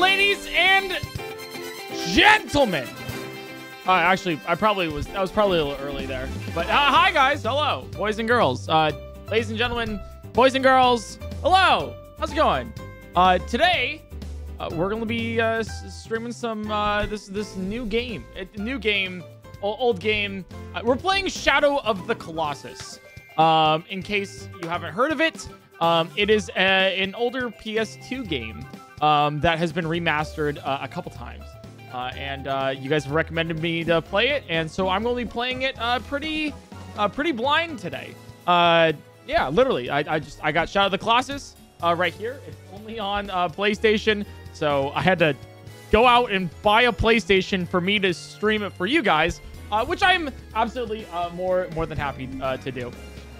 ladies and gentlemen. Uh, actually, I probably was. I was probably a little early there. But uh, hi, guys. Hello, boys and girls. Uh, ladies and gentlemen, boys and girls. Hello. How's it going? Uh, today, uh, we're gonna be uh, streaming some uh, this this new game. A new game, old game. Uh, we're playing Shadow of the Colossus. Um, in case you haven't heard of it, um, it is a, an older PS2 game um, that has been remastered uh, a couple times. Uh, and uh, you guys recommended me to play it, and so I'm only playing it uh, pretty, uh, pretty blind today. Uh, yeah, literally, I, I just I got Shadow of the Colossus right here. It's only on PlayStation, so I had to go out and buy a PlayStation for me to stream it for you guys, which I'm absolutely more more than happy to do.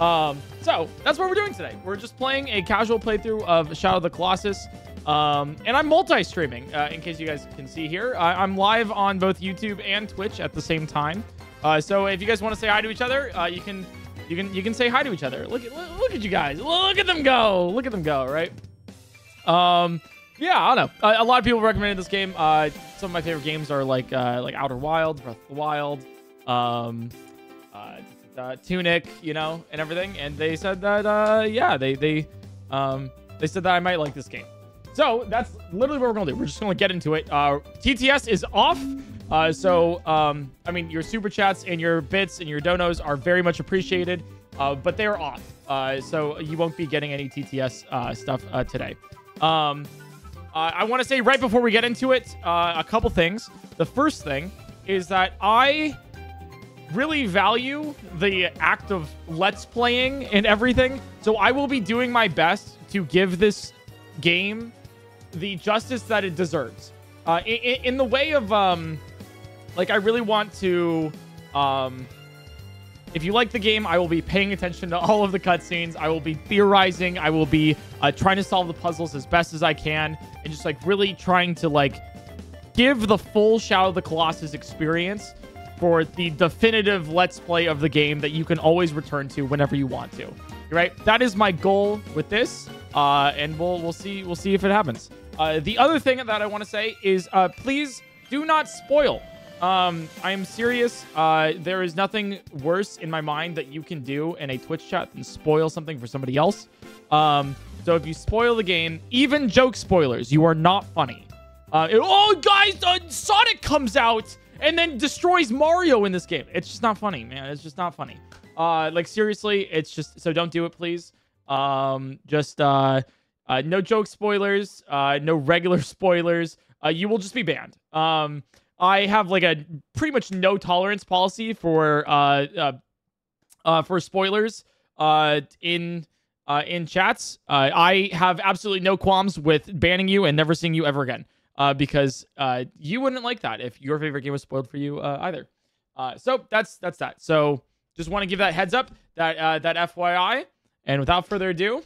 Um, so that's what we're doing today. We're just playing a casual playthrough of Shadow of the Colossus. Um, and I'm multi-streaming, uh, in case you guys can see here. I- am live on both YouTube and Twitch at the same time. Uh, so if you guys want to say hi to each other, uh, you can you can you can say hi to each other. Look at look at you guys. Look at them go. Look at them go. Right. Um. Yeah, I don't know. a lot of people recommended this game. Uh, some of my favorite games are like uh, like Outer Wild, Breath of the Wild, um, uh, uh, Tunic, you know, and everything. And they said that uh, yeah, they they um, they said that I might like this game. So that's literally what we're gonna do. We're just gonna get into it. Uh, TTS is off. Uh, so, um, I mean, your super chats and your bits and your donos are very much appreciated, uh, but they're off. Uh, so you won't be getting any TTS uh, stuff uh, today. Um, I want to say right before we get into it, a couple things. The first thing is that I really value the act of let's playing and everything. So I will be doing my best to give this game the justice that it deserves. Uh, in, in the way of, um, like, I really want to, um, if you like the game, I will be paying attention to all of the cutscenes. I will be theorizing. I will be uh, trying to solve the puzzles as best as I can, and just like really trying to like give the full Shadow of the Colossus experience for the definitive let's play of the game that you can always return to whenever you want to. Right? That is my goal with this, uh, and we'll we'll see we'll see if it happens. Uh, the other thing that I want to say is uh, please do not spoil. Um, I am serious. Uh, there is nothing worse in my mind that you can do in a Twitch chat than spoil something for somebody else. Um, so if you spoil the game, even joke spoilers, you are not funny. Uh, oh, guys, uh, Sonic comes out and then destroys Mario in this game. It's just not funny, man. It's just not funny. Uh, like seriously, it's just so don't do it, please. Um, just uh, no joke spoilers, uh, no regular spoilers. Uh, you will just be banned. Um, I have like a pretty much no tolerance policy for uh, uh, uh for spoilers in in chats. I have absolutely no qualms with banning you and never seeing you ever again. Because you wouldn't like that if your favorite game was spoiled for you either. So that's that's that. So just want to give that heads up, that that FYI. And without further ado,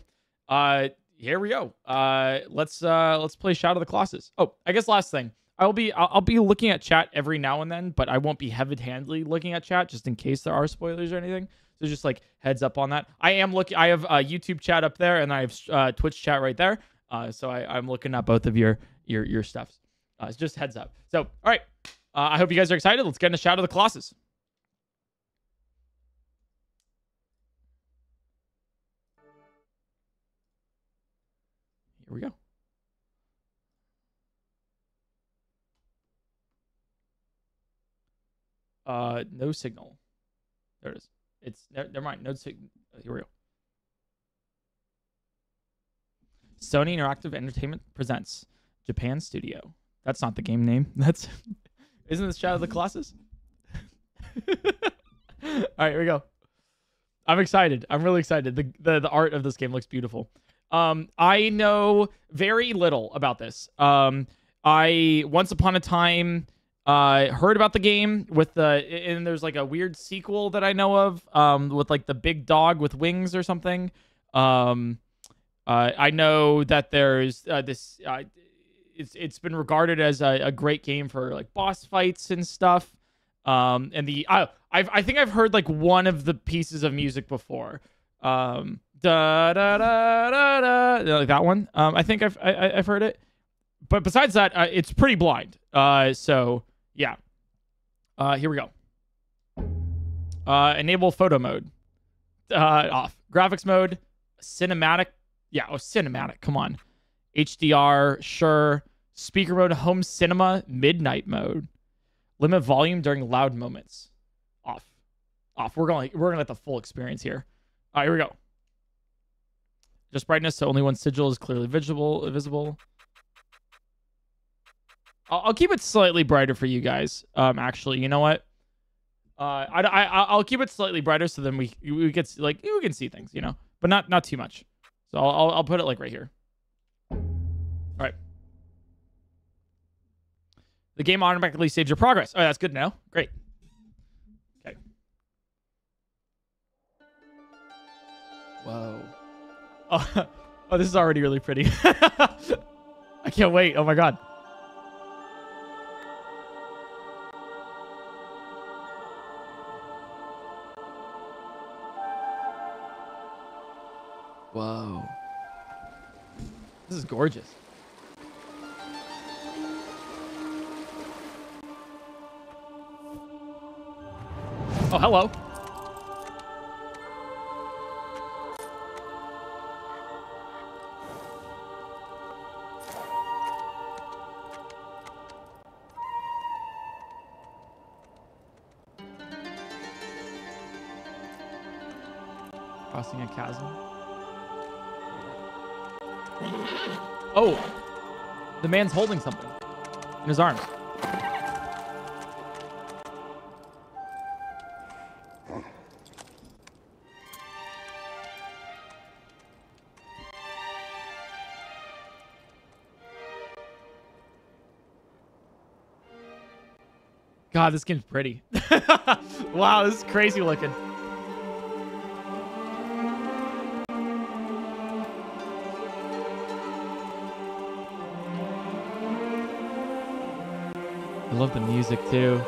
uh, here we go. Uh, let's uh, let's play Shadow of the Colossus. Oh, I guess last thing. I'll be I'll, I'll be looking at chat every now and then, but I won't be heavy-handedly looking at chat just in case there are spoilers or anything. So just like heads up on that. I am looking. I have a YouTube chat up there, and I have uh, Twitch chat right there. Uh, so I, I'm looking at both of your your your stuffs. Uh, just heads up. So all right. Uh, I hope you guys are excited. Let's get into Shadow of the Colossus. We go. Uh, no signal. There it is. It's never mind. No signal. Here we go. Sony Interactive Entertainment presents Japan Studio. That's not the game name. That's isn't this Shadow of the Colossus? All right, here we go. I'm excited. I'm really excited. The, the the art of this game looks beautiful. Um, I know very little about this. Um, I once upon a time uh heard about the game with the and there's like a weird sequel that I know of um with like the big dog with wings or something. Um, uh, I know that there's uh, this. Uh, it's it's been regarded as a, a, great game for like boss fights and stuff. Um, and the I I've, I think I've heard like one of the pieces of music before. Um, da da da da da like that one. Um, I think I've I, have i have heard it, but besides that, uh, it's pretty blind. Uh, so yeah. Uh, here we go. Uh, enable photo mode. Uh, off. Graphics mode. Cinematic. Yeah. Oh, cinematic. Come on. HDR. Sure. Speaker mode. Home cinema. Midnight mode. Limit volume during loud moments. Off. Off. We're going. We're gonna let the full experience here. All right. Here we go. Just brightness, so only one sigil is clearly visible. Visible. I'll, I'll keep it slightly brighter for you guys. Um, actually, you know what? Uh, I, I I'll keep it slightly brighter so then we we get like we can see things, you know, but not not too much. So I'll I'll, put it like right here. All right. The game automatically saves your progress. Oh, that's good to know. Great. Okay. Whoa. Oh, oh this is already really pretty. I can't wait. Oh my god. Whoa. This is gorgeous. Oh, hello. Crossing a chasm. Oh, the man's holding something in his arms. God, this game's pretty. wow, this is crazy looking. Love the music too.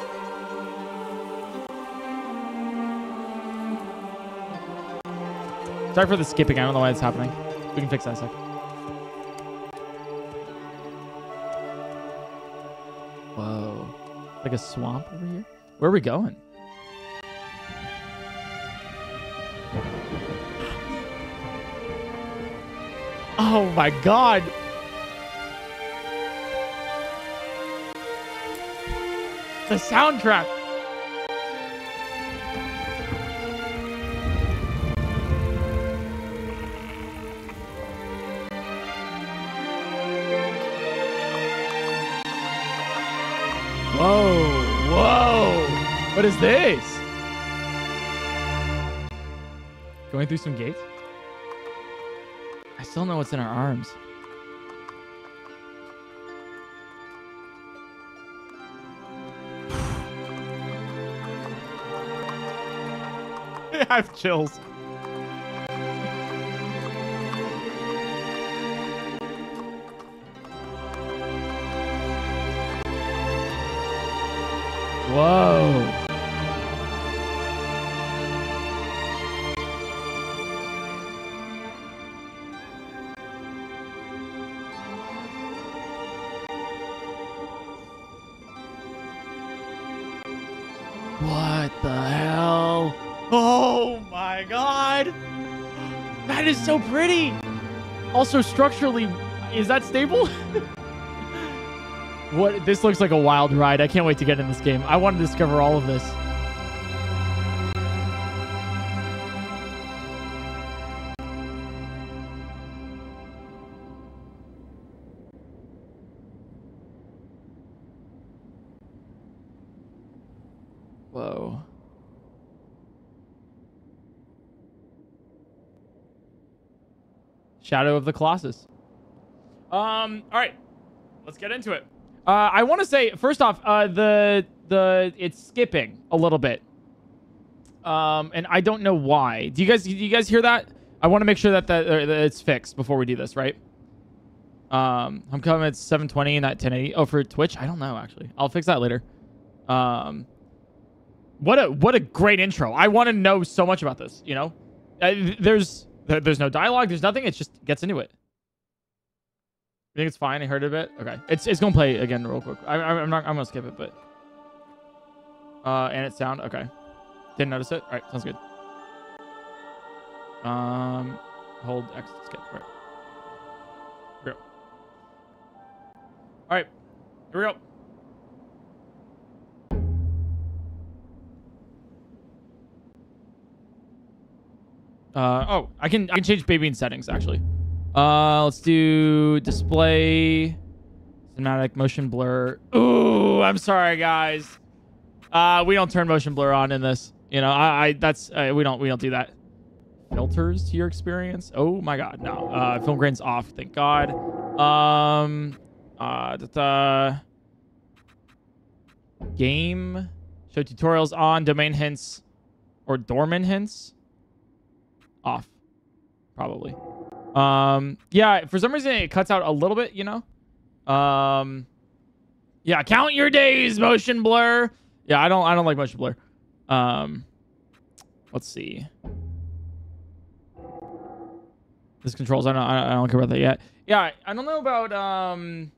Sorry for the skipping. I don't know why it's happening. We can fix that in a sec. Whoa. Like a swamp over here? Where are we going? Oh my god. The soundtrack. Whoa, whoa. What is this? Going through some gates? I still know what's in our arms. Have chills. Whoa. So pretty! Also, structurally, is that stable? what? This looks like a wild ride. I can't wait to get in this game. I want to discover all of this. Shadow of the Colossus. Um, all right. Let's get into it. Uh, I want to say first off, uh, the the it's skipping a little bit. Um, and I don't know why. Do you guys do you guys hear that? I want to make sure that that, that it's fixed before we do this, right? Um, I'm coming at 720 and not 1080. Oh, for Twitch, I don't know actually. I'll fix that later. Um, what a what a great intro. I want to know so much about this. You know, uh, there's there, there's no dialogue. There's nothing. It just gets into it. think it's fine? I heard a bit. Okay, it's it's gonna play again real quick. I, I'm not. I'm gonna skip it, but uh, and it's sound. Okay, didn't notice it. All right, sounds good. Um, hold X skip. All right. Here we go. All right, here we go. Uh, oh, I can I can change baby in settings actually. Uh, let's do display, cinematic motion blur. Ooh, I'm sorry guys. Uh, we don't turn motion blur on in this. You know, I, I that's uh, we don't we don't do that. Filters to your experience. Oh my god, no. Uh, film grain's off. Thank God. Um, uh, da, da. game show tutorials on domain hints or dormant hints off, probably. Um, yeah, for some reason it cuts out a little bit, you know. Um, yeah, count your days, motion blur. Yeah, I don't, I don't like motion blur. Um, let's see. This controls. I don't, I don't care about that yet. Yeah, I don't know about um,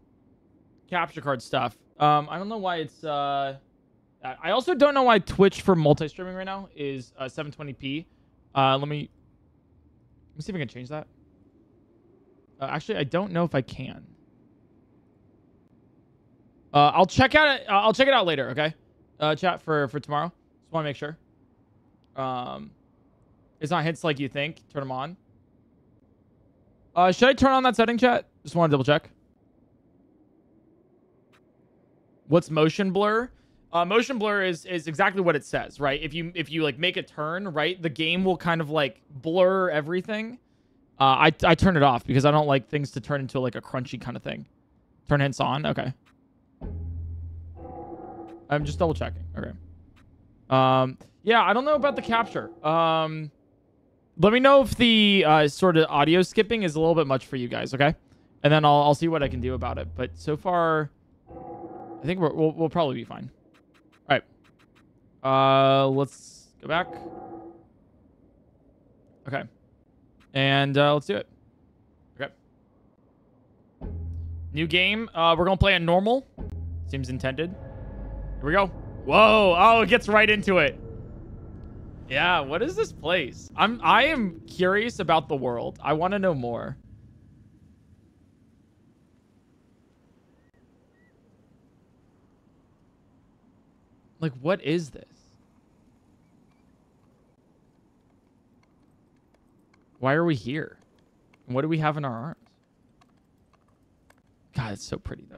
capture card stuff. Um, I don't know why it's uh. I also don't know why Twitch for multi-streaming right now is uh, 720p. Uh, let me me see if I can change that. Uh, actually, I don't know if I can. Uh, I'll check out it. I'll check it out later. Okay. Uh, chat for for tomorrow. Just want to make sure. Um, it's not hints like you think. Turn them on. Uh, should I turn on that setting, chat? Just want to double check. What's motion blur? Uh, motion blur is is exactly what it says, right? If you if you like make a turn, right, the game will kind of like blur everything. Uh, I I turn it off because I don't like things to turn into like a crunchy kind of thing. Turn hints on, okay. I'm just double checking. Okay. Um, yeah, I don't know about the capture. Um, let me know if the uh, sort of audio skipping is a little bit much for you guys, okay? And then I'll I'll see what I can do about it. But so far, I think we will we'll probably be fine. Uh, let's go back. Okay. And uh, let's do it. Okay. New game. Uh, we're going to play a normal. Seems intended. Here we go. Whoa. Oh, it gets right into it. Yeah, what is this place? I'm I am curious about the world. I want to know more. Like, what is this? Why are we here? What do we have in our arms? God, it's so pretty, though.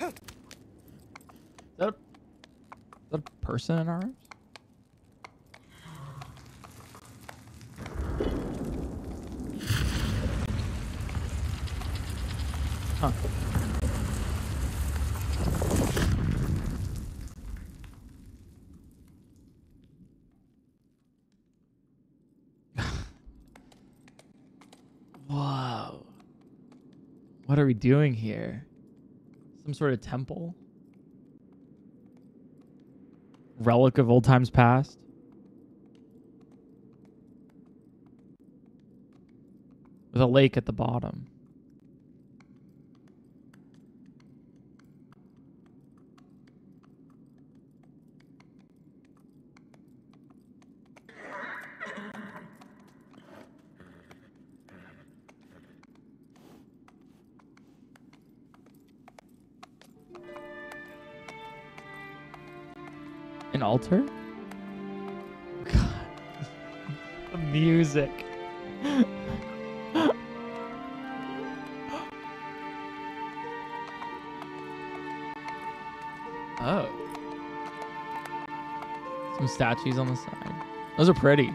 Is that a, person in our arms? Huh. What are we doing here? Some sort of temple? Relic of old times past? With a lake at the bottom. An altar? God. the music. oh. Some statues on the side. Those are pretty.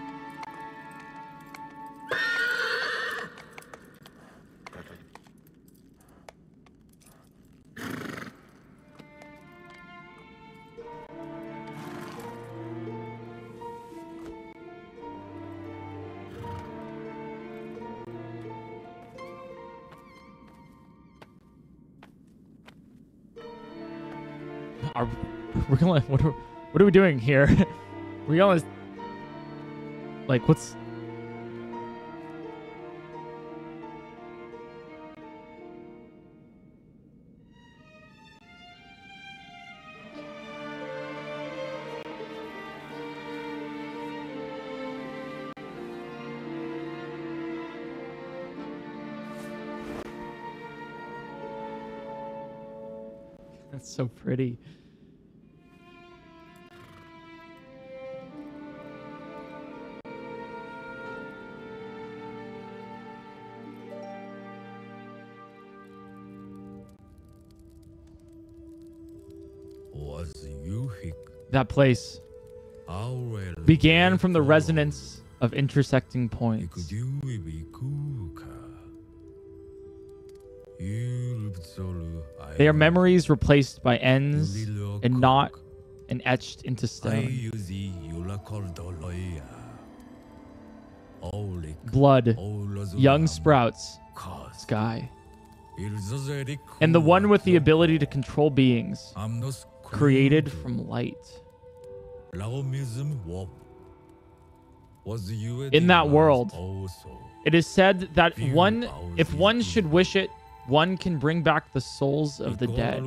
What are what are we doing here? we gonna like what's That's so pretty. That place began from the resonance of intersecting points. They are memories replaced by ends and not and etched into stone. Blood, young sprouts, sky. And the one with the ability to control beings, created from light. In that world, It is said that one, if one should wish it, one can bring back the souls of the dead.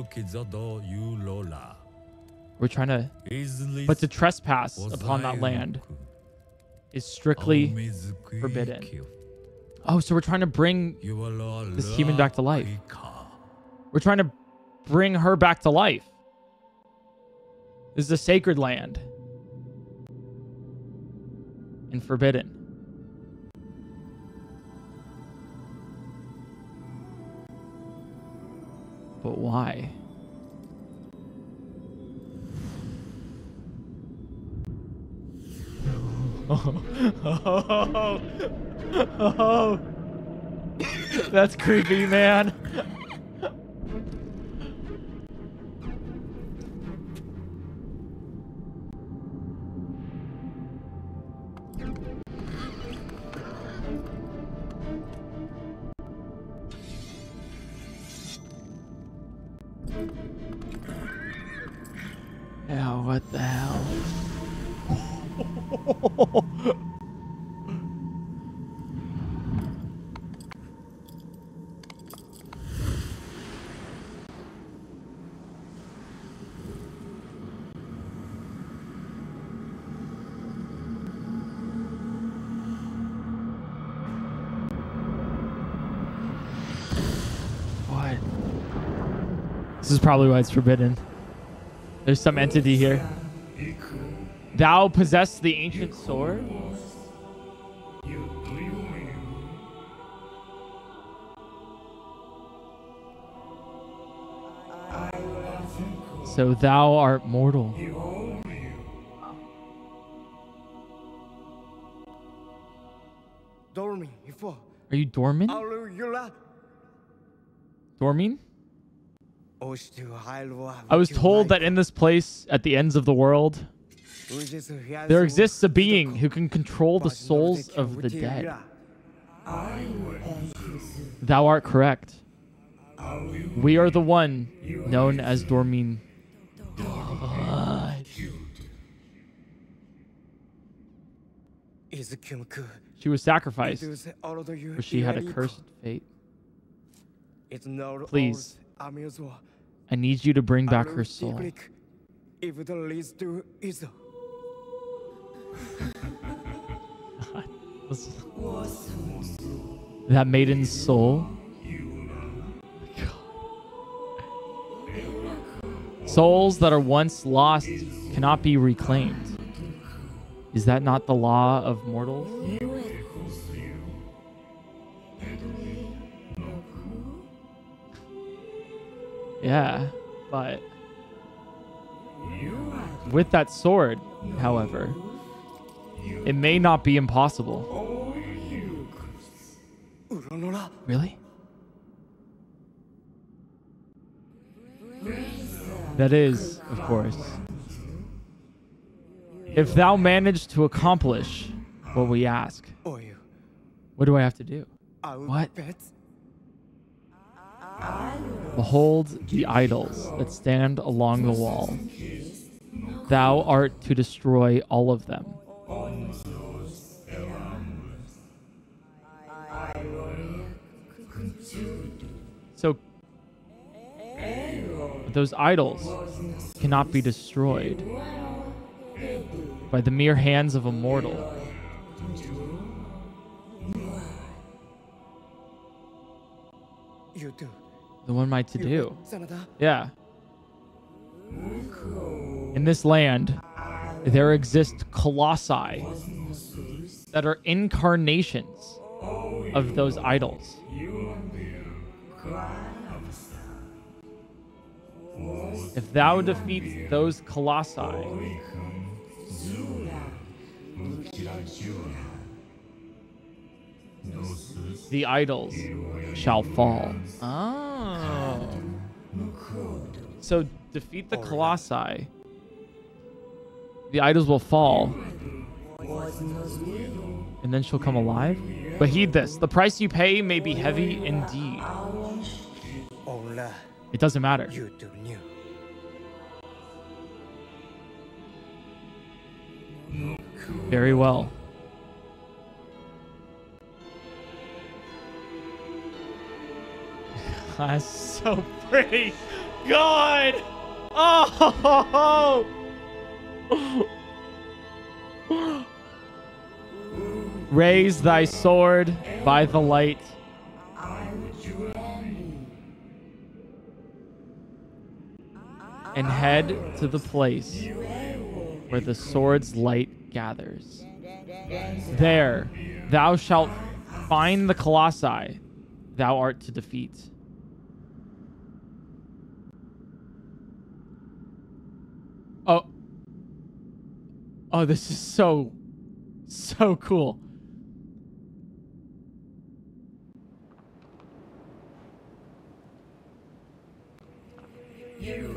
We're trying to, but to trespass upon that land is strictly forbidden. Oh, so we're trying to bring this human back to life. We're trying to bring her back to life. This is a sacred land. And forbidden. But why? Oh, oh, oh. that's creepy, man. Is probably why it's forbidden. There's some entity here. Thou possess the ancient sword? So thou art mortal. Are you dormant? Dorming? I was told that in this place, at the ends of the world, there exists a being who can control the souls of the dead. Thou art correct. We are the one known as Dormin. She was sacrificed, for she had a cursed fate. Please. I need you to bring back her soul. If it leads to Iso. That maiden's soul. Souls that are once lost cannot be reclaimed. Is that not the law of mortals? Yeah, but with that sword, however, it may not be impossible. Really? That is, of course. If thou manage to accomplish what we ask, what do I have to do? What? Behold the idols that stand along the wall. Thou art to destroy all of them. So those idols cannot be destroyed by the mere hands of a mortal. You do. Then what am I to do? Yeah. In this land, there exist colossi that are incarnations of those idols. If thou defeats those colossi, the idols shall fall. Oh. So defeat the colossi. The idols will fall. And then she'll come alive. But heed this the price you pay may be heavy indeed. It doesn't matter. you do knew. Very well. So pretty. God. Oh. Raise thy sword by the light. And head to the place where the sword's light gathers. There, thou shalt find the colossi thou art to defeat. Oh. Oh, this is so, so cool.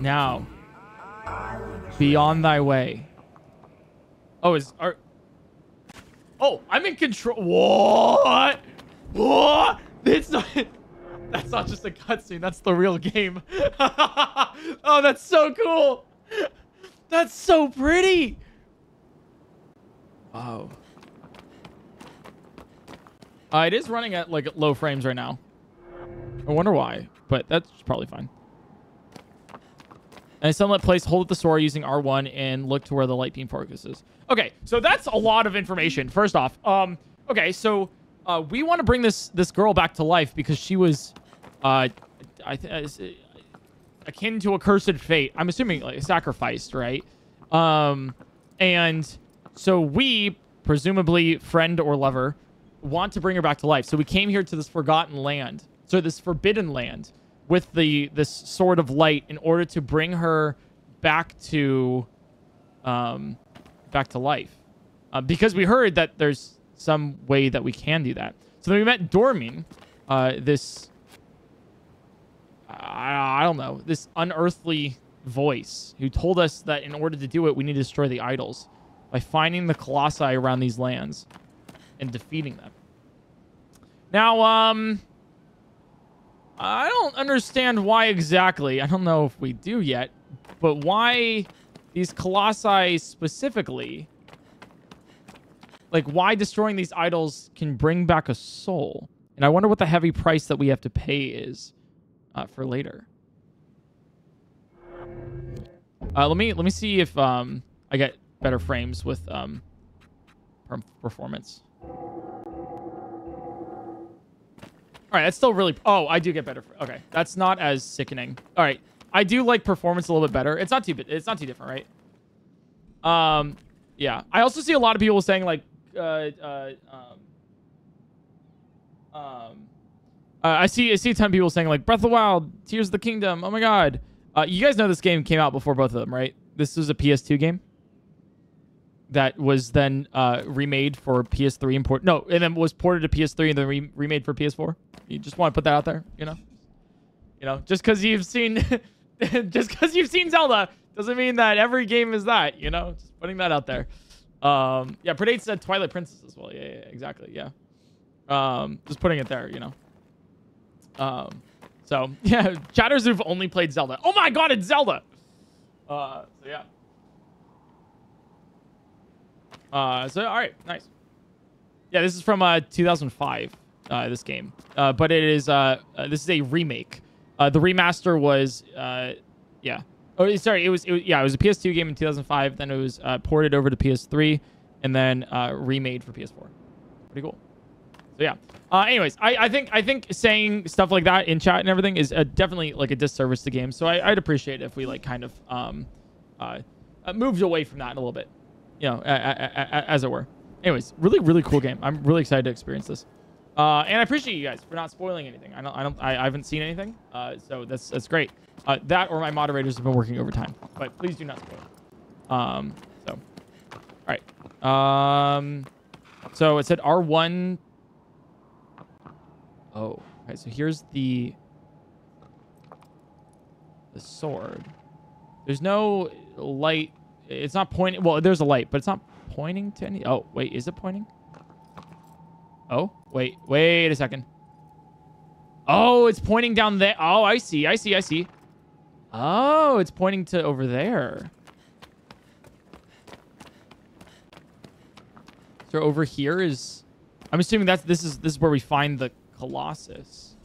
Now, be on thy way. Oh, is are Oh, I'm in control. What? What? It's not. That's not just a cutscene. That's the real game. oh, that's so cool. That's so pretty. Wow. Uh, it is running at like low frames right now. I wonder why, but that's probably fine. And sunlight place, hold the sword using R1 and look to where the light beam focuses. Okay, so that's a lot of information. First off, um, okay, so uh, we want to bring this this girl back to life because she was, uh, I th- akin to a cursed fate. I'm assuming like sacrificed, right? Um, and so we, presumably friend or lover, want to bring her back to life. So we came here to this forgotten land, so this forbidden land, with the this sword of light in order to bring her back to, um, back to life, uh, because we heard that there's some way that we can do that. So then we met Dormin, uh, this I, I don't know, this unearthly voice who told us that in order to do it, we need to destroy the idols by finding the colossi around these lands and defeating them. Now, um, I don't understand why exactly. I don't know if we do yet, but why these colossi specifically? Like, why destroying these idols can bring back a soul? And I wonder what the heavy price that we have to pay is uh, for later. Uh, let me let me see if um I get better frames with um performance. All right, that's still really. Oh, I do get better. Okay, that's not as sickening. All right, I do like performance a little bit better. It's not too. It's not too different, right? Um, yeah. I also see a lot of people saying like, uh, uh, um, um, uh, I see I see a ton of people saying like Breath of the Wild, Tears of the Kingdom. Oh my god. Uh, you guys know this game came out before both of them, right? This was a PS2 game that was then uh, remade for PS3 and port. No, and then was ported to PS3 and then re- remade for PS4. You just want to put that out there, you know? You know, just because you've seen, just because you've seen Zelda doesn't mean that every game is that. You know, just putting that out there. Um, yeah, predates said Twilight Princess as well. Yeah, yeah, exactly. Yeah. Um, just putting it there, you know. Um, So yeah, chatters who've only played Zelda. Oh my god, it's Zelda. Uh, so yeah. Uh, so all right, nice. Yeah, this is from uh 2005. Uh, this game, uh, but it is uh, uh this is a remake. Uh, the remaster was uh, yeah. Oh, sorry, it was, it was yeah, it was a PS2 game in 2005. Then it was uh, ported over to PS3, and then uh, remade for PS4. Pretty cool. So yeah. Uh, anyways, I, I think I think saying stuff like that in chat and everything is uh, definitely like a disservice to games. So I, I'd appreciate it if we like kind of um, uh, uh, moved away from that a little bit, you know, a, a, a, as it were. Anyways, really really cool game. I'm really excited to experience this. Uh, and I appreciate you guys for not spoiling anything. I don't, I don't, I, I haven't seen anything. Uh, so that's that's great. Uh, that or my moderators have been working overtime. But please do not spoil. Um, so, all right. Um, so it said R1 Oh, okay. So here's the the sword. There's no light. It's not pointing. Well, there's a light, but it's not pointing to any. Oh, wait. Is it pointing? Oh, wait. Wait a second. Oh, it's pointing down there. Oh, I see. I see. I see. Oh, it's pointing to over there. So over here is. I'm assuming that's this is this is where we find the Colossus.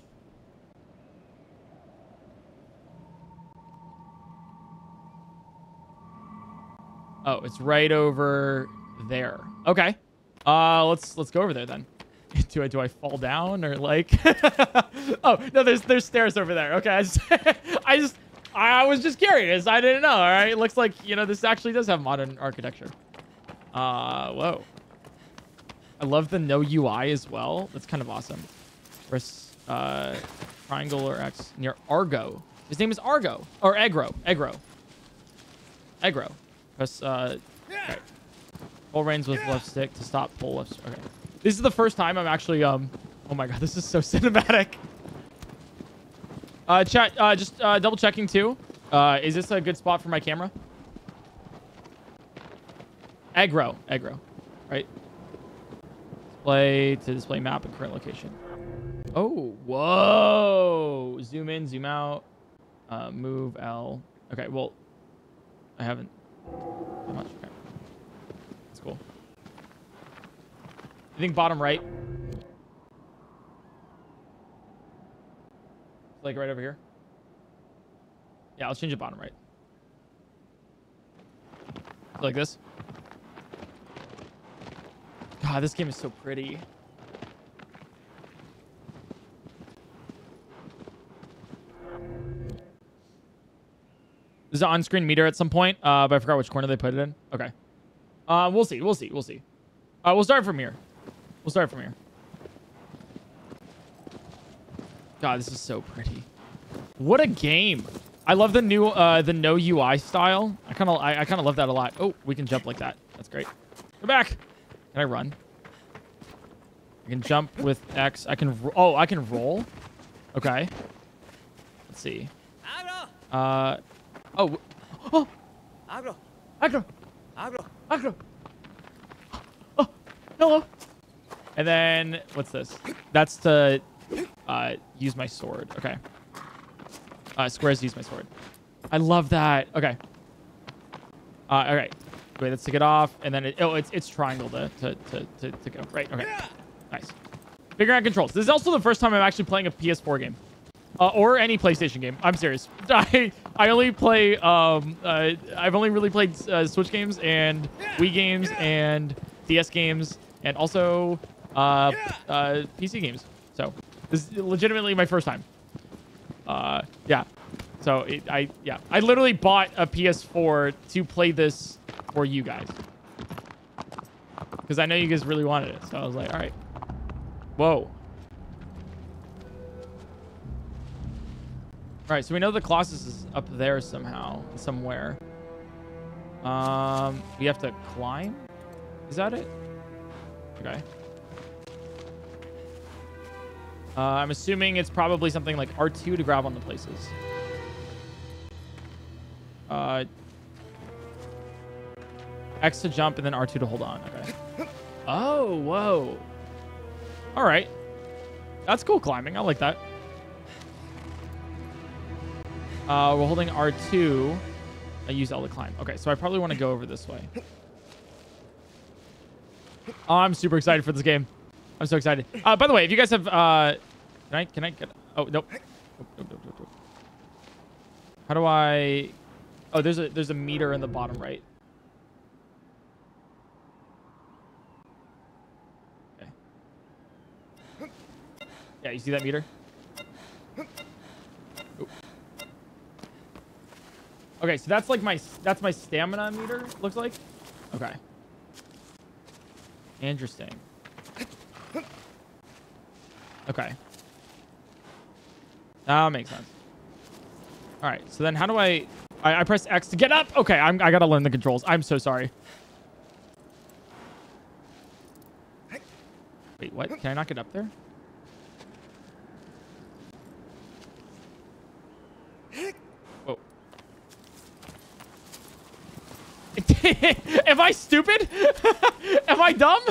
Oh, it's right over there. Okay. Uh, let's let's go over there then. do I do I fall down or like? oh no, there's there's stairs over there. Okay, I just I just I was just curious. I didn't know. All right, looks like you know this actually does have modern architecture. Uh, whoa. I love the no UI as well. That's kind of awesome. Press uh, triangle or X near Argo. His name is Argo or Egro. Egro. Egro. Press uh. Pull reins with left stick to stop. Pull left. Okay. This is the first time I'm actually um. Oh my god, this is so cinematic. Uh, chat. Uh, just uh, double checking too. Uh, is this a good spot for my camera? Agro. Agro. Right. Display to display map and current location. Oh, whoa. Zoom in, zoom out. Uh, move L. Okay, well, I haven't much. Okay. That's cool. I think bottom right. Like right over here. Yeah, let's change it bottom right. Like this. God, this game is so pretty. There's an on-screen meter at some point, uh, but I forgot which corner they put it in. Okay. Uh, we'll see. We'll see. We'll see. Uh, we'll start from here. We'll start from here. God, this is so pretty. What a game. I love the new, uh, the no UI style. I kind of, I, I kind of love that a lot. Oh, we can jump like that. That's great. Go back. Can I run? I can jump with X. I can, oh, I can roll. Okay. Let's see. Uh, Oh. Oh. Agro. Agro. Agro. Agro. Oh. Hello. And then what's this? That's to uh, use my sword. Okay. Uh, squares to use my sword. I love that. Okay. Uh, all right. Wait, let's take it off, and then it, oh, it's it's triangle to to, to to to go. Right. Okay. Nice. Figuring out controls. This is also the first time I'm actually playing a PS4 game uh, or any PlayStation game. I'm serious. I I only play um uh, I've only really played uh, Switch games and Wii games and DS games and also uh, uh PC games. So this is legitimately my first time. Uh yeah. So it, I yeah I literally bought a PS4 to play this for you guys because I know you guys really wanted it. So I was like, all right. Whoa. All right, so we know the Colossus is up there somehow, somewhere. Um, we have to climb? Is that it? Okay. Uh, I'm assuming it's probably something like R2 to grab on the places. Uh, X to jump and then R2 to hold on. Okay. Oh, whoa. All right. That's cool climbing. I like that. Uh, we're holding R2. I use L to climb. Okay, so I probably want to go over this way. Oh, I'm super excited for this game. I'm so excited. Uh, by the way, if you guys have, uh, can I, can I get, oh, nope. Nope, nope, nope. How do I, oh, there's a, there's a meter in the bottom right. Okay. Yeah, you see that meter? Okay, so that's like my, that's my stamina meter, looks like. Okay. Interesting. Okay. That makes sense. All right. So then how do I... I, I press X to get up? Okay, I'm, I gotta learn the controls. I'm so sorry. Wait, what? Can I not get up there? Am I stupid? Am I dumb?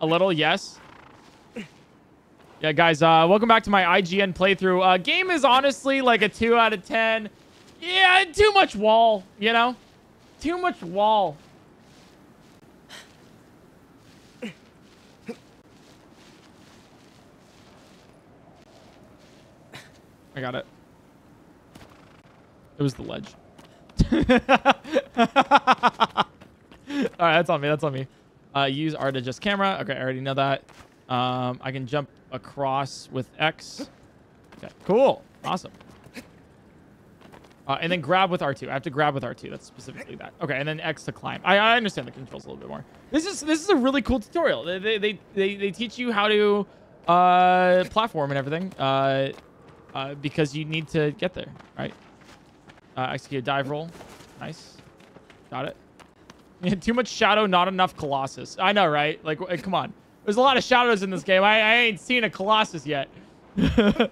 A little, yes. Yeah, guys, uh, welcome back to my IGN playthrough. Uh, game is honestly like a 2 out of 10. Yeah, too much wall, you know? Too much wall. I got it. It was the ledge. All right, that's on me. That's on me. Uh, use R to adjust camera. Okay, I already know that. Um, I can jump across with X. Okay, cool. Awesome. Uh, and then grab with R2. I have to grab with R2. That's specifically that. Okay, and then X to climb. I, I understand the controls a little bit more. This is this is a really cool tutorial. They they they, they, they teach you how to uh, platform and everything uh, uh, because you need to get there, right? Uh, execute a dive roll. Nice. Got it. Yeah, too much shadow, not enough Colossus. I know, right? Like, come on. There's a lot of shadows in this game. I, I ain't seen a Colossus yet. this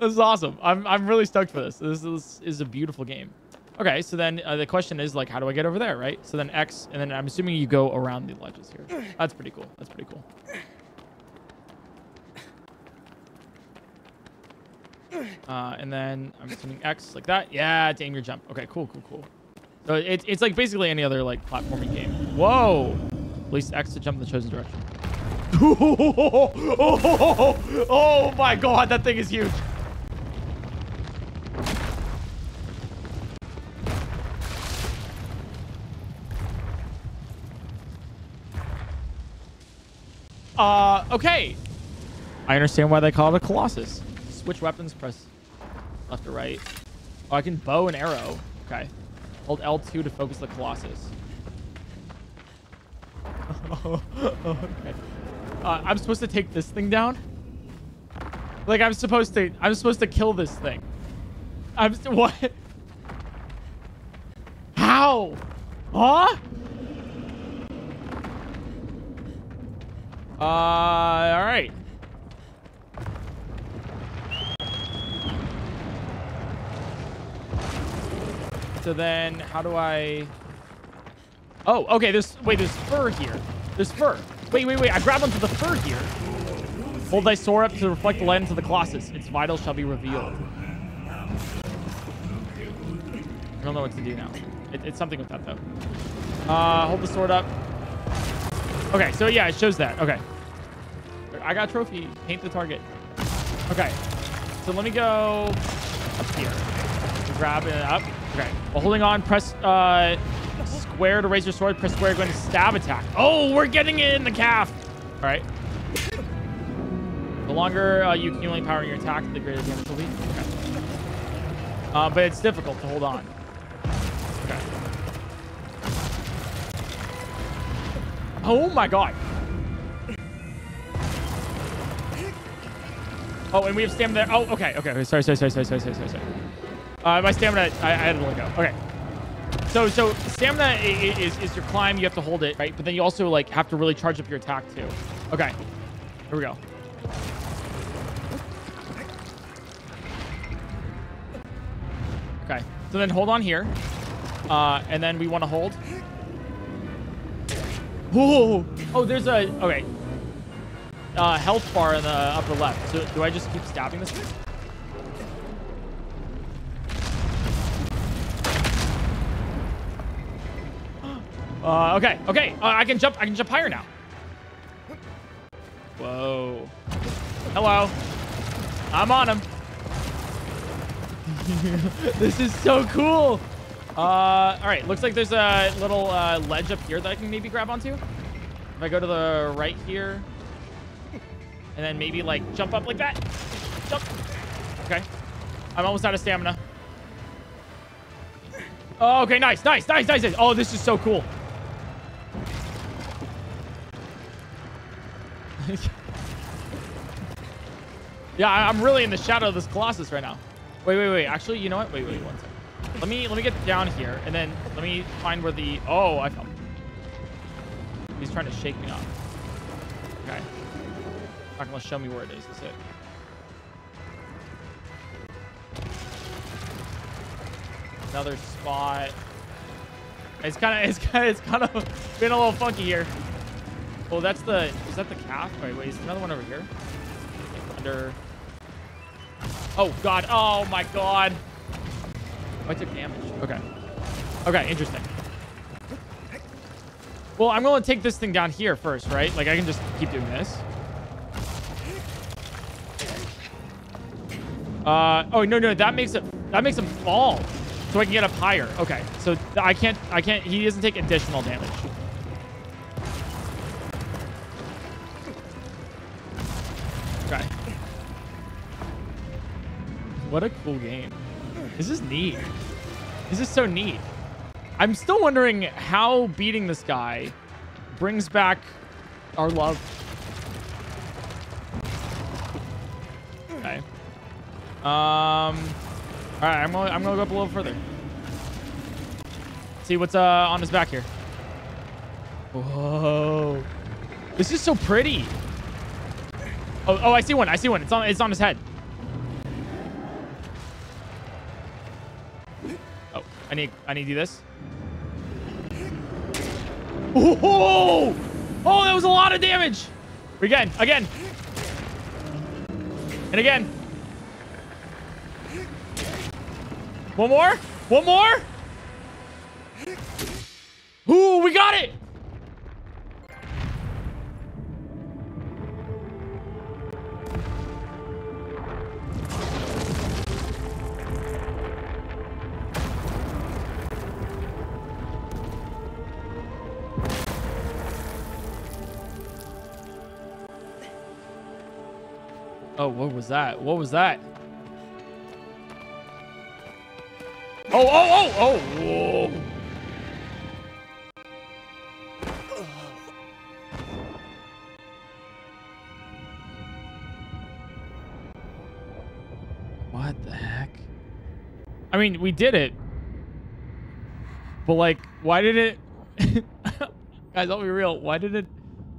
is awesome. I'm, I'm really stoked for this. This is, is a beautiful game. Okay, so then uh, the question is, like, how do I get over there, right? So then X, and then I'm assuming you go around the ledges here. That's pretty cool. That's pretty cool. Uh, and then I'm assuming X like that. Yeah, to aim your jump. Okay, cool, cool, cool. So it's it's like basically any other like platforming game. Whoa! Release X to jump in the chosen direction. oh my god, that thing is huge. Uh, okay. I understand why they call it a Colossus. Switch weapons, press left or right. Oh, I can bow and arrow. Okay. Hold L2 to focus the Colossus. okay. Uh, I'm supposed to take this thing down? Like, I'm supposed to... I'm supposed to kill this thing. I'm... What? How? Huh? Uh, all right. So then, how do I... Oh, okay, there's... Wait, there's fur here. There's fur. Wait, wait, wait. I grab onto the fur here. Hold thy sword up to reflect the light into the Colossus. Its vitals shall be revealed. I don't know what to do now. It, it's something with that, though. Uh, hold the sword up. Okay, so yeah, it shows that. Okay. I got trophy. Paint the target. Okay. So let me go up here. Grab it up. Okay. While holding on, press uh, square to raise your sword. Press square, going to stab attack. Oh, we're getting it in the calf. All right. The longer uh, you accumulate power in your attack, the greater damage will be. Okay. Uh, but it's difficult to hold on. Okay. Oh my god. Oh, and we have stamina there. Oh, okay, okay. okay. Sorry, sorry, sorry, sorry, sorry, sorry, sorry. Uh, my stamina, I, I had to let go. Okay. So, so stamina is, is, is your climb. You have to hold it, right? But then you also like have to really charge up your attack too. Okay. Here we go. Okay. So then hold on here. Uh, and then we want to hold. Oh, oh, there's a okay. Uh, health bar in the upper left. So do I just keep stabbing this thing? Uh, okay, okay. Uh, I can jump. I can jump higher now. Whoa. Hello. I'm on him. this is so cool. Uh, all right. Looks like there's a little uh, ledge up here that I can maybe grab onto. If I go to the right here, and then maybe like jump up like that. Jump. Okay. I'm almost out of stamina. Oh, okay. Nice, nice, nice, nice. nice. Oh, this is so cool. yeah, I'm really in the shadow of this Colossus right now. Wait, wait, wait. Actually, you know what? Wait, wait, one second. Let me let me get down here, and then let me find where the. Oh, I found. He's trying to shake me off. Okay. Not gonna show me where it is. That's it. Another spot. It's kind of it's kind of it's kind of been a little funky here. Oh, that's the is that the calf? Wait, wait, is another one over here? Under. Oh God! Oh my God! Oh, I took damage. Okay. Okay, interesting. Well, I'm gonna take this thing down here first, right? Like I can just keep doing this. Uh oh no no that makes it that makes him fall, so I can get up higher. Okay, so I can't I can't he doesn't take additional damage. What a cool game. This is neat. This is so neat. I'm still wondering how beating this guy brings back our love. Okay. Um. All right, I'm gonna I'm gonna go up a little further. See what's uh on his back here. Whoa. This is so pretty. Oh, oh, I see one. I see one. It's on it's on his head. I need I need to do this. Oh, oh, that was a lot of damage. Again, again. And again. One more. One more. Ooh, we got it. Oh, what was that? What was that? Oh, oh, oh, oh! Whoa. What the heck? I mean, we did it. But like, why did it Guys, I'll be real. Why did it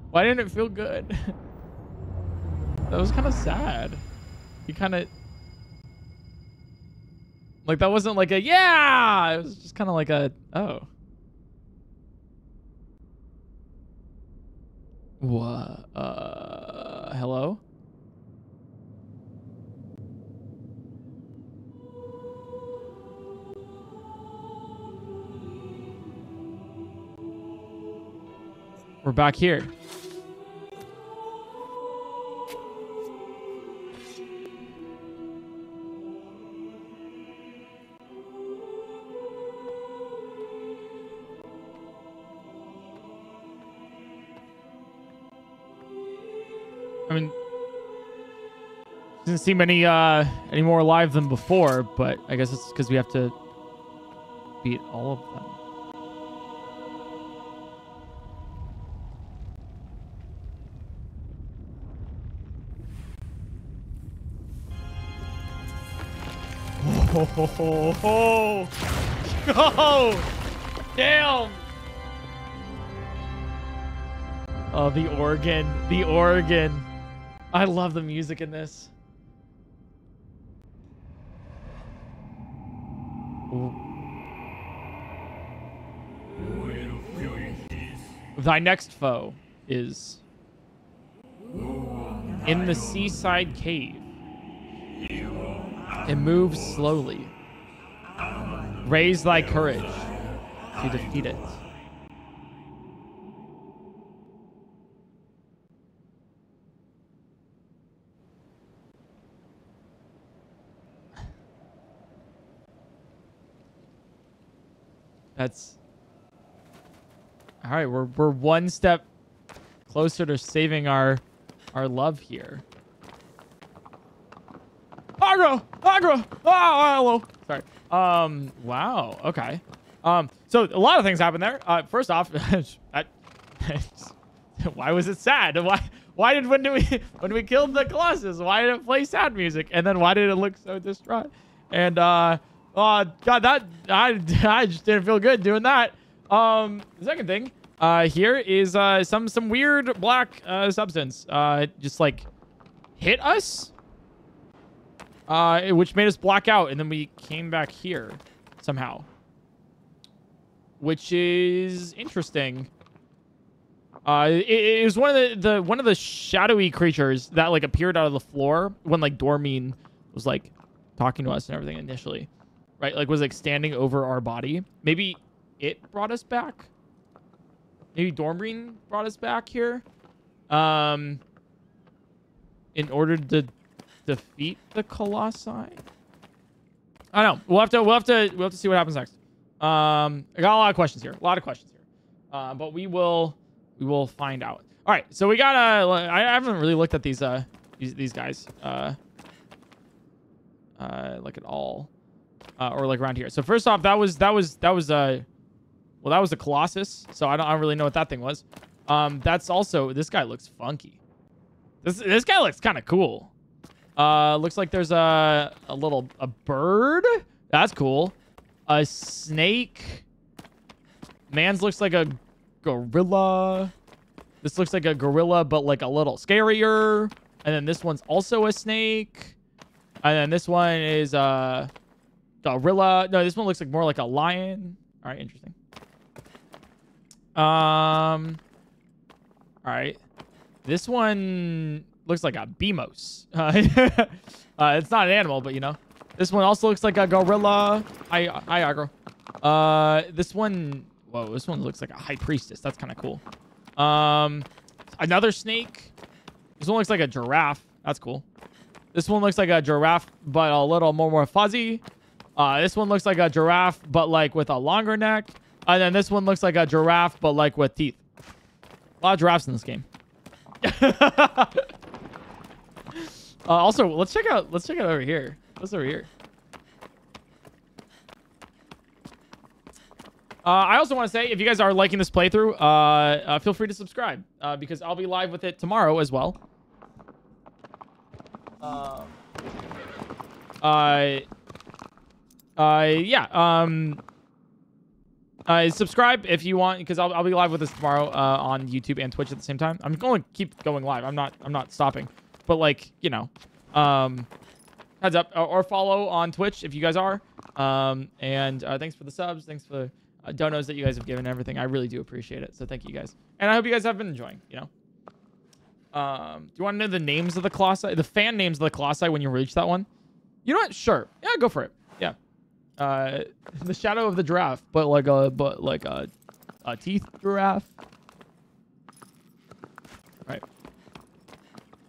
why didn't it feel good? That was kind of sad. You kind of like that wasn't like a yeah. It was just kind of like a oh. What? Uh, hello. We're back here. Doesn't seem any uh any more alive than before, but I guess it's because we have to beat all of them. Oh, oh, damn! Oh, the organ, the organ. I love the music in this. Ooh. Thy next foe is in the seaside cave. It moves slowly. Raise thy courage to defeat it. That's all right. We're we're one step closer to saving our our love here. Agro, Agro. Ah, hello. Sorry. Um. Wow. Okay. Um. So a lot of things happened there. Uh. First off, why was it sad? Why? Why did when did we when we killed the Colossus? Why did it play sad music? And then why did it look so distraught? And uh. Oh God, that I I just didn't feel good doing that. Um. The second thing. Uh. Here is uh some some weird black uh substance. Uh. Just like hit us uh, which made us black out, and then we came back here somehow, which is interesting. Uh, it, it was one of the, the one of the shadowy creatures that like appeared out of the floor when like Dormin was like talking to us and everything initially, right? Like was like standing over our body. Maybe it brought us back. Maybe Dormin brought us back here, um, in order to defeat the colossi. I don't know. We'll have to. We'll have to. We'll have to see what happens next. Um, I got a lot of questions here. A lot of questions here. Uh, but we will. We will find out. All right. So we got. Uh, I haven't really looked at these. Uh, these these guys. Uh. Uh, like at all. Uh, or like around here. So first off, that was that was that was uh, well, that was the Colossus. So I don't I don't really know what that thing was. Um, that's also this guy looks funky. This this guy looks kind of cool. Uh, looks like there's a a little a bird. That's cool. A snake. Man's looks like a gorilla. This looks like a gorilla, but like a little scarier. And then this one's also a snake. And then this one is a gorilla. No, this one looks like more like a lion. All right, interesting. Um. All right. This one looks like a Beamos. Uh, uh, it's not an animal, but you know. This one also looks like a gorilla. Hi, hi, Agro. Uh, this one, whoa, this one looks like a high priestess. That's kind of cool. Um, another snake. This one looks like a giraffe. That's cool. This one looks like a giraffe, but a little more, more fuzzy. Uh, this one looks like a giraffe, but like with a longer neck. And then this one looks like a giraffe, but like with teeth. A lot of giraffes in this game. Uh, also, let's check out. Let's check out over here. What's over here? Uh, I also want to say, if you guys are liking this playthrough, uh, uh, feel free to subscribe uh, because I'll be live with it tomorrow as well. Uh, uh, yeah. Um, uh, subscribe if you want because I'll, I'll be live with this tomorrow uh, on YouTube and Twitch at the same time. I'm going to keep going live. I'm not. I'm not stopping. But like, you know, um, heads up or, or follow on Twitch if you guys are. Um, and uh, thanks for the subs. Thanks for uh, donos that you guys have given everything. I really do appreciate it. So thank you guys. And I hope you guys have been enjoying, you know. Um, do you want to know the names of the Colossi? The fan names of the Colossi when you reach that one? You know what? Sure. Yeah, go for it. Uh, the shadow of the giraffe, but like a but like a, a teeth giraffe. Right.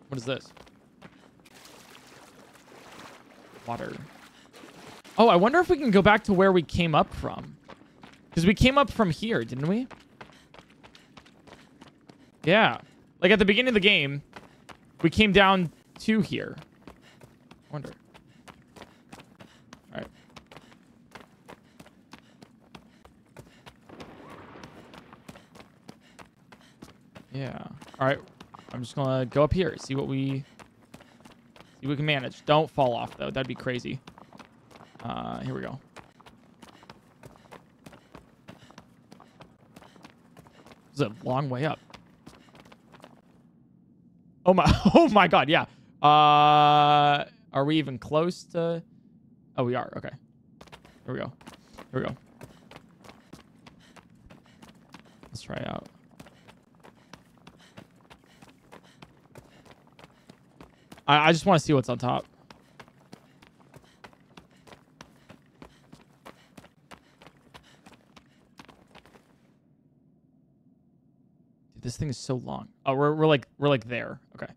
What is this? Water. Oh, I wonder if we can go back to where we came up from. Because we came up from here, didn't we? Yeah. Like at the beginning of the game, we came down to here. I wonder. All right. Yeah. All right. I'm just gonna go up here, see what we see we can manage. Don't fall off though. That'd be crazy. Uh, here we go. It's a long way up. Oh my! Oh my God! Yeah. Uh, are we even close to? Oh, we are. Okay. Here we go. Here we go. Let's try out. I, I just want to see what's on top. Dude, this thing is so long. Oh, we're, we're like we're like there. Okay.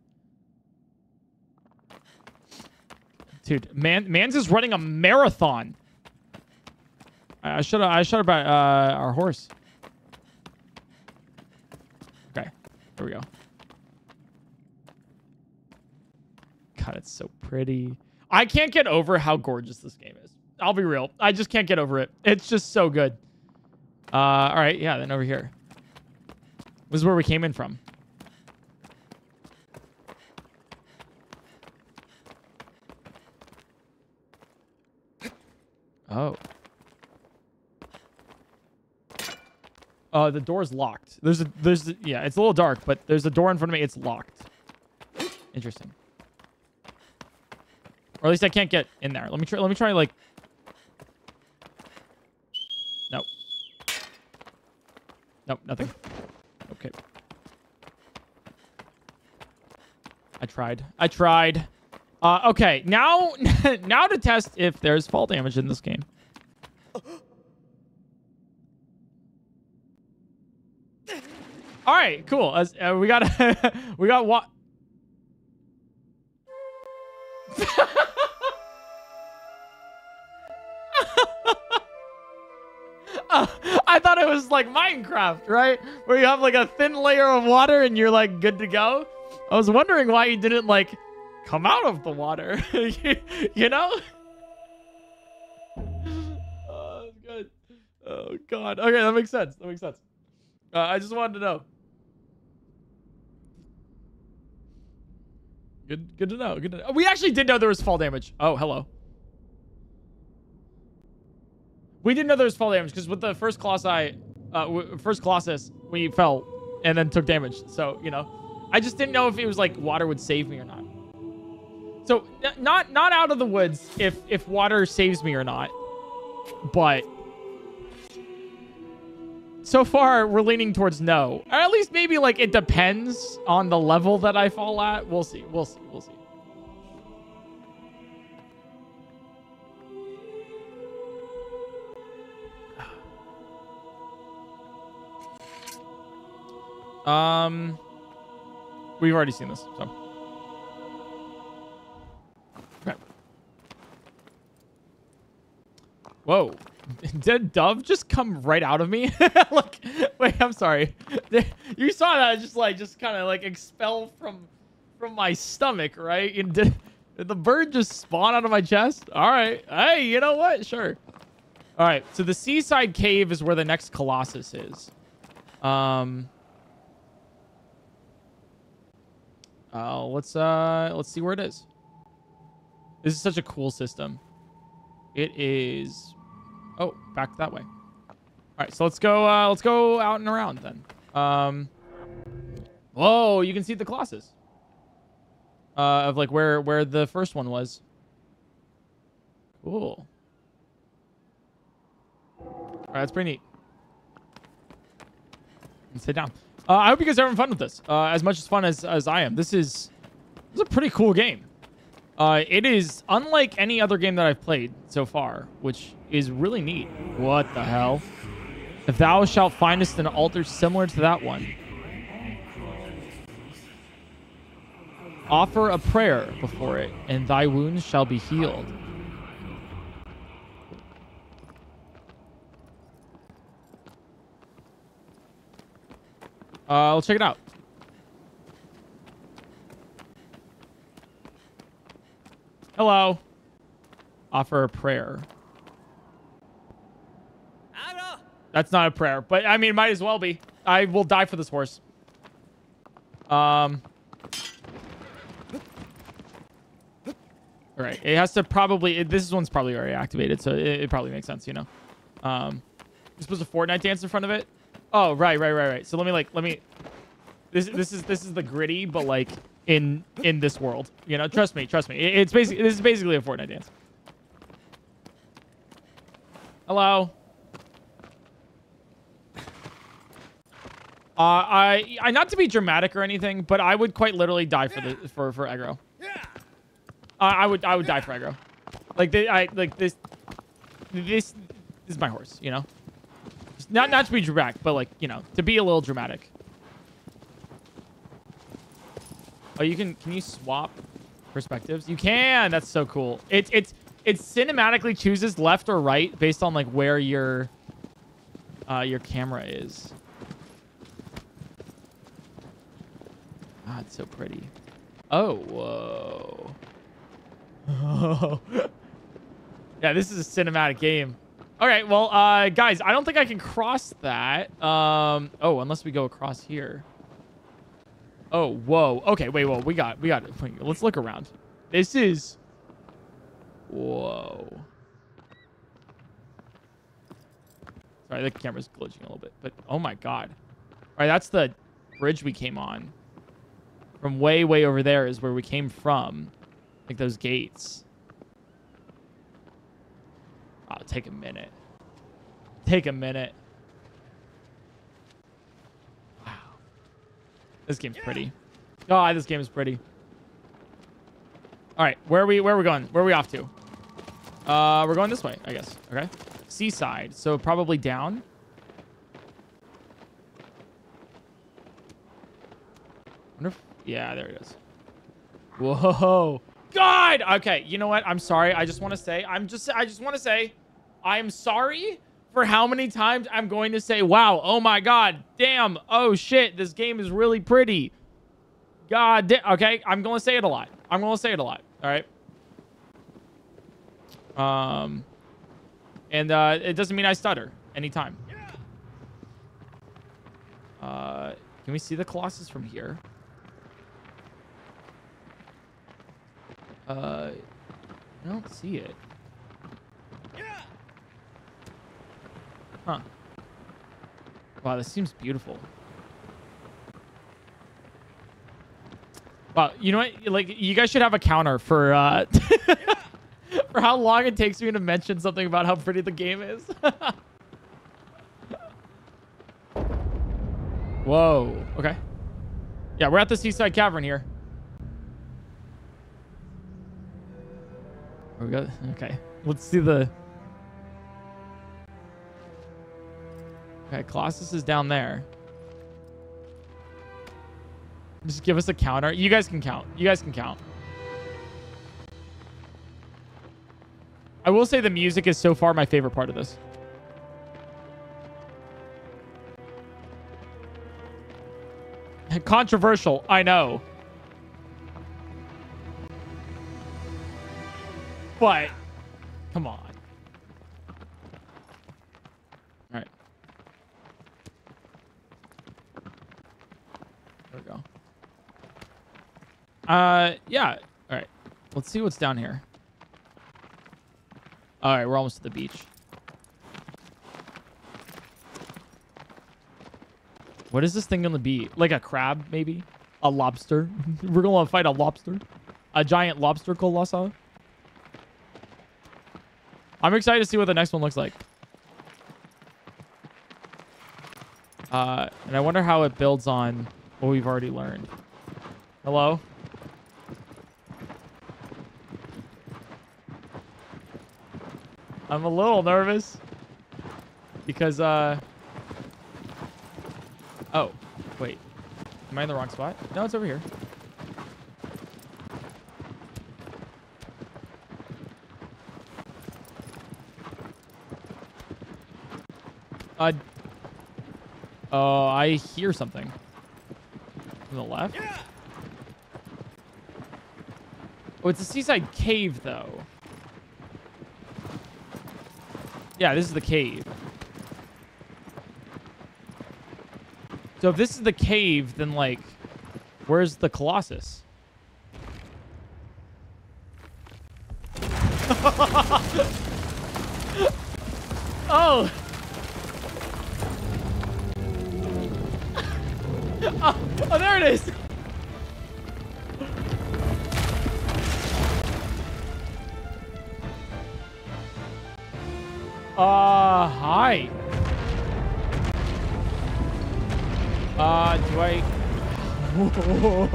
Dude, man, man's is running a marathon. I should have I should brought uh, our horse. Okay, here we go. God, it's so pretty. I can't get over how gorgeous this game is. I'll be real. I just can't get over it. It's just so good. Uh, all right, yeah. Then over here. This is where we came in from. Oh. Uh, the door's locked. There's a, there's, a, yeah, it's a little dark, but there's a door in front of me. It's locked. Interesting. Or at least I can't get in there. Let me try, let me try, like... Nope. Nope, nothing. Okay. I tried. I tried. Uh, okay, now, now to test if there's fall damage in this game. All right, cool. As, uh, we got, we got what? I thought it was like Minecraft, right? Where you have like a thin layer of water and you're like good to go. I was wondering why you didn't like come out of the water. you know? Oh, good. Oh god. Okay, that makes sense. That makes sense. Uh, I just wanted to know. Good, good to know. Good to know. We actually did know there was fall damage. Oh, hello. We didn't know there was fall damage because with the first Colossi, uh, first Colossus, we fell and then took damage. So you know, I just didn't know if it was like water would save me or not. So not not out of the woods if if water saves me or not, but so far we're leaning towards no. Or at least maybe like it depends on the level that I fall at. We'll see. We'll see. We'll see. Um, we've already seen this, so. Okay. Whoa. Did Dove just come right out of me? like, wait, I'm sorry. You saw that just like, just kind of like expel from, from my stomach, right? And did, did the bird just spawn out of my chest? All right. Hey, you know what? Sure. All right. So the seaside cave is where the next Colossus is. Um, uh, let's, uh, let's see where it is. This is such a cool system. It is Oh, back that way. All right, so let's go. Uh, let's go out and around then. Um, whoa, you can see the Colossus. Uh, of like where where the first one was. Cool. All right, that's pretty neat. Sit down. Uh, I hope you guys are having fun with this. Uh, as much as fun as as I am. This is this is a pretty cool game. Uh, it is unlike any other game that I've played so far, which is really neat. What the hell? If thou shalt findest an altar similar to that one, offer a prayer before it, and thy wounds shall be healed. Uh, let's check it out. Hello. Offer a prayer. That's not a prayer, but I mean, might as well be. I will die for this horse. Um. All right, it has to probably. This one's probably already activated, so it, it probably makes sense, you know. Um, you're supposed to Fortnite dance in front of it. Oh, right, right, right, right. So let me like, let me. This this is this is the griddy, but like in in this world, you know. Trust me, trust me. It, it's basically this is basically a Fortnite dance. Hello. Uh, I, I, not to be dramatic or anything, but I would quite literally die for the for for Agro. Uh, I would I would die for Agro. Like they, I like this. This, this is my horse. You know. Not not to be dramatic, but like you know to be a little dramatic. Oh, you can can you swap perspectives? You can. That's so cool. It's it's it cinematically chooses left or right based on like where your uh, your camera is. Ah, it's so pretty. Oh, whoa. Oh. yeah, this is a cinematic game. All right, well, uh, guys, I don't think I can cross that. Um, oh, unless we go across here. Oh, whoa. Okay, wait, whoa. We got, we got it. Let's look around. This is... Whoa. Sorry, the camera's glitching a little bit, but oh my god. All right, that's the bridge we came on. From way, way over there is where we came from. Like those gates. Oh, take a minute. Take a minute. Wow. This game's pretty. God, this game is pretty. All right, where are we? Where are we going? Where are we off to? Uh, we're going this way, I guess. Okay. Seaside, so probably down. Wonder if, yeah, there it is. Whoa. God. Okay, you know what? I'm sorry. I just want to say, I'm just, I just want to say, I'm sorry for how many times I'm going to say, wow, oh my God, damn, oh shit, this game is really pretty. God Okay, I'm going to say it a lot. I'm going to say it a lot. All right. Um, and uh, it doesn't mean I stutter anytime. Uh, can we see the Colossus from here? Uh, I don't see it. Huh. Wow, this seems beautiful. Wow, you know what? Like, you guys should have a counter for uh, for how long it takes me to mention something about how pretty the game is. Whoa. Okay. Yeah, we're at the Seaside Cavern here. We go. Okay. Let's see the... Okay, Colossus is down there. Just give us a counter. You guys can count. You guys can count. I will say the music is so far my favorite part of this. Controversial, I know. But, come on. All right. There we go. Uh, yeah. All right. Let's see what's down here. All right, we're almost to the beach. What is this thing gonna be? Like a crab, maybe? A lobster? we're gonna fight a lobster? A giant lobster colossal? I'm excited to see what the next one looks like. Uh, and I wonder how it builds on what we've already learned. Hello? I'm a little nervous because, uh, oh, wait, am I in the wrong spot? No, it's over here. Uh, oh, I hear something. To the left? Oh, it's a seaside cave, though. Yeah, this is the cave. So if this is the cave, then, like, where's the Colossus? oh! oh! Oh, there it is! oh,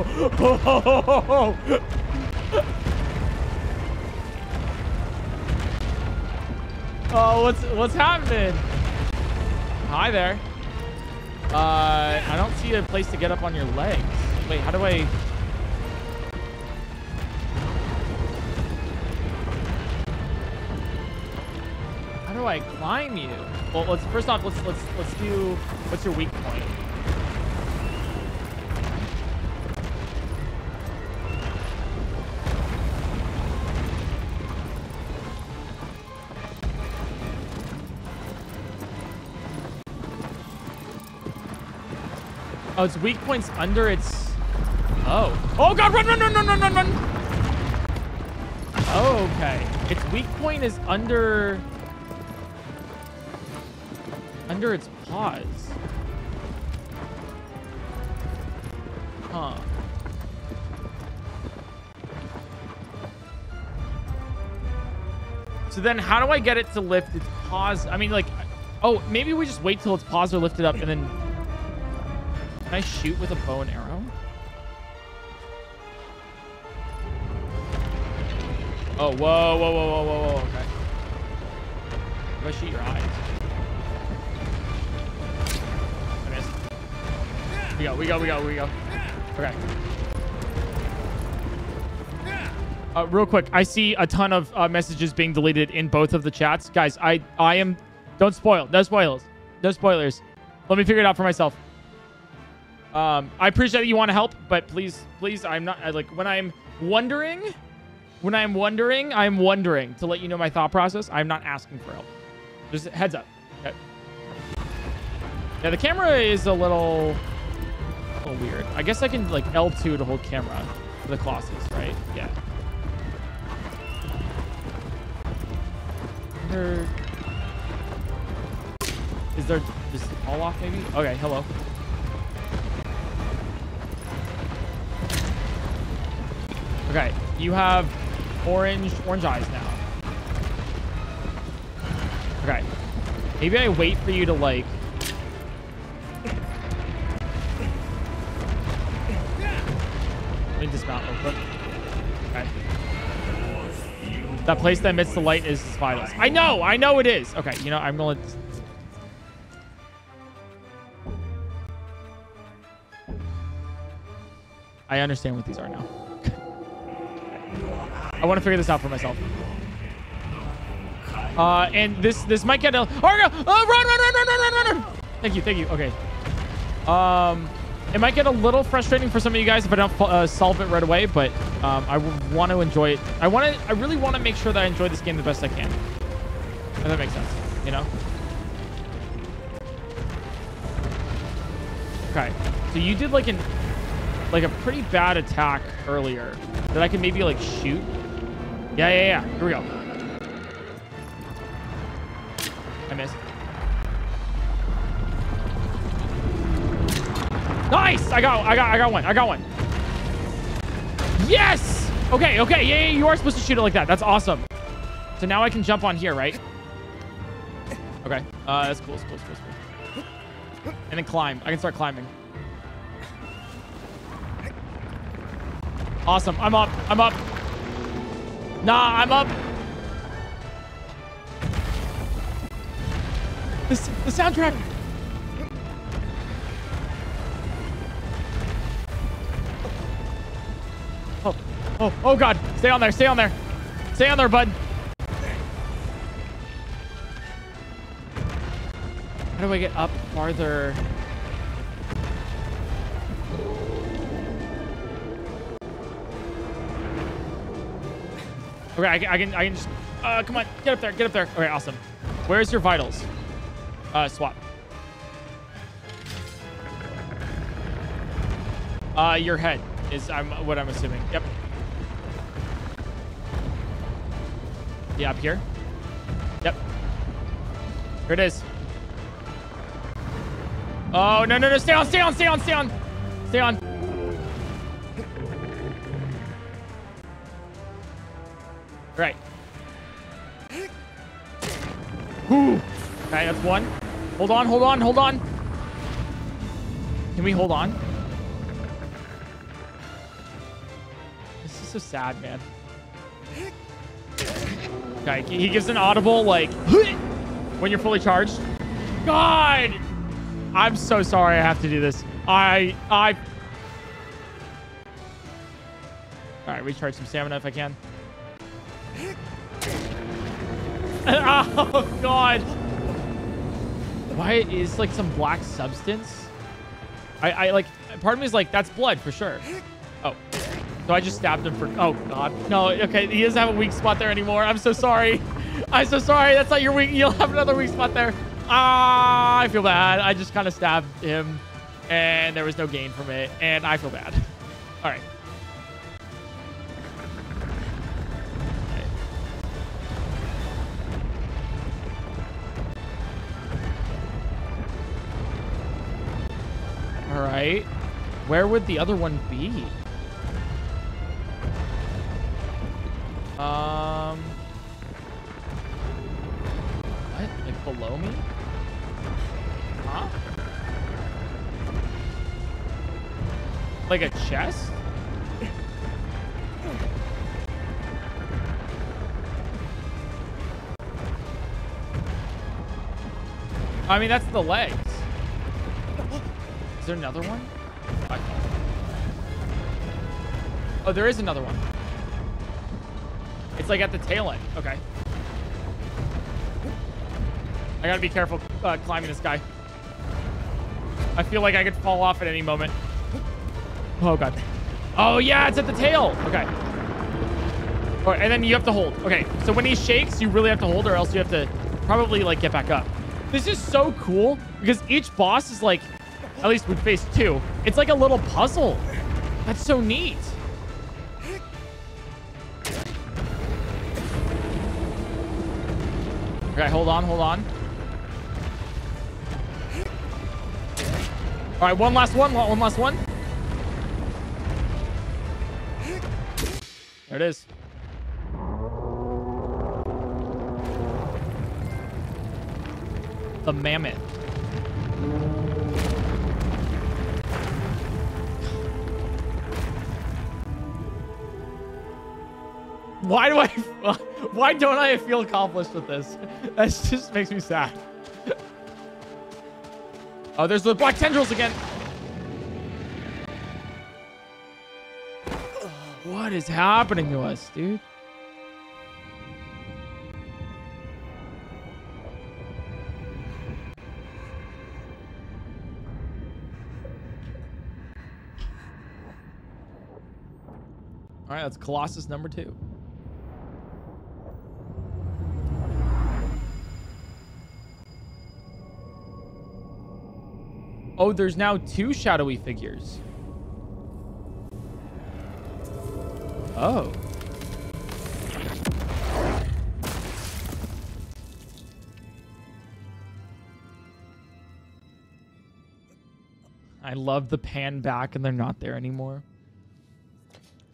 what's what's happening? Hi there. Uh, I don't see a place to get up on your legs. Wait, how do I? How do I climb you? Well, let's first off, let's let's let's do. What's your weak point? Oh, its weak points under its. Oh. Oh God! Run! Run! Run! Run! Run! Run! Run! Oh, okay. Its weak point is under. Under its paws. Huh. So then, how do I get it to lift its paws? I mean, like, oh, maybe we just wait till its paws are lifted up and then can I shoot with a bow and arrow? Oh, whoa, whoa, whoa, whoa, whoa, whoa, okay. If I shoot your eyes. I missed. We go, we go, we go, we go. Okay. Uh, real quick, I see a ton of uh, messages being deleted in both of the chats. Guys, I I am... Don't spoil. No spoilers. No spoilers. Let me figure it out for myself. Um, I appreciate that you want to help, but please, please, I'm not I, like when I'm wondering, when I'm wondering, I'm wondering to let you know my thought process. I'm not asking for help. Just heads up. Okay. Yeah, the camera is a little, a little weird. I guess I can like L2 to hold camera for the Colossus, right? Yeah. Is there, just all off maybe? Okay, hello. Okay, you have orange orange eyes now. Okay. Maybe I wait for you to like Let me dismount real quick. Okay. That place that emits the light is vitals. I know, I know it is. Okay, you know, I'm gonna I understand what these are now. I want to figure this out for myself. Uh, and this this might get oh, no. oh run run run run run run run. Thank you, thank you. Okay. Um, it might get a little frustrating for some of you guys if I don't uh, solve it right away, but um, I want to enjoy it. I want to. I really want to make sure that I enjoy this game the best I can. If that makes sense, you know. Okay, so you did like an like a pretty bad attack earlier that I can maybe like shoot. Yeah, yeah, yeah. Here we go. I missed. Nice! I got, I got, I got one. I got one. Yes! Okay, okay. Yeah, yeah, you are supposed to shoot it like that. That's awesome. So now I can jump on here, right? Okay. Uh, that's cool. That's cool. That's cool. That's cool. And then climb. I can start climbing. Awesome. I'm up. I'm up. Nah, I'm up. This, the soundtrack. Oh, oh, oh God. Stay on there. Stay on there. Stay on there, bud. How do I get up farther? Okay, I can, I can, I can just, uh, come on, get up there, get up there. Okay, awesome. Where's your vitals? Uh, swap. Uh, your head is I'm what I'm assuming. Yep. Yeah, up here. Yep. Here it is. Oh, no, no, no. Stay on, stay on, stay on, stay on. Stay on. Right. Whew. Okay, that's one. Hold on, hold on, hold on. Can we hold on? This is so sad, man. Okay, he gives an audible, like... When you're fully charged. God! I'm so sorry I have to do this. I... I... Alright, recharge some stamina if I can. oh, God. Why is like some black substance? I, I like, part of me is like, that's blood for sure. Oh. So I just stabbed him for, oh God. No, okay, he doesn't have a weak spot there anymore. I'm so sorry. I'm so sorry. That's not your weak, you'll have another weak spot there. Ah, I feel bad. I just kind of stabbed him and there was no gain from it. And I feel bad. All right. All right. Where would the other one be? Um. What? Like below me? Huh? Like a chest? I mean, that's the legs. Is there another one? Oh, there is another one. It's like at the tail end. Okay. I gotta be careful uh, climbing this guy. I feel like I could fall off at any moment. Oh, God. Oh, yeah, it's at the tail. Okay. And then you have to hold. Okay, so when he shakes, you really have to hold or else you have to probably, like, get back up. This is so cool because each boss is, like, at least with phase two, it's like a little puzzle. That's so neat. Okay, hold on, hold on. All right, one last one, one last one. There it is. The mammoth. Why do I... Why don't I feel accomplished with this? That just makes me sad. Oh, there's the black tendrils again. What is happening to us, dude? All right, that's Colossus number two. Oh, there's now two shadowy figures. Oh. I love the pan back and they're not there anymore.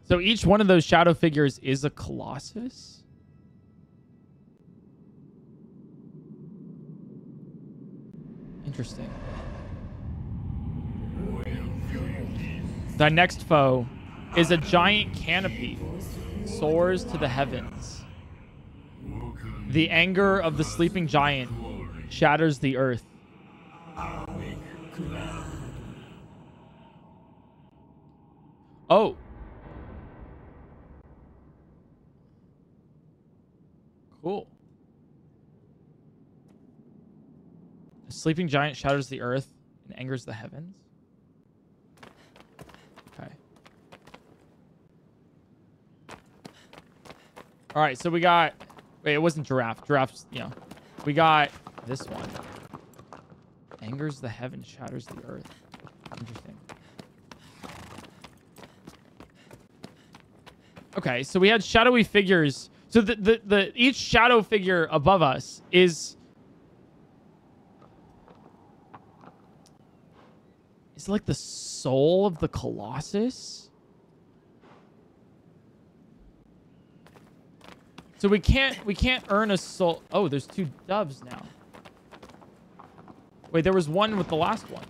So each one of those shadow figures is a colossus? Interesting. The next foe is a giant canopy, soars to the heavens. The anger of the sleeping giant shatters the earth. Oh. Cool. Sleeping giant shatters the earth and angers the heavens. Okay. All right, so we got. Wait, it wasn't giraffe. Giraffe's, you know. We got this one. Angers the heaven, shatters the earth. Interesting. Okay, so we had shadowy figures. So the, the, the each shadow figure above us is is like the soul of the Colossus. So we can't we can't earn a soul. Oh, there's two doves now. Wait, there was one with the last one.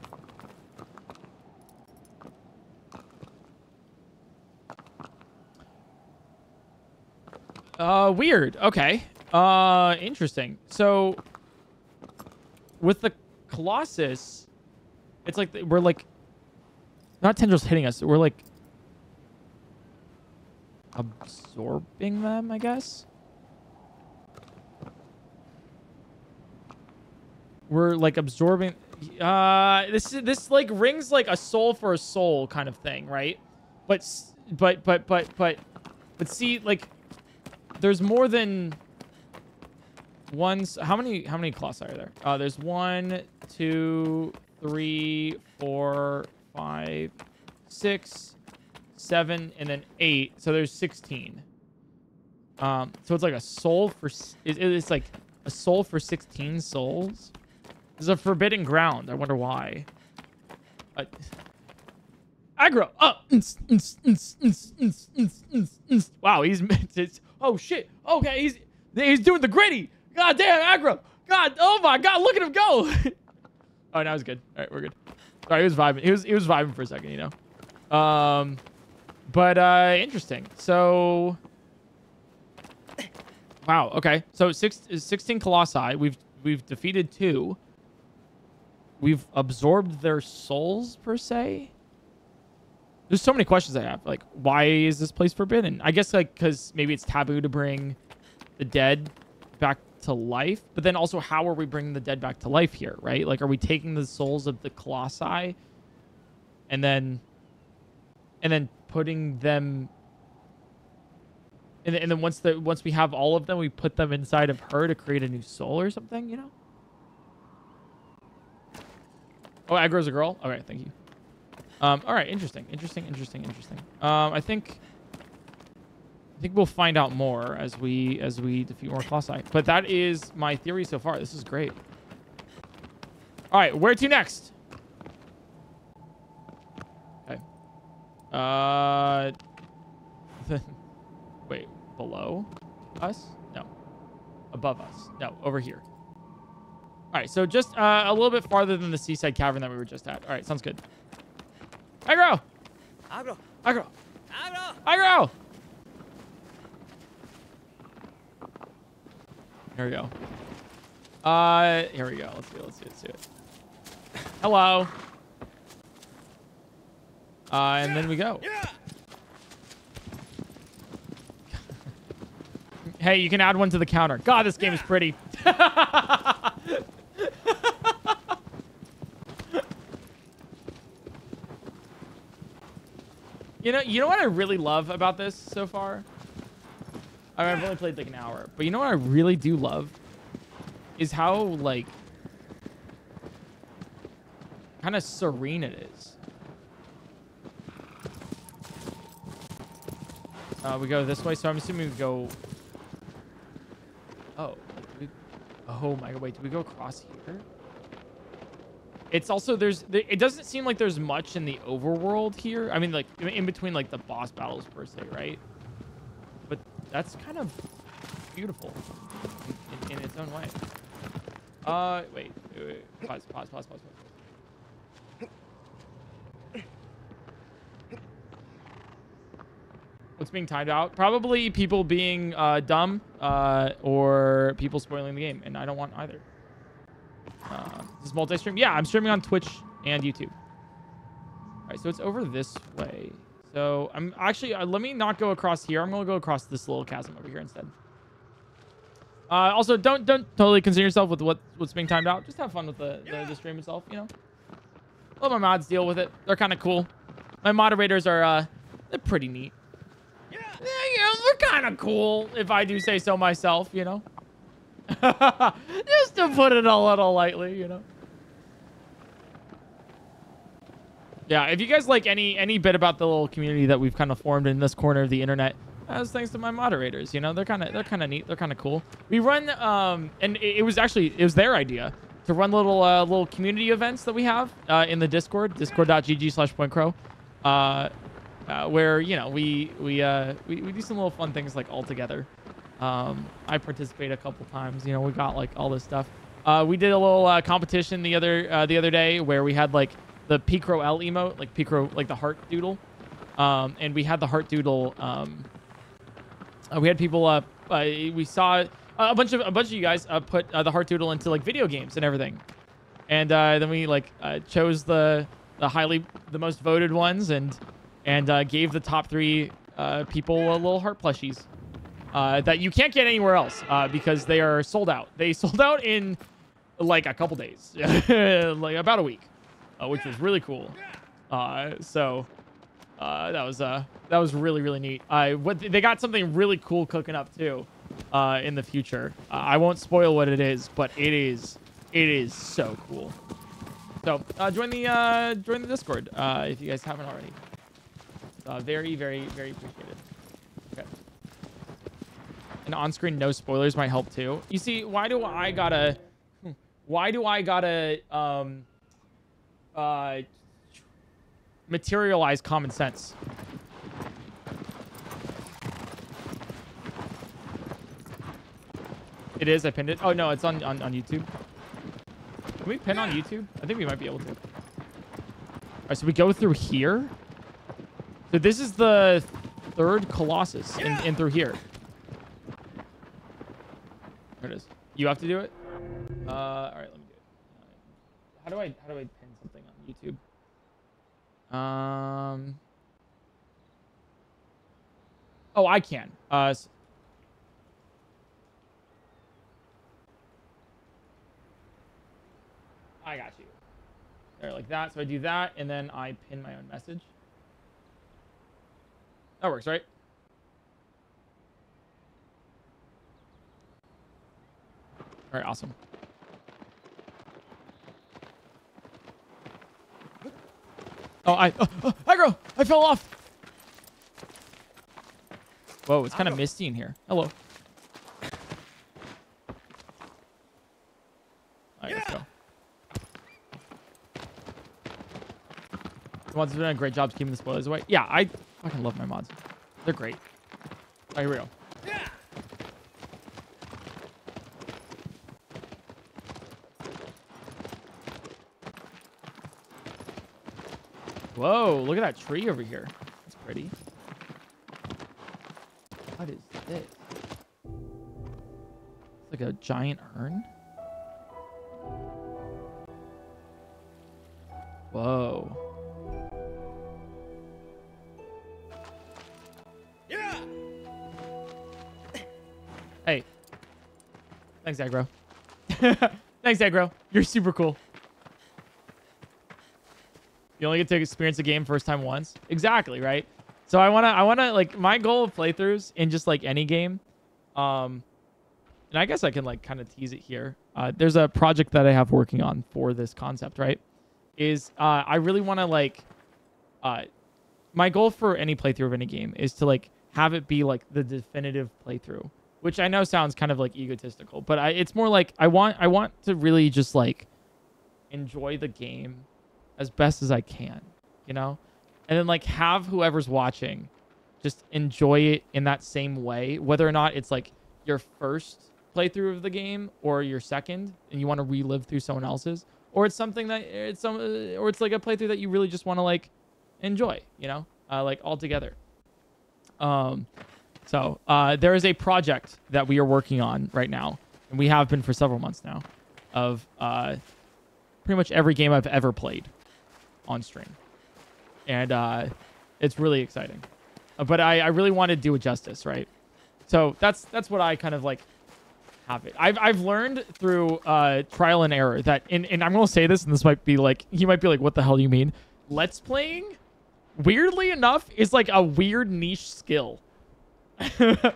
Uh, weird. Okay. Uh, interesting. So, with the Colossus, it's like we're like not tendrils hitting us. We're like absorbing them, I guess. We're like absorbing. Uh, this is this like rings like a soul for a soul kind of thing, right? But but but but but but see, like there's more than one. How many how many colossi are there? Uh, there's one, two, three, four, five, six, seven, and then eight. So there's sixteen. Um, so it's like a soul for it's like a soul for sixteen souls. This is a forbidden ground. I wonder why. Uh, Agro. Oh. Wow, he's... It's, oh, shit. Okay, he's he's doing the griddy. God damn, Agro. God, oh my God, look at him go. oh, now he's good. All right, we're good. All right, he was vibing. He was, he was vibing for a second, you know. Um, But uh, interesting. So... Wow. Okay. So six, 16 Colossi. We've we've defeated two. We've absorbed their souls per se. There's so many questions I have. Like, why is this place forbidden? I guess like because maybe it's taboo to bring the dead back to life, but then also how are we bringing the dead back to life here, right? Like, are we taking the souls of the colossi and then and then putting them and, and then once the once we have all of them, we put them inside of her to create a new soul or something, you know? Oh, Agro's a girl. Okay, thank you. Um, all right, interesting, interesting, interesting, interesting. Um, I think, I think we'll find out more as we as we defeat more colossi. But that is my theory so far. This is great. All right, where to next? Okay. Uh, wait, below us? No, above us? No, over here. All right, so just uh, a little bit farther than the seaside cavern that we were just at. All right, sounds good. Agro! Agro! Agro! Agro! Agro! Here we go. Uh, here we go. Let's do it. Let's do it. Let's do it. Hello. Uh, and then we go. Yeah. Hey, you can add one to the counter. God, this game is pretty. You know, you know what I really love about this so far? I mean, I've only played like an hour, but you know what I really do love is how like kind of serene it is. Uh, we go this way, so I'm assuming we go. Oh. Oh my god! Wait, do we go across here? It's also there's it doesn't seem like there's much in the overworld here. I mean, like in- between like the boss battles per se, right? But that's kind of beautiful in, in, in its own way. Uh, wait, wait, wait. Pause, pause, pause, pause, pause. What's being timed out? Probably people being uh, dumb uh, or people spoiling the game, and I don't want either. Uh, this is multi-stream. Yeah, I'm streaming on Twitch and YouTube. All right, so it's over this way. So I'm actually uh, let me not go across here. I'm gonna go across this little chasm over here instead. Uh, also, don't don't totally concern yourself with what what's being timed out. Just have fun with the the, the stream itself. You know, let my mods deal with it. They're kind of cool. My moderators are uh, they're pretty neat. Yeah, you know, they're kind of cool if I do say so myself. You know. Just to put it a little lightly, you know. Yeah, if you guys like any any bit about the little community that we've kind of formed in this corner of the internet, that's thanks to my moderators. You know, they're kind of they're kind of neat. They're kind of cool. We run um, and it, it was actually it was their idea to run little uh, little community events that we have uh, in the Discord, discord.gg/slash pointcrow, uh, uh, where you know we we uh we, we do some little fun things like all together. Um, I participate a couple times. You know, we got like all this stuff. Uh, we did a little uh, competition the other uh, the other day where we had like the Picro L emote, like Picro, like the heart doodle, um, and we had the heart doodle. Um, uh, we had people. We saw a bunch of a bunch of you guys put the heart doodle into like video games and everything. and then we like chose the the highly the most voted ones and and uh, gave the top three uh, people a little heart plushies uh, that you can't get anywhere else uh, because they are sold out. They sold out in like a couple days, like about a week, uh, which was really cool. Uh, so that was that was really really neat. I what they got something really cool cooking up too in the future. I won't spoil what it is, but it is it is so cool. So join the join the Discord if you guys haven't already. Uh, very very very appreciated. Okay. And on-screen no spoilers might help too. You see, why do I gotta? Why do I gotta um, uh, materialize common sense? It is. I pinned it. Oh no, it's on on, on YouTube. Can we pin on YouTube? I think we might be able to. All right, so we go through here. So this is the third Colossus in, in through here. There it is. You have to do it. Uh, all right, let me do it. How do I how do I pin something on YouTube? Um. Oh, I can. Uh. s- I got you. There, like that. So I do that, and then I pin my own message. That works, right? All right, awesome. Oh, I, oh, oh, Agro! I fell off. Whoa, it's kind of misty in here. Hello. All right, let's go. The have done a great job keeping the spoilers away. Yeah, I fucking love my mods. They're great. All right, here we go. Whoa, look at that tree over here. That's pretty. What is this? It's like a giant urn? Whoa. Thanks, Agro. Thanks, Agro. You're super cool. You only get to experience a game first time once. Exactly, right? So I wanna I wanna like my goal of playthroughs in just like any game, um and I guess I can like kind of tease it here. Uh, there's a project that I have working on for this concept, right? Is uh, I really want to like, uh, my goal for any playthrough of any game is to like have it be like the definitive playthrough, which I know sounds kind of like egotistical, but I, it's more like I want I want to really just like enjoy the game as best as I can, you know, and then like have whoever's watching just enjoy it in that same way, whether or not it's like your first playthrough of the game or your second, and you want to relive through someone else's, or it's something that it's some, or it's like a playthrough that you really just want to like enjoy, you know, uh, like all together. Um, so uh, there is a project that we are working on right now, and we have been for several months now, of uh, pretty much every game I've ever played on stream, and uh, it's really exciting. Uh, But I, I really want to do it justice, right? So that's that's what I kind of like have it. I've I've learned through uh, trial and error that, and, and I'm gonna say this, and this might be like he might be like, what the hell do you mean? Let's playing, weirdly enough, is like a weird niche skill.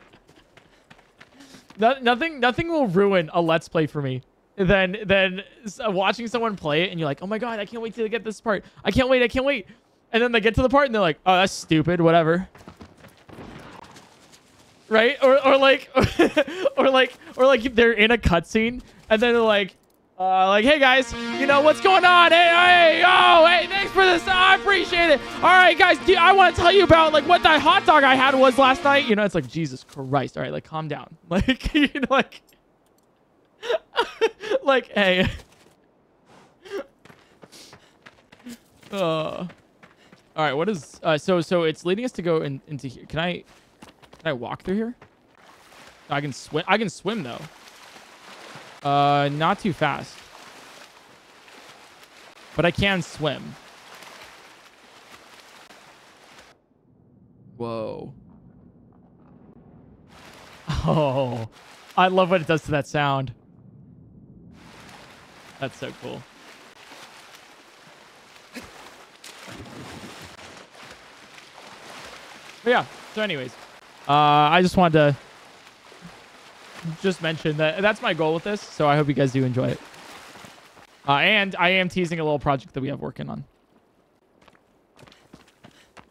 No, nothing nothing will ruin a let's play for me than than watching someone play it and you're like, oh my god, I can't wait to get this part. I can't wait, I can't wait. And then they get to the part and they're like, oh, that's stupid, whatever. Right? Or or like or like or like they're in a cutscene and then they're like, uh, like, hey guys, you know what's going on? Hey, hey, oh, hey, thanks for this. I appreciate it. All right, guys, do, I want to tell you about like what that hot dog I had was last night. You know, it's like Jesus Christ. All right, like calm down. Like, you know, like, like, hey. uh, all right, what is uh? So so it's leading us to go in, into here. Can I can I walk through here? I can swim. I can swim though. Uh, not too fast. but I can swim. Whoa. Oh, I love what it does to that sound. That's so cool. But yeah, so anyways, uh, I just wanted to just mention that that's my goal with this. So I hope you guys do enjoy it. Uh, and I am teasing a little project that we have working on.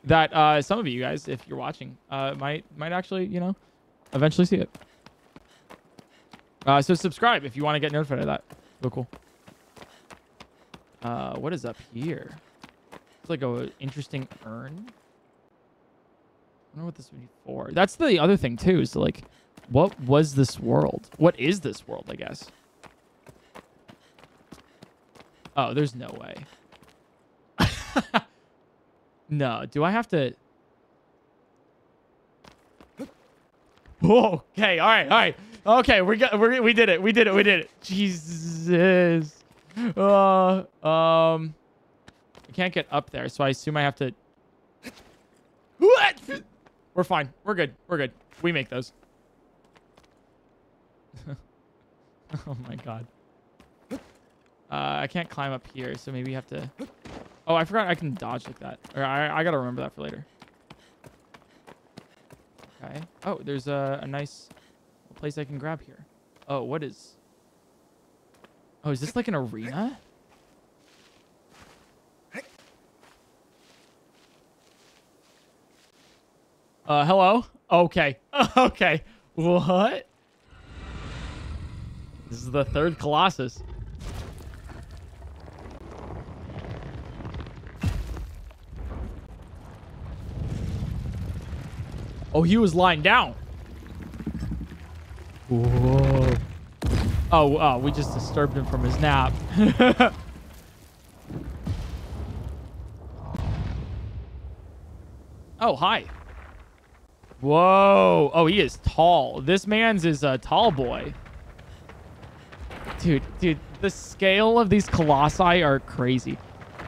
That uh, some of you guys, if you're watching, uh, might might actually, you know, eventually see it. Uh, so subscribe if you want to get notified of that. Real cool. Uh, what is up here? It's like a interesting urn. I don't know what this would be for. That's the other thing too. Is like, what was this world? What is this world? I guess. Oh, there's no way. no, do I have to? Whoa. Okay. All right. All right. Okay. We got. We we did it. We did it. We did it. Jesus. Uh. Um. I can't get up there, so I assume I have to. What? We're fine. We're good. We're good. We make those. oh my god. Uh, I can't climb up here, so maybe you have to... Oh, I forgot I can dodge like that. Or I, I gotta remember that for later. Okay. Oh, there's a, a nice place I can grab here. Oh, what is... Oh, is this like an arena? Uh, hello? Okay. okay. What? This is the third Colossus. Oh, he was lying down. Whoa. Oh, oh, we just disturbed him from his nap. oh, hi. Whoa. Oh, he is tall. This man's is a tall boy. Dude, dude, the scale of these colossi are crazy.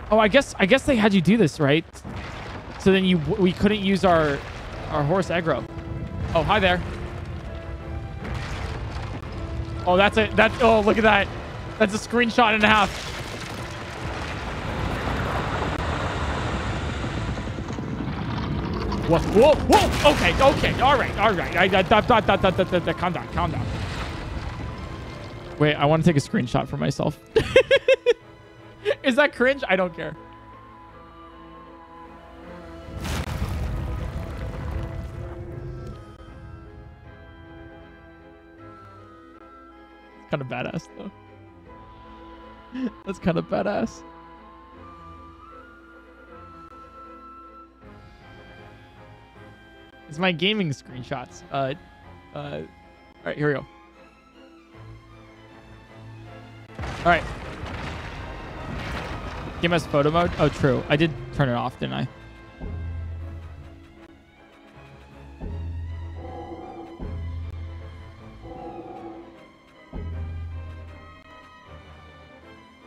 Oh, I guess I guess they had you do this, right? So then you we couldn't use our our horse Agro. Oh, hi there. Oh, that's a that oh, look at that. That's a screenshot and a half. Whoa, whoa, whoa. Okay, okay. All right, all right. I, I, da, da, da, da, da, da, calm down, calm down. Wait, I want to take a screenshot for myself. Is that cringe? I don't care. Kind of badass, though. That's kind of badass. It's my gaming screenshots. Uh, uh, all right, here we go. All right. Game has photo mode. Oh, true. I did turn it off, didn't I?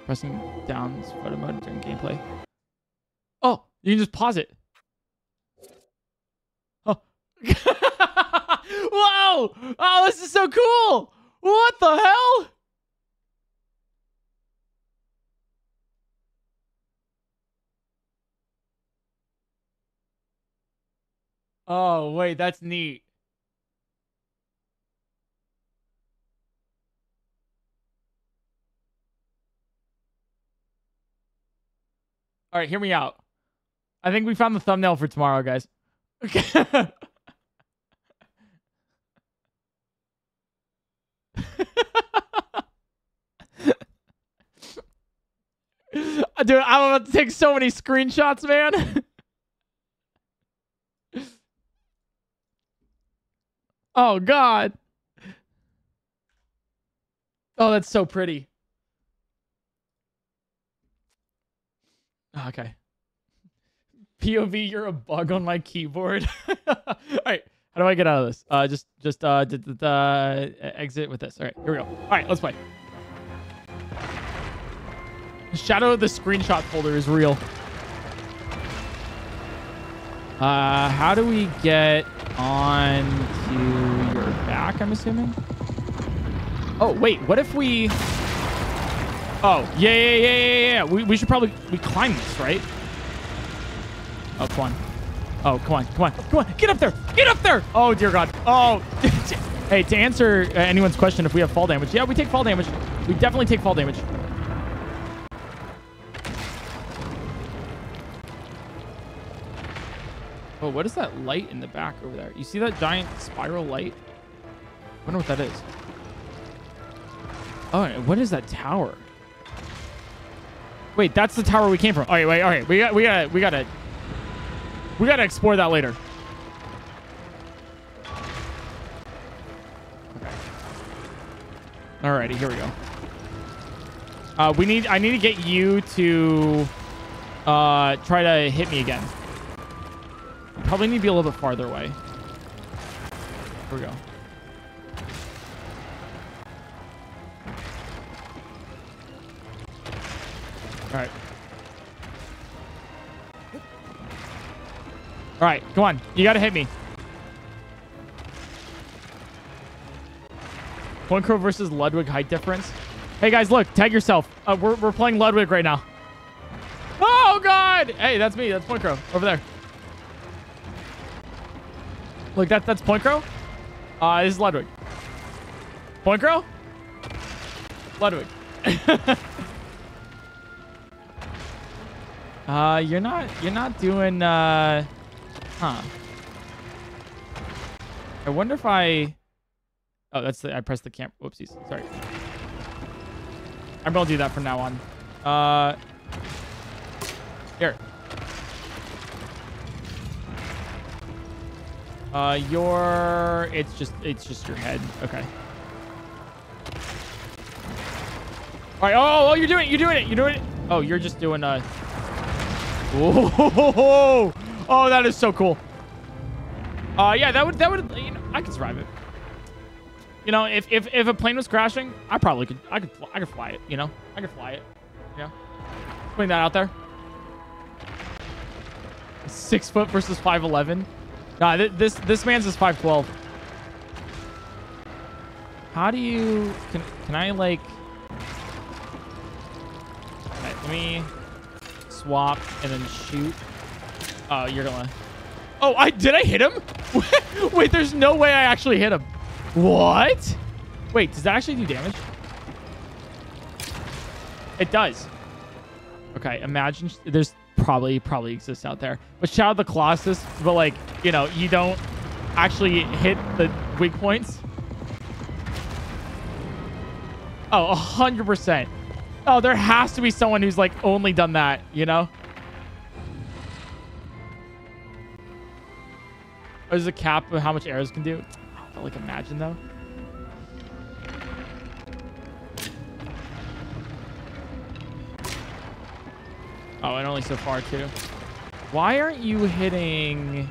Pressing down photo mode during gameplay. Oh, you can just pause it. Oh. Whoa! Oh, this is so cool! What the hell? Oh, wait, that's neat. All right, hear me out. I think we found the thumbnail for tomorrow, guys. Okay. Dude, I'm about to take so many screenshots, man. oh, God. Oh, that's so pretty. Okay. POV, you're a bug on my keyboard. All right. How do I get out of this? Uh, just, just, uh, d- d- d- uh, exit with this. All right, here we go. All right, let's play. Shadow of the screenshot folder is real. Uh, how do we get on to back, I'm assuming? Oh, wait, what if we... Oh, yeah, yeah, yeah, yeah, yeah. We, we should probably... We climb this, right? Oh, come on. Oh, come on, come on, come on. Get up there. Get up there. Oh, dear God. Oh. hey, to answer anyone's question, if we have fall damage. Yeah, we take fall damage. We definitely take fall damage. Oh, what is that light in the back over there? You see that giant spiral light? I wonder what that is. Oh, what is that tower? Wait, that's the tower we came from. All right, wait, all right. We got, we got, we got to, we got to explore that later. Okay. Alrighty, here we go. Uh, we need, I need to get you to, uh, try to hit me again. Probably need to be a little bit farther away. Here we go. All right. All right, come on. You got to hit me. Point Crow versus Ludwig height difference. Hey, guys, look. Tag yourself. Uh, we're, we're playing Ludwig right now. Oh, God. Hey, that's me. That's Point Crow over there. Look, that, that's Point Crow. Uh, this is Ludwig. Point Crow? Ludwig. uh, you're not, you're not doing, uh, huh. I wonder if I, oh, that's the, I pressed the camp. Whoopsies. Sorry. I'm to do that from now on. Uh, here. Uh, your it's just it's just your head. Okay. All right. Oh, oh, you're doing it. You're doing it. You're doing it. Oh, you're just doing uh. Oh, oh, that is so cool. Uh, yeah, that would that would you know I could survive it. You know, if if if a plane was crashing, I probably could I could I could fly it. You know, I could fly it. Yeah. Putting that out there. Six foot versus five eleven. Nah, th this this man's is 512. How do you can can I like okay, let me swap and then shoot. Oh, you're gonna Oh, I did I hit him? Wait, there's no way I actually hit him. What? Wait, does that actually do damage? It does. Okay, imagine there's probably probably exists out there. But Shadow of the Colossus, but like, you know, you don't actually hit the weak points. Oh, 100%. Oh, there has to be someone who's like only done that, you know? There's a cap of how much arrows can do. But like imagine though. Oh, and only so far too. Why aren't you hitting...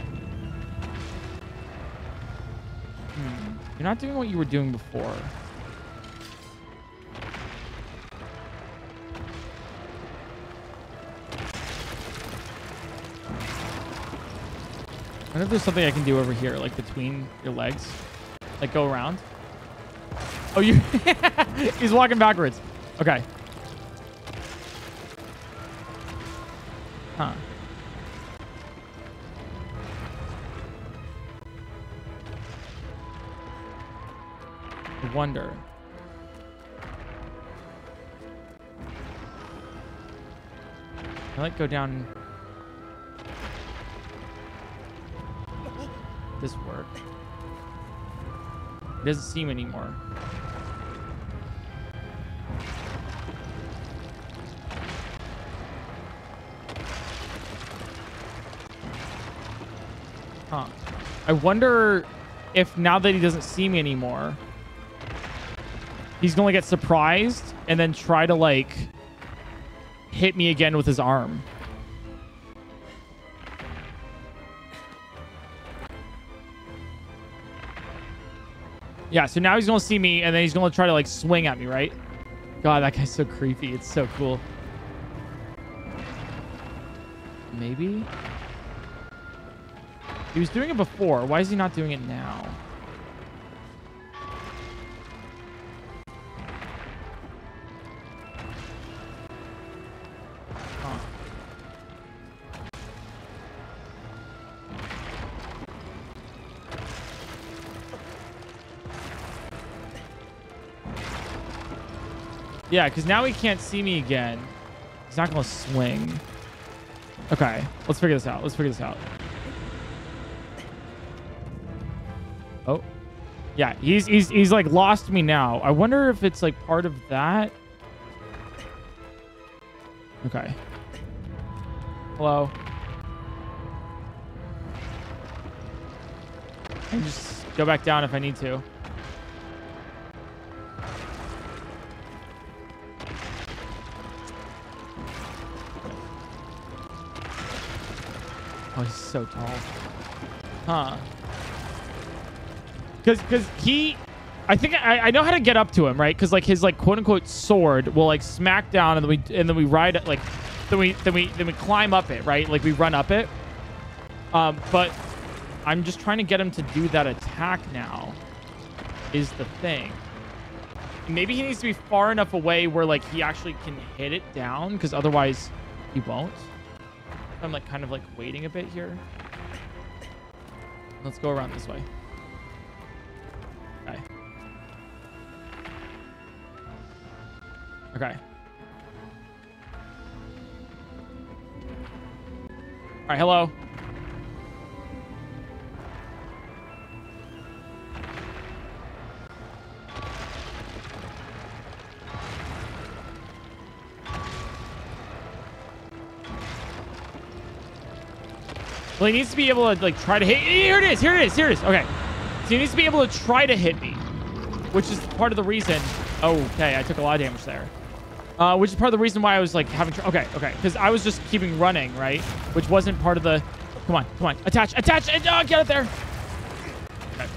Hmm. You're not doing what you were doing before. Wonder if there's something I can do over here, like between your legs. Like go around. Oh, you... He's walking backwards. Okay. Huh. I wonder. I like go down. This work. It doesn't seem anymore. Huh. I wonder if now that he doesn't see me anymore, he's going to get surprised and then try to, like, hit me again with his arm. Yeah, so now he's going to see me, and then he's going to try to, like, swing at me, right? God, that guy's so creepy. It's so cool. Maybe? He was doing it before. Why is he not doing it now? Yeah, because now he can't see me again. He's not going to swing. Okay, let's figure this out. Let's figure this out. Oh. Yeah, he's he's he's like lost me now. I wonder if it's like part of that. Okay. Hello. I can just go back down if I need to. Oh, he's so tall. Huh. Because because he, I think I, I know how to get up to him, right? Because like his like quote unquote sword will like smack down and then we and then we ride like then we then we then we climb up it, right? Like we run up it. Um, but I'm just trying to get him to do that attack now. Is the thing. Maybe he needs to be far enough away where like he actually can hit it down, because otherwise he won't. I'm like kind of like waiting a bit here. Let's go around this way. Okay. Okay. All right, hello. Well, he needs to be able to like try to hit. Here it is. Here it is. Here it is. Okay. So he needs to be able to try to hit me, which is part of the reason. Oh, okay. I took a lot of damage there. Uh, which is part of the reason why I was like having. Okay. Okay. Because I was just keeping running, right? Which wasn't part of the. Come on. Come on. Attach. Attach. And, oh, get it there. Okay.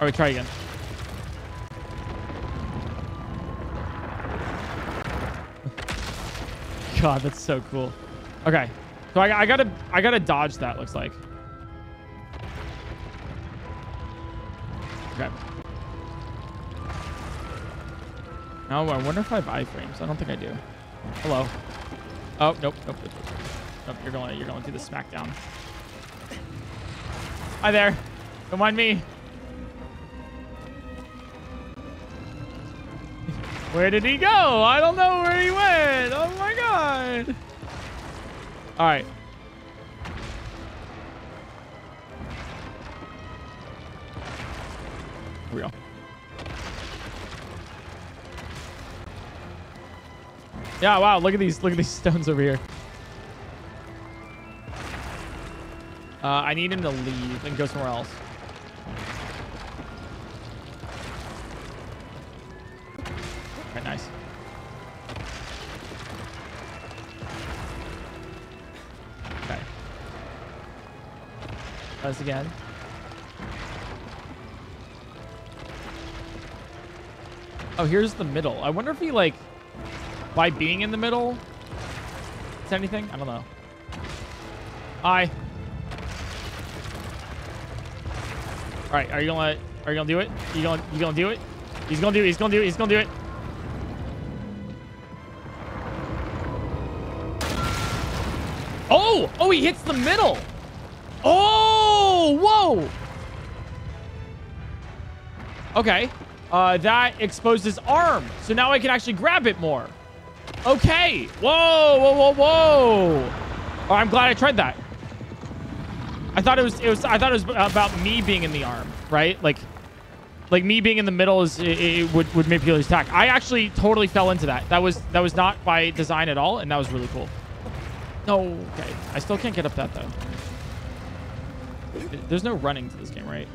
All right. Try again. God, that's so cool. Okay. So I, I gotta I gotta dodge that. Looks like. Okay. Now I wonder if I have iframes. I don't think I do. Hello. Oh nope nope. nope. Nope, you're going you're going to do the smackdown. Hi there. Don't mind me. Where did he go? I don't know where he went. Oh my god. All right. Here we go. Yeah, wow, look at these look at these stones over here. Uh, I need him to leave and go somewhere else. Us again. Oh, here's the middle. I wonder if he, like, by being in the middle, it's anything? I don't know. Hi. All right, are you gonna are you gonna do it? You gonna you gonna do it? He's gonna do it. He's gonna do it. He's gonna do it. Oh! Oh, he hits the middle. Whoa! Okay. Uh, that exposed his arm. So now I can actually grab it more. Okay. Whoa, whoa, whoa, whoa. Oh, I'm glad I tried that. I thought it was, it was, I thought it was about me being in the arm, right? Like, like me being in the middle is, it, it would, would manipulate his attack. I actually totally fell into that. That was, that was not by design at all. And that was really cool. No, okay. I still can't get up that though. There's no running to this game, right?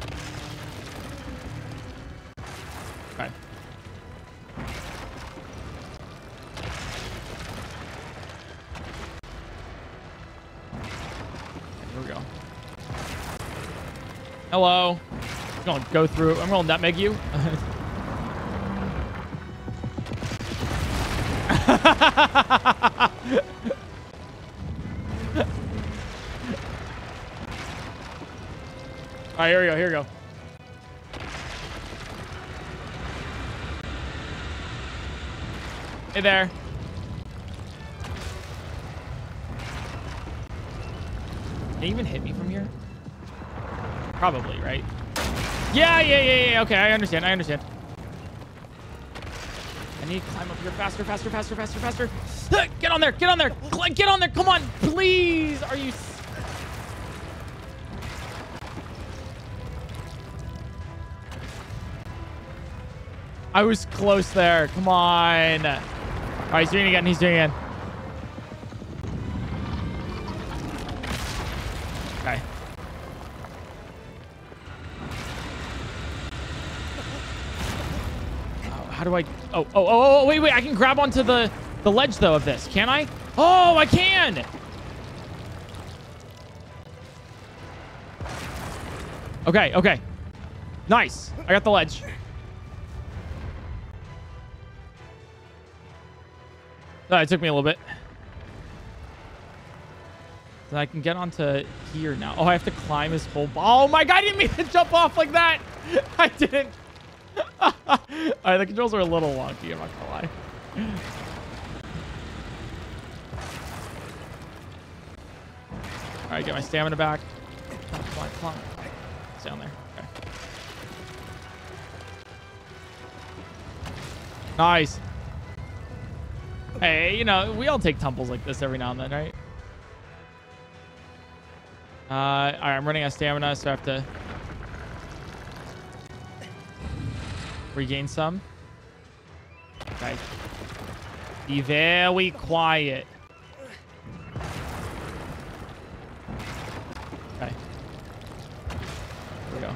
Okay. Here we go. Hello. I'm gonna go through. I'm gonna nutmeg you. right, here we go. Here we go. Hey there. Can even hit me from here? Probably, right? Yeah, yeah, yeah, yeah. Okay, I understand. I understand. I need to climb up here faster, faster, faster, faster, faster. Get on there. Get on there. Get on there. Come on. Please. Are you... I was close there. Come on. All right, he's doing it again. He's doing it again. Okay. Oh, how do I? Oh, oh, oh, oh, wait, wait. I can grab onto the the ledge though of this. Can I? Oh, I can. Okay, okay. Nice. I got the ledge. It took me a little bit. So I can get onto here now. Oh, I have to climb this whole... Ball. Oh my god, I didn't mean to jump off like that. I didn't. All right, the controls are a little wonky, I'm not gonna lie. All right, get my stamina back. Come on, come on, on. Down there. Okay. Nice. Hey, you know, we all take tumbles like this every now and then, right? Uh, all right, I'm running out of stamina, so I have to regain some. Okay. Be very quiet. Okay. Here we go.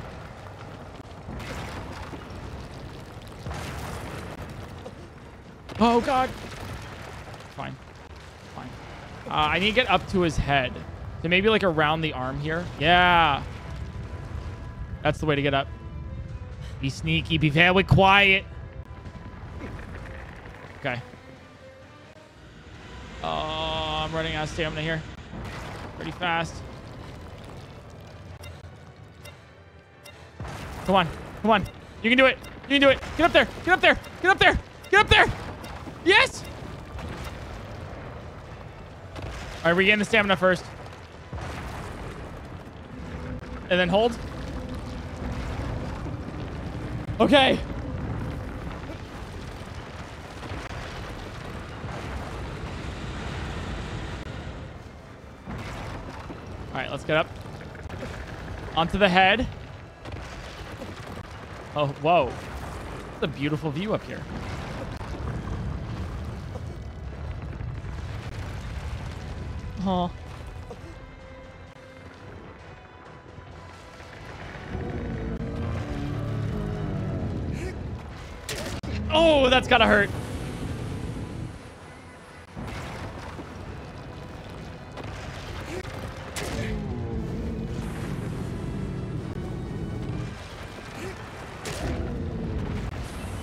Oh, God. Fine. Fine. Uh, I need to get up to his head. So maybe like around the arm here. Yeah. That's the way to get up. Be sneaky. Be very quiet. Okay. Oh, I'm running out of stamina here. Pretty fast. Come on. Come on. You can do it. You can do it. Get up there. Get up there. Get up there. Get up there. Yes. All right, regain the stamina first. And then hold. Okay. All right, let's get up. Onto the head. Oh, whoa. It's a beautiful view up here. Oh. Oh, that's gotta hurt.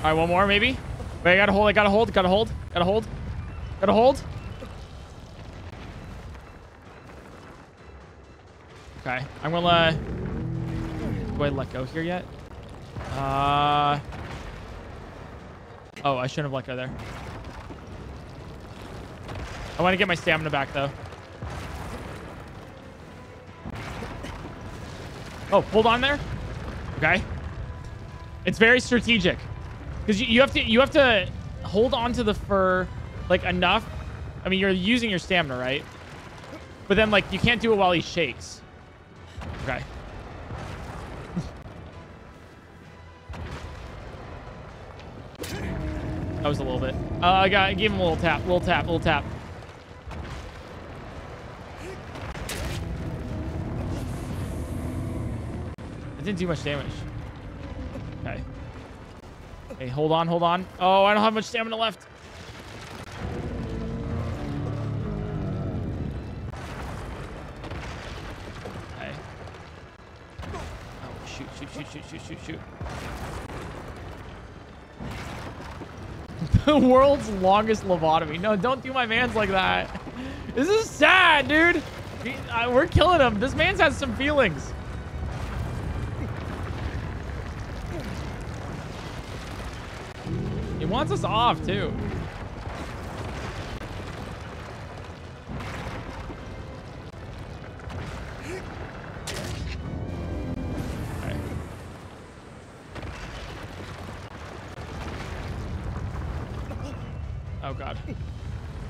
All right, one more maybe. Wait, I gotta hold. I gotta hold. Gotta hold. Gotta hold. Gotta hold. Okay, I'm gonna. Do I let go here yet? Uh. Oh, I shouldn't have let go there. I want to get my stamina back though. Oh, hold on there. Okay. It's very strategic because you, you have to you have to hold on to the fur like enough. I mean, you're using your stamina, right? But then like you can't do it while he shakes. Okay. That was a little bit. Uh, I got I gave him a little tap, little tap, little tap. It didn't do much damage. Okay. Hey, hold on, hold on. Oh, I don't have much stamina left. Shoot, shoot, shoot, shoot, shoot, shoot, the world's longest lobotomy. No, don't do my mans like that. This is sad, dude. He- uh, we're killing him. This man's has some feelings. He wants us off too.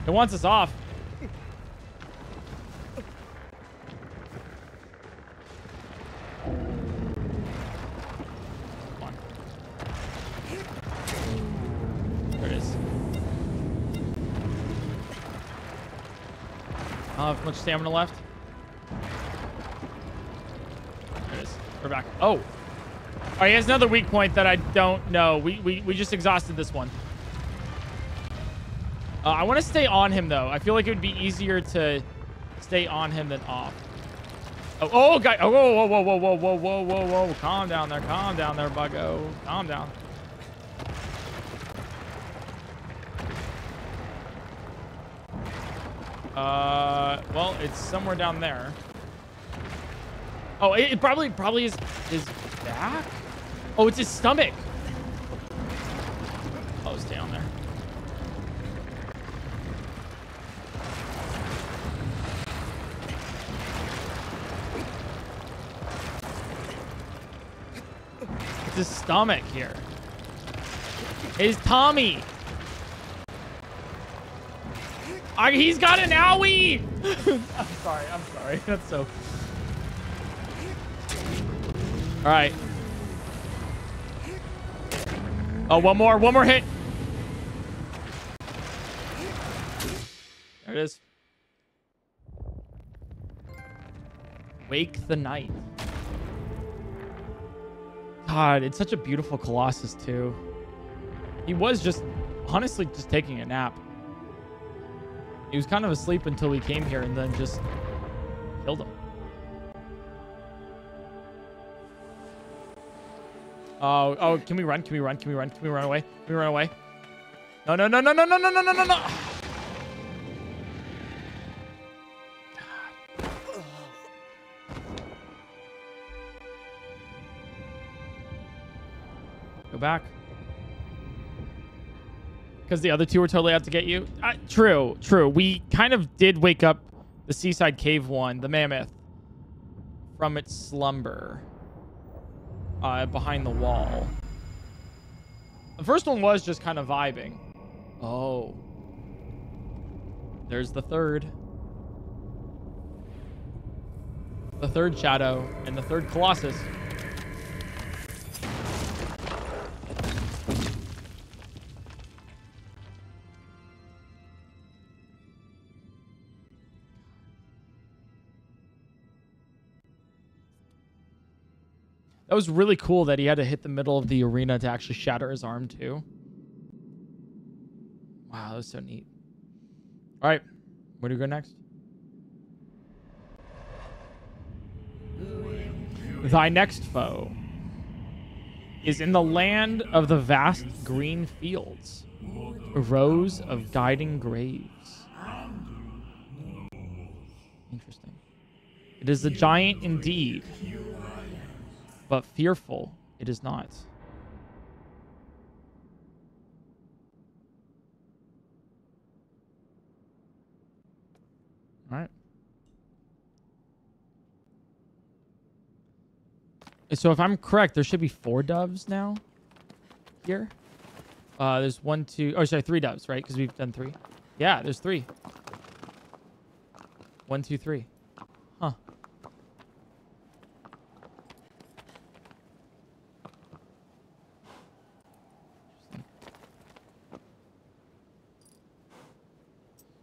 It wants us off. There it is. I don't have much stamina left. There it is. We're back. Oh. All right, he has another weak point that I don't know. We, we, we just exhausted this one. Uh, I want to stay on him, though. I feel like it would be easier to stay on him than off. Oh, oh, guy. Oh, whoa, whoa, whoa, whoa, whoa, whoa, whoa, whoa. Calm down there. Calm down there, buggo. Calm down. Uh, well, it's somewhere down there. Oh, it, probably probably is his back. Oh, it's his stomach. Oh, stay on there. It's his stomach here. It's Tommy. I, he's got an owie. I'm sorry. I'm sorry. That's so. All right. Oh, one more. One more hit. There it is. Wake the night. God, it's such a beautiful Colossus, too. He was just, honestly, just taking a nap. He was kind of asleep until we came here and then just killed him. Oh, oh, can we run? Can we run? Can we run? Can we run away? Can we run away? No, no, no, no, no, no, no, no, no, no, no. Back. Because the other two were totally out to get you? Uh, true, true. We kind of did wake up the Seaside Cave one, the mammoth, from its slumber uh, behind the wall. The first one was just kind of vibing. Oh. There's the third. The third shadow and the third colossus. That was really cool that he had to hit the middle of the arena to actually shatter his arm too. Wow, that was so neat. All right, where do we go next? Thy next foe is in the land of the vast green fields, rows of guiding graves. Interesting. It is a giant indeed, but fearful it is not. All right. So if I'm correct, there should be four doves now here. Uh, there's one, two, oh, sorry, three doves, right? Because we've done three. Yeah, there's three. One, two, three. Huh.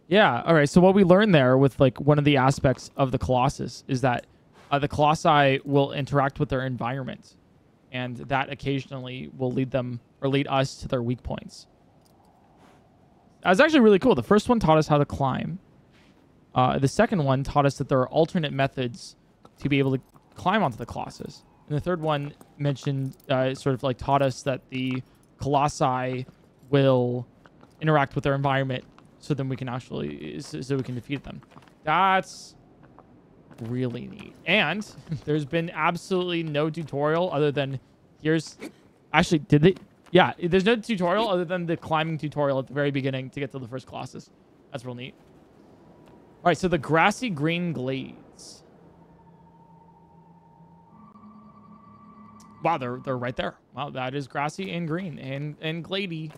Yeah. All right. So what we learned there with like one of the aspects of the Colossus is that uh, the Colossi will interact with their environment, and that occasionally will lead them or lead us to their weak points. That was actually really cool. The first one taught us how to climb. Uh, the second one taught us that there are alternate methods to be able to climb onto the Colossus. And the third one mentioned, uh, sort of like taught us that the Colossi will interact with their environment so then we can actually, so, we can defeat them. That's really neat. And there's been absolutely no tutorial other than here's actually did they yeah, there's no tutorial other than the climbing tutorial at the very beginning to get to the first classes That's real neat. All right, so the grassy green glades. Wow, they're they're right there. Wow, that is grassy and green and and glady.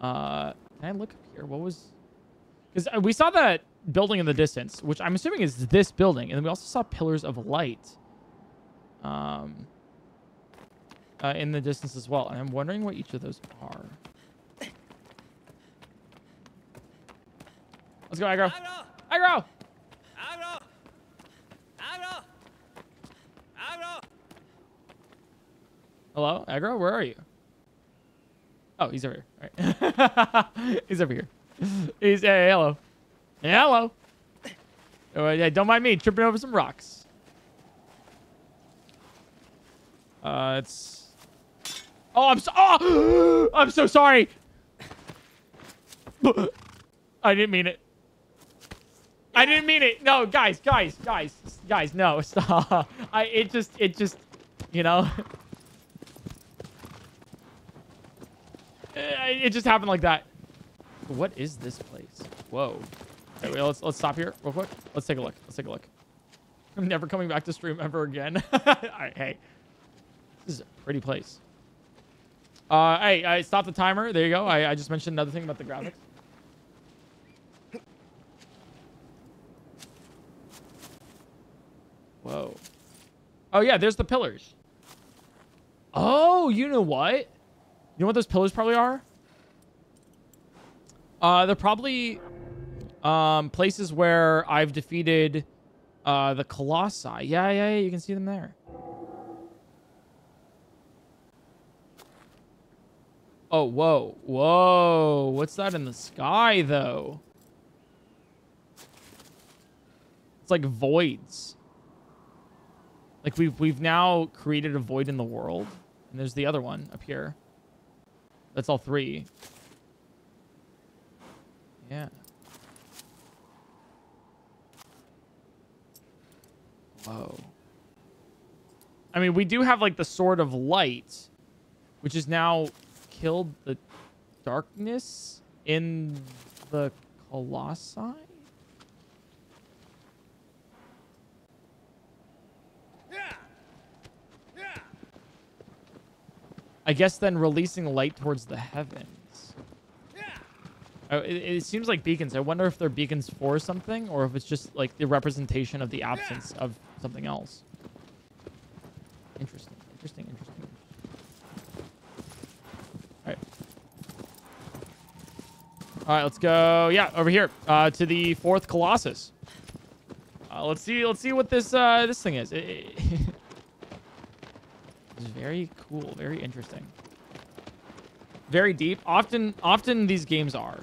Uh, can I look here? What was? Because we saw that building in the distance, which I'm assuming is this building, and then we also saw pillars of light. Um. Uh, in the distance as well, and I'm wondering what each of those are. Let's go, aggro. Agro! Aggro. Agro! Agro! Agro! Hello, Agro. Where are you? Oh, he's over here. All right. he's over here. He's hey, hello. Hey, hello. Oh, yeah, don't mind me tripping over some rocks. Uh, it's. Oh, I'm so. Oh, I'm so sorry. I didn't mean it. I didn't mean it. No, guys, guys, guys, guys, no, stop. I it just it just, you know. it just happened like that. What is this place? Whoa. Okay, let's let's stop here real quick. Let's take a look. Let's take a look. I'm never coming back to stream ever again. All right, hey, this is a pretty place. Uh, hey, I stopped the timer. There you go. I, I just mentioned another thing about the graphics. Whoa. Oh yeah, there's the pillars. Oh, you know what? You know what those pillars probably are? Uh, they're probably um, places where I've defeated uh, the Colossi. Yeah, yeah, yeah, you can see them there. Oh, whoa, whoa. What's that in the sky, though? It's like voids. Like we've we've now created a void in the world, and there's the other one up here. That's all three. Yeah. Whoa. I mean, we do have like the sword of light, which has now killed the darkness in the colossi. I guess then releasing light towards the heavens. Oh, it, it seems like beacons. I wonder if they're beacons for something or if it's just like the representation of the absence of something else. Interesting. Interesting. Interesting. All right. All right. Let's go. Yeah, over here uh, to the fourth Colossus. Uh, let's see. Let's see what this uh, this thing is. It, it- it's very cool. Very interesting. Very deep. Often, often these games are.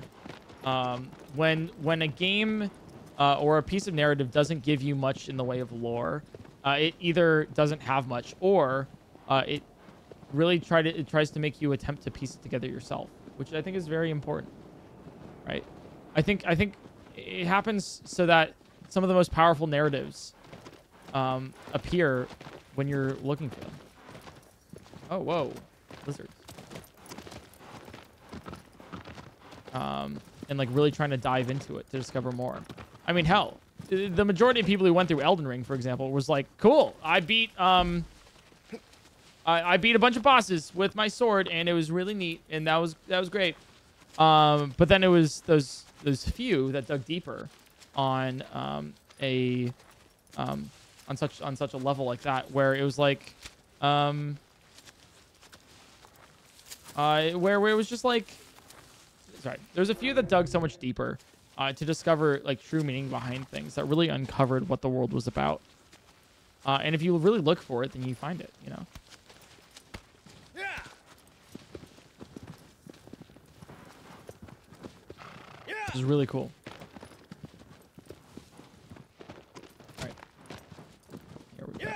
Um, when when a game uh, or a piece of narrative doesn't give you much in the way of lore, uh, it either doesn't have much or uh, it really try to it tries to make you attempt to piece it together yourself, which I think is very important. Right? I think I think it happens so that some of the most powerful narratives um, appear when you're looking for them. Oh, whoa. Lizards. Um, and like really trying to dive into it to discover more. I mean, hell, the majority of people who went through Elden Ring, for example, was like, cool, I beat, um, I, I beat a bunch of bosses with my sword and it was really neat and that was, that was great. Um, but then it was those, those few that dug deeper on, um, a, um, on such, on such a level like that where it was like, um, uh, where, where it was just like, sorry, there's a few that dug so much deeper uh, to discover like true meaning behind things that really uncovered what the world was about. Uh, and if you really look for it, then you find it, you know? Yeah. This is really cool. All right. Here we go.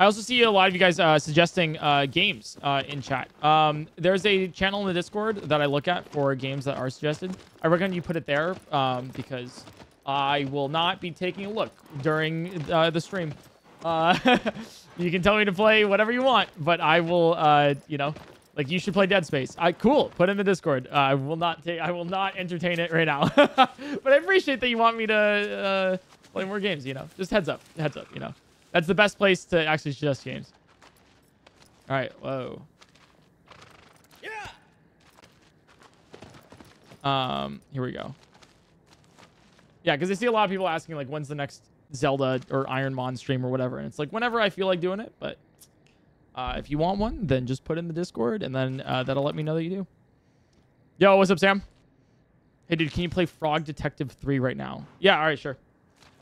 I also see a lot of you guys uh, suggesting uh, games uh, in chat. Um, there's a channel in the Discord that I look at for games that are suggested. I recommend you put it there um, because I will not be taking a look during uh, the stream. Uh, you can tell me to play whatever you want, but I will, uh, you know, like you should play Dead Space. I cool. Put in the Discord. I will not take. I will not entertain it right now. but I appreciate that you want me to play more games. You know, just heads up. Heads up. You know, that's the best place to actually suggest games. All right. Whoa. Yeah. Um. Here we go. Yeah, because I see a lot of people asking like, when's the next Zelda or Ironmon stream or whatever, and it's like whenever I feel like doing it. But uh, if you want one, then just put in the Discord, and then uh, that'll let me know that you do. Yo, what's up, Sam? Hey, dude, can you play Frog Detective 3 right now? Yeah, all right, sure.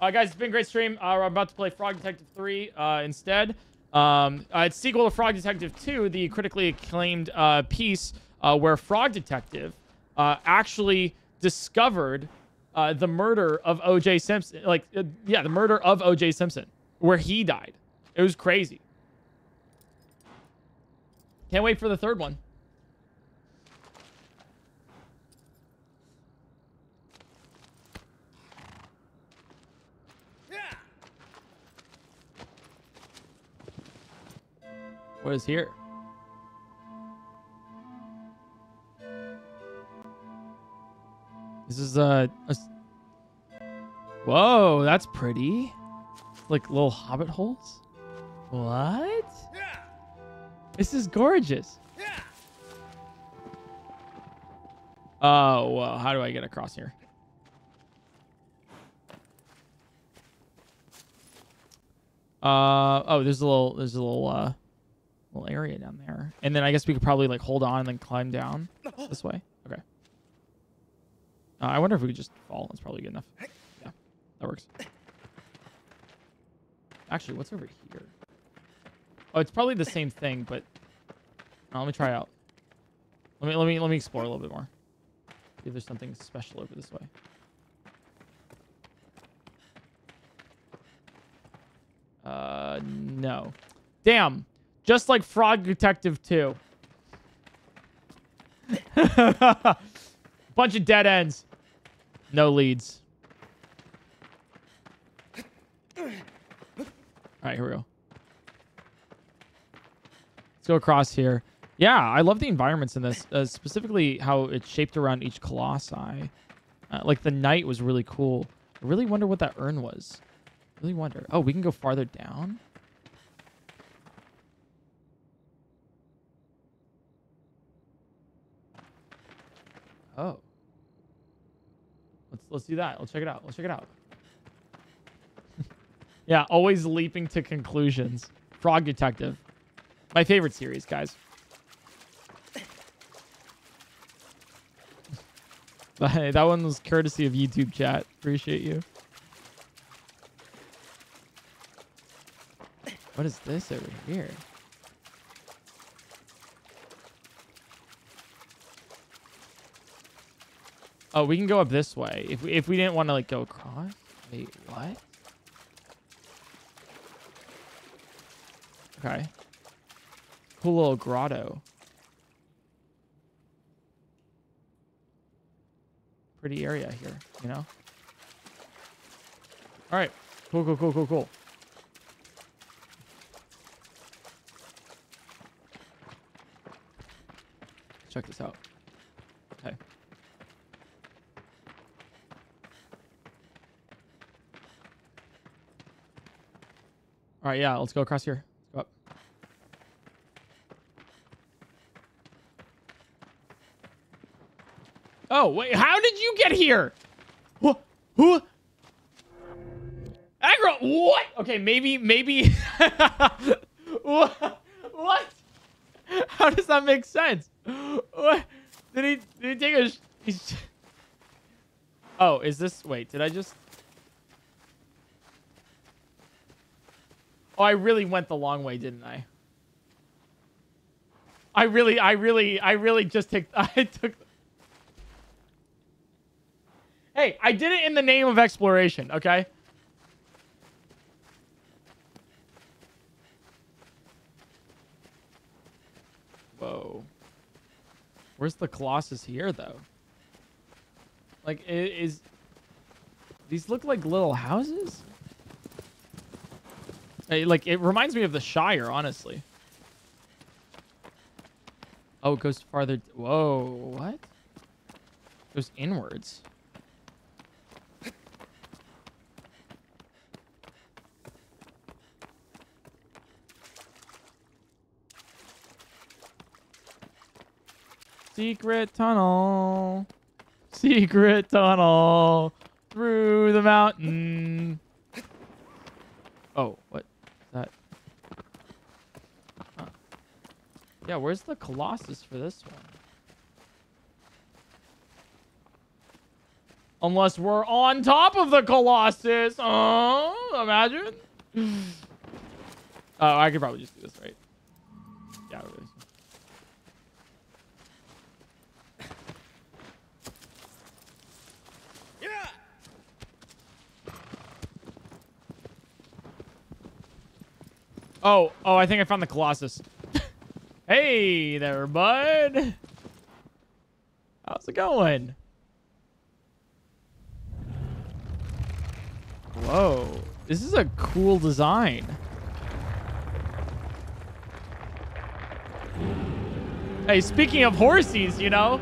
Uh, guys, it's been a great stream. Uh, we're about to play Frog Detective 3 uh, instead. Um, uh, it's sequel to Frog Detective 2, the critically acclaimed uh, piece uh, where Frog Detective actually discovered the murder of O.J. Simpson. Like, yeah, the murder of O.J. Simpson, where he died. It was crazy. Can't wait for the third one. Yeah. What is here? This is a, a s- Whoa, that's pretty. Like little hobbit holes. What? Yeah. This is gorgeous. Yeah. Oh, well, how do I get across here? Uh oh, there's a little there's a little uh little area down there. And then I guess we could probably like hold on and then climb down this way. Okay. Uh, I wonder if we could just fall. That's probably good enough. Yeah, that works. Actually, what's over here? Oh, it's probably the same thing, but uh, let me try it out. Let me let me let me explore a little bit more. See if there's something special over this way. Uh, no. Damn. Just like Frog Detective 2. Bunch of dead ends. No leads. All right, here we go. Let's go across here. Yeah, I love the environments in this, uh, specifically how it's shaped around each colossi. Uh, like the night was really cool. I really wonder what that urn was. Really wonder. Oh, we can go farther down. Oh. Let's let's do that. Let's check it out. Let's check it out. yeah, always leaping to conclusions. Frog Detective. My favorite series, guys. Hey, that one was courtesy of YouTube chat. Appreciate you. What is this over here? Oh, we can go up this way. If we, if we didn't want to like go across. Wait, what? Okay. Cool little grotto. Pretty area here, you know? All right. Cool, cool, cool, cool, cool. Check this out. Okay. All right, yeah, let's go across here. Go up. Oh, wait, how did you get here? What? Who? Agro, what? Okay, maybe, maybe. what? What? How does that make sense? What? Did he, did he take a. Oh, is this. Wait, did I just. Oh, I really went the long way, didn't I? I really, I really, I really just took. I took. Hey, I did it in the name of exploration, okay? Whoa. Where's the Colossus here, though? Like, is... These look like little houses. Hey, like it reminds me of the Shire, honestly. Oh, it goes farther. Whoa, what? Goes inwards. Secret tunnel. Secret tunnel through the mountain. Oh, what is that? Huh. Yeah, where's the Colossus for this one? Unless we're on top of the Colossus. Oh, imagine. oh, I could probably just do this, right? Yeah, really. Yeah! Oh, oh, I think I found the Colossus. Hey there, bud. How's it going? Whoa. This is a cool design. Hey, speaking of horsies, you know.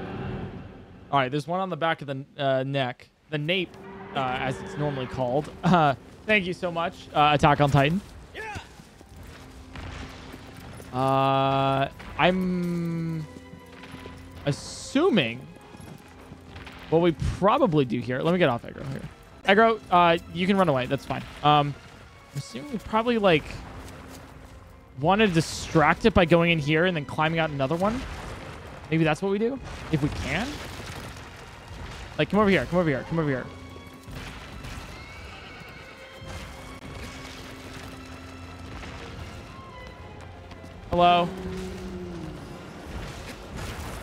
All right, there's one on the back of the uh, neck, the nape, uh, as it's normally called. Uh, thank you so much, uh, Attack on Titan. Yeah! Uh, I'm assuming what we probably do here. Let me get off Agro here. Agro, uh, you can run away. That's fine. Um, I'm assuming we probably like want to distract it by going in here and then climbing out another one. Maybe that's what we do if we can. Like, come over here. Come over here. Come over here. Hello.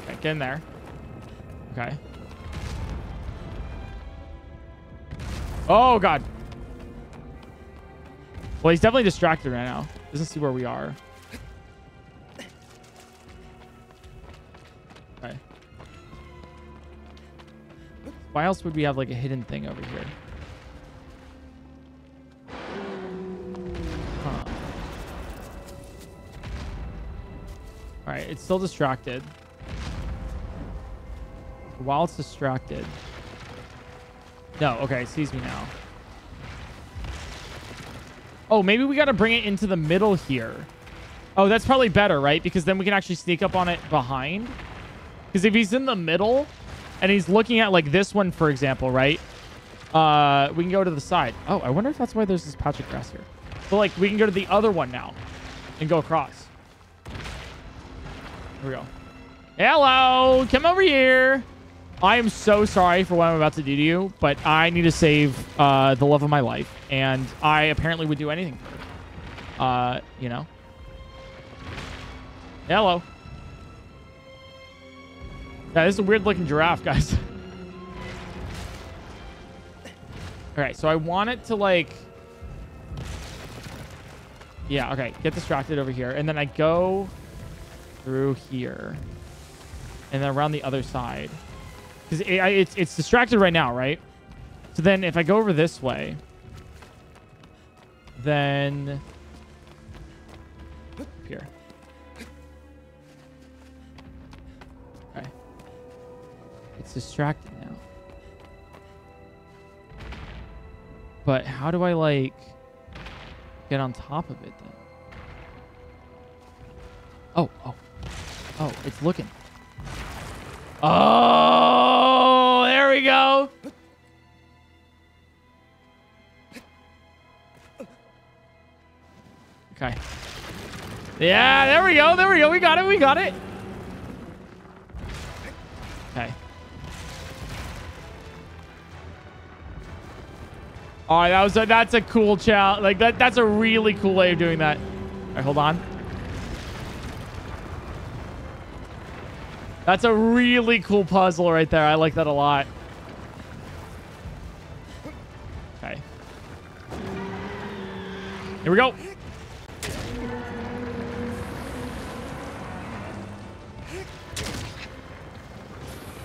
Okay, get in there. Okay. Oh, God. Well, he's definitely distracted right now. Doesn't see where we are. Okay. Why else would we have, like, a hidden thing over here? All right, it's still distracted. While it's distracted. No, okay, it sees me now. Oh, maybe we got to bring it into the middle here. Oh, that's probably better, right? Because then we can actually sneak up on it behind. Because if he's in the middle and he's looking at like this one, for example, right? Uh, we can go to the side. Oh, I wonder if that's why there's this patch of grass here. But like, we can go to the other one now and go across. Here we go. Hello, come over here. I am so sorry for what I'm about to do to you, but I need to save uh, the love of my life, and I apparently would do anything for her. Uh, you know. Hello. Yeah, this is a weird looking giraffe, guys. All right, so I want it to like. Yeah, okay. Get distracted over here, and then I go through here, and then around the other side. Because it, it's, it's distracted right now, right? So then if I go over this way, then up here. Okay. It's distracted now. But how do I like get on top of it then? Oh, oh. Oh, it's looking. Oh, there we go. Okay. Yeah, there we go. There we go. We got it. We got it. Okay. Oh, that was a, that's a cool challenge. Like that that's a really cool way of doing that. All right, hold on. That's a really cool puzzle right there. I like that a lot. Okay. Here we go.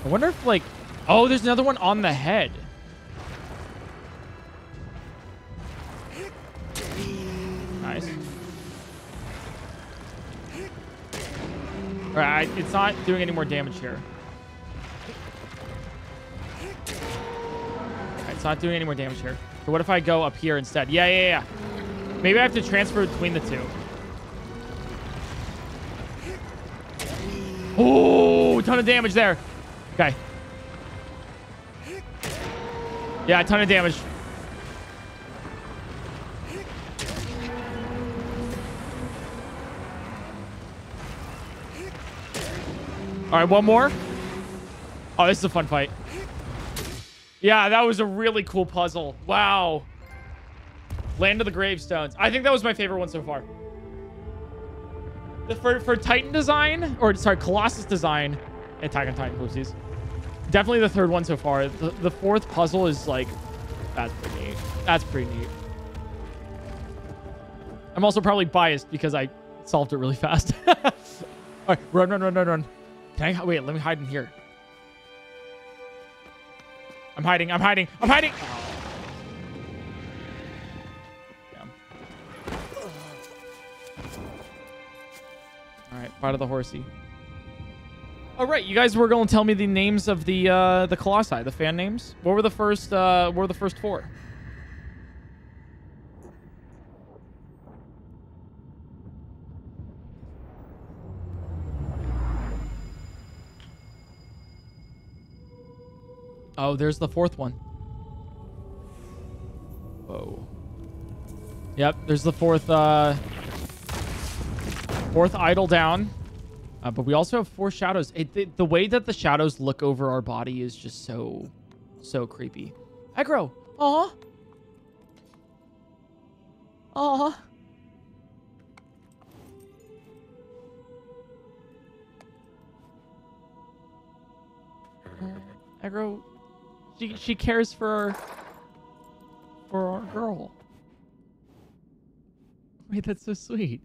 I wonder if, like... Oh, there's another one on the head. Nice. Right, it's not doing any more damage here. Right, it's not doing any more damage here. So what if I go up here instead? Yeah, yeah, yeah. Maybe I have to transfer between the two. Oh, ton of damage there. Okay. Yeah, a ton of damage. All right, one more. Oh, this is a fun fight. Yeah, that was a really cool puzzle. Wow. Land of the Gravestones. I think that was my favorite one so far. The, for, for Titan design, or sorry, Colossus design, Attack on Titan, oopsies. Definitely the third one so far. The, the fourth puzzle is like, that's pretty neat. That's pretty neat. I'm also probably biased because I solved it really fast. All right, run, run, run, run, run. Can I, wait, let me hide in here. I'm hiding, I'm hiding, I'm hiding. Damn. All right, bite of the horsey. All right, you guys were going to tell me the names of the uh, the colossi, the fan names. What were the first? Uh, what were the first four? Oh, there's the fourth one. Whoa. Yep, there's the fourth. Uh, fourth idol down. Uh, but we also have four shadows. It, the, the way that the shadows look over our body is just so, so creepy. Agro. Aw. Aw. Agro, she she cares for for our girl. Wait, that's so sweet.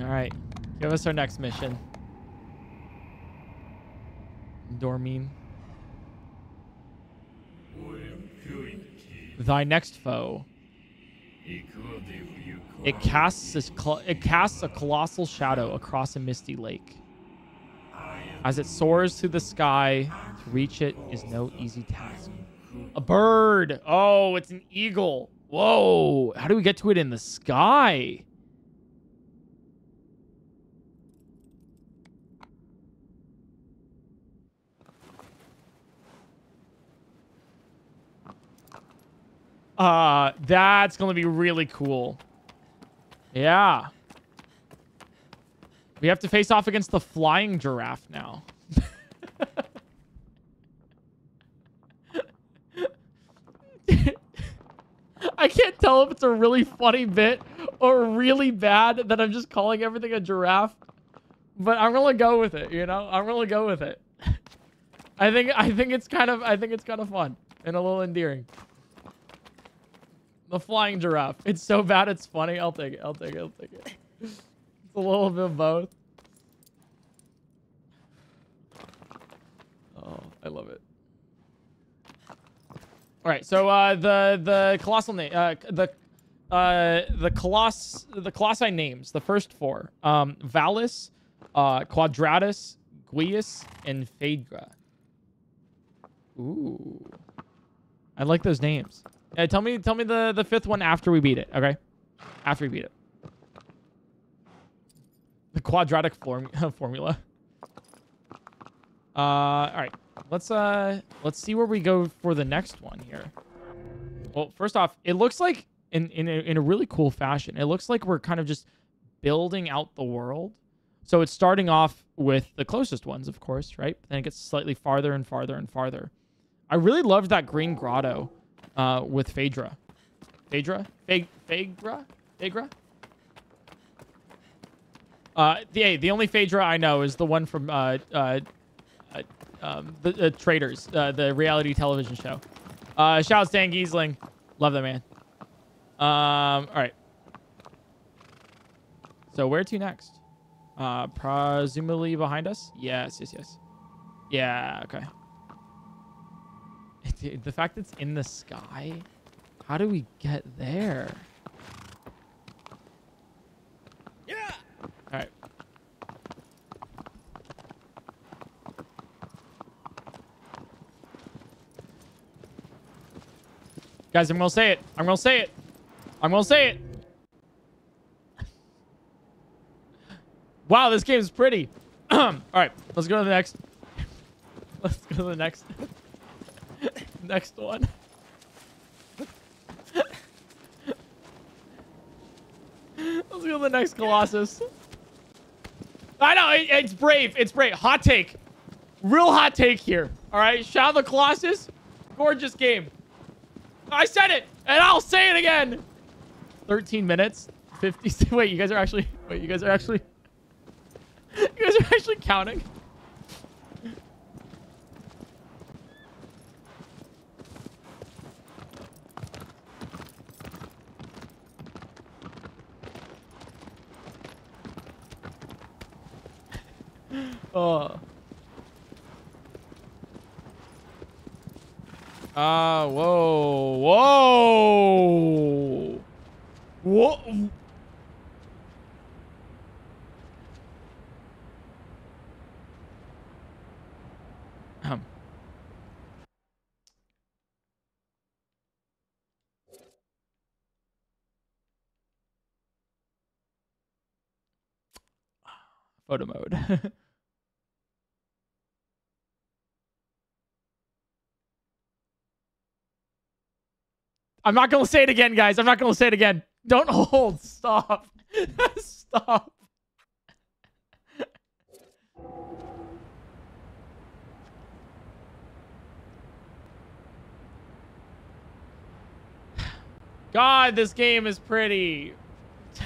All right, give us our next mission. Dormin. Thy next foe. It casts it casts a colossal shadow across a misty lake. As it soars through the sky, to reach it is no easy task. A bird. Oh, it's an eagle. Whoa. How do we get to it in the sky? Uh, that's to be really cool. Yeah. We have to face off against the flying giraffe now. I can't tell if it's a really funny bit or really bad that I'm just calling everything a giraffe. But I'm gonna go with it, you know? I'm gonna go with it. I think I think it's kind of I think it's kind of fun and a little endearing. The flying giraffe. It's so bad it's funny. I'll take it. I'll take it. I'll take it. A little bit of both. Oh, I love it. All right, so uh, the the colossal name, uh, the uh, the coloss the colossi names, the first four, um, Valus, uh, Quadratus, Gaius, and Phaedra. Ooh, I like those names. Yeah, tell me, tell me the the fifth one after we beat it. Okay, after we beat it. The quadratic form formula. Uh, all right. Let's uh, let's see where we go for the next one here. Well, first off, it looks like in in a, in a really cool fashion. It looks like we're kind of just building out the world. So it's starting off with the closest ones, of course, right? Then it gets slightly farther and farther and farther. I really loved that green grotto uh, with Phaedra. Phaedra? Phaedra? Phaedra? Uh, the the only Phaedra I know is the one from uh, uh, uh um, the uh, Traitors, uh, the reality television show. Uh, shout out Dan Gheesling, love that man. Um, all right. So where to next? Uh, presumably behind us. Yes, yes, yes. Yeah. Okay. the fact that it's in the sky. How do we get there? Guys, I'm gonna say it. I'm gonna say it. I'm gonna say it. Wow, this game's pretty. All right, let's go to the next. Let's go to the next. next one. let's go to the next Colossus. I know it, it's brave. It's brave. Hot take. Real hot take here. All right, Shadow the Colossus, gorgeous game. I said it, and I'll say it again. 13 minutes, 50. Wait, you guys are actually. Wait, you guys are actually. You guys are actually counting. Oh. Ah, whoa, whoa, whoa. Um. Photo mode. I'm not going to say it again, guys. I'm not going to say it again. Don't hold. Stop. Stop. God, this game is pretty.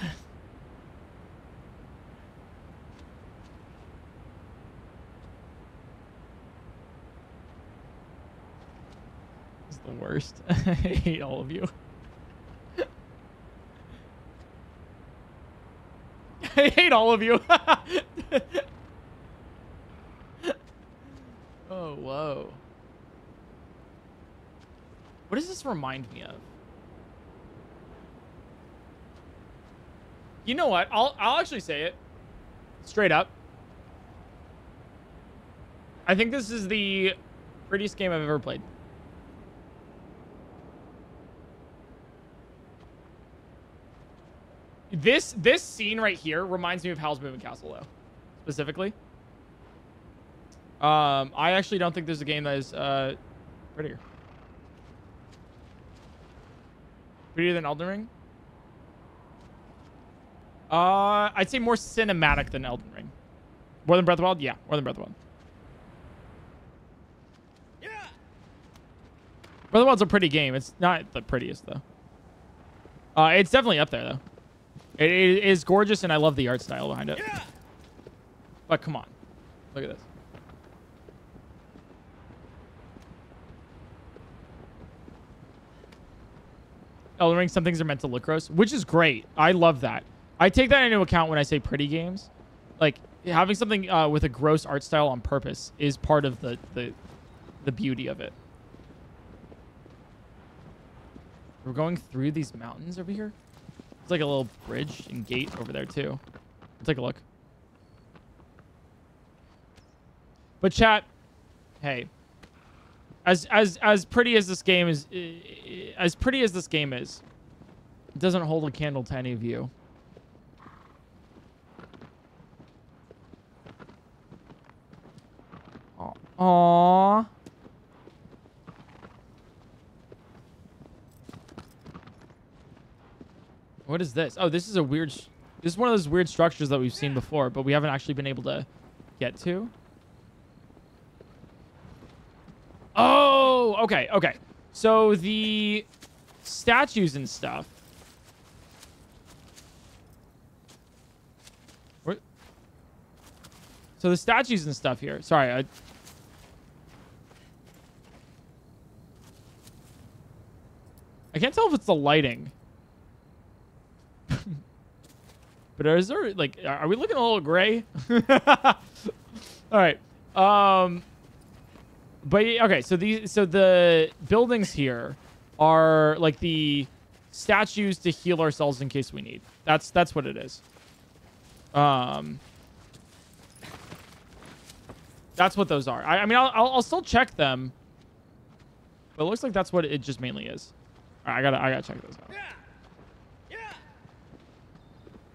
the worst. I hate all of you. I hate all of you. oh, whoa. What does this remind me of? You know what? I'll I'll actually say it straight up. I think this is the prettiest game I've ever played. This this scene right here reminds me of Howl's Moving Castle though, specifically. Um, I actually don't think there's a game that is uh prettier. Prettier than Elden Ring? Uh, I'd say more cinematic than Elden Ring. More than Breath of Wild? Yeah, more than Breath of Wild. Yeah. Breath of the Wild's a pretty game. It's not the prettiest though. Uh, it's definitely up there though. It, it is gorgeous, and I love the art style behind it. Yeah. But come on, look at this. Elden Ring, some things are meant to look gross, which is great. I love that. I take that into account when I say pretty games. Like having something uh, with a gross art style on purpose is part of the the, the beauty of it. We're going through these mountains over here. It's like a little bridge and gate over there too. Let's take a look. But chat, hey, as as as pretty as this game is, as pretty as this game is, it doesn't hold a candle to any of you. Aww. What is this? Oh, this is a weird... This is one of those weird structures that we've seen before, but we haven't actually been able to get to. Oh, okay, okay. So the statues and stuff. What? So the statues and stuff here. Sorry, I... I can't tell if it's the lighting. But is there like are we looking a little gray? All right. Um but okay, so these so the buildings here are like the statues to heal ourselves in case we need. That's that's what it is. Um That's what those are. I, I mean, I'll, I'll, I'll still check them. But it looks like that's what it just mainly is. I gotta I gotta check those out.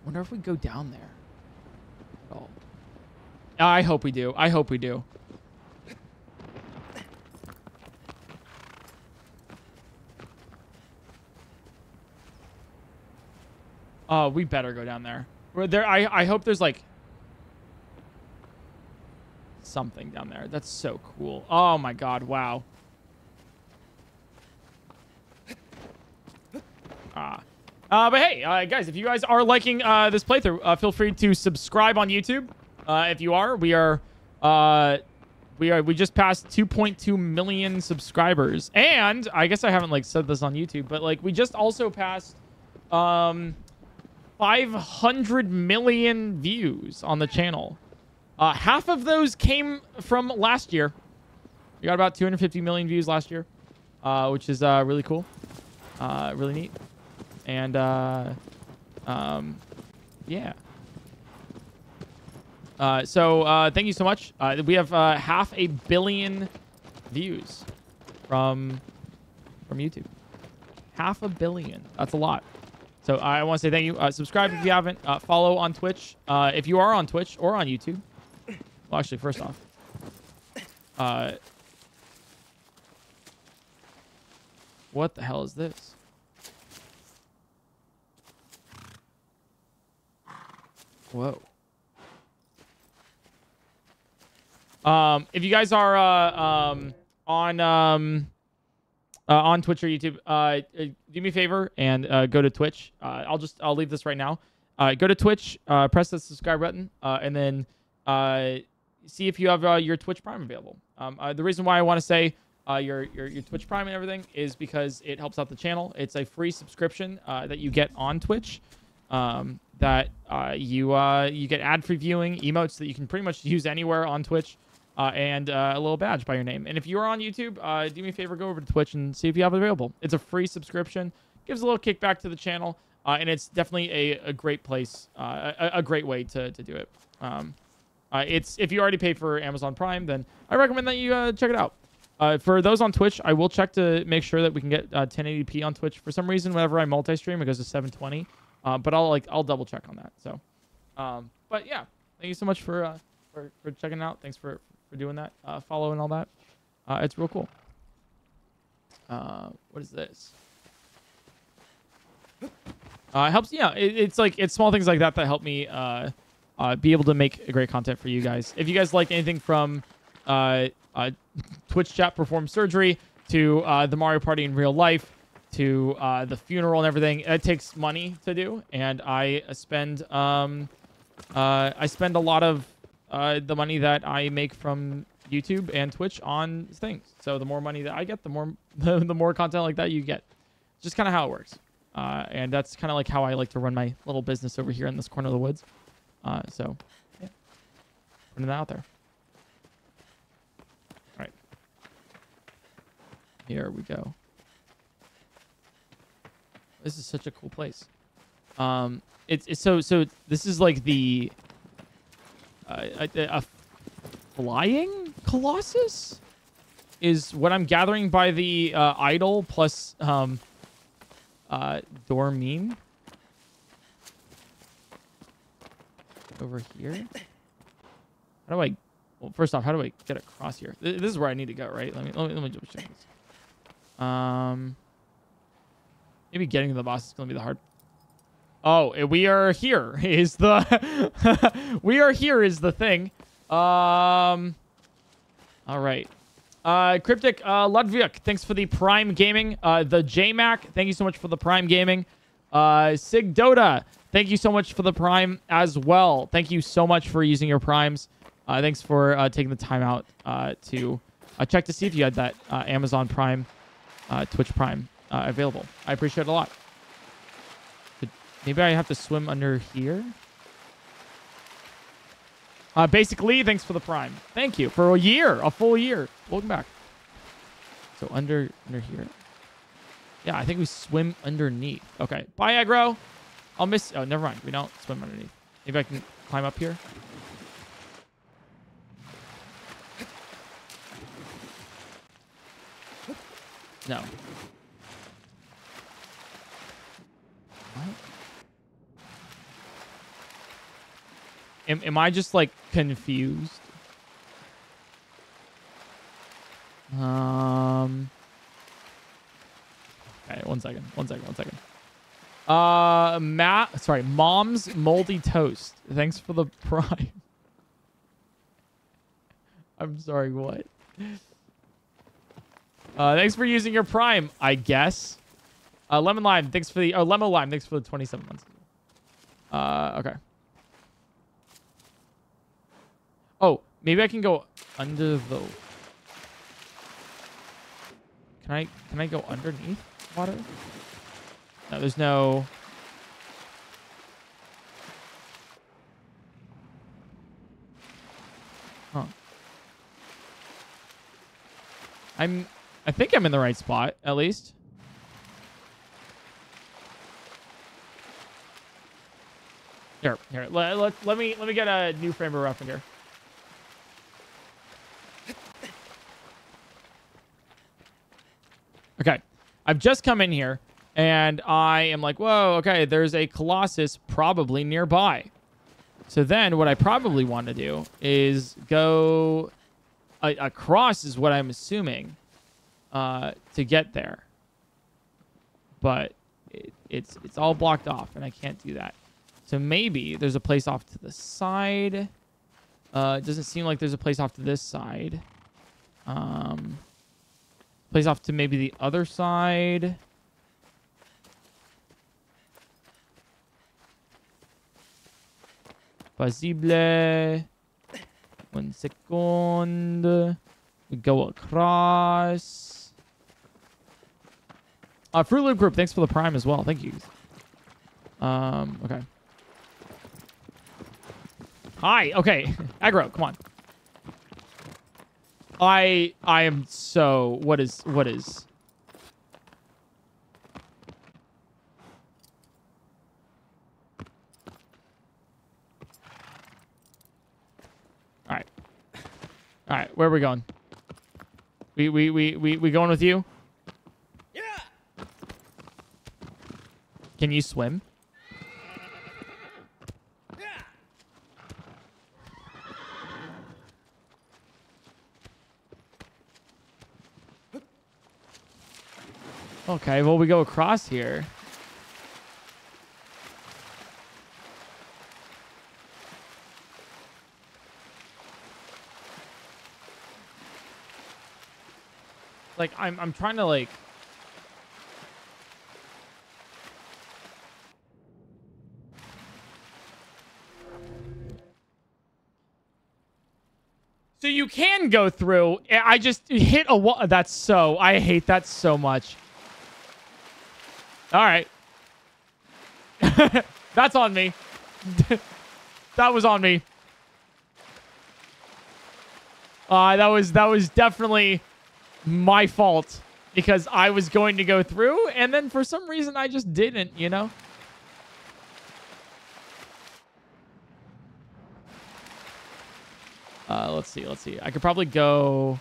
Wonder if we go down there. all. I hope we do. I hope we do. Oh, we better go down there. We're there. I I hope there's like something down there. That's so cool. Oh my god! Wow. Ah. Uh, but hey, uh, guys, if you guys are liking uh, this playthrough, uh, feel free to subscribe on YouTube. Uh, if you are, we are, uh, we are, we just passed 2.2 million subscribers, and I guess I haven't like said this on YouTube, but like we just also passed, um, 500 million views on the channel. Half of those came from last year. We got about 250 million views last year, which is really cool, really neat and uh, um, yeah. Uh, so uh, thank you so much. Uh, we have uh, half a billion views from from YouTube. Half a billion. That's a lot. So I want to say thank you. Uh, subscribe if you haven't. Uh, follow on Twitch. If you are on Twitch or on YouTube. Well, actually, first off. What the hell is this? Whoa. Um, if you guys are uh, um, on um, uh, on Twitch or YouTube, uh, uh, do me a favor and uh, go to Twitch. Uh, I'll just I'll leave this right now. Go to Twitch, press the subscribe button, and then see if you have your Twitch Prime available. Um, the reason why I want to say your, your your Twitch Prime and everything is because it helps out the channel. It's a free subscription that you get on Twitch. Um, that uh, you uh, you get ad free viewing emotes that you can pretty much use anywhere on Twitch, uh, and uh, a little badge by your name. And if you are on YouTube, uh, do me a favor, go over to Twitch and see if you have it available. It's a free subscription, gives a little kickback to the channel, uh, and it's definitely a, a great place, a, a great way to, to do it. Um, it's if you already pay for Amazon Prime, then I recommend that you check it out. Uh, for those on Twitch, I will check to make sure that we can get uh, 1080p on Twitch. For some reason, whenever I multi-stream, it goes to 720. Uh, but I'll like I'll double check on that. So, um, but yeah, thank you so much for uh, for for checking out. Thanks for for doing that, uh, all that. Uh, it's real cool. Uh, what is this? Uh, it helps. Yeah, it, it's like it's small things like that that help me uh, uh, be able to make great content for you guys. If you guys like anything from uh, uh, Twitch chat perform surgery to uh, the Mario Party in real life to uh, the funeral and everything, it takes money to do, and I spend um, uh, I spend a lot of uh, the money that I make from YouTube and Twitch on things. So the more money that I get, the more the, more content like that you get. Just kind of how it works. Uh, and that's kind of like how I like to run my little business over here in this corner of the woods. Uh, so, yeah, putting that out there. All right, here we go. This is such a cool place. Um, it's, it's so so. This is like the uh, a, a flying colossus is what I'm gathering by the uh, idol plus um, uh. Over here. How do I? Well, first off, how do I get across here? This is where I need to go, right? Let me let me, let me check this. Um, maybe getting to the boss is gonna be the hard. Oh, eh, we are here. Is the we are here is the thing. Um. All right. Uh, Cryptic uh, Ludwig, thanks for the Prime Gaming. Uh, the JMac, thank you so much for the Prime Gaming. Uh, Sig Dota, thank you so much for the Prime as well. Thank you so much for using your Primes. Uh, thanks for uh, taking the time out uh, to uh, check to see if you had that uh, Amazon Prime, uh, Twitch Prime uh, available. I appreciate it a lot. But maybe I have to swim under here. Uh, basically, thanks for the prime. Thank you for a year, a full year. Welcome back. So under under here. Yeah, I think we swim underneath. Okay, bye Agro. I'll miss. Oh, never mind. We don't swim underneath. Maybe I can climb up here. No. Am, am I just like confused? Um. Okay, one second. One second. One second. Uh, Matt. Sorry, mom's moldy toast. Thanks for the prime. I'm sorry. What? Uh, thanks for using your prime. I guess. Uh, lemon lime. Thanks for the. Oh, lemon lime. Thanks for the 27 months. Uh, okay. Oh, maybe I can go under the. Can I can I go underneath water? No, there's no. Huh. I'm. I think I'm in the right spot, at least. Here, here. Let, let, let me let me get a new frame of reference here. Okay. I've just come in here and I am like, whoa, okay, there's a Colossus probably nearby. So then what I probably want to do is go across is what I'm assuming uh, to get there. But it, it's it's all blocked off and I can't do that. So maybe there's a place off to the side. Uh, it doesn't seem like there's a place off to this side. Um, place off to maybe the other side. Possible. One second. We go across. Uh, Fruit Loop Group, thanks for the prime as well. Thank you. Um, okay. Hi. Okay. Agro, come on. I I am so what is what is All right. All right, where are we going? We we we we we going with you? Yeah. Can you swim? Okay, well we go across here. Like I'm I'm trying to like So you can go through. I just hit a wall. That's so. I hate that so much. All right. That's on me. that was on me. Uh, that was that was definitely my fault because I was going to go through and then for some reason I just didn't, you know? Uh, let's see, let's see. I could probably go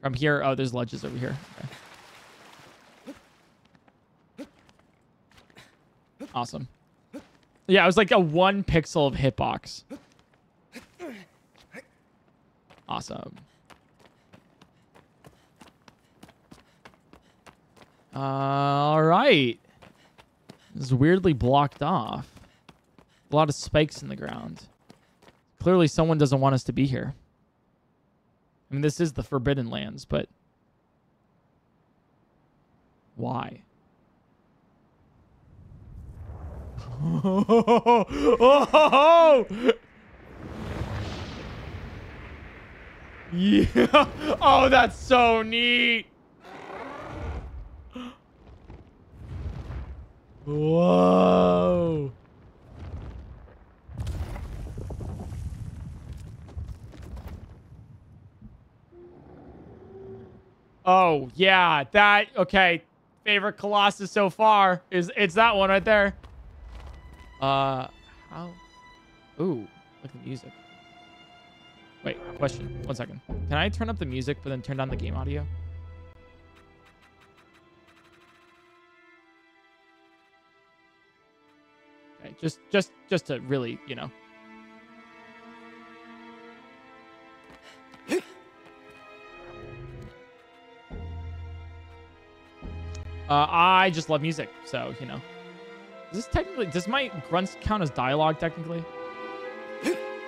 from here. Oh, there's ledges over here. Okay. Awesome. Yeah, it was like a one pixel of hitbox. Awesome. Uh, all right. This is weirdly blocked off. A lot of spikes in the ground. Clearly, someone doesn't want us to be here. I mean, this is the Forbidden Lands, but why? Oh! Yeah. Oh, that's so neat. Whoa. Oh, yeah. That, okay. Favorite Colossus so far is, it's that one right there. Uh, how? Ooh, look at the music. Wait, question. One second. Can I turn up the music but then turn down the game audio? Okay, Just, just, just to really, you know. Uh, I just love music, so you know. Is this technically? Does my grunts count as dialogue technically?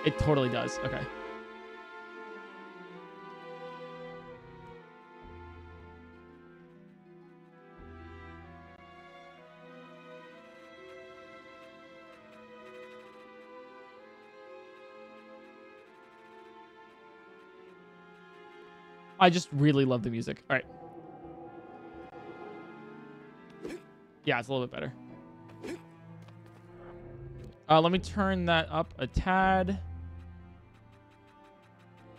It totally does. Okay. I just really love the music. All right. Yeah, it's a little bit better. Uh, let me turn that up a tad.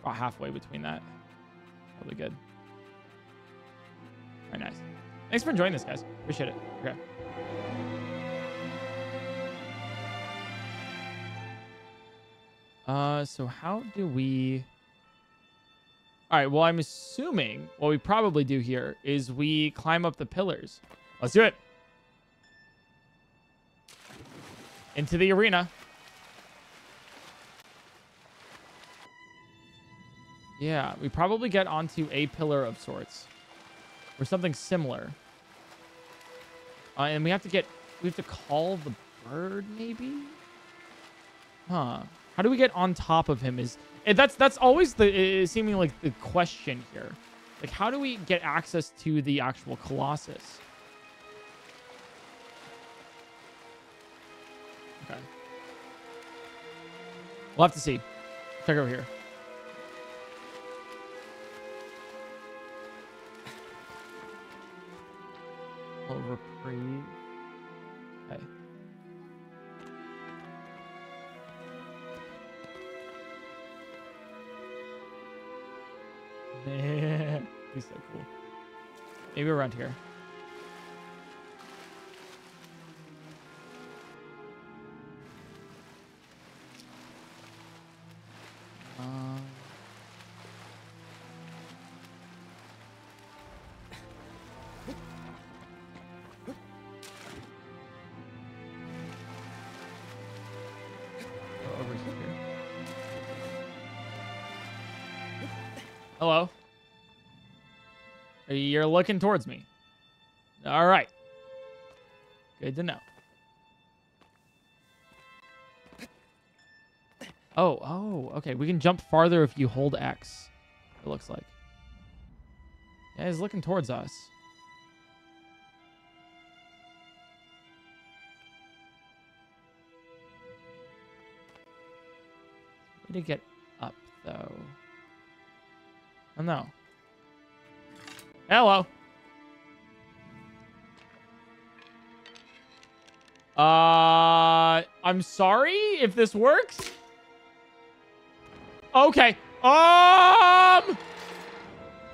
About halfway between that. Probably good. Very nice. Thanks for enjoying this, guys. Appreciate it. Okay. Uh, so how do we... All right, well, I'm assuming what we probably do here is we climb up the pillars. Let's do it. Into the arena. Yeah, we probably get onto a pillar of sorts. Or something similar. Uh, and we have to get... We have to call the bird, maybe? Huh. How do we get on top of him is... That's that's always the uh, seeming like the question here. Like, how do we get access to the actual Colossus? Okay. We'll have to see. Check over here. Little reprieve. Okay. Yeah, He's so cool. Maybe around here. You're looking towards me. All right. Good to know. Oh, oh, okay. We can jump farther if you hold X. It looks like. Yeah, he's looking towards us. Way to get up, though. Oh, no. Hello. Uh, I'm sorry if this works. Okay. Um.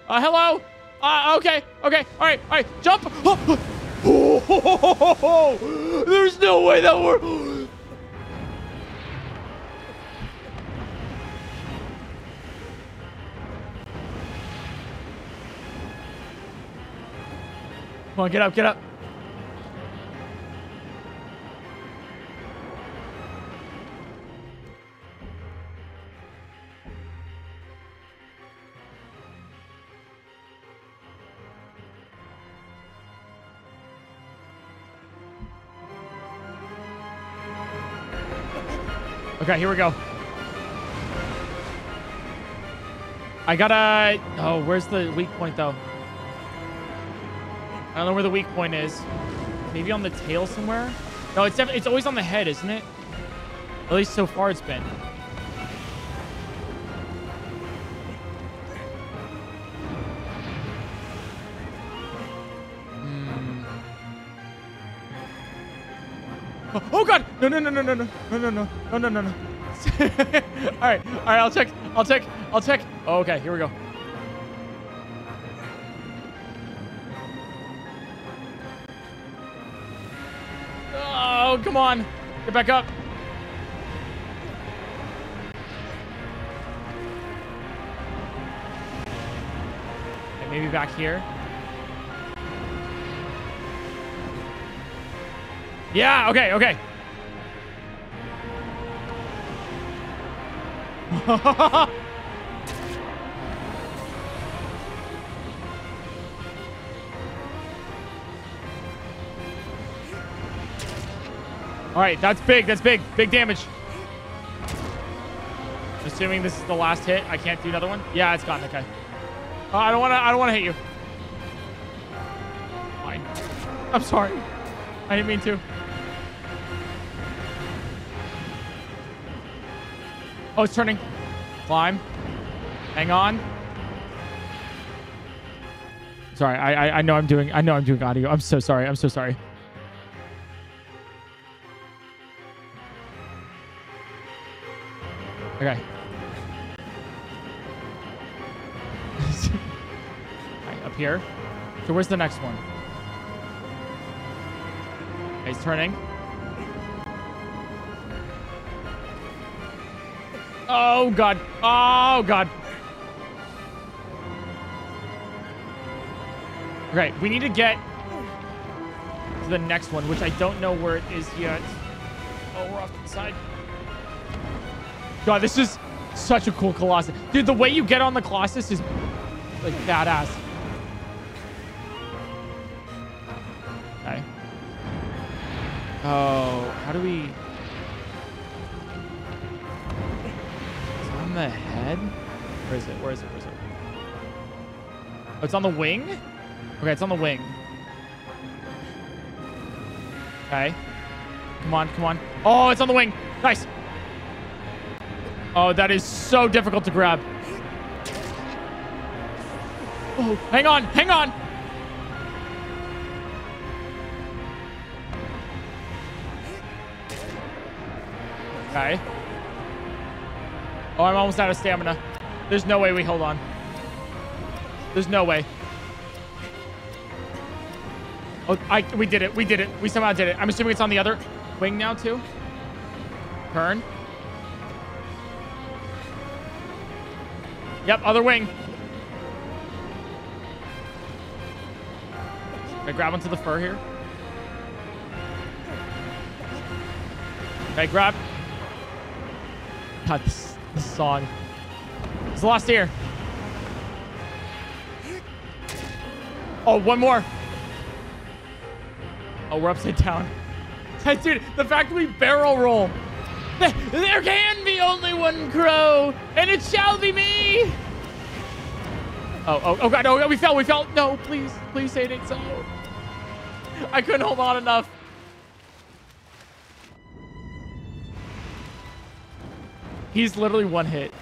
Uh, hello. Uh, okay. Okay. All right. All right. Jump. Oh, there's no way that works. On, get up, get up. Okay, here we go. I gotta... Oh, where's the weak point, though? I don't know where the weak point is. Maybe on the tail somewhere? No, it's definitely it's always on the head, isn't it? At least so far it's been. Hmm. Oh, oh god! No no no no no no no no no no no no no. alright, alright, I'll check. I'll check. I'll check. Oh, okay, here we go. Come on. Get back up. Maybe back here. Yeah, okay, okay. All right, that's big. That's big. Big damage. Assuming this is the last hit, I can't do another one. Yeah, it's gone. Okay. Uh, I don't want to. I don't want to hit you. Fine. I'm sorry. I didn't mean to. Oh, it's turning. Climb. Hang on. Sorry, I, I I know I'm doing I know I'm doing audio. I'm so sorry. I'm so sorry. Okay. Alright, up here. So where's the next one? Okay, he's turning. Oh god. Oh god. Okay, we need to get to the next one, which I don't know where it is yet. Oh, we're off to the side. God, this is such a cool Colossus. Dude, the way you get on the Colossus is like badass. Okay. Oh, how do we... It's on the head? Where is it? Where is it? Where is it? Oh, it's on the wing? Okay, it's on the wing. Okay. Come on, come on. Oh, it's on the wing. Nice. Oh, that is so difficult to grab. Oh, hang on, hang on. Okay. Oh, I'm almost out of stamina. There's no way we hold on. There's no way. Oh, I we did it. We did it. We somehow did it. I'm assuming it's on the other wing now too. Turn. Yep, other wing. Can I grab onto the fur here? Okay, grab. God, this, this song. It's last ear. Oh, one more. Oh, we're upside down. Dude, the fact we barrel roll. There can be only one crow, and it shall be me. Oh, oh, oh God, oh, we fell, we fell. No, please, please say it ain't so. I couldn't hold on enough. He's literally one hit.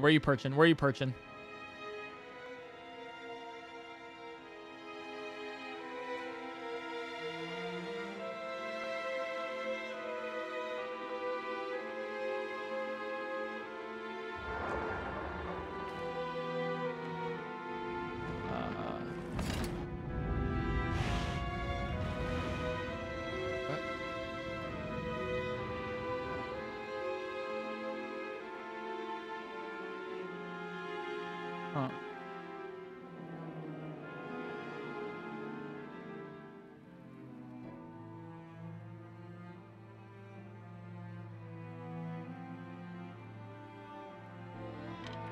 Right, where are you perching? Where are you perching?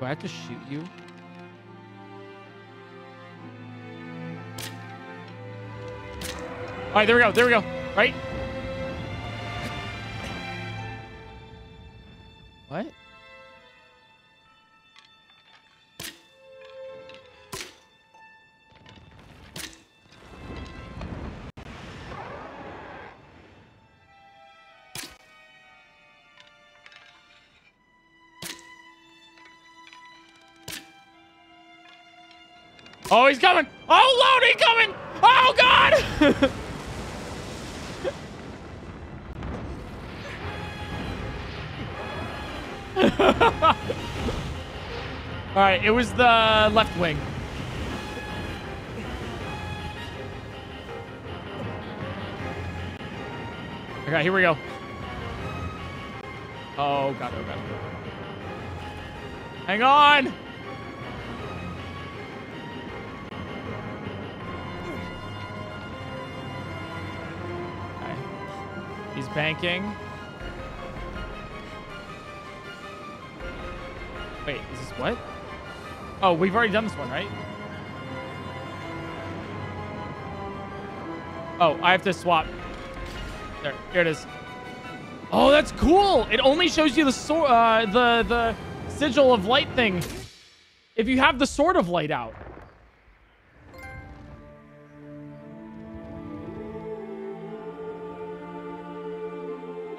I have to shoot you? All right, there we go. There we go. Right? Oh, he's coming! Oh, Lord, he's coming! Oh, God! All right, it was the left wing. Okay, here we go. Oh, God, oh, God. Hang on! Banking. Wait, is this what? Oh, we've already done this one, right? Oh, I have to swap. There, here it is. Oh, that's cool. It only shows you the sword, uh, the the sigil of light thing. If you have the sword of light out.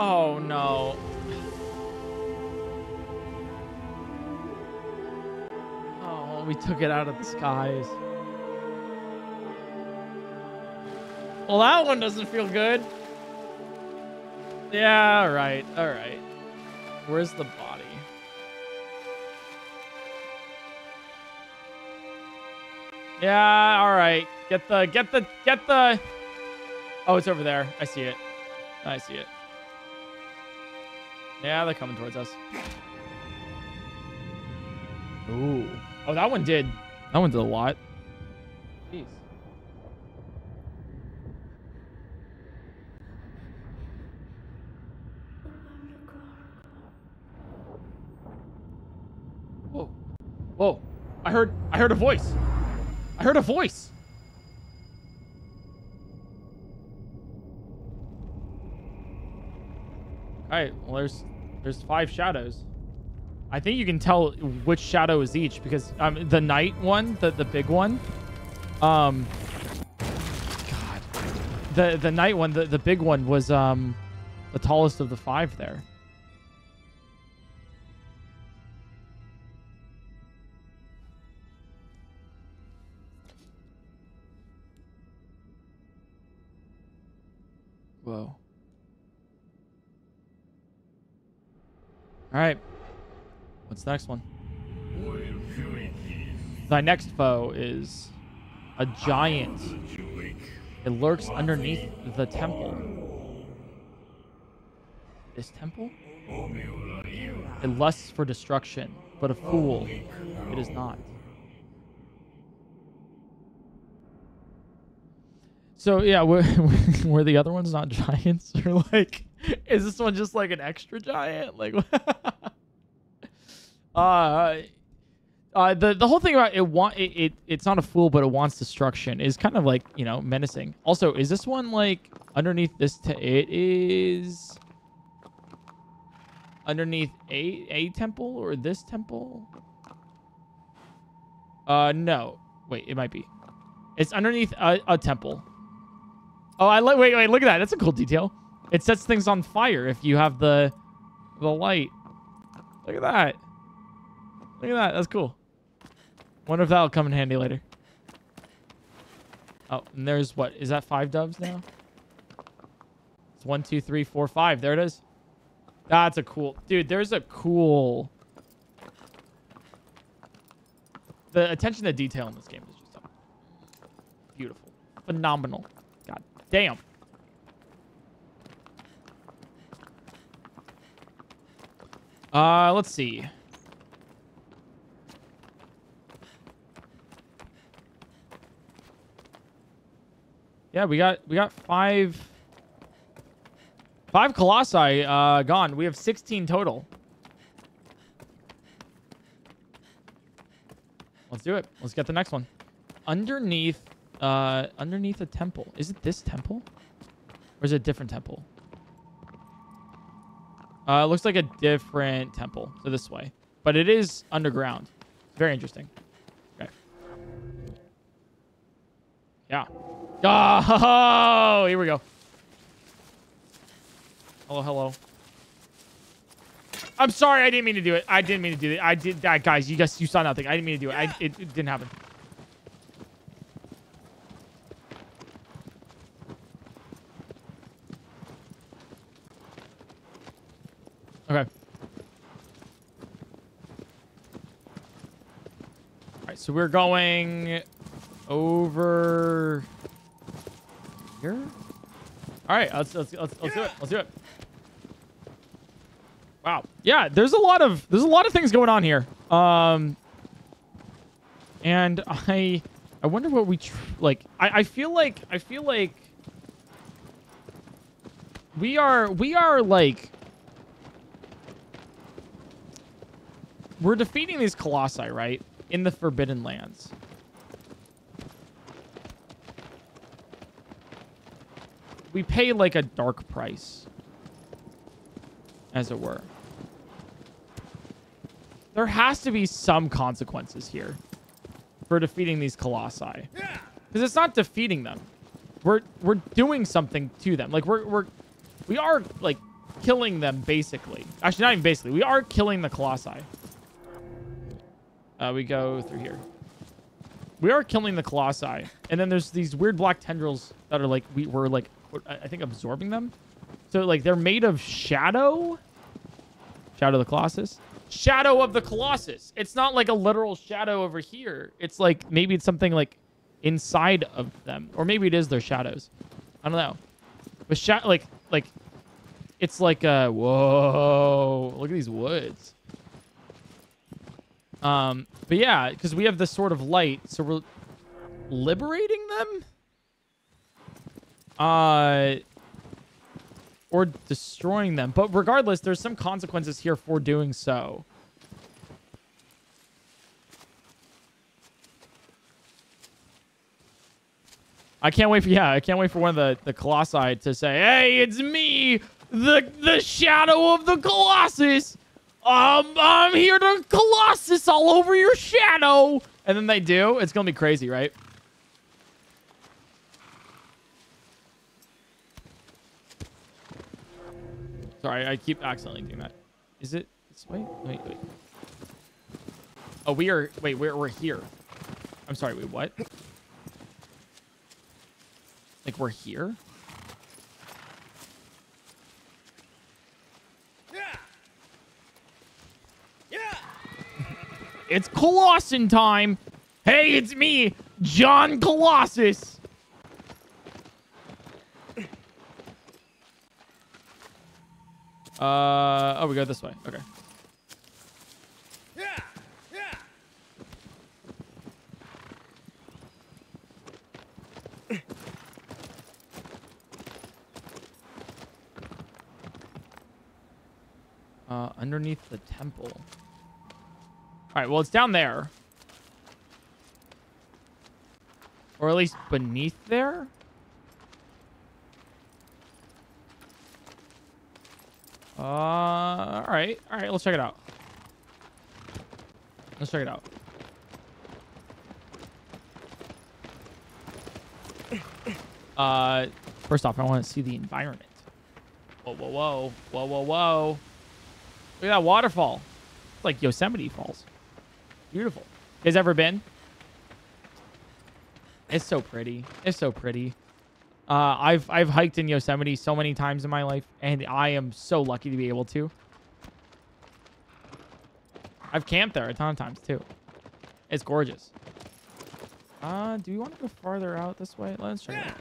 Oh no. Oh, we took it out of the skies. Well, that one doesn't feel good. Yeah, all right, all right. Where's the body? Yeah, all right. Get the, get the, get the. Oh, it's over there. I see it. I see it. Yeah, they're coming towards us. Ooh. Oh, that one did. That one did a lot. Jeez. Whoa. Whoa. I heard I heard a voice. I heard a voice. All right, well there's there's five shadows. I think you can tell which shadow is each because um the night one, the the big one, um God. The the night one, the, the big one was um the tallest of the five there. All right. What's the next one? Thy next foe is a giant. It lurks underneath the temple. This temple? It lusts for destruction, but a fool it is not. So yeah, were, were the other ones not giants or like is this one just like an extra giant? Like uh uh the the whole thing about it want it, it it's not a fool but it wants destruction is kind of like, you know, menacing. Also, is this one like underneath this te- it is underneath a a temple or this temple? Uh no. Wait, it might be. It's underneath a, a temple. Oh, I like. Wait, wait. Look at that. That's a cool detail. It sets things on fire if you have the the light. Look at that. Look at that. That's cool. Wonder if that'll come in handy later. Oh, and there's what? Is that five doves now? It's one, two, three, four, five. There it is. That's a cool, dude. There's a cool. The attention to detail in this game is just beautiful, phenomenal. God damn. Uh, let's see. Yeah, we got we got five five colossi uh gone. We have 16 total. Let's do it. Let's get the next one. Underneath uh underneath a temple. Is it this temple? Or is it a different temple? Uh, it looks like a different temple. So this way. But it is underground. Very interesting. Okay. Yeah. Oh, here we go. Hello, hello. I'm sorry. I didn't mean to do it. I didn't mean to do it. I did that, guys. You guys, you saw nothing. I didn't mean to do it. I, it, it didn't happen. Okay. All right, so we're going over here. All right, let's let's let's, let's do it. Let's do it. Wow. Yeah, there's a lot of there's a lot of things going on here. Um and I I wonder what we like I I feel like I feel like we are we are like we're defeating these colossi, right? In the Forbidden Lands. We pay like a dark price, as it were. There has to be some consequences here for defeating these colossi. Because it's not defeating them. We're we're doing something to them. Like we're we're we are like killing them basically. Actually, not even basically. We are killing the colossi. Uh, we go through here. We are killing the colossi, and then there's these weird black tendrils that are like we were like I think absorbing them. So like they're made of shadow. Shadow of the Colossus. Shadow of the Colossus. It's not like a literal shadow over here. It's like maybe it's something like inside of them, or maybe it is their shadows. I don't know. But like like it's like uh whoa look at these woods. Um, but yeah, because we have this sort of light, so we're liberating them. Uh, or destroying them. But regardless, there's some consequences here for doing so. I can't wait for yeah, I can't wait for one of the the colossi to say, "Hey, it's me, the the shadow of the colossus. Um, I'm here to colossus all over your shadow." And then they do. It's gonna be crazy, right? Sorry, I keep accidentally doing that. Is it? It's, wait, wait, wait. Oh, we are. Wait, we're we're here. I'm sorry. Wait, what? Like we're here? Yeah. Yeah. It's Colossan time. Hey, it's me, John Colossus. Uh oh, we go this way. Okay. Yeah. Yeah. Uh, underneath the temple. All right. Well, it's down there, or at least beneath there. Uh, all right, all right. Let's check it out. Let's check it out. Uh, first off, I want to see the environment. Whoa, whoa, whoa, whoa, whoa, whoa! Look at that waterfall. It's like Yosemite Falls. Beautiful. You guys ever been? It's so pretty. It's so pretty. Uh, I've I've hiked in Yosemite so many times in my life, and I am so lucky to be able to. I've camped there a ton of times too. It's gorgeous. Uh, do we want to go farther out this way? Let's check it.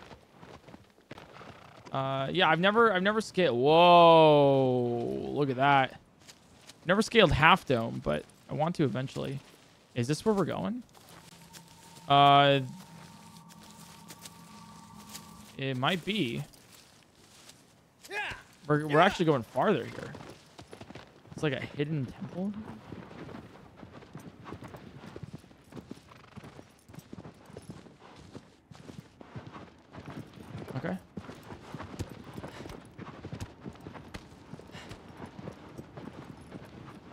Uh, yeah, I've never I've never scaled. Whoa, look at that. Never scaled Half Dome, but I want to eventually. Is this where we're going? Uh, it might be. Yeah. We're, we're actually going farther here. It's like a hidden temple. Okay.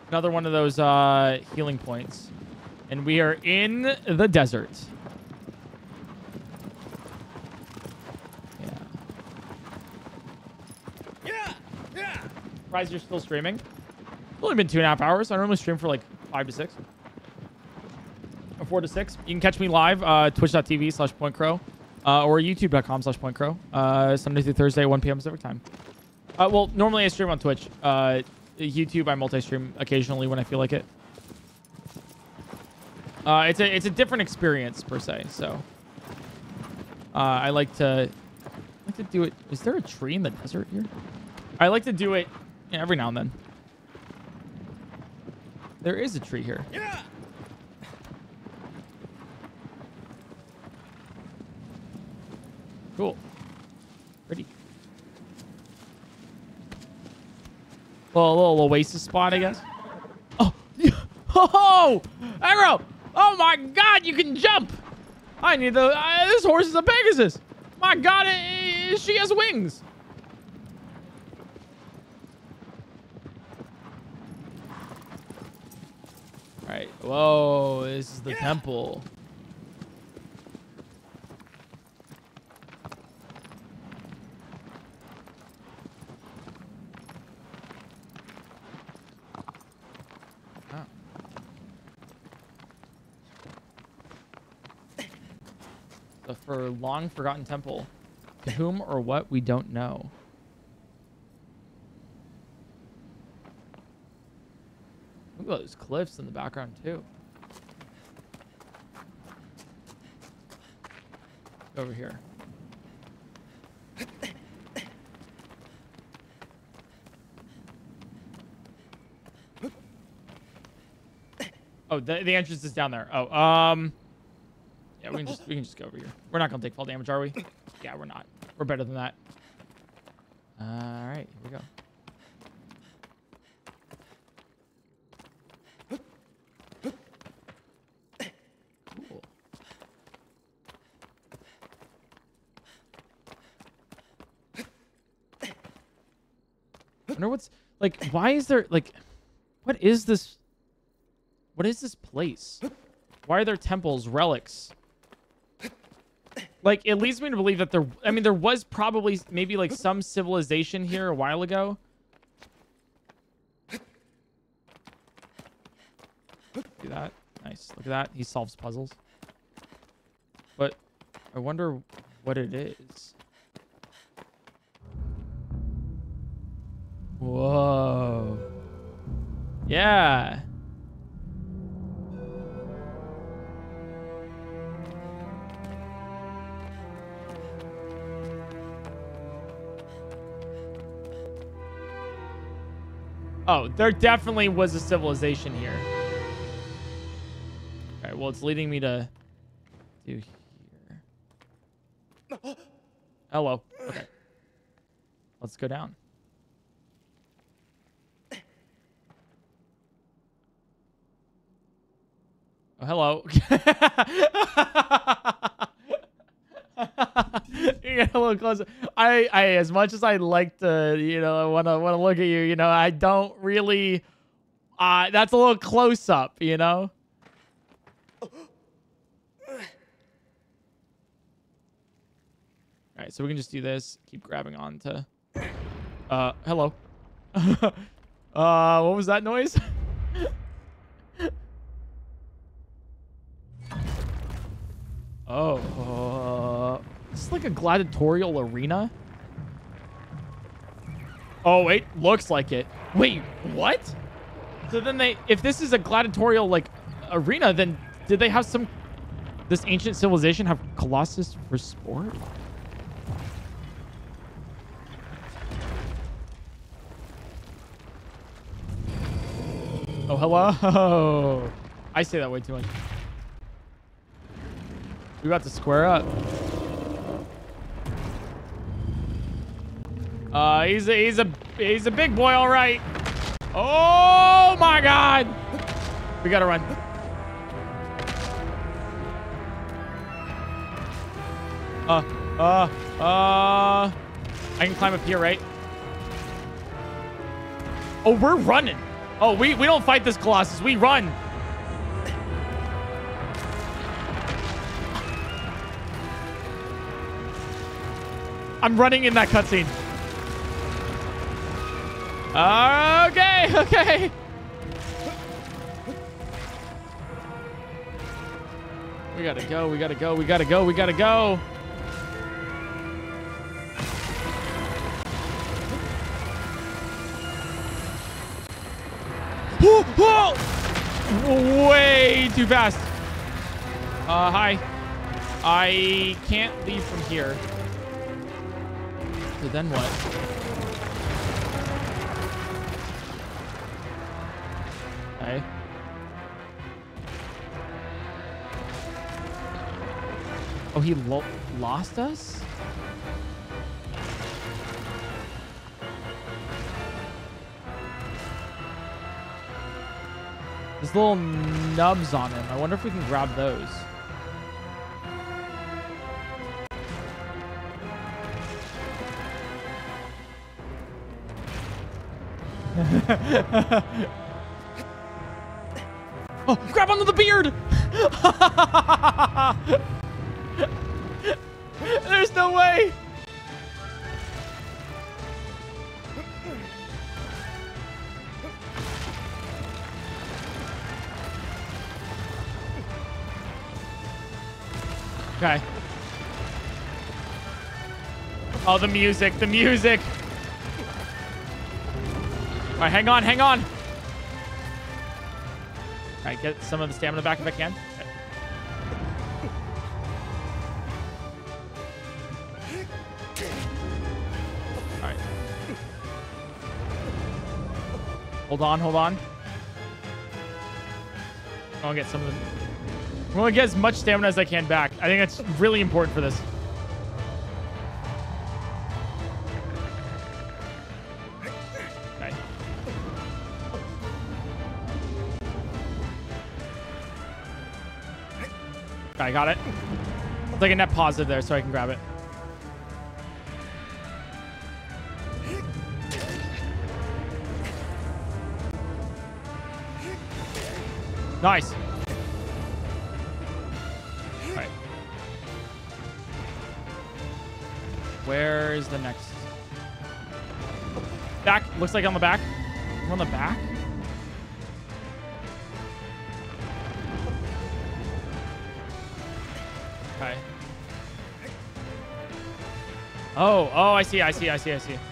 Another one of those uh, healing points. And we are in the desert. Yeah. Yeah. Yeah. Surprised you're still streaming. It's only been two and a half hours. I normally stream for like five to six. Or four to six. You can catch me live, uh, twitch.tv slash pointcrow, uh, or youtube.com slash pointcrow, uh, Sunday through Thursday, 1 p.m. Pacific time. Uh, well, normally I stream on Twitch. Uh, YouTube, I multi-stream occasionally when I feel like it. Uh, it's a it's a different experience per se. So uh, I like to I like to do it. Is there a tree in the desert here? I like to do it every now and then. there is a tree here. Yeah! Cool. Pretty. Well, a little oasis spot, I guess. Oh, oh, arrow! Oh my God, you can jump! I need the. Uh, this horse is a Pegasus. My God, it, it, she has wings. All right. Whoa, this is the temple. Oh. The for long forgotten temple. To whom or what we don't know. Look at those cliffs in the background too. Over here. Oh, the, the entrance is down there. Oh, um, yeah, we can just we can just go over here. We're not gonna take fall damage, are we? Yeah, we're not. We're better than that. All right, here we go. Cool. wonder what's like. Why is there like? What is this? What is this place? Why are there temples, relics? Like, it leads me to believe that there... I mean, there was probably maybe, like, some civilization here a while ago. Do that. Nice. Look at that. He solves puzzles. But I wonder what it is. Whoa. Yeah. Oh, there definitely was a civilization here. Okay, well, it's leading me to do here. Hello. Okay. Let's go down. Oh, hello. I, I, as much as I like to, you know, want to want to look at you, you know, I don't really. Uh, that's a little close up, you know. All right, so we can just do this. Keep grabbing on to. Uh, hello. uh, what was that noise? oh, uh, this is like a gladiatorial arena. Oh wait, looks like it. Wait, what? So then they, if this is a gladiatorial like arena, then did they have some? This ancient civilization have Colossus for sport? Oh, hello. I say that way too much. We about to square up. Uh, he's a he's a he's a big boy, all right. Oh my God! We gotta run. Uh, uh, uh. I can climb up here, right? Oh, we're running. Oh, we we don't fight this Colossus. We run. I'm running in that cutscene. Okay, okay. We gotta go, we gotta go, we gotta go, we gotta go. Way too fast. Uh, hi. I can't leave from here. So then what? Okay. Oh, he lo lost us? There's little nubs on him. I wonder if we can grab those. oh, grab onto the beard! There's no way! Okay. Oh, the music, the music. All right, hang on, hang on. All right, get some of the stamina back if I can. Okay. All right. Hold on, hold on. I want to get some of the... I want to get as much stamina as I can back. I think that's really important for this. I got it. It's like a net positive there, so I can grab it. Nice. Alright. Where is the next? Back. Looks like on the back. On the back. Oh, oh, I see, I see, I see, I see.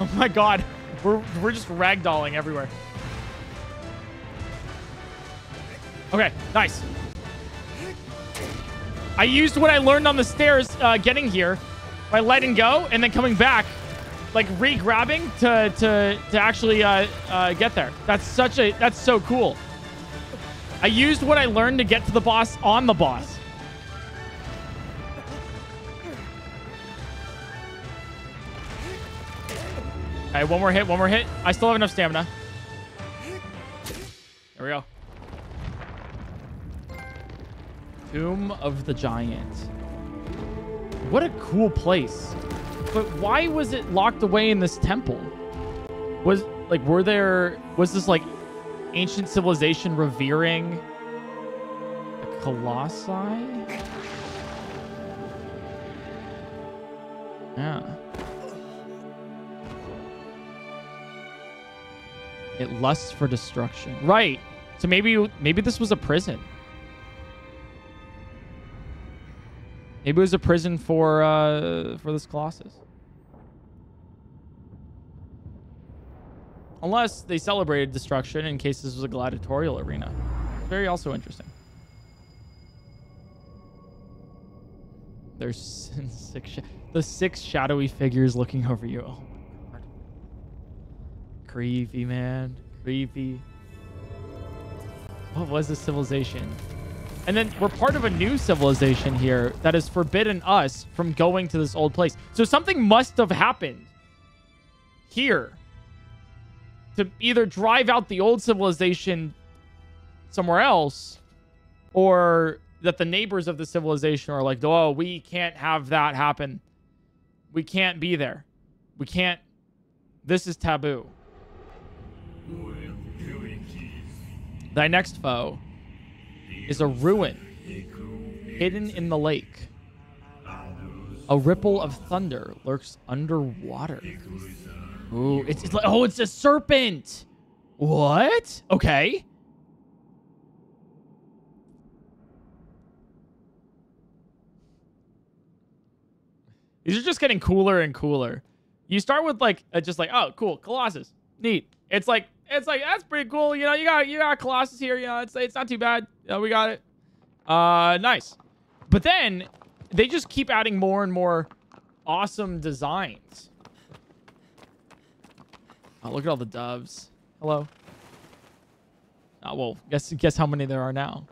Oh my god. We're, we're just ragdolling everywhere. Okay, nice. I used what I learned on the stairs uh, getting here by letting go and then coming back, like re-grabbing to, to, to actually uh, uh, get there. That's such a, that's so cool. I used what I learned to get to the boss on the boss. All right, one more hit, one more hit. I still have enough stamina. There we go. Tomb of the Giant. What a cool place. But why was it locked away in this temple? Was, like, were there... Was this, like, ancient civilization revering the Colossi? Yeah. It lusts for destruction. Right. So maybe maybe this was a prison. Maybe it was a prison for uh for this Colossus. Unless they celebrated destruction in case this was a gladiatorial arena. Very also interesting. There's six the six shadowy figures looking over you. Oh my god. Creepy, man. Creepy. What was this civilization? And then we're part of a new civilization here that has forbidden us from going to this old place. So something must have happened here to either drive out the old civilization somewhere else or that the neighbors of the civilization are like, oh, we can't have that happen. We can't be there. We can't. This is taboo. Thy next foe is a ruin hidden in the lake. A ripple of thunder lurks underwater. Ooh, it's, it's like, oh, it's a serpent. What? Okay. These are just getting cooler and cooler. You start with like uh, just like, oh, cool, Colossus, neat. It's like it's like that's pretty cool. You know, you got you got Colossus here. You know, it's it's not too bad. You know, we got it. Uh, nice. But then they just keep adding more and more awesome designs. Oh, look at all the doves. Hello. Oh, well, guess guess how many there are now.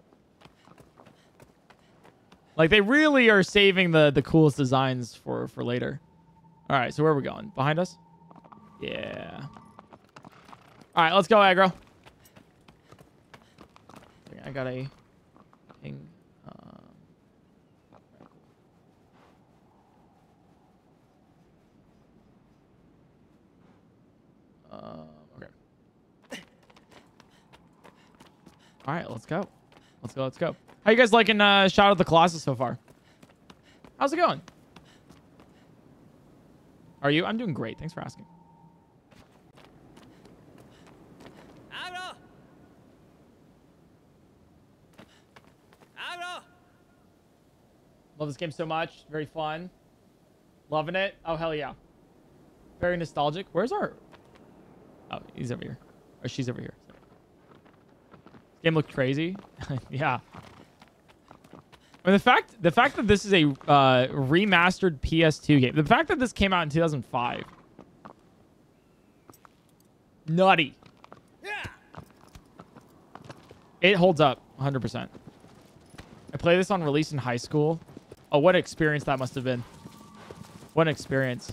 Like they really are saving the the coolest designs for for later. All right, so where are we going? Behind us? Yeah. All right, let's go Agro. I got a ping. Um, okay. All right, let's go. Let's go. Let's go. How you guys liking uh, Shadow of the Colossus so far? How's it going? Are you? I'm doing great. Thanks for asking. Love this game so much. Very fun. Loving it. Oh, hell yeah. Very nostalgic. Where's our... Oh, he's over here. Or she's over here. This Game looked crazy. yeah. I mean, the fact the fact that this is a uh, remastered PS2 game, the fact that this came out in 2005, nutty. Yeah! It holds up 100%. I played this on release in high school. Oh, what experience that must have been. What an experience.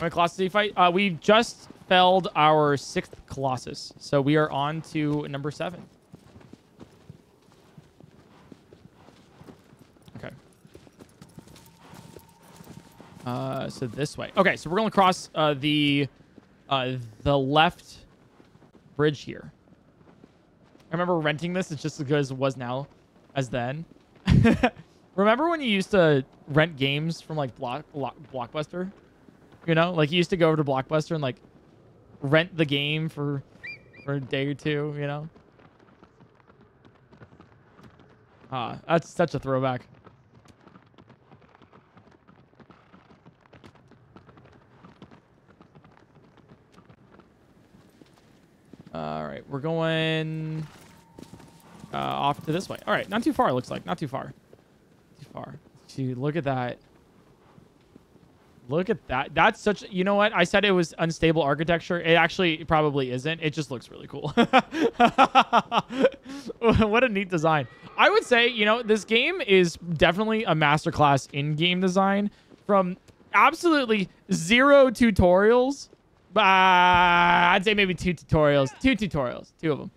Many Colossus fight? Uh, we just felled our sixth Colossus. So we are on to number seven. Okay. Uh, so this way. Okay, so we're going to cross uh, the uh, the left bridge here. I remember renting this. It's just as good as it was now as then. remember when you used to rent games from like Block, Block Blockbuster? You know, like you used to go over to Blockbuster and like rent the game for for a day or two. You know. Ah, that's such a throwback. All right, we're going uh, off to this way. All right, not too far. It looks like not too far. Too far. Gee, look at that. Look at that. That's such. You know what? I said it was unstable architecture. It actually probably isn't. It just looks really cool. what a neat design. I would say, you know, this game is definitely a masterclass in game design from absolutely zero tutorials. Uh, I'd say maybe two tutorials. Two tutorials. Two of them.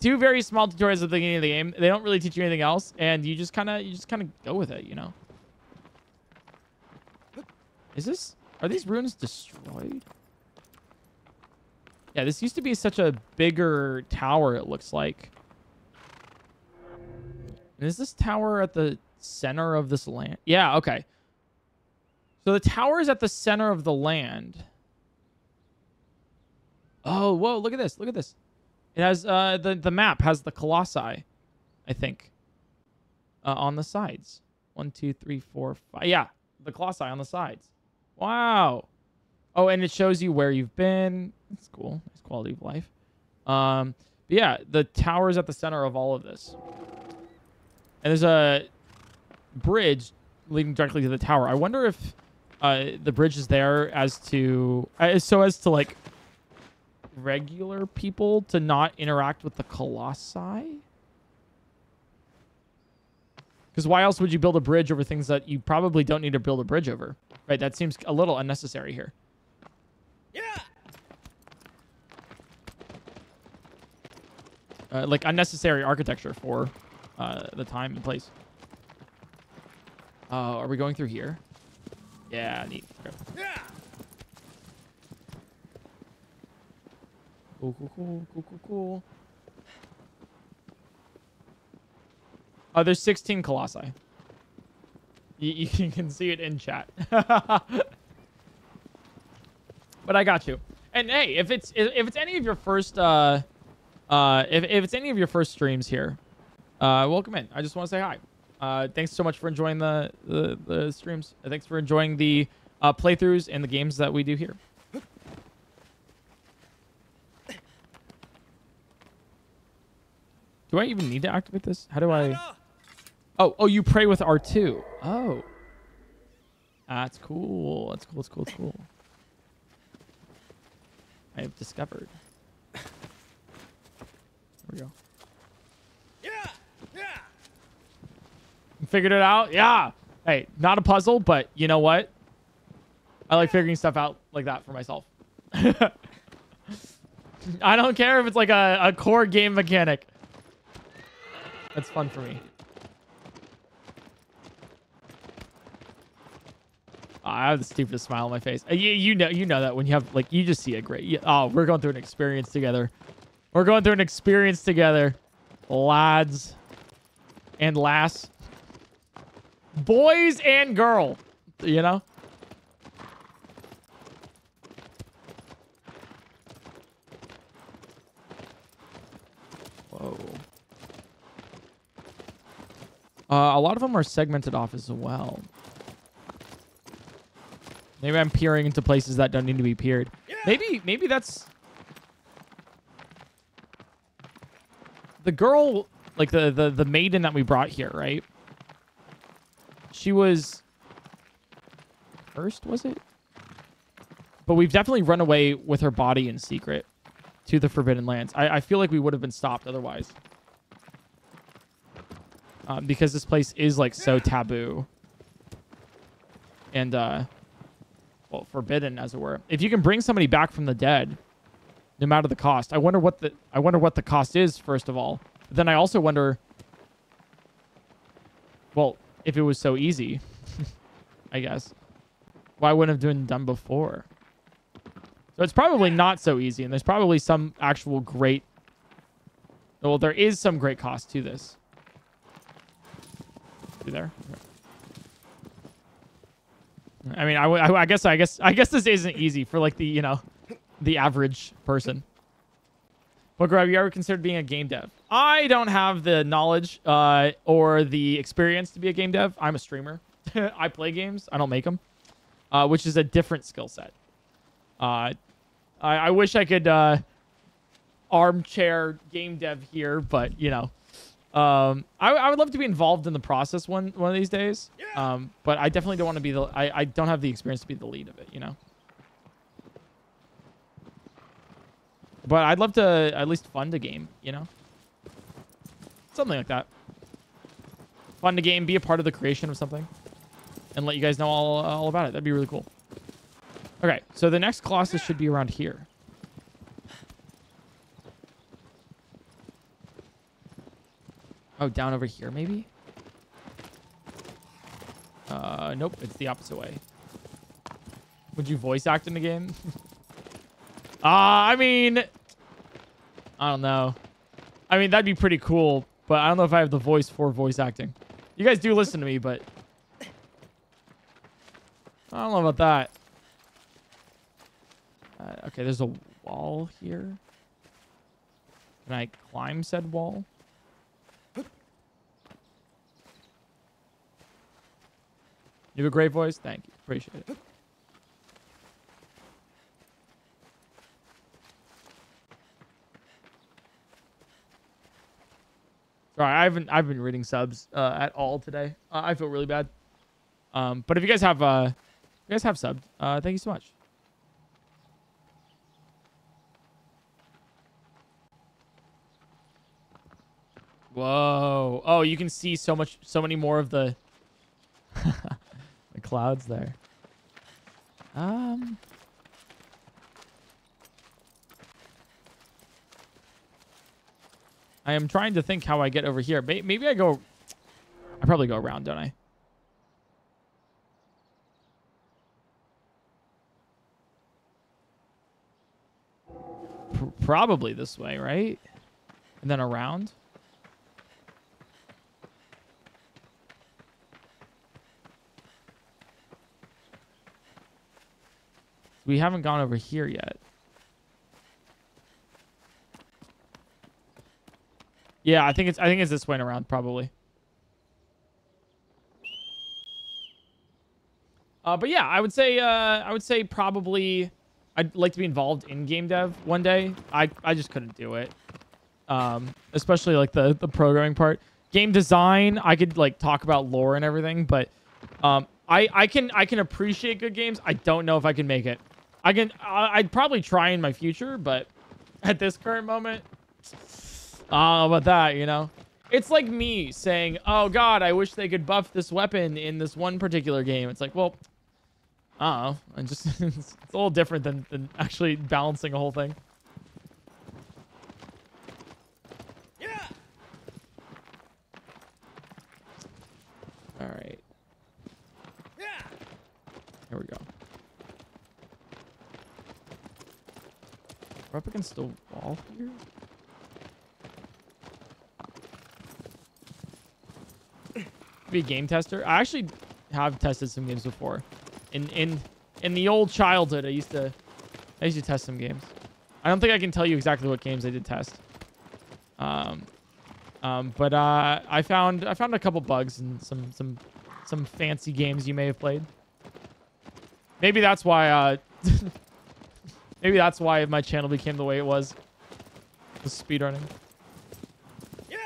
Two very small tutorials at the beginning of the game. They don't really teach you anything else, and you just kind of you just kind of go with it, you know. Is this... Are these ruins destroyed? Yeah, this used to be such a bigger tower, it looks like. And is this tower at the center of this land? Yeah, okay. So the tower is at the center of the land. Oh, whoa, look at this. Look at this. It has, uh, the, the map has the colossi, I think, uh, on the sides. One, two, three, four, five. Yeah, the colossi on the sides. Wow. Oh, and it shows you where you've been. That's cool. Nice quality of life. Um, but yeah, the tower is at the center of all of this. And there's a bridge leading directly to the tower. I wonder if uh, the bridge is there as to uh, so as to like regular people to not interact with the colossi. Because why else would you build a bridge over things that you probably don't need to build a bridge over? Right, that seems a little unnecessary here. Yeah! Uh, like unnecessary architecture for uh, the time and place. Oh, are we going through here? Yeah, neat. Okay. Yeah! Cool, cool, cool, cool, cool, cool. Oh, there's 16 colossi. You, you can see it in chat. but I got you. And hey, if it's if it's any of your first uh uh if, if it's any of your first streams here, uh welcome in. I just want to say hi. Uh thanks so much for enjoying the the, the streams. Thanks for enjoying the uh playthroughs and the games that we do here. Do I even need to activate this? How do I! Oh, oh, you pray with R2. Oh. Ah, that's cool. That's cool. That's cool. That's cool. I have discovered. There we go. Yeah! Yeah! Figured it out? Yeah. Hey, not a puzzle, but you know what? I like figuring stuff out like that for myself. I don't care if it's like a, a core game mechanic. That's fun for me. I have the stupidest smile on my face. Uh, You, you know you know that when you have like you just see a great. You, oh, we're going through an experience together. We're going through an experience together, lads and lass, boys and girl. You know. Whoa. Uh, a lot of them are segmented off as well. Maybe I'm peering into places that don't need to be peered. Maybe, maybe that's the girl, like the the the maiden that we brought here, right? She was first, was it? But we've definitely run away with her body in secret to the Forbidden Lands. I, I feel like we would have been stopped otherwise. Um, because this place is like so taboo. And uh well, forbidden as it were. If you can bring somebody back from the dead, no matter the cost. I wonder what the I wonder what the cost is first of all. Then I also wonder well, if it was so easy, I guess. Why wouldn't have been done before? So it's probably not so easy, and there's probably some actual great. Well, there is some great cost to this. You there? I mean, I I guess, I guess, I guess this isn't easy for like the you know, the average person. What have you ever considered being a game dev? I don't have the knowledge uh, or the experience to be a game dev. I'm a streamer. I play games. I don't make them, uh, which is a different skill set. Uh, I, I wish I could uh, armchair game dev here, but you know, um, I, I would love to be involved in the process one one of these days. Um, but I definitely don't want to be the. I, I don't have the experience to be the lead of it. You know. But I'd love to at least fund a game. You know. Something like that. Fund a game, be a part of the creation of something, and let you guys know all all about it. That'd be really cool. Okay, so the next Colossus should be around here. Oh, down over here, maybe? Uh, nope, it's the opposite way. Would you voice act in the game? Ah, I mean, I don't know. I mean, that'd be pretty cool, but I don't know if I have the voice for voice acting. You guys do listen to me, but I don't know about that. Uh, okay, there's a wall here. Can I climb said wall? You have a great voice. Thank you. Appreciate it. Sorry, I haven't I've been reading subs uh, at all today. Uh, I feel really bad. Um, but if you guys have uh, you guys have subbed, uh, thank you so much. Whoa! Oh, you can see so much, so many more of the clouds there. Um. I am trying to think how I get over here. Maybe I go. I probably go around, don't I? Probably this way, right? And then around. We haven't gone over here yet. Yeah, I think it's I think it's this way around probably. Uh, but yeah, I would say uh, I would say probably I'd like to be involved in game dev one day. I I just couldn't do it. Um, especially like the the programming part. Game design, I could like talk about lore and everything, but um, I I can I can appreciate good games. I don't know if I can make it. I can I, I'd probably try in my future, but at this current moment, Uh, about that, you know? It's like me saying, oh god, I wish they could buff this weapon in this one particular game. It's like, well, I. I just, it's, it's a little different than, than actually balancing a whole thing. Yeah. All right, Yeah. here we go. We're up against a wall here. Be a game tester. I actually have tested some games before. In in in the old childhood, I used to I used to test some games. I don't think I can tell you exactly what games I did test. Um, um, but uh, I found I found a couple bugs and some some some fancy games you may have played. Maybe that's why uh, maybe that's why my channel became the way it was. Was speedrunning. Yeah.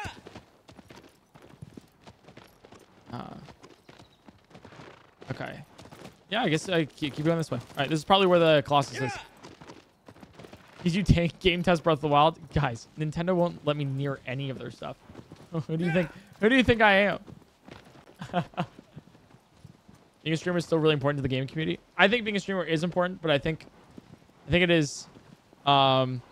Uh, okay. Yeah, I guess I keep, keep going this way. All right, this is probably where the Colossus is. Yeah. Did you take game test Breath of the Wild? Guys, Nintendo won't let me near any of their stuff. Who do you think? Who do you think I am? being a streamer is still really important to the gaming community. I think being a streamer is important, but I think, I think it is, um,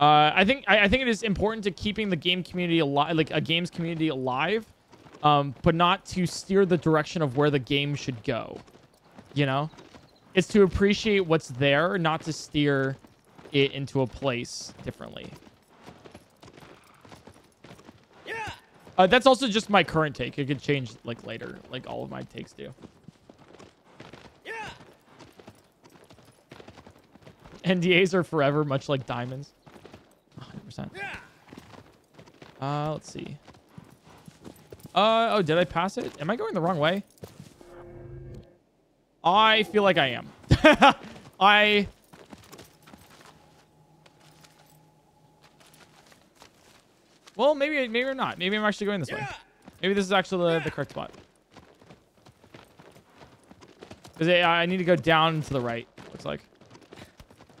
uh, I think I, I think it is important to keeping the game community alive, like a games community alive, um, but not to steer the direction of where the game should go. You know, it's to appreciate what's there, not to steer it into a place differently. Yeah. Uh, that's also just my current take. It could change like later, like all of my takes do. NDAs are forever, much like diamonds. 100%. Yeah. Uh, let's see. Uh, oh, did I pass it? Am I going the wrong way? I feel like I am. I... Well, maybe maybe or not. Maybe I'm actually going this way. Maybe this is actually the, the correct spot. Because I I need to go down to the right, looks like.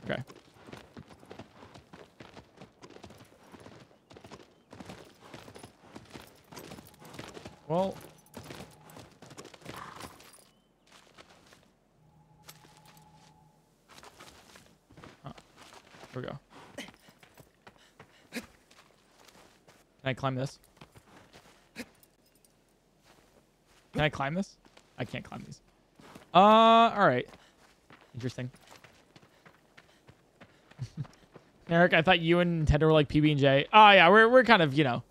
Okay. Well. Huh. Here we go. Can I climb this? Can I climb this? I can't climb these. Uh, all right. Interesting. Eric, I thought you and Nintendo were like PB and J. Oh yeah, we're we're kind of you know.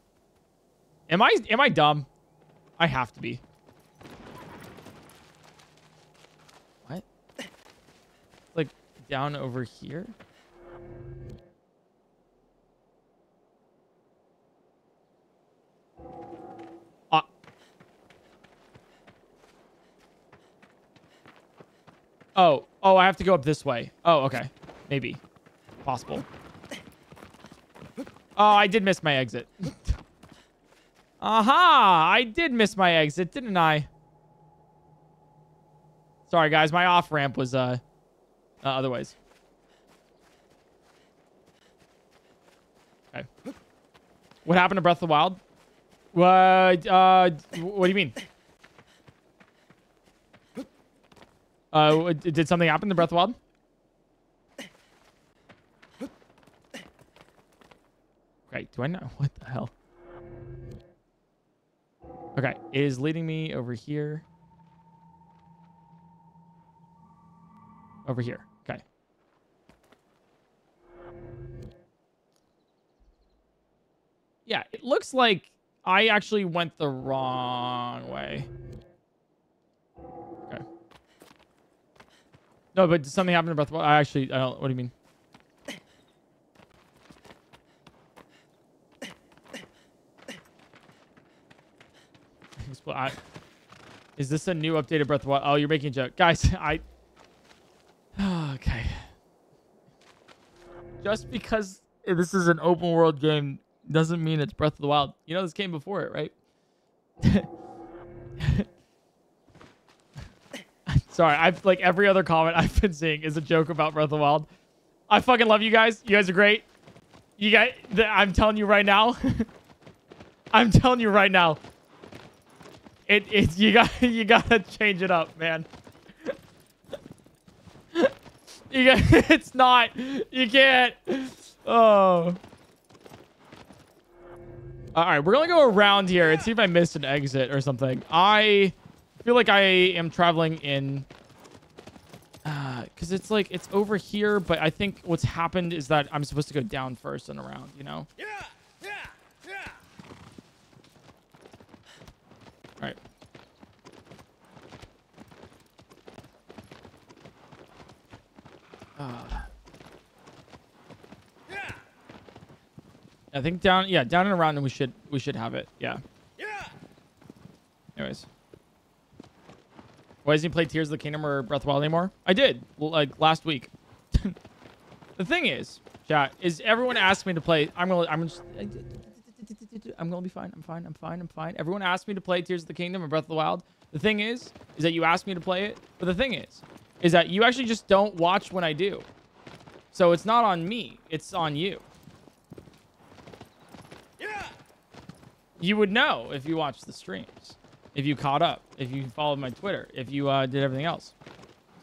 Am I am I dumb? I have to be. What? Like down over here? Uh, oh, oh, I have to go up this way. Oh, okay. Maybe. Possible. Oh, I did miss my exit. Aha! I did miss my exit, didn't I? Sorry, guys. My off ramp was uh, uh otherwise. Okay. What happened to Breath of the Wild? What? Uh, what do you mean? Uh, did something happen to Breath of the Wild? Okay, do I know what the hell? Okay, it is leading me over here. Over here. Okay. Yeah, it looks like I actually went the wrong way. Okay. No, but something happen to Breath of Wild? I actually, I don't, what do you mean? Expl- I, is this a new updated Breath of the Wild? Oh, you're making a joke. Guys, I... okay. Just because this is an open world game doesn't mean it's Breath of the Wild. You know this came before it, right? Sorry, I've like every other comment I've been seeing is a joke about Breath of the Wild. I fucking love you guys. You guys are great. You guys, I'm telling you right now. I'm telling you right now. It it you got you gotta change it up, man. you got it's not you can't. Oh. All right, we're gonna go around here and see if I missed an exit or something. I feel like I am traveling in uh because it's like it's over here, but I think what's happened is that I'm supposed to go down first and around. You know. Yeah! All right. Uh, I think down, yeah, down and around, and we should we should have it. Yeah. Yeah! Anyways. Why doesn't he play Tears of the Kingdom or Breath of Wild anymore? I did, like last week. the thing is, chat, is everyone asked me to play. I'm gonna, I'm just, I'm gonna be fine. I'm fine. I'm fine. I'm fine. Everyone asked me to play Tears of the Kingdom or Breath of the Wild. The thing is, is that you asked me to play it. But the thing is, is that you actually just don't watch when I do. So it's not on me. It's on you. Yeah! you would know if you watched the streams, if you caught up, if you followed my Twitter, if you uh, did everything else.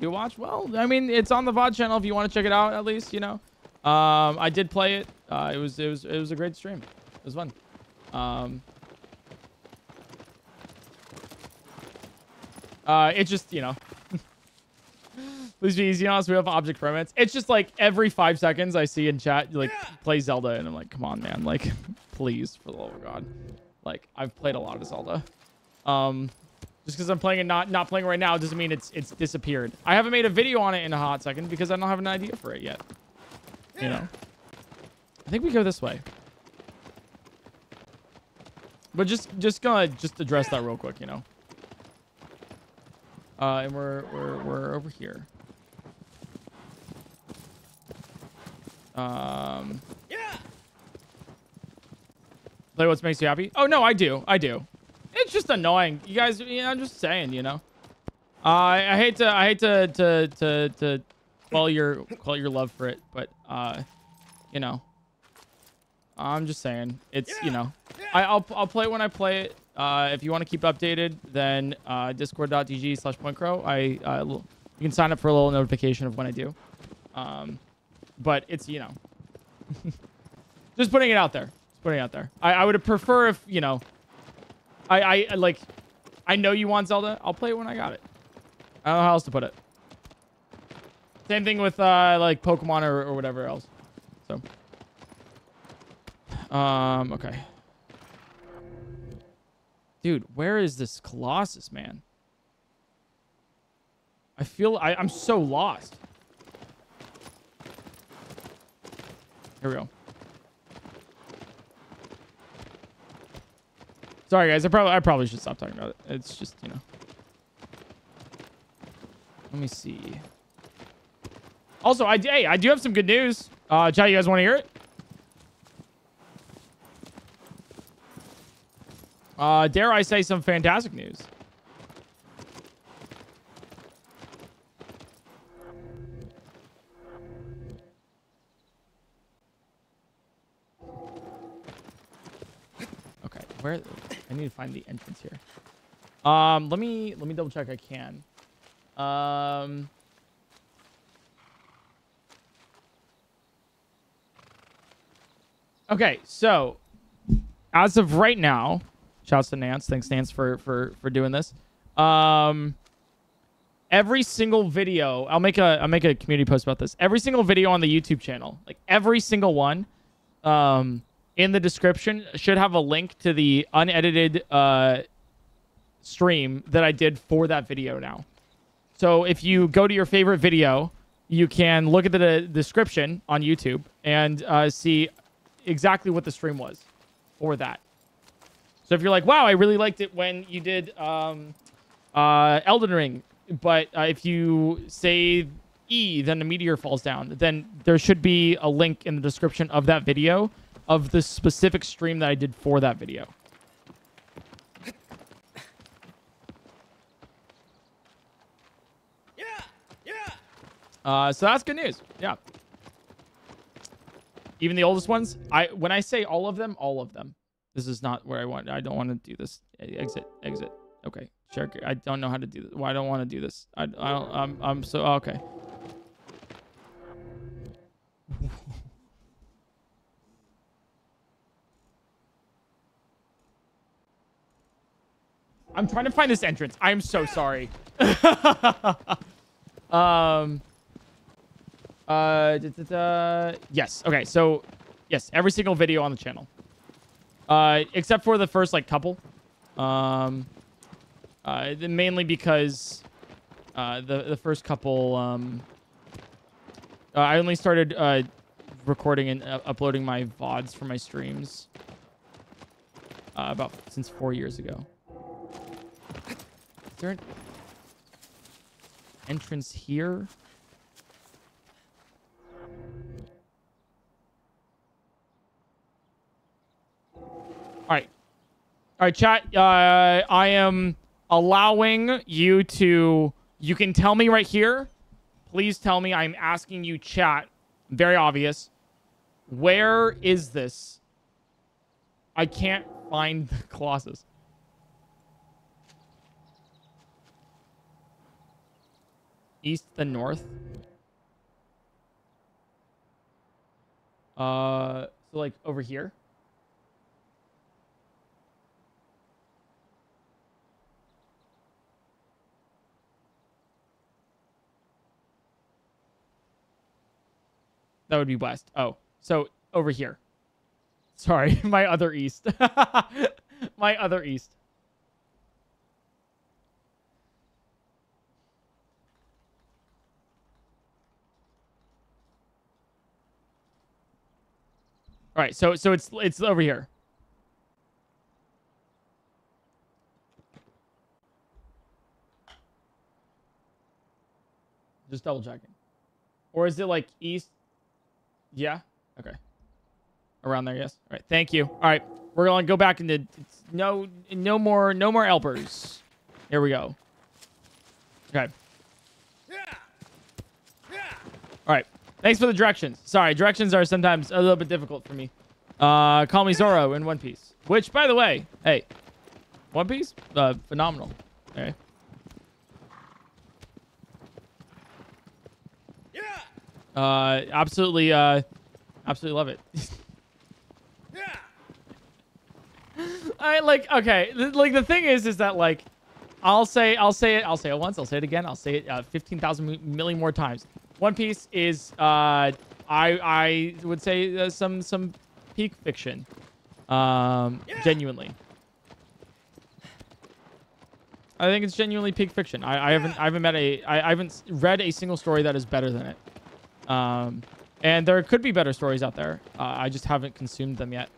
You watch? Well, I mean, it's on the VOD channel if you want to check it out. At least you know. Um, I did play it. Uh, it was it was it was a great stream. It was fun. Um, uh, it just you know. Please be easy on us. We have object permits. It's just like every five seconds I see in chat like play Zelda, and I'm like, come on, man, like, please, for the love of God. Like I've played a lot of Zelda. Um, just because I'm playing it not not playing right now doesn't mean it's it's disappeared. I haven't made a video on it in a hot second because I don't have an idea for it yet. You know. I think we go this way. But just just gonna just address that real quick, you know. Uh, and we're we're we're over here. Um, Yeah! play what makes you happy. Oh no, I do, I do. It's just annoying, you guys. You know, I'm just saying, you know. Uh, I, I hate to I hate to to to to call your call your love for it, but uh, you know. I'm just saying, it's you know, I, I'll I'll play it when I play it. Uh, if you want to keep updated, then uh, discord.gg slash pointcrow. I uh, you can sign up for a little notification of when I do. Um, but it's you know, just putting it out there. Just putting it out there. I, I would prefer if you know, I, I like, I know you want Zelda. I'll play it when I got it. I don't know how else to put it. Same thing with uh like Pokemon or, or whatever else. So. Um. Okay. Dude, where is this Colossus, man? I feel I, I'm so lost. Here we go. Sorry, guys. I probably I probably should stop talking about it. It's just you know. Let me see. Also, I hey, I do have some good news. Uh, chat, you guys want to hear it? Uh, dare I say some fantastic news? Where? I need to find the entrance here. Um, let me let me double check. I can. Um. Okay, so as of right now, shouts to Nance. Thanks, Nance, for for for doing this. Um, every single video, I'll make a I'll make a community post about this. Every single video on the YouTube channel, like every single one, um, in the description should have a link to the unedited uh stream that I did for that video now. So if you go to your favorite video, you can look at the de- description on YouTube and uh, see exactly what the stream was for that. So if you're like, wow, I really liked it when you did um, uh, Elden Ring, but uh, if you say E, then a meteor falls down, then there should be a link in the description of that video of the specific stream that I did for that video. Yeah! Yeah! Uh, so that's good news. Yeah. Even the oldest ones. I when I say all of them, all of them. This is not where I want. I don't want to do this. Exit. Exit. Okay. Share. I don't know how to do this. Well, I don't want to do this. I. I don't. I'm. I'm so okay. I'm trying to find this entrance. I'm so sorry. um. Uh. da, da, da. Yes. Okay. So, yes, every single video on the channel. Uh, except for the first like couple. Um. Uh, mainly because, uh, the the first couple um. Uh, I only started uh, recording and uh, uploading my vods for my streams. Uh, about since four years ago. There an entrance here? All right. All right, chat. Uh, I am allowing you to. You can tell me right here. Please tell me. I'm asking you, chat. Very obvious. Where is this? I can't find the Colossus. East than north. Uh, so like over here. That would be west. Oh, so over here. Sorry, my other east. my other east. All right, so so it's it's over here. Just double checking. Or is it like east? Yeah. Okay. Around there, yes. All right. Thank you. All right. We're gonna go back into no no more no more elpers. Here we go. Okay. All right. Thanks for the directions. Sorry, directions are sometimes a little bit difficult for me. Uh, call me Zoro in One Piece. Which, by the way, hey, One Piece, uh, phenomenal. Okay. Uh, absolutely, uh, absolutely love it. I like okay. Like the thing is, is that like, I'll say, I'll say it, I'll say it once, I'll say it again, I'll say it uh, fifteen thousand million more times. One Piece is, uh, I I would say uh, some some peak fiction, um, genuinely. I think it's genuinely peak fiction. I, I haven't I haven't met a I, I haven't read a single story that is better than it. Um, and there could be better stories out there. Uh, I just haven't consumed them yet.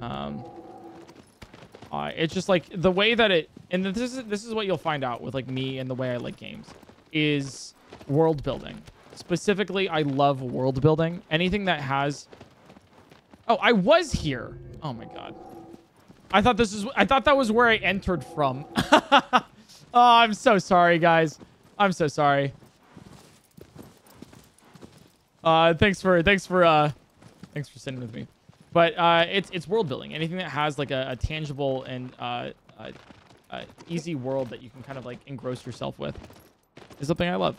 Um, uh, it's just like the way that it, and this is this is what you'll find out with like me and the way I like games, is world building. Specifically, I love world building. Anything that has. Oh, I was here. Oh my god. I thought this is. I thought that was where I entered from. oh, I'm so sorry, guys. I'm so sorry. Uh, thanks for thanks for uh, thanks for sitting with me. But uh, it's it's world building. Anything that has like a, a tangible and uh, uh, uh, easy world that you can kind of like engross yourself with is something I love.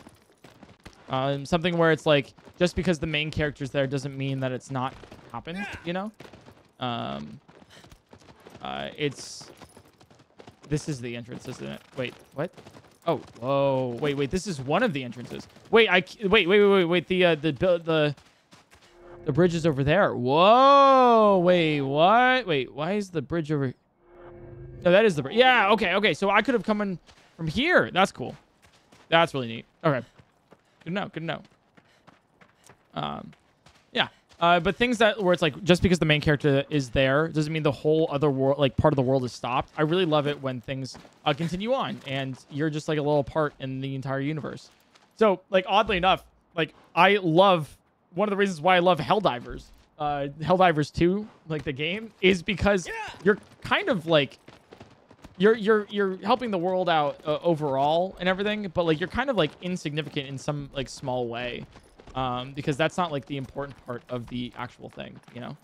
Um, something where it's like just because the main character's there doesn't mean that it's not happened. You know. Um, uh, it's this is the entrance, isn't it? Wait, what? Oh, whoa! Wait, wait. This is one of the entrances. Wait, I c- wait, wait, wait, wait, wait. The uh, the the the bridge is over there. Whoa! Wait, what? Wait, why is the bridge over? No, that is the bridge. Yeah. Okay. Okay. So I could have come in from here. That's cool. That's really neat. Okay. Good to know. Good to know. Um, yeah. Uh, but things that where it's like just because the main character is there doesn't mean the whole other world, like part of the world, is stopped. I really love it when things uh, continue on and you're just like a little part in the entire universe. So, like oddly enough, like I love one of the reasons why I love Helldivers, uh, Helldivers 2, like the game, is because you're kind of like you're you're you're helping the world out uh, overall and everything, but like you're kind of like insignificant in some like small way. um, because that's not like the important part of the actual thing, you know.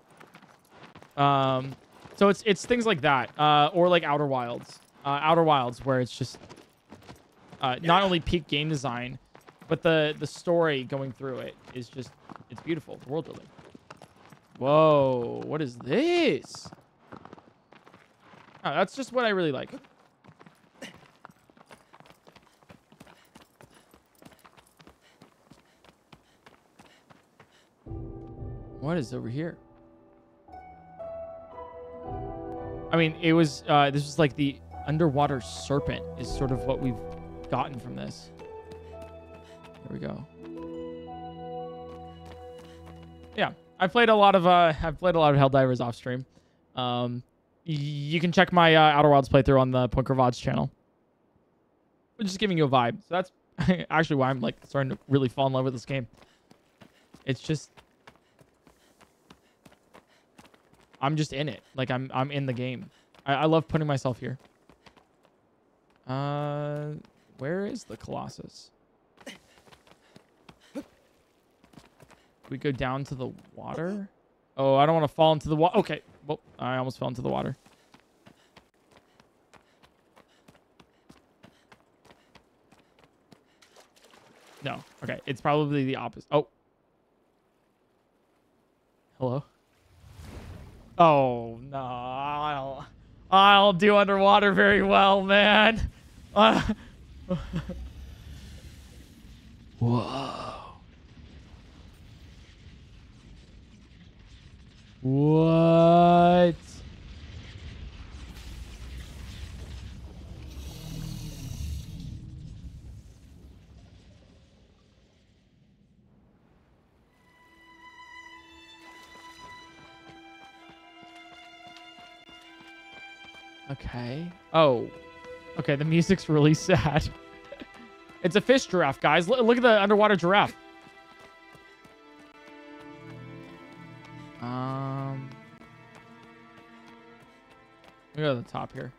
Um, so it's it's things like that, uh, or like Outer Wilds, uh, Outer Wilds, where it's just uh, not only peak game design, but the the story going through it is just it's beautiful. World building. Whoa, what is this? Oh, that's just what I really like. What is over here? I mean, it was, uh, this was like the underwater serpent is sort of what we've gotten from this. Here we go. Yeah, I played a lot of, uh, I've played a lot of Helldivers off stream. Um, you can check my uh, Outer Wilds playthrough on the PointCrow VODs channel. I'm just giving you a vibe. So that's actually why I'm like starting to really fall in love with this game. It's just I'm just in it. Like I'm I'm in the game. I, I love putting myself here. Uh where is the Colossus? We go down to the water? Oh, I don't want to fall into the water. Okay. Well, I almost fell into the water. No. Okay. It's probably the opposite. Oh. Hello? Oh, no. I don't, I don't do underwater very well, man. Uh, Whoa. What? Okay. Oh. Okay, the music's really sad. it's a fish giraffe, guys. Look, look at the underwater giraffe. Um. Me go to the top here.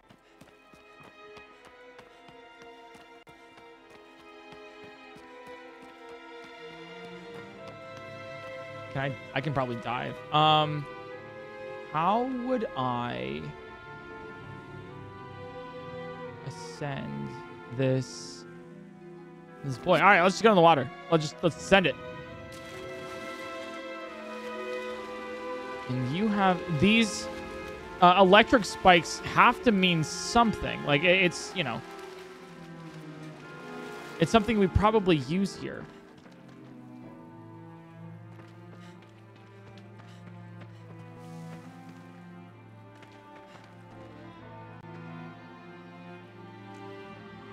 Can I? I can probably dive. Um. How would I ascend this this boy? All right, let's just get in the water. Let's just let's send it. And you have these uh, electric spikes have to mean something. Like it's you know, it's something we probably use here.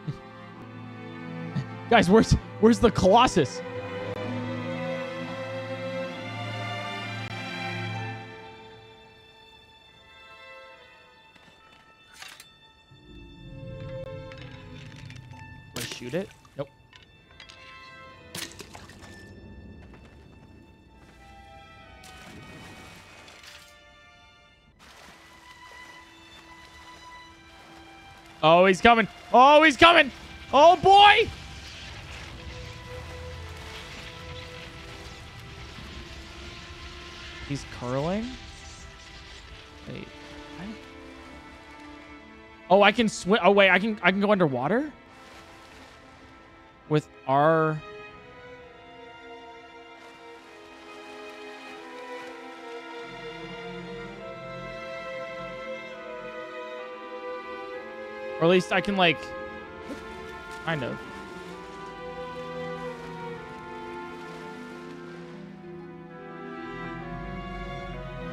Guys, where's where's the Colossus? He's coming. Oh, he's coming. Oh, boy. He's curling? Wait. Oh, I can swim. Oh, wait. I can I can go underwater? With our... Or at least I can, like... Kind of.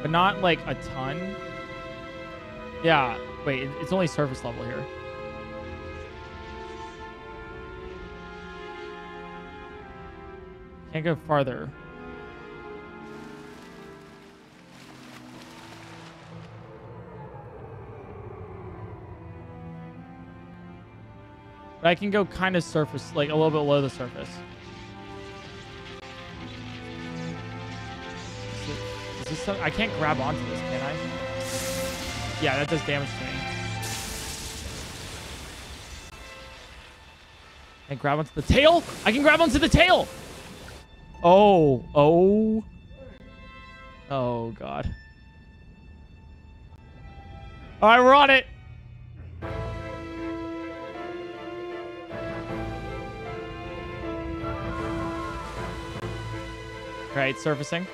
But not, like, a ton. Yeah. Wait, it's only surface level here. Can't go farther. But I can go kind of surface, like a little bit below the surface. Is, this I can't grab onto this, can I? Yeah, that does damage to me. Can I grab onto the tail? I can grab onto the tail! Oh, oh. Oh, God. All right, we're on it. Right, surfacing.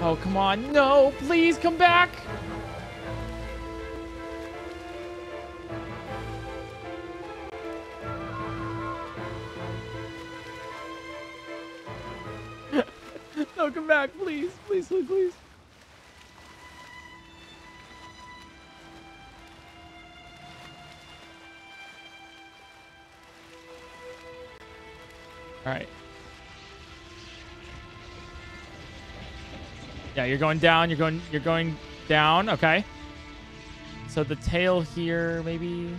Oh, come on. No, please come back. no, come back, please. Please, please, please. Yeah, you're going down. You're going. You're going down. Okay. So the tail here, maybe.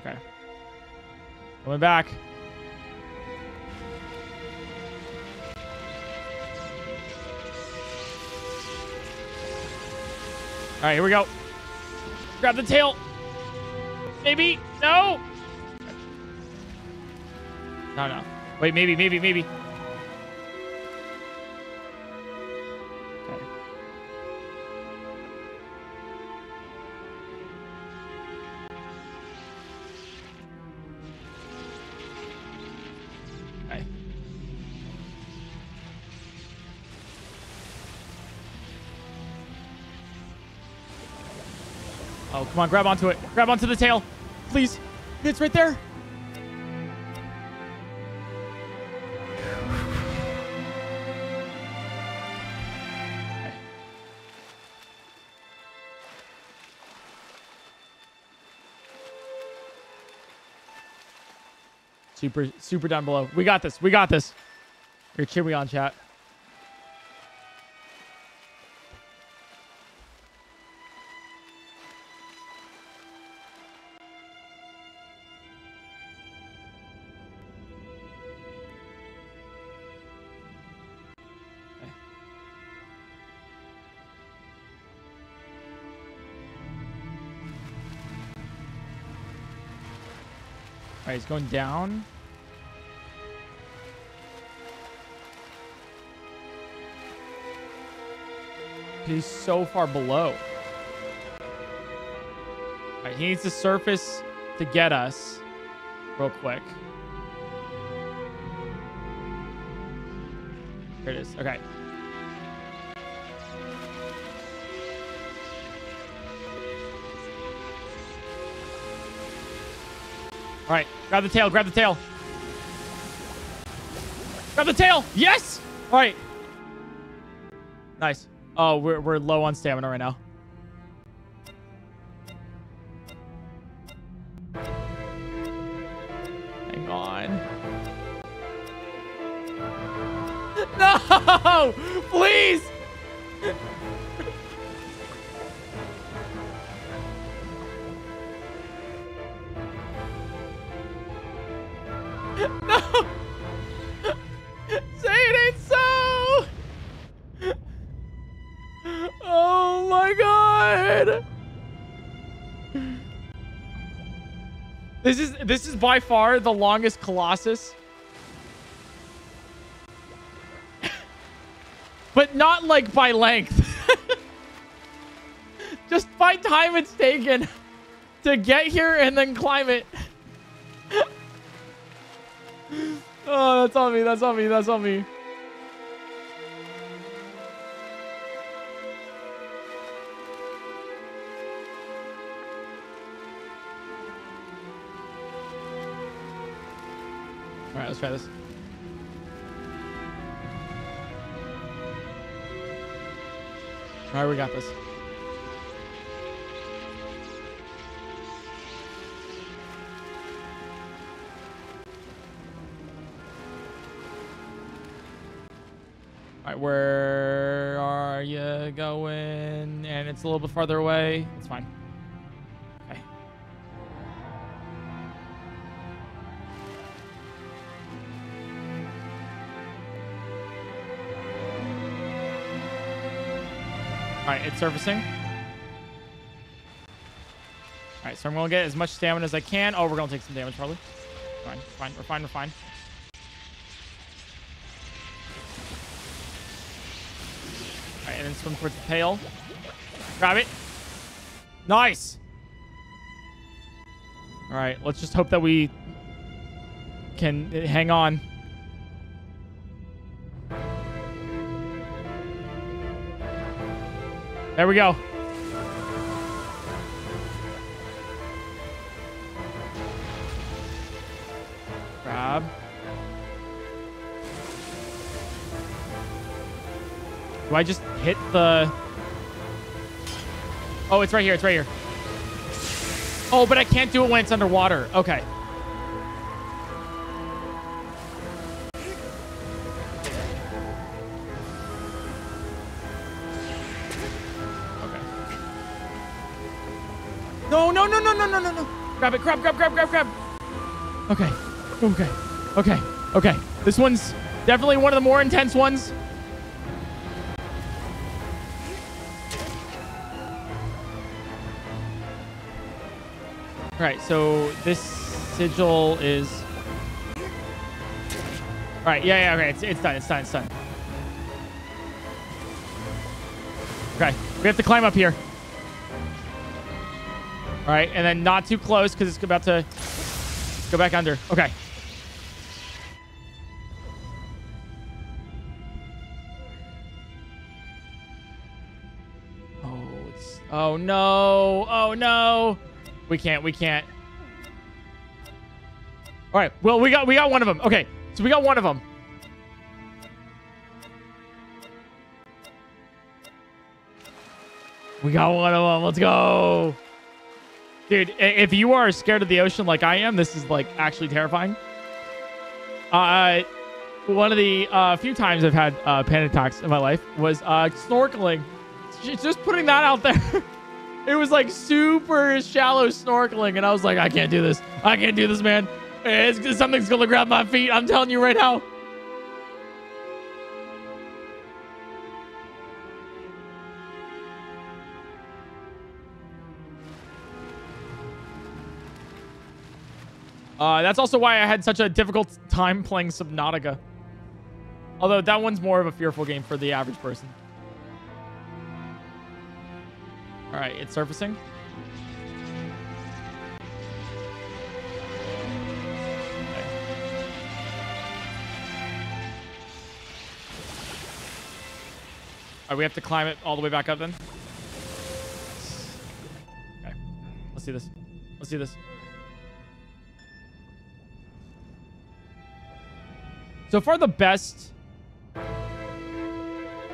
Okay. Coming back. All right, here we go. Grab the tail. Maybe. No. No, no. Wait, maybe, maybe, maybe. Come on, grab onto it. Grab onto the tail. Please. It's right there. Super, super down below. We got this. We got this. Here, cheer me on, chat. All right, he's going down. He's so far below. He needs to surface to get us real quick. Here it is. Okay. All right, grab the tail, grab the tail. Grab the tail. Yes. All right. Nice. Oh, we're we're low on stamina right now. By far the longest Colossus. but not like by length. Just by time it's taken to get here and then climb it. oh, that's on me. That's on me. That's on me. Let's try this. All right, we got this. All right, where are you going? And it's a little bit farther away. It's fine. All right, it's surfacing. All right, so I'm going to get as much stamina as I can. Oh, we're going to take some damage probably. fine. Fine. We're fine. We're fine. All right, and then swim towards the tail. Grab it. Nice. All right, let's just hope that we can hang on. There we go. Grab. Do I just hit the... Oh, it's right here. It's right here. Oh, but I can't do it when it's underwater. Okay. Okay. Grab it. Grab, grab, grab, grab, grab. Okay. Okay. Okay. Okay. This one's definitely one of the more intense ones. All right, so this sigil is. All right, yeah, yeah, okay, it's, it's done, it's done, it's done. Okay, we have to climb up here. All right, and then not too close because it's about to go back under. Okay. Oh, it's. Oh no! Oh no! We can't. We can't. All right. Well, we got we got one of them. Okay. So we got one of them. We got one of them. Let's go. Dude, if you are scared of the ocean like I am, this is like actually terrifying. Uh, one of the uh, few times I've had uh, panic attacks in my life was uh, snorkeling. Just putting that out there. It was like super shallow snorkeling, and I was like, I can't do this. I can't do this, man. It's, something's gonna grab my feet. I'm telling you right now. Uh, that's also why I had such a difficult time playing Subnautica. Although that one's more of a fearful game for the average person. All right, it's surfacing. All right, we have to climb it all the way back up then. Okay, let's see this. Let's see this. So far, the best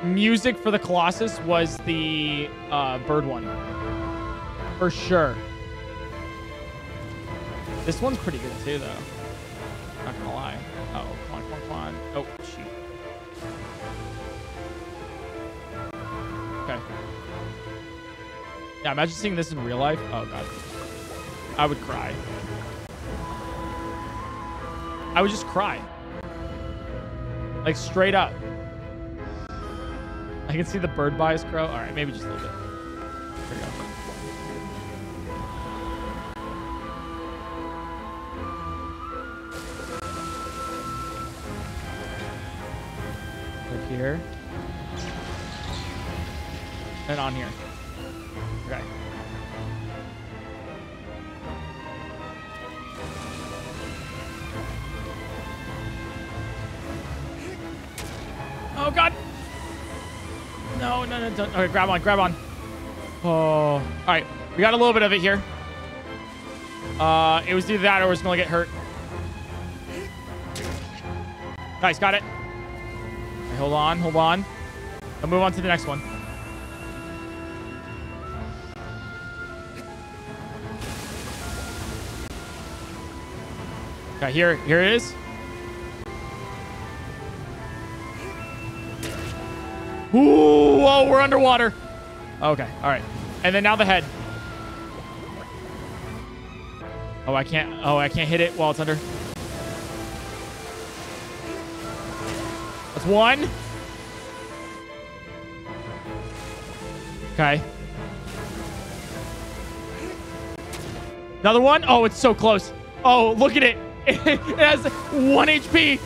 music for the Colossus was the uh, bird one. For sure. This one's pretty good too, though. Not gonna lie. Oh, come on, come on, come on. Oh, shoot. Okay. Yeah, imagine seeing this in real life. Oh, God. I would cry. I would just cry. Like, straight up. I can see the bird bias crow. All right, maybe just a little bit. We go. Here. And on here. Okay. Don't. Okay, grab on, grab on. Oh, all right. We got a little bit of it here. Uh, it was either that or it was gonna get hurt. Nice, got it. Okay, hold on, hold on. I'll move on to the next one. Okay, here, here it is. Underwater. Okay, all right. And then now the head. Oh, I can't. Oh, I can't hit it while it's under. That's one. Okay. Another one. Oh, it's so close. Oh, look at it. It has one HP.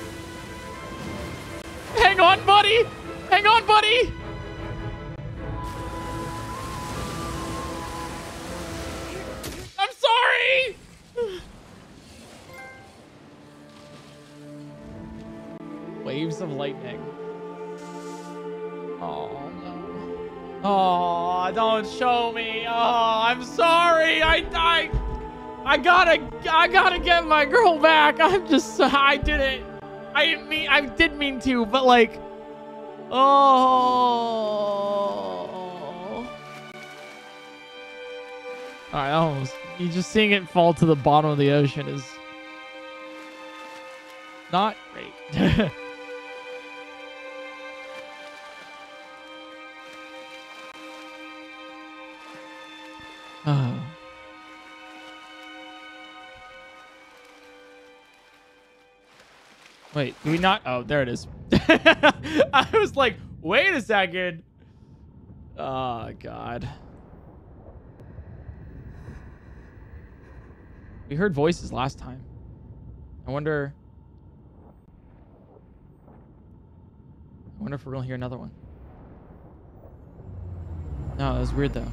I gotta I gotta get my girl back. I'm just I did it. I didn't mean I did mean to, but like oh. All right, almost you just seeing it fall to the bottom of the ocean is not great. oh. Wait, do we not? Oh, there it is. I was like, wait a second. Oh, God. We heard voices last time. I wonder. I wonder if we're gonna hear another one. No, that was weird though.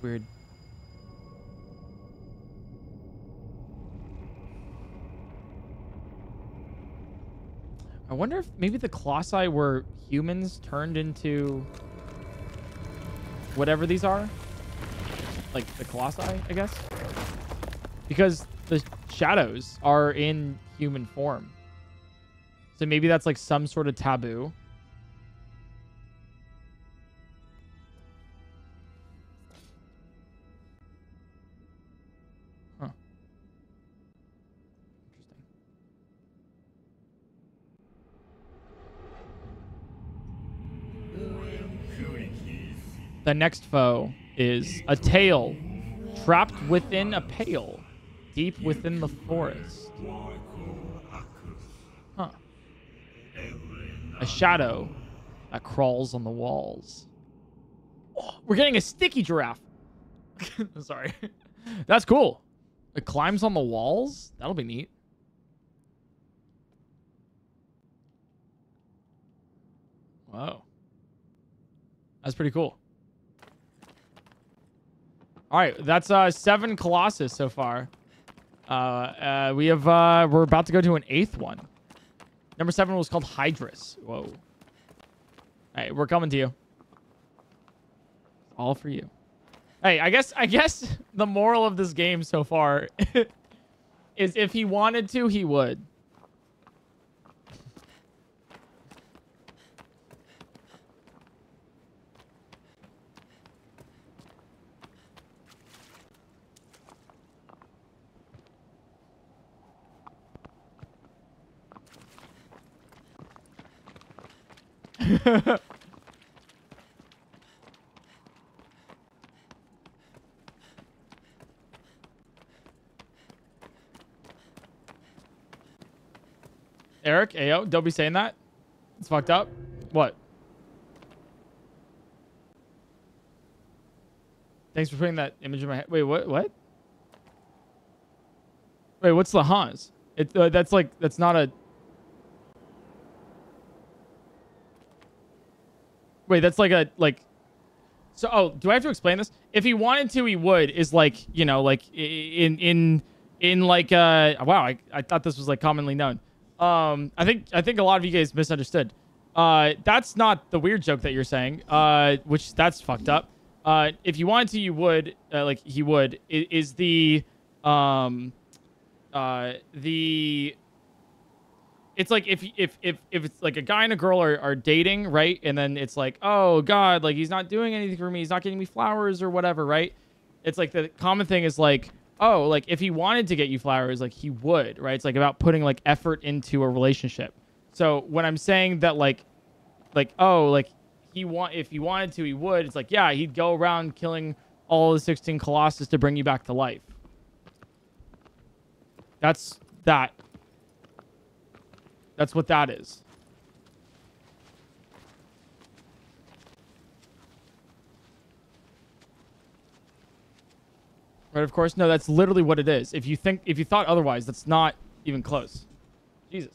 Weird. I wonder if maybe the Colossi were humans turned into whatever these are. Like the Colossi, I guess. Because the shadows are in human form. So maybe that's like some sort of taboo. The next foe is a tail trapped within a pail deep within the forest. Huh. A shadow that crawls on the walls. Oh, we're getting a sticky giraffe. Sorry. That's cool. It climbs on the walls? That'll be neat. Whoa. That's pretty cool. All right, that's uh seven Colossus so far. Uh, uh, we have uh, we're about to go to an eighth one. Number seven was called Hydrus. Whoa. All right, we're coming to you. All for you. Hey, I guess I guess the moral of this game so far is if he wanted to, he would. Eric, Ayo, don't be saying that. It's fucked up. What? Thanks for putting that image in my head. Wait, what? What? Wait, what's the Hans? It uh, that's like that's not a. Wait, that's like a like. So, oh, do I have to explain this? If he wanted to, he would. Is like you know, like in in in like uh wow, I I thought this was like commonly known. Um, I think I think a lot of you guys misunderstood. Uh, that's not the weird joke that you're saying. Uh, which that's fucked up. Uh, if you wanted to, you would. Uh, like he would. i- Is the um, uh, the it's like if if if if it's like a guy and a girl are, are dating, right? And then it's like, oh god, like he's not doing anything for me. He's not getting me flowers or whatever, right? It's like the common thing is like, oh, like if he wanted to get you flowers, like he would, right? It's like about putting like effort into a relationship. So when I'm saying that like like oh, like he want if he wanted to, he would, it's like, yeah, he'd go around killing all the 16 colossus to bring you back to life. That's that. That's what that is. Right, of course. No, that's literally what it is. If you think if you thought otherwise, that's not even close. Jesus.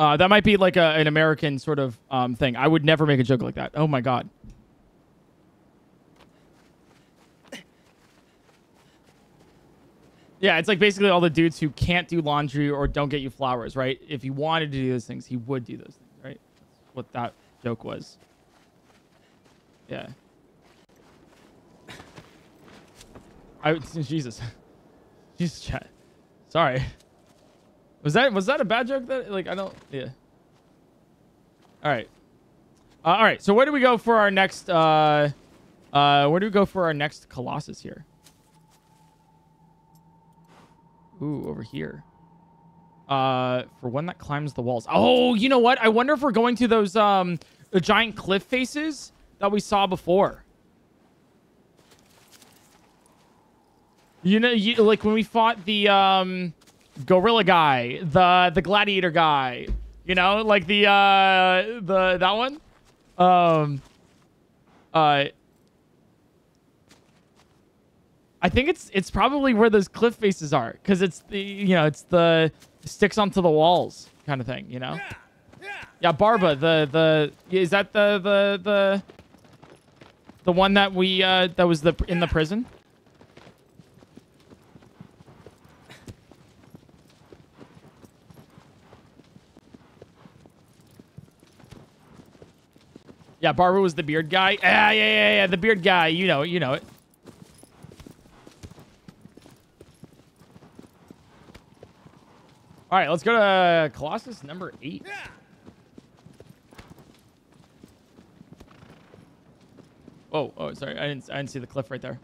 Uh, that might be like a, an American sort of um, thing. I would never make a joke like that. Oh my god. Yeah, it's like basically all the dudes who can't do laundry or don't get you flowers, right? If he wanted to do those things, he would do those things, right? That's what that joke was. Yeah. I Jesus. Jesus chat. Sorry. Was that was that a bad joke that like I don't yeah. All right. Uh, all right. So where do we go for our next uh uh where do we go for our next colossus here? Ooh, over here. Uh for one that climbs the walls. Oh, you know what? I wonder if we're going to those um the giant cliff faces that we saw before. You know, you, like when we fought the um gorilla guy, the the gladiator guy. You know, like the uh the that one. Um. Uh. I think it's it's probably where those cliff faces are, because it's the you know it's the sticks onto the walls kind of thing. You know. Yeah, Barba. The the is that the the the the one that we uh that was the in the prison. Yeah, Barba was the beard guy. Yeah, yeah, yeah, yeah. The beard guy. You know, you know it. All right, let's go to Colossus number eight. Oh, oh, sorry. I didn't, I didn't see the cliff right there.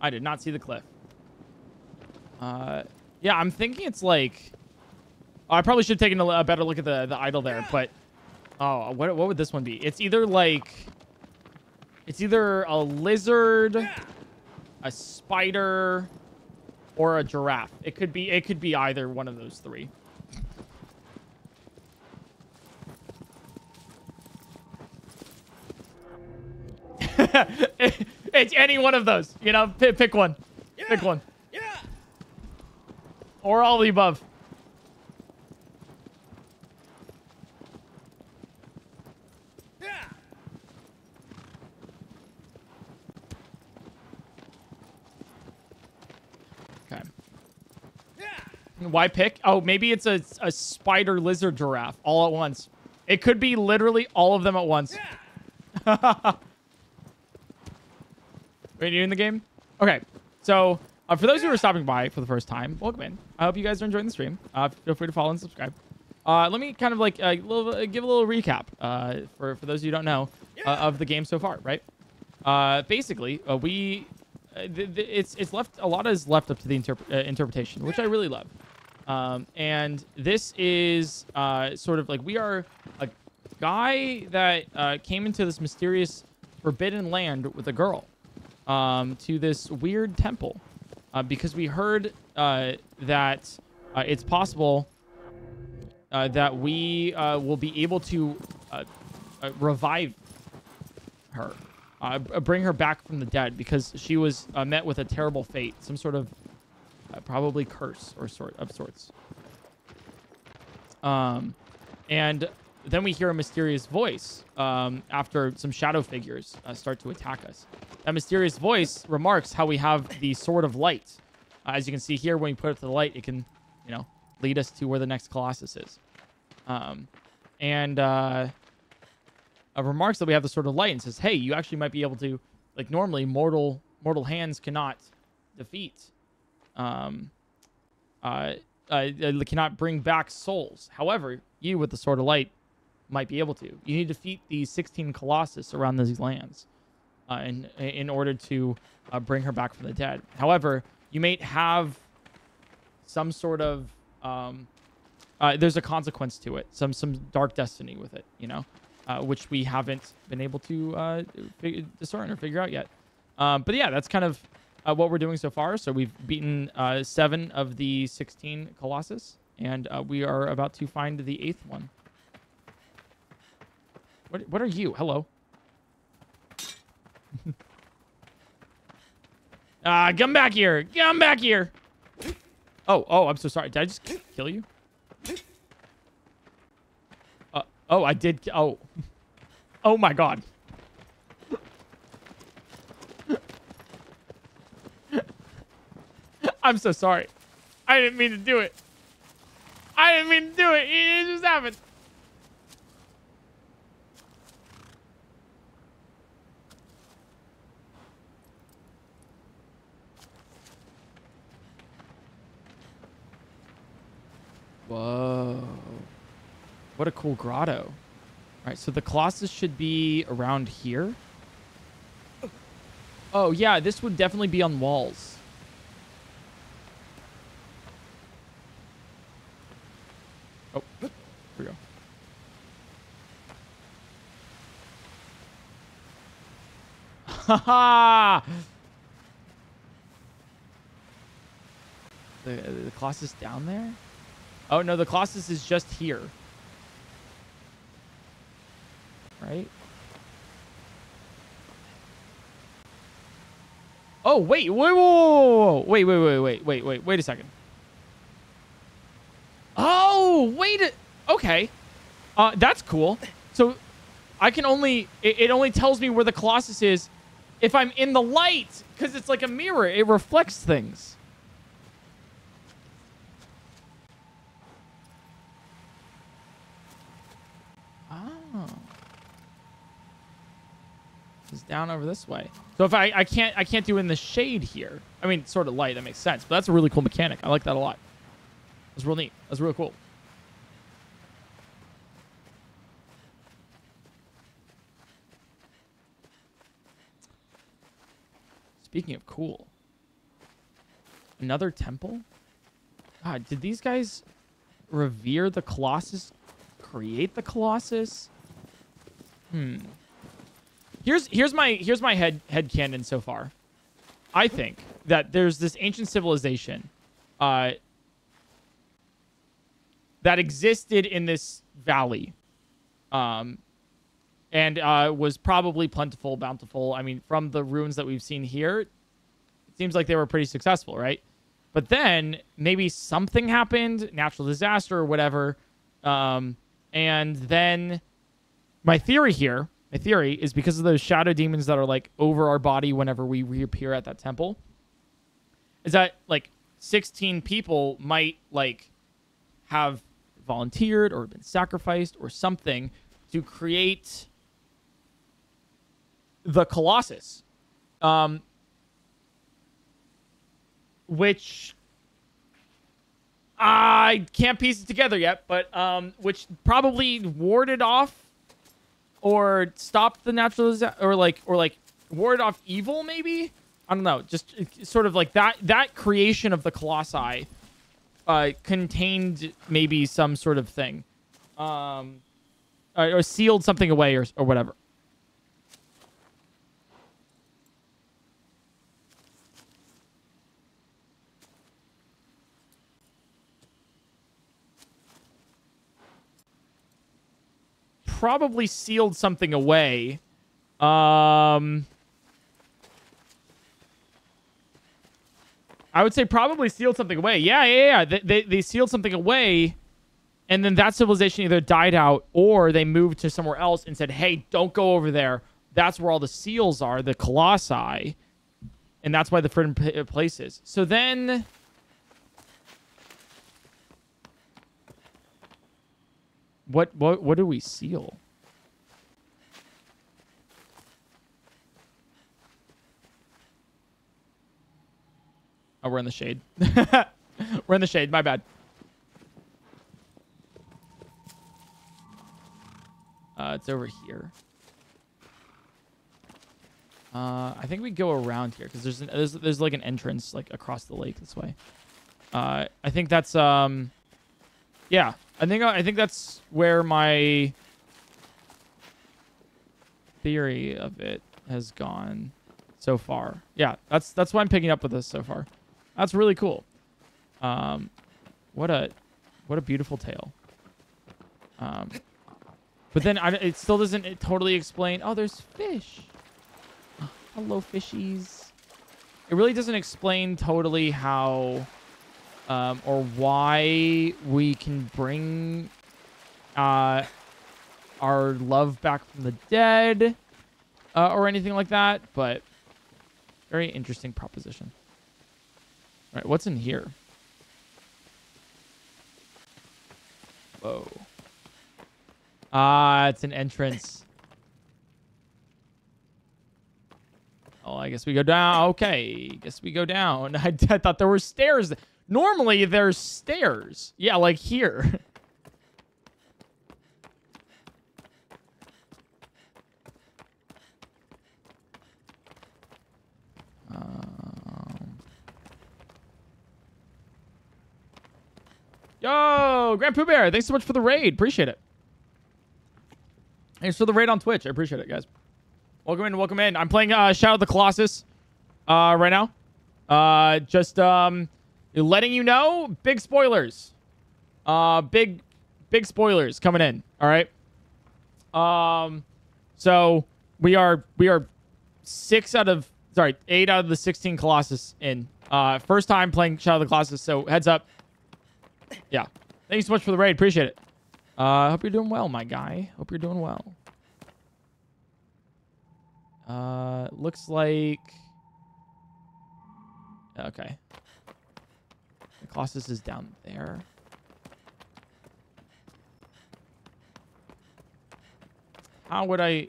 I did not see the cliff. Uh, yeah, I'm thinking it's like. Oh, I probably should have taken a, a better look at the the idol there, but. Oh, what what would this one be? It's either like it's either a lizard, a spider, or a giraffe. It could be it could be either one of those three. it's any one of those. You know, pick, pick one. Pick one. Yeah. Or all the above. Yeah. Okay. Yeah. Why pick? Oh, maybe it's a, a spider lizard giraffe all at once. It could be literally all of them at once. Wait, you in the game? Okay. So, uh, for those who are stopping by for the first time, welcome in. I hope you guys are enjoying the stream. Uh, feel free to follow and subscribe. Uh, let me kind of like uh, little, uh, give a little recap uh, for for those of you who don't know uh, of the game so far, right? Uh, basically, uh, we uh, it's it's left a lot is left up to the interp- uh, interpretation, which I really love. Um, and this is uh, sort of like we are a guy that uh, came into this mysterious forbidden land with a girl um, to this weird temple uh, because we heard uh, that uh, it's possible uh, that we will be able to revive her, bring her back from the dead because she was met with a terrible fate, some sort of uh, probably curse or sort of sorts. Um, and then we hear a mysterious voice um, after some shadow figures uh, start to attack us. That mysterious voice remarks how we have the sword of light. Uh, as you can see here, when you put it to the light, it can, you know, lead us to where the next Colossus is. Um, and uh, remarks that we have the sword of light and says, "Hey, you actually might be able to, like normally mortal mortal hands cannot defeat, um, uh, uh, uh, cannot bring back souls. However, you with the sword of light might be able to. You need to defeat the 16 Colossus around these lands, uh, in in order to uh, bring her back from the dead. However, you may have some sort of um, uh, there's a consequence to it, some some dark destiny with it, you know, uh, which we haven't been able to uh, discern or figure out yet. Um, but yeah, that's kind of uh, what we're doing so far. So we've beaten uh, seven of the 16 Colossus, and uh, we are about to find the eighth one. What, what are you? Hello. Ah, come back here. Come back here. Oh, oh, I'm so sorry. Did I just kill you? Uh, oh, I did. Oh. Oh my god. I'm so sorry. I didn't mean to do it. I didn't mean to do it. It just happened. Whoa. What a cool grotto. All right, so the Colossus should be around here. Oh, yeah, this would definitely be on walls. Oh, here we go. Ha The, the Colossus down there? Oh, no, the Colossus is just here. Right? Oh, wait, wait, whoa, wait, wait, wait, wait, wait, wait, wait a second. Oh, wait, a, okay. Uh, that's cool. So I can only, it, it only tells me where the Colossus is if I'm in the light, because it's like a mirror. It reflects things. Oh. It's down over this way. So if I, I can't I can't do in the shade here. I mean, sort of light. That makes sense. But that's a really cool mechanic. I like that a lot. That's real neat. That's real cool. Speaking of cool, another temple. God, did these guys revere the Colossus? Create the Colossus? Hmm. Here's here's my here's my head head canon so far. I think that there's this ancient civilization uh, that existed in this valley, um, and uh, was probably plentiful, bountiful. I mean, from the ruins that we've seen here, it seems like they were pretty successful, right? But then maybe something happened, natural disaster or whatever, um, and then my theory here, my theory is because of those shadow demons that are like over our body whenever we reappear at that temple, is that like 16 people might like have volunteered or been sacrificed or something to create the Colossus. Um, which I can't piece it together yet, but um, which probably warded off or stopped the natural or like or like warded off evil maybe i don't know just uh, sort of like that that creation of the colossi uh contained maybe some sort of thing um uh, or sealed something away or, or whatever probably sealed something away. Um, I would say probably sealed something away. Yeah, yeah, yeah. They, they, they sealed something away, and then that civilization either died out or they moved to somewhere else and said, hey, don't go over there. That's where all the seals are, the colossi. And that's why the forbidden places. So then. What what what do we seal? Oh, we're in the shade. we're in the shade. My bad. Uh, it's over here. Uh, I think we go around here because there's, an, there's there's like an entrance like across the lake this way. Uh, I think that's um, yeah. I think I think that's where my theory of it has gone so far. Yeah, that's that's why I'm picking up with this so far. That's really cool. Um, what a what a beautiful tale. Um, but then I, it still doesn't it totally explain. Oh, there's fish. Hello, fishies. it really doesn't explain totally how um, or why we can bring uh, our love back from the dead uh, or anything like that, but very interesting proposition. All right, what's in here? Whoa. Ah, it's an entrance. Oh, I guess we go down. Okay, guess we go down. I, I thought there were stairs. Normally, there's stairs. Yeah, like here. Um. Yo, GrandPOOBear, thanks so much for the raid. Appreciate it. Thanks for the raid on Twitch. I appreciate it, guys. Welcome in, welcome in. I'm playing uh, Shadow of the Colossus uh, right now. Uh, just um, letting you know, big spoilers. Uh, big, big spoilers coming in. All right. Um, so we are we are six out of sorry eight out of the sixteen Colossus in. Uh, first time playing Shadow of the Colossus. So heads up. Yeah. Thanks so much for the raid. Appreciate it. Uh, hope you're doing well, my guy. Hope you're doing well. Uh, looks like. Okay. Colossus is down there. How would I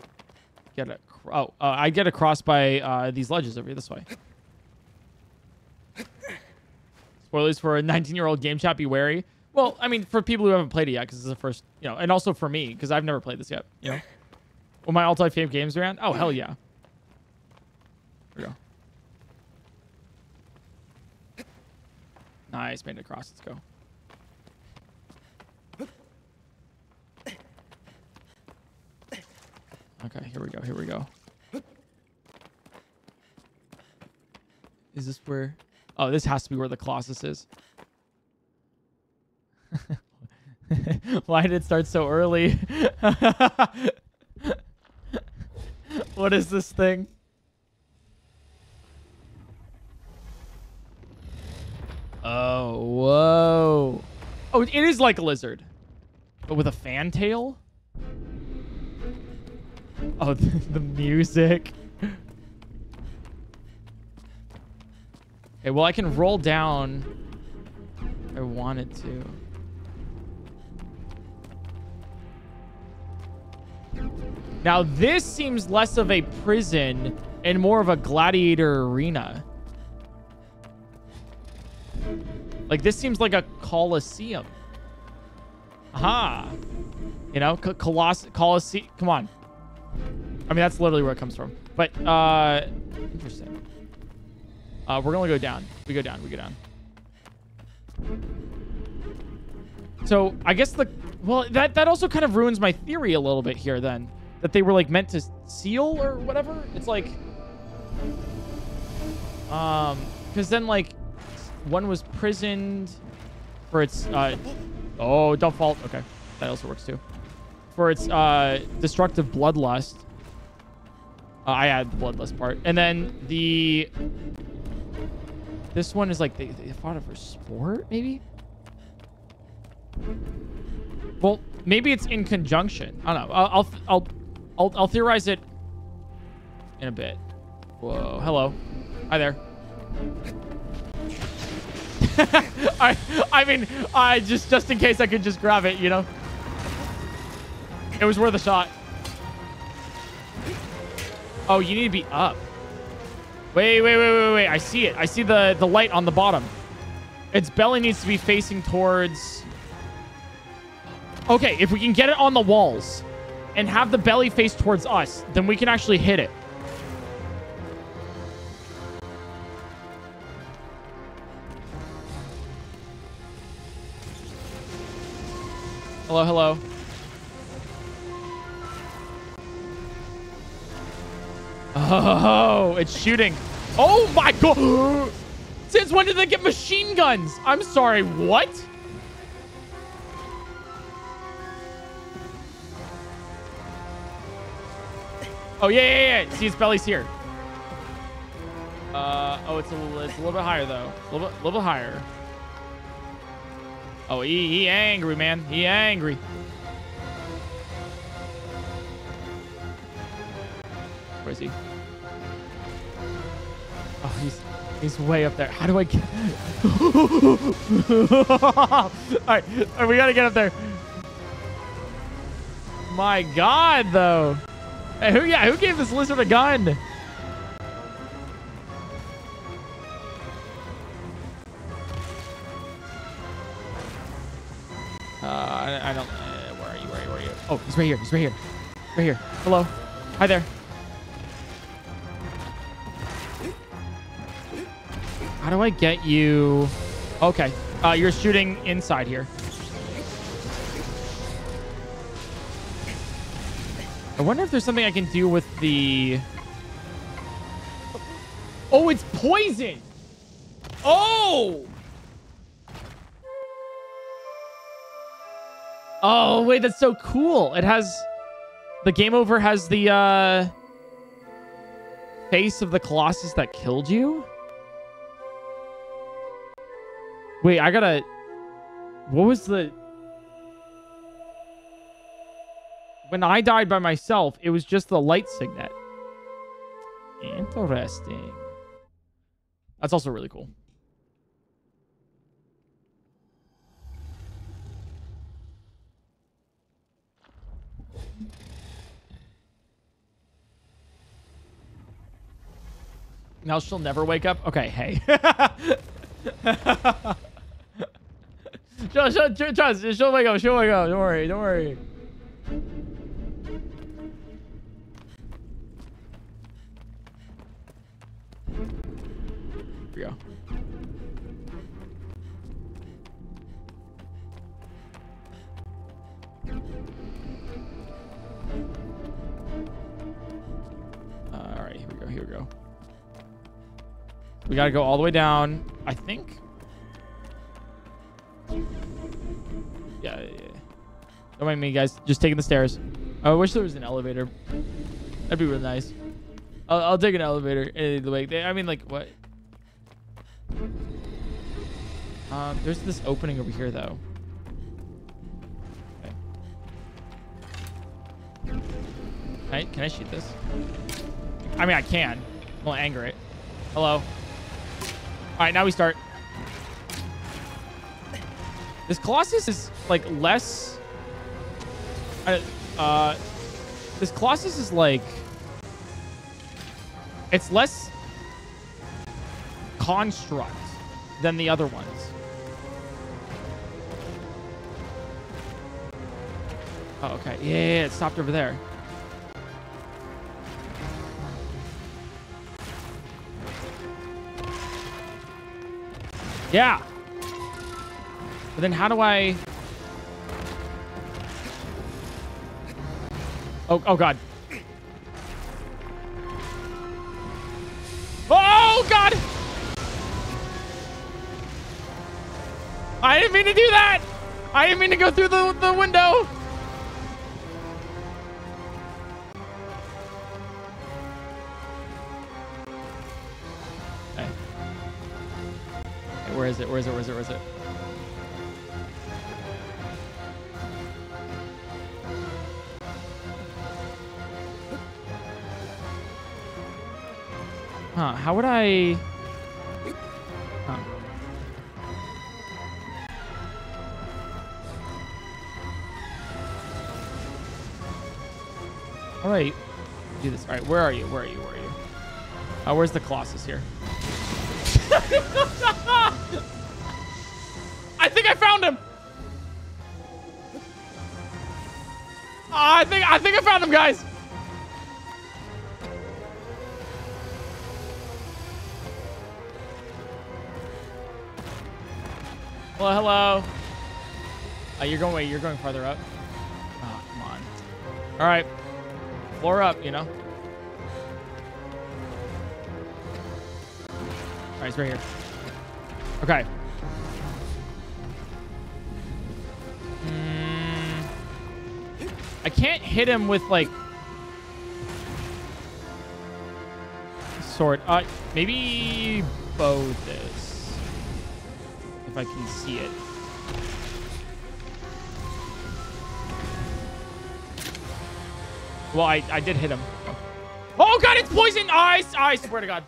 get it? Oh, uh, I get across by uh, these ledges over here this way. Spoilers for a 19-year-old game chat. Be wary. Well, I mean, for people who haven't played it yet, because it's the first, you know, and also for me, because I've never played this yet. You know, will my all-time favorite games around? Oh hell yeah. Here we go. Nice, made it across. Let's go. Okay, here we go. Here we go. Is this where? Oh, this has to be where the Colossus is. Why did it start so early? what is this thing? Oh, whoa. Oh, it is like a lizard. But with a fan tail? Oh, the, music. Okay, well, I can roll down I wanted to. Now, this seems less of a prison and more of a gladiator arena. Like, this seems like a coliseum. Aha. You know, Coloss Colosseum. Come on. I mean, that's literally where it comes from. But, uh, interesting. Uh, we're gonna go down. We go down. We go down. So, I guess the... Well, that, that also kind of ruins my theory a little bit here, then. That they were, like, meant to seal or whatever. It's like... Um, because then, like, one was prisoned for its, uh... Oh, don't fall. Okay. That also works, too. For its, uh, destructive bloodlust. Uh, I add the bloodlust part. And then the... This one is like, they, they fought it for sport, maybe? Well, maybe it's in conjunction. I don't know. I'll, I'll, I'll, I'll, I'll theorize it in a bit. Whoa. Hello. Hi there. I, I mean, I just, just in case I could just grab it, you know? It was worth a shot. Oh, you need to be up. Wait, wait, wait, wait, wait. I see it. I see the, the light on the bottom. Its belly needs to be facing towards... Okay, if we can get it on the walls and have the belly face towards us, then we can actually hit it. Hello, hello. Oh, it's shooting. Oh my god. Since when did they get machine guns? I'm sorry, what? Oh, yeah, yeah, yeah. See, his belly's here. Uh, oh, it's a little, it's a little bit higher though. A little bit, little bit higher. Oh, he, he angry, man. He angry. Where is he? Oh, he's he's way up there. How do I get? all, right, all right, we gotta get up there. My God, though. Hey, who? Yeah, who gave this lizard a gun? Uh, I, I don't. Uh, where are you? Where are you? Where are you? Oh, he's right here. He's right here. Right here. Hello. Hi there. How do I get you? Okay. Uh, you're shooting inside here. I wonder if there's something I can do with the... Oh, it's poison! Oh! Oh, wait, that's so cool. It has... The game over has the, uh... Face of the Colossus that killed you? Wait, I gotta... What was the... When I died by myself, it was just the light signet. Interesting. That's also really cool. Now she'll never wake up? Okay, hey. she'll, she'll, trust, she'll wake up, she'll wake up. Don't worry, don't worry. Here we go. All right, here we go. Here we go. We gotta go all the way down. I think. Yeah, yeah. Don't mind me, guys. Just taking the stairs. I wish there was an elevator. That'd be really nice. I'll, I'll take an elevator way. I mean, like, what? Um, there's this opening over here, though. Okay. Can I, can I shoot this? I mean, I can. I'll anger it. Hello. All right, now we start. This Colossus is, like, less... Uh, this Colossus is, like... It's less construct than the other ones. Oh, okay. Yeah, yeah, yeah, it stopped over there. Yeah. But then how do I... Oh, oh God. Oh, oh, God! I didn't mean to do that! I didn't mean to go through the, the window! Where is it? Where is it? Where is it? Where is it? Huh, how would I... Huh. All right, do this. All right, where are you? Where are you? Where are you? Uh, where's the Colossus here? I think I found him. Ah, I think I think I found him, guys. Well, hello. Uh, you're going wait, you're going farther up. Oh, come on. All right. Floor up, you know. Right, he's right here. Okay. Mm, I can't hit him with like sword. Uh, maybe bow this. If I can see it. Well, I, I did hit him. Oh, God, it's poison! I, I swear to God.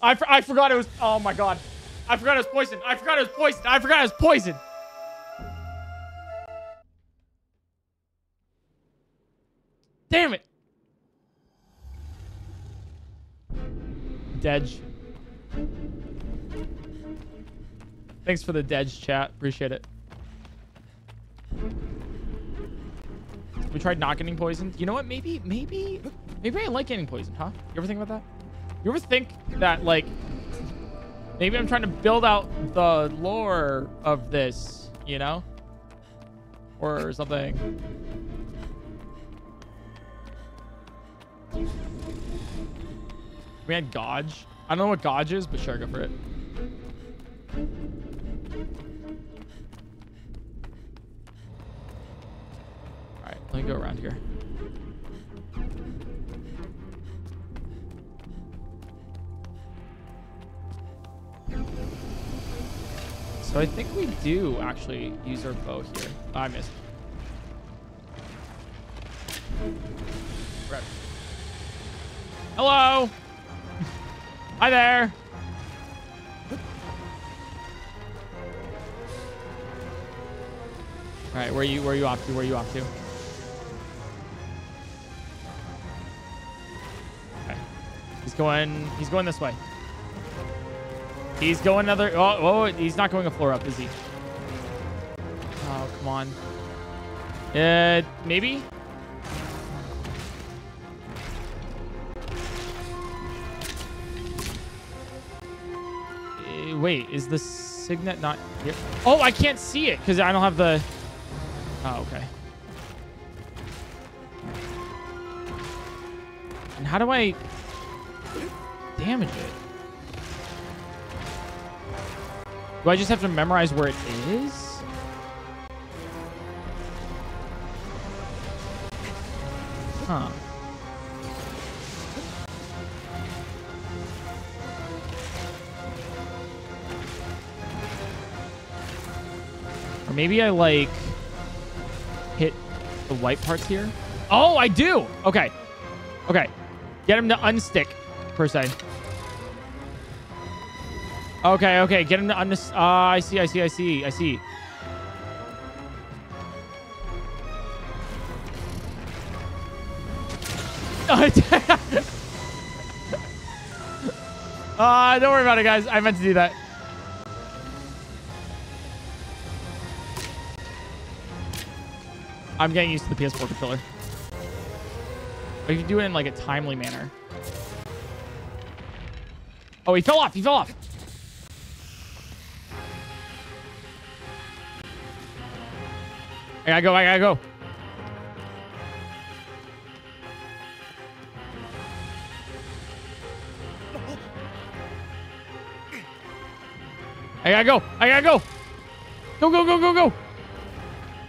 I, I forgot it was... Oh, my God. I forgot it was poison. I forgot it was poison. I forgot it was poison. Damn it. Dedge. Thanks for the Dedge chat. Appreciate it. We tried not getting poisoned. You know what? Maybe, maybe, maybe I like getting poisoned, huh? You ever think about that? You ever think that, like, maybe I'm trying to build out the lore of this, you know? Or something. We had Gauge. I don't know what Gauge is, but sure, go for it. All right, let me go around here. So I think we do actually use our bow here. Oh, I missed. Right. Hello. Hi there. All right, where are you? Where you off to? Where are you off to? Okay. He's going. He's going this way. He's going another. Oh, oh, he's not going a floor up, is he? Oh, come on. Uh, maybe. Uh, wait, is the signet not here? Oh, I can't see it because I don't have the. Oh, okay. And how do I damage it? Do I just have to memorize where it is? Huh. Or maybe I like hit the white parts here. Oh, I do. Okay. Okay. Get him to unstick, per se. Okay, okay. Get him to un. Uh, I see, I see, I see, I see. uh, don't worry about it, guys. I meant to do that. I'm getting used to the PS4 controller. But you can do it in like a timely manner. Oh, he fell off. He fell off. Gotta go. I gotta go. I gotta go. I gotta go. Go, go, go, go, go.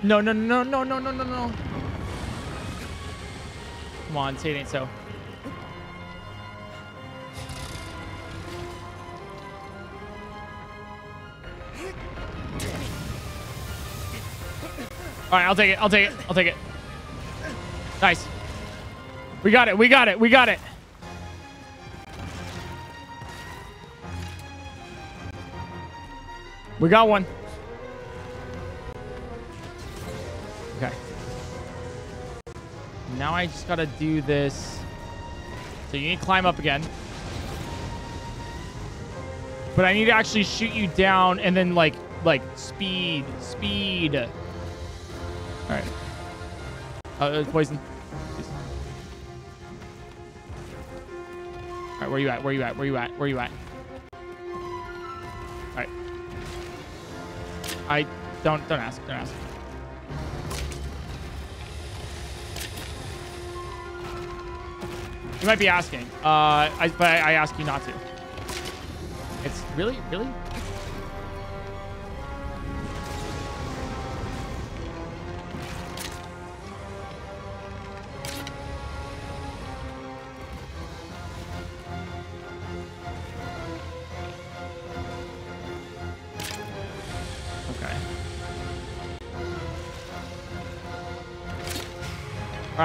No, no, no, no, no, no, no, no. Come on, say it ain't so. All right, I'll take it. I'll take it. I'll take it. Nice. We got it. We got it. We got it. We got one. Okay. Now I just gotta do this. So you need to climb up again. But I need to actually shoot you down and then like like speed, speed. All right. Uh, poison. Please. All right, where are you at? Where are you at? Where are you at? Where are you at? All right. I don't don't ask. Don't ask. You might be asking, uh, I, but I ask you not to. It's really, really.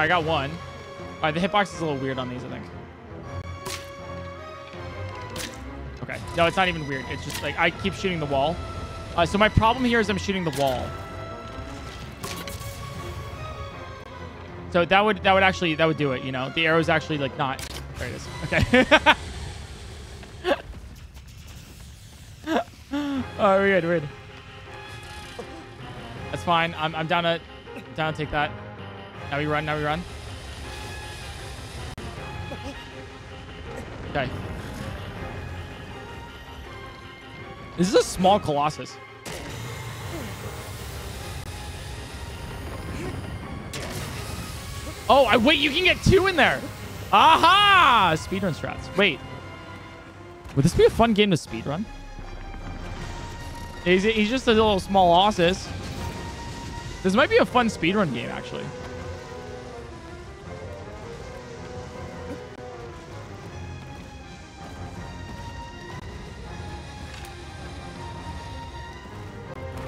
I got one. All right, the hitbox is a little weird on these, I think. Okay. No, it's not even weird. It's just like I keep shooting the wall. Uh, so my problem here is I'm shooting the wall. So that would that would actually that would do it. You know, the arrow's actually like not. There it is. Okay. oh, we're good. We're good. That's fine. I'm I'm down to down to take that. Now we run. Now we run. Okay. This is a small Colossus. Oh, I wait, you can get two in there. Aha! Speedrun strats. Wait. Would this be a fun game to speedrun? He's, he's just a little small Ossus. This might be a fun speedrun game, actually.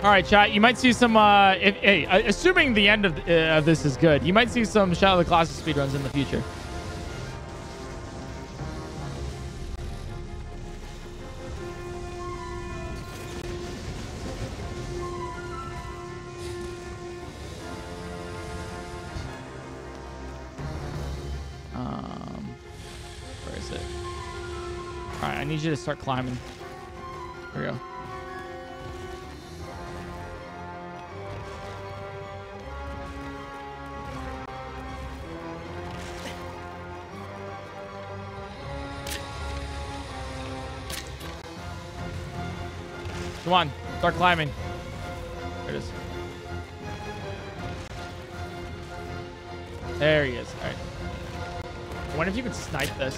All right, chat. You might see some. Uh, if, hey, uh, assuming the end of, uh, of this is good, you might see some Shadow of the Colossus speedruns in the future. Um, where is it? All right, I need you to start climbing. Here we go. Come on, start climbing. There it is. There he is. All right. I wonder if you could snipe this.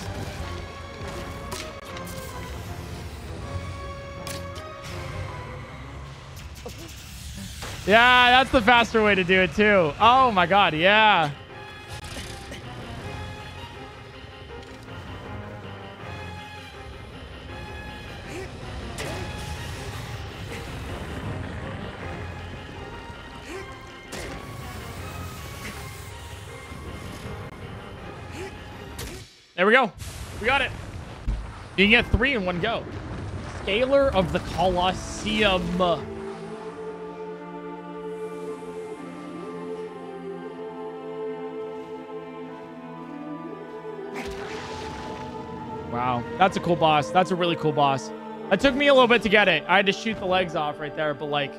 Yeah, that's the faster way to do it too. Oh my god, yeah. We got it. You can get three in one go. Scalar of the Colosseum. Wow, that's a cool boss. That's a really cool boss. It took me a little bit to get it. I had to shoot the legs off right there, but like,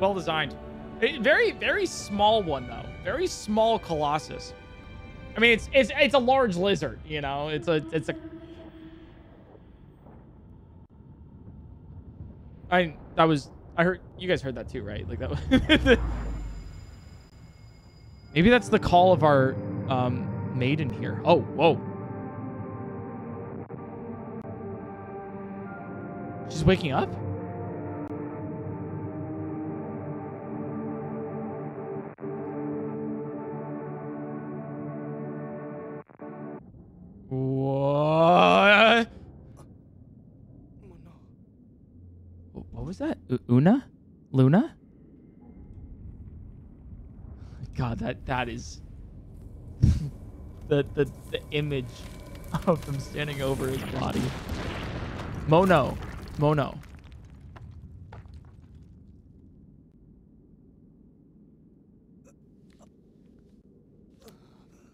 well designed. Eh, very, very small one though. Very small Colossus. I mean, it's it's it's a large lizard. You know, it's a it's a. I that was I heard you guys heard that too, right? Like that. Was Maybe that's the call of our um, maiden here. Oh, whoa. She's waking up? Una? Luna? God, that that is the the the image of them standing over his body. Mono, Mono.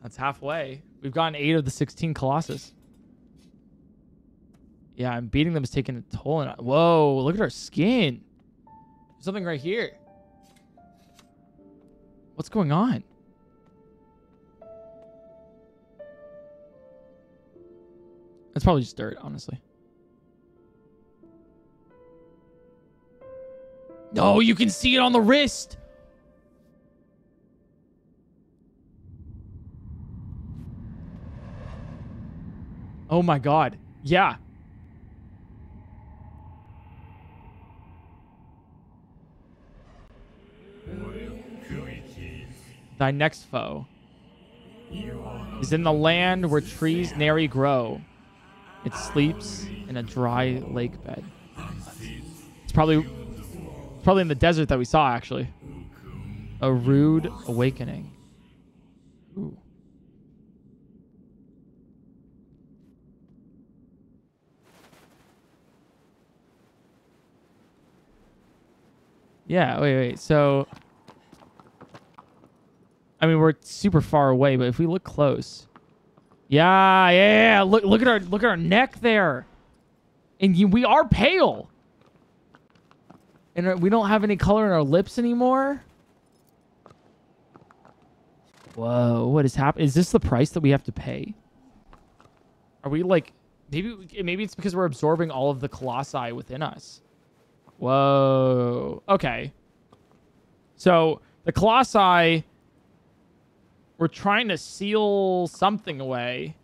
That's halfway. We've gotten eight of the 16 Colossus. Yeah, and beating them is taking a toll. On, whoa, look at our skin. There's something right here. What's going on? That's probably just dirt, honestly. No, you can see it on the wrist. Oh my god. Yeah. Thy next foe is in the land where trees nary grow. It sleeps in a dry lake bed. It's probably probably in the desert that we saw actually. A rude awakening. Ooh. Yeah, wait, wait. So I mean, we're super far away, but if we look close. Yeah, yeah, yeah. Look look at our look at our neck there. And we are pale. And uh, we don't have any color in our lips anymore. Whoa, what is happening? Is this the price that we have to pay? Are we like maybe maybe it's because we're absorbing all of the colossi within us. Whoa. Okay. So the colossi we're trying to seal something away.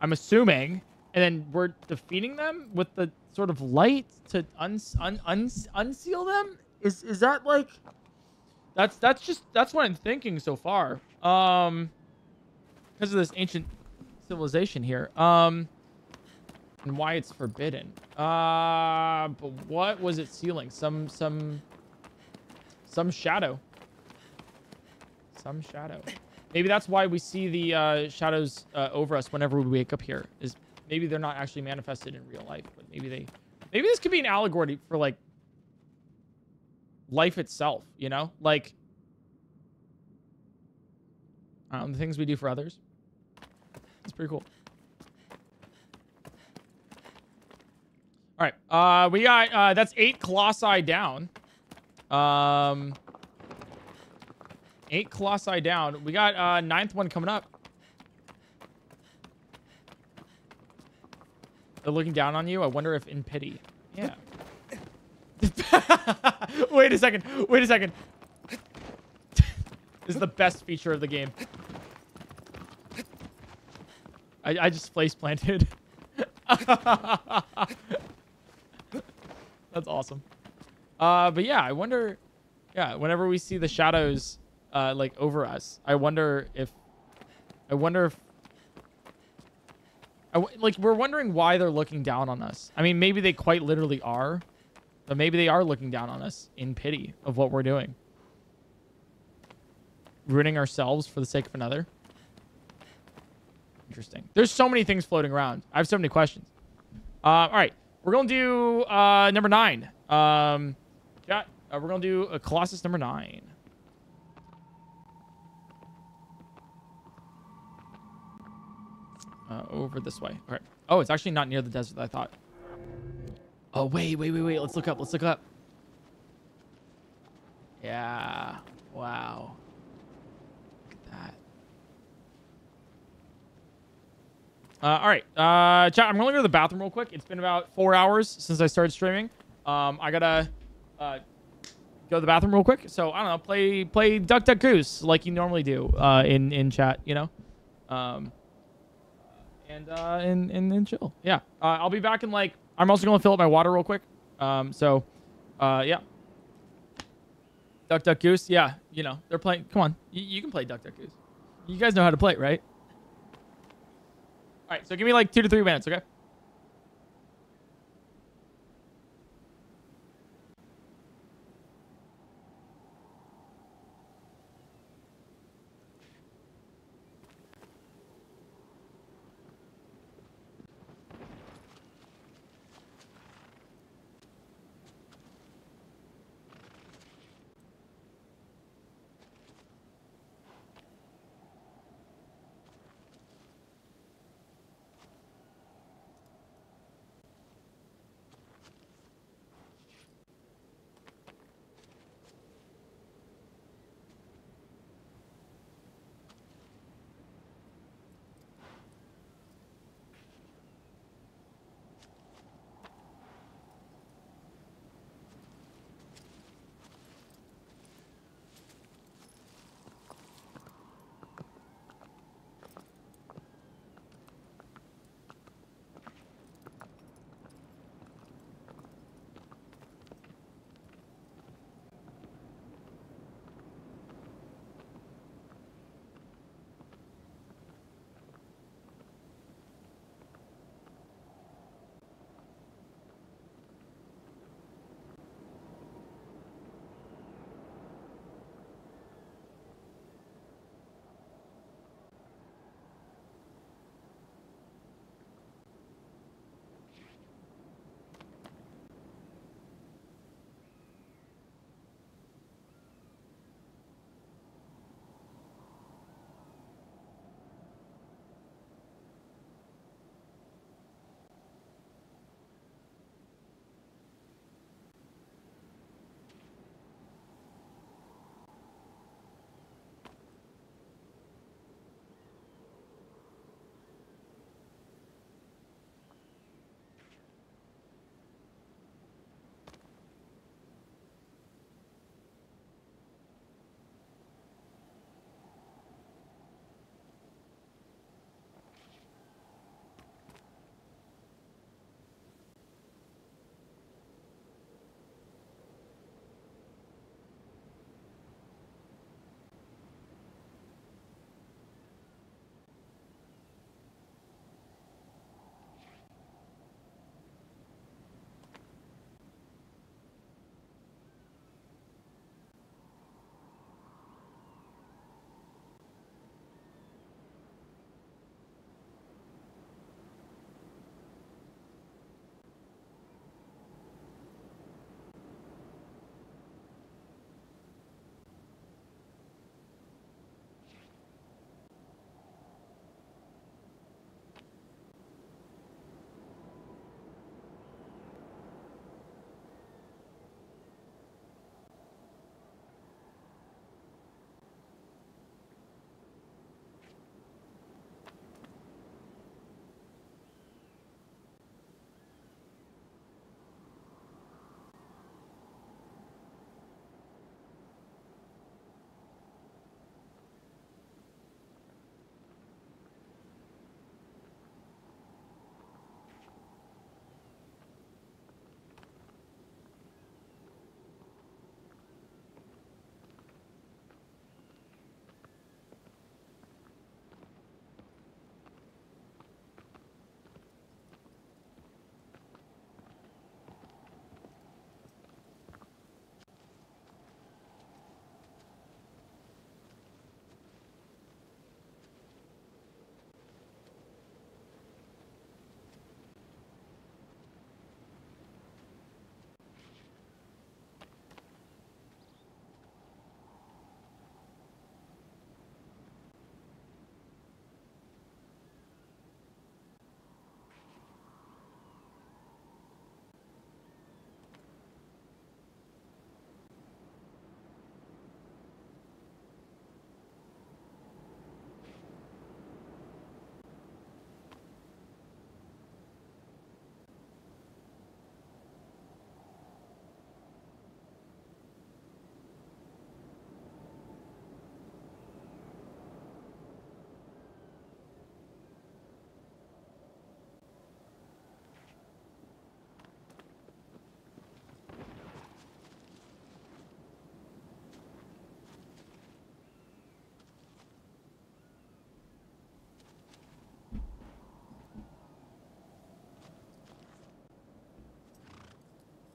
I'm assuming, and then we're defeating them with the sort of light to un, un, un, unseal them. Is is that like? That's that's just that's what I'm thinking so far. Um, because of this ancient civilization here. Um, and why it's forbidden. Uh, but what was it sealing? Some some some shadow. Some shadow. Maybe that's why we see the uh, shadows uh, over us whenever we wake up here. Is maybe they're not actually manifested in real life, but maybe they, maybe this could be an allegory for like life itself. You know, like um, the things we do for others. It's pretty cool. All right, uh, we got uh, that's eight colossi down. Um, Eight colossi down. We got uh ninth one coming up. They're looking down on you. I wonder if in pity. Yeah. Wait a second. Wait a second. this is the best feature of the game. I, I just place planted. That's awesome. Uh, but yeah, I wonder. Yeah, whenever we see the shadows uh, like over us. I wonder if, I wonder if, like we're wondering why they're looking down on us. I mean, maybe they quite literally are, but maybe they are looking down on us in pity of what we're doing, ruining ourselves for the sake of another. Interesting. There's so many things floating around. I have so many questions. Uh, all right, we're gonna do uh, number nine. Um, yeah, uh, we're gonna do a Colossus number nine. Uh, over this way. Okay. Oh, it's actually not near the desert I thought. Oh, wait, wait, wait, wait. Let's look up. Let's look up. Yeah. Wow. Look at that. Uh, all right. Uh, chat, I'm going to go to the bathroom real quick. It's been about four hours since I started streaming. Um, I got to uh, go to the bathroom real quick. So, I don't know. Play play Duck Duck Goose like you normally do uh, in, in chat, you know? Um, and uh, and, and and chill. Yeah, uh, I'll be back in like. I'm also gonna fill up my water real quick. Um, so, uh, yeah. Duck Duck Goose. Yeah, you know they're playing. Come on, you, you can play Duck Duck Goose. You guys know how to play, right? All right, so give me like two to three minutes, okay?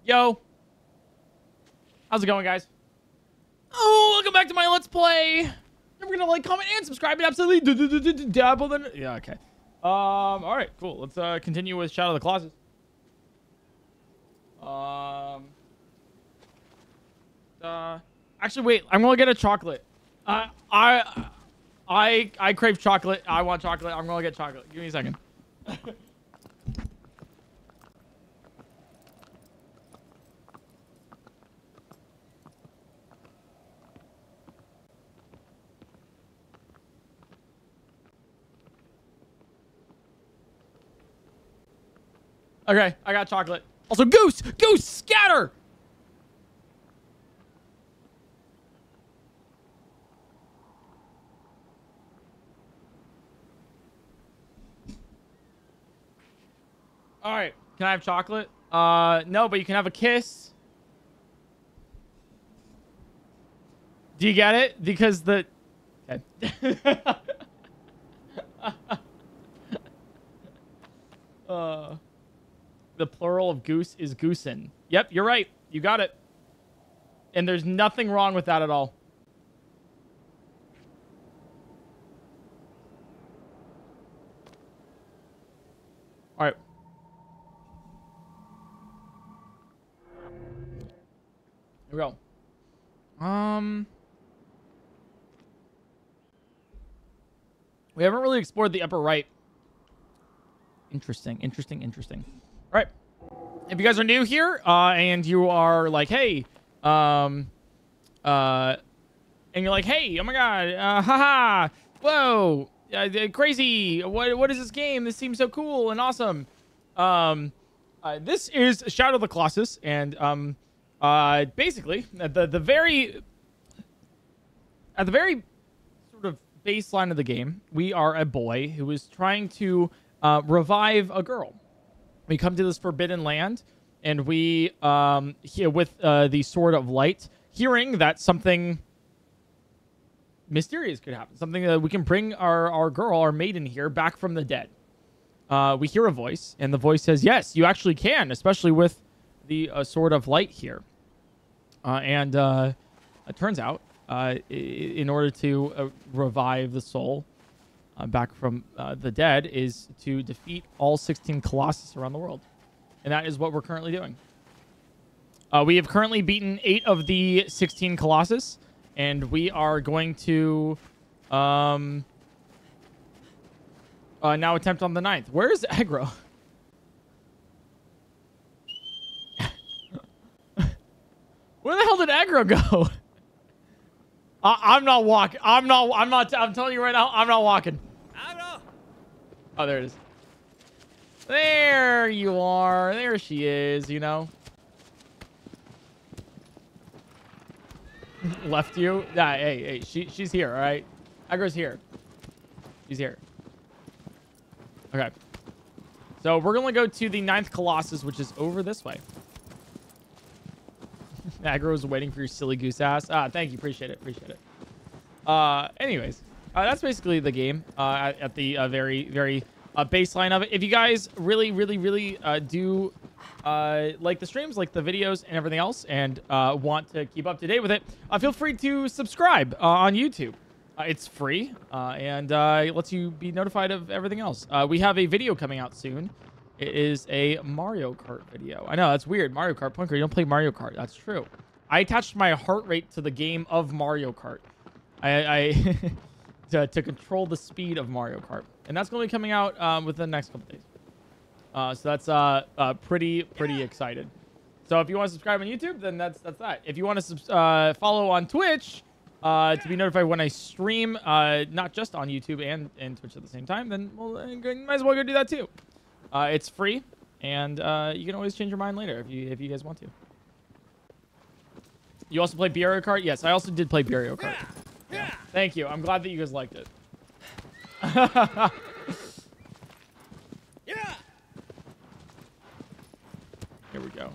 Yo. How's it going, guys? Oh, welcome back to my Let's Play. Forget to like, comment, and subscribe. And absolutely dab on the... Yeah, okay. Um, all right, cool. Let's uh, continue with Shadow of the Colossus. Um... Uh, actually, wait. I'm gonna get a chocolate. Uh, I, I, I crave chocolate. I want chocolate. I'm gonna get chocolate. Give me a second. Okay, I got chocolate. Also, goose! Goose! Scatter! All right. Can I have chocolate? Uh, no, but you can have a kiss. Do you get it? Because the... Okay. uh, the plural of goose is goosen. Yep, you're right. You got it. And there's nothing wrong with that at all. All right. Here we go. Um, we haven't really explored the upper right. Interesting, interesting, interesting. If you guys are new here, uh, and you are like, hey, um, uh, and you're like, hey, oh my god, uh, haha, whoa, uh, crazy, what, what is this game? This seems so cool and awesome. Um, uh, this is Shadow of the Colossus, and um, uh, basically, at the the very at the very sort of baseline of the game, we are a boy who is trying to uh, revive a girl. We come to this forbidden land, and we um, here with uh, the sword of light, hearing that something mysterious could happen, something that we can bring our our girl, our maiden here, back from the dead. Uh, we hear a voice, and the voice says, "Yes, you actually can, especially with the uh, sword of light here." Uh, and uh, it turns out, uh, in order to revive the soul uh, back from uh, the dead, is to defeat all 16 Colossus around the world. And that is what we're currently doing. Uh, we have currently beaten eight of the 16 Colossus, and we are going to um, uh, now attempt on the ninth. Where is Agro? Where the hell did Agro go? I, am not walking. I'm not. I'm not. I'm telling you right now. I'm not walking. Oh, there it is. There you are. There she is. You know. Left you. Yeah. Hey. Hey. She. She's here. All right. Agro's here. She's here. Okay. So we're gonna go to the ninth Colossus, which is over this way. Agro is waiting for your silly goose ass. Ah, thank you. Appreciate it. Appreciate it. Uh, anyways, uh, that's basically the game uh, at, at the uh, very, very uh, baseline of it. If you guys really, really, really uh, do uh, like the streams, like the videos and everything else, and uh, want to keep up to date with it, uh, feel free to subscribe uh, on YouTube. Uh, it's free uh, and uh, it lets you be notified of everything else. Uh, we have a video coming out soon. It is a Mario Kart video. I know, that's weird. Mario Kart, Punker, you don't play Mario Kart. That's true. I attached my heart rate to the game of Mario Kart. I, I to, to control the speed of Mario Kart. And that's going to be coming out um, within the next couple days. Uh, so that's uh, uh, pretty, pretty excited. So if you want to subscribe on YouTube, then that's that's that. If you want to uh, follow on Twitch uh, to be notified when I stream, uh, not just on YouTube and, and Twitch at the same time, then well, you might as well go do that too. Uh, it's free, and uh, you can always change your mind later if you if you guys want to. You also play Mario Kart? Yes, I also did play Mario Kart. Yeah. Thank you. I'm glad that you guys liked it. Yeah. Here we go.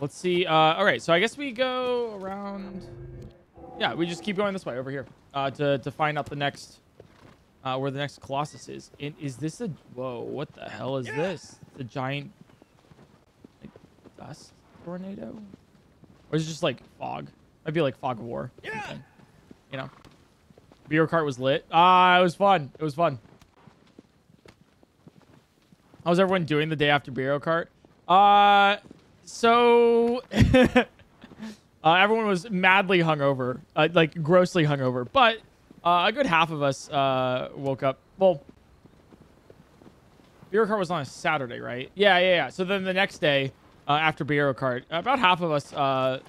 Let's see. Uh, all right, so I guess we go around. Yeah, we just keep going this way over here uh, to to find out the next uh, where the next Colossus is. And is this a whoa? What the hell is this? The giant like dust tornado, or is it just like fog? Might be like fog of war. Yeah. You know, beer cart was lit. Ah, it was fun. It was fun. How's everyone doing the day after Bureau Kart? Uh, so uh, everyone was madly hungover, uh, like grossly hungover. But uh, a good half of us uh, woke up. Well, Bureau Kart was on a Saturday, right? Yeah, yeah, yeah. So then the next day uh, after Bureau Kart, about half of us uh,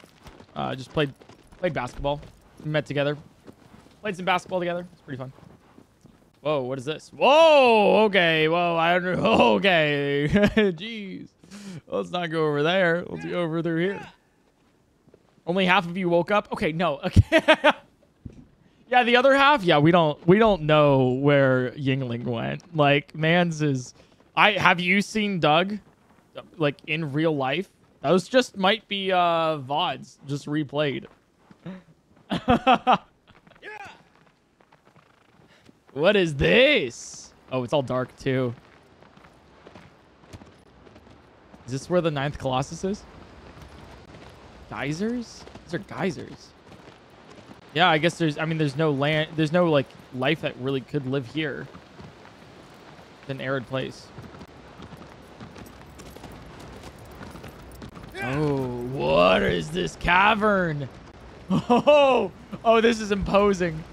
uh, just played played basketball, met together, played some basketball together. It's pretty fun. Whoa, what is this? Whoa, okay, whoa, I don't know. Okay, jeez. Let's not go over there. Let's go over through here. Only half of you woke up. Okay, no. Okay. yeah, the other half. Yeah, we don't we don't know where Yingling went. Like, man's is. I have you seen Doug, like in real life? Those just might be uh vods, just replayed. Yeah. What is this? Oh, it's all dark too. Is this where the ninth Colossus is? Geysers? These are geysers. Yeah, I guess there's. I mean, there's no land. There's no like life that really could live here. It's an arid place. Oh, what is this cavern? Oh, oh, this is imposing.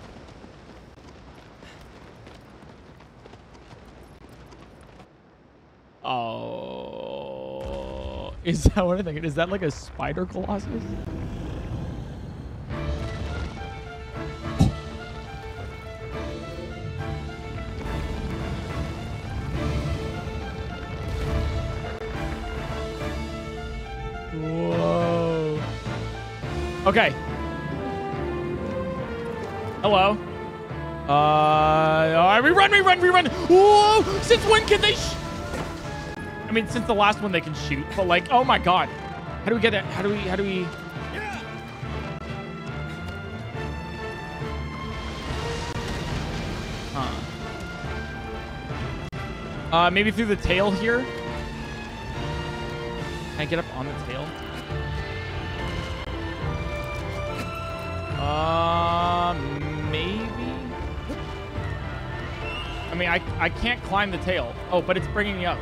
Oh, is that what I'm thinking? Is that like a spider colossus? Okay. Hello. Uh, all right, we run, we run, we run. Whoa! Since when can they? I mean, since the last one they can shoot, but like, oh my god, how do we get it? How do we? How do we? Yeah. Huh. Uh, maybe through the tail here. Can I get up on the tail? Uh, maybe. I mean, I I can't climb the tail. Oh, but it's bringing me up.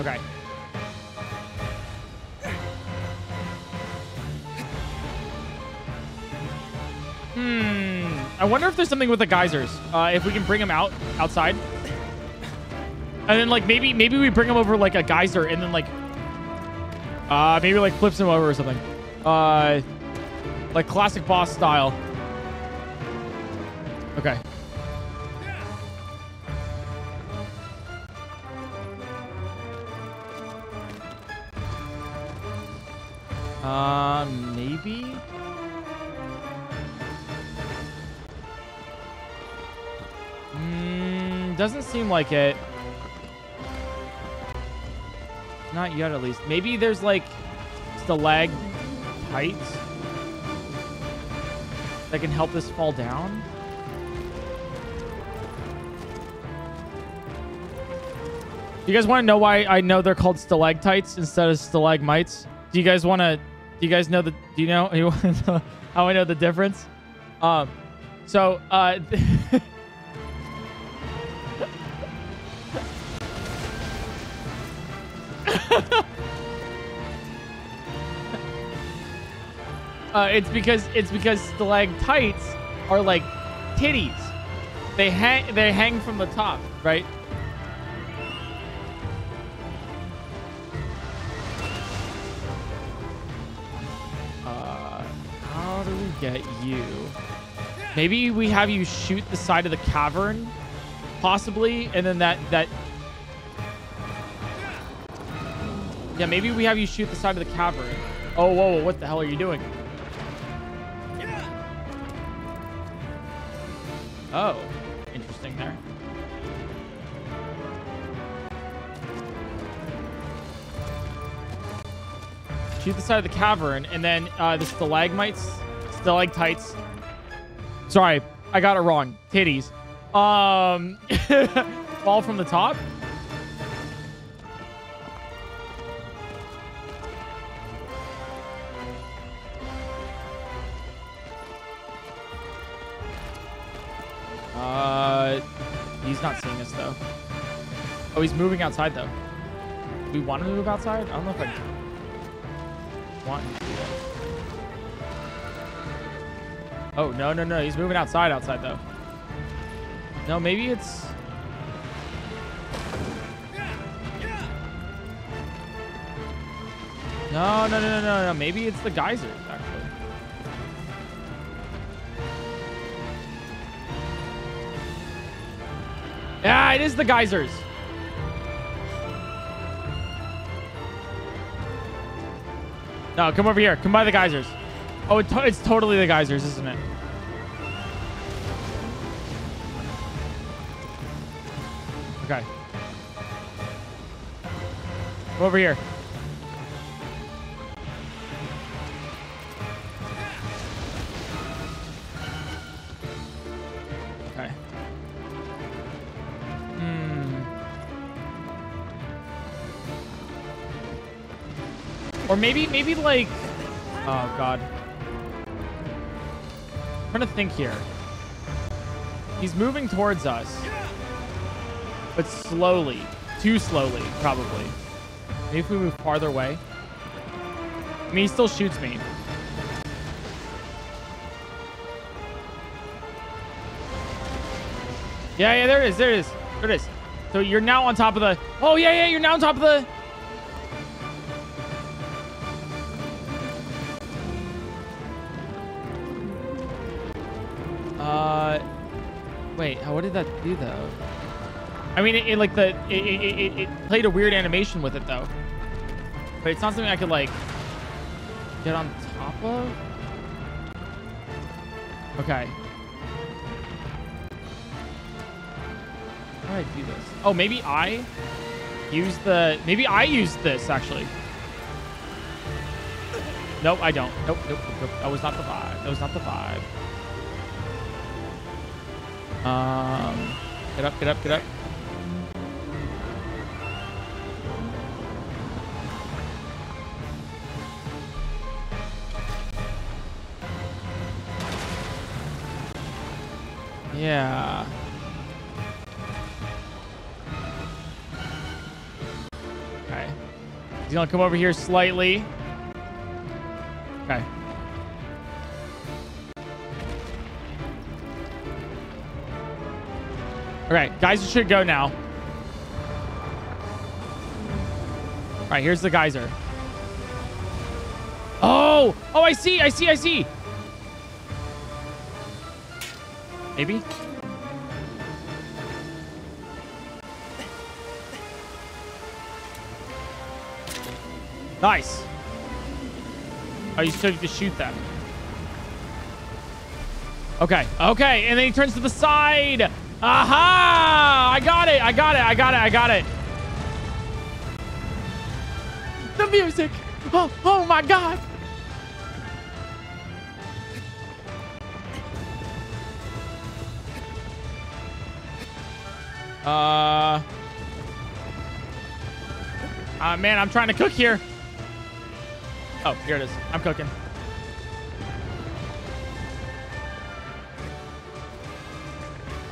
Okay. Hmm. I wonder if there's something with the geysers. Uh, if we can bring them out outside, and then like maybe maybe we bring them over like a geyser, and then like uh maybe like flips him over or something. Uh, like classic boss style. Okay. Uh, maybe. Mm, doesn't seem like it. Not yet, at least. Maybe there's like stalag heights that can help this fall down. You guys want to know why I know they're called stalactites instead of stalagmites? Do you guys want to? Do you guys know the? Do you know, you know how I know the difference? Um, so uh, uh, it's because it's because stalactites are like titties. They hang they hang from the top, right? Uh, how do we get you? Maybe we have you shoot the side of the cavern, possibly, and then that that. Yeah, maybe we have you shoot the side of the cavern. Oh, whoa, whoa, what the hell are you doing? Oh, interesting there. Shoot the side of the cavern, and then uh, the stalagmites, stalactites, Sorry, I got it wrong. Titties. Um, fall from the top. Uh, he's not seeing us though. Oh, he's moving outside though. We want to move outside? I don't know if I want to do that. Oh, no, no, no. He's moving outside outside though. No, maybe it's... No, no, no, no, no, no. Maybe it's the geysers, Yeah, it is the geysers. No, come over here. Come by the geysers. Oh, it to it's totally the geysers, isn't it? Okay. Come over here. Or maybe, maybe like, oh god. I'm trying to think here. He's moving towards us, but slowly, too slowly, probably. Maybe if we move farther away. I mean, he still shoots me. Yeah, yeah, there it is, there it is, there it is. So you're now on top of the. Oh yeah, yeah, you're now on top of the. Uh, wait, what did that do though? I mean, it, it like the it, it, it, played a weird animation with it though, but it's not something I could like get on top of. Okay. How do I do this? Oh, maybe I use the maybe I use this actually. Nope, I don't. Nope, nope, nope. That was not the vibe. That was not the vibe. Um, get up, get up, get up. Yeah. Okay. He's gonna come over here slightly. Okay. Okay, guys should go now. All right, here's the geyser. Oh, oh, I see, I see, I see. Maybe. Nice. Oh, you still need to shoot them. Okay, okay, and then he turns to the side. Aha! I got it, I got it, I got it, I got it. The music. Oh, oh my God. Uh, uh, man, I'm trying to cook here. Oh, here it is. I'm cooking.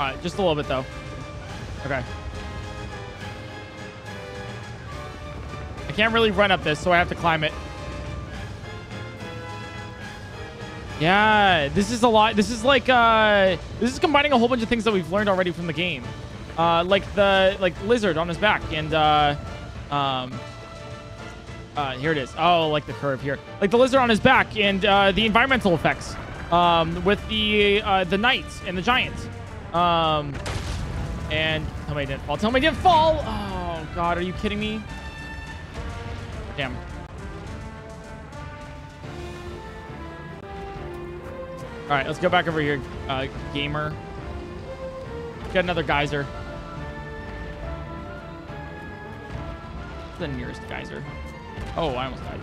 All right, just a little bit though. Okay. I can't really run up this, so I have to climb it. Yeah, this is a lot. This is like uh, this is combining a whole bunch of things that we've learned already from the game, uh, like the like lizard on his back and uh, um, uh, here it is. Oh, like the curve here, like the lizard on his back and uh, the environmental effects, um, with the uh, the knights and the giants, um, and tell me I didn't fall. Tell me I didn't fall. Oh God, are you kidding me? Damn. All right, let's go back over here, uh, gamer. Got another geyser. The nearest geyser. Oh, I almost died.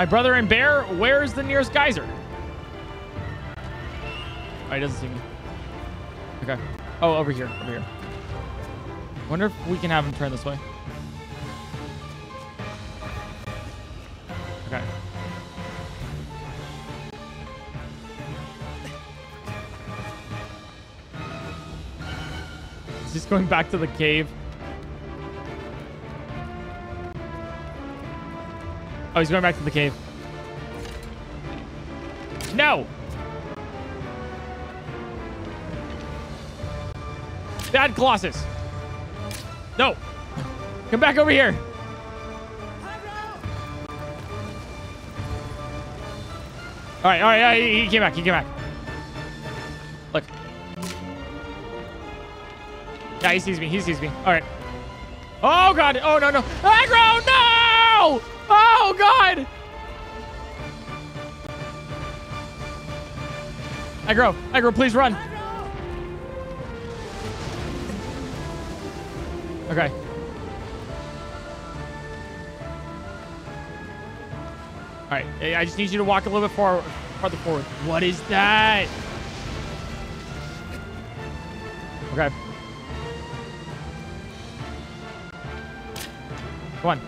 My brother and bear, where's the nearest geyser? Oh, he doesn't see me. Okay. Oh, over here. Over here. Wonder if we can have him turn this way. Okay. Is he going back to the cave? Oh, he's going back to the cave. No! Bad Colossus! No! Come back over here! Alright, alright, alright, he came back, he came back. Look. Yeah, he sees me, he sees me. Alright. Oh, God! Oh, no, no! Agro! No! Oh, God! Agro, agro, please run. Okay. All right, I just need you to walk a little bit far, farther forward. What is that? Okay. Come on.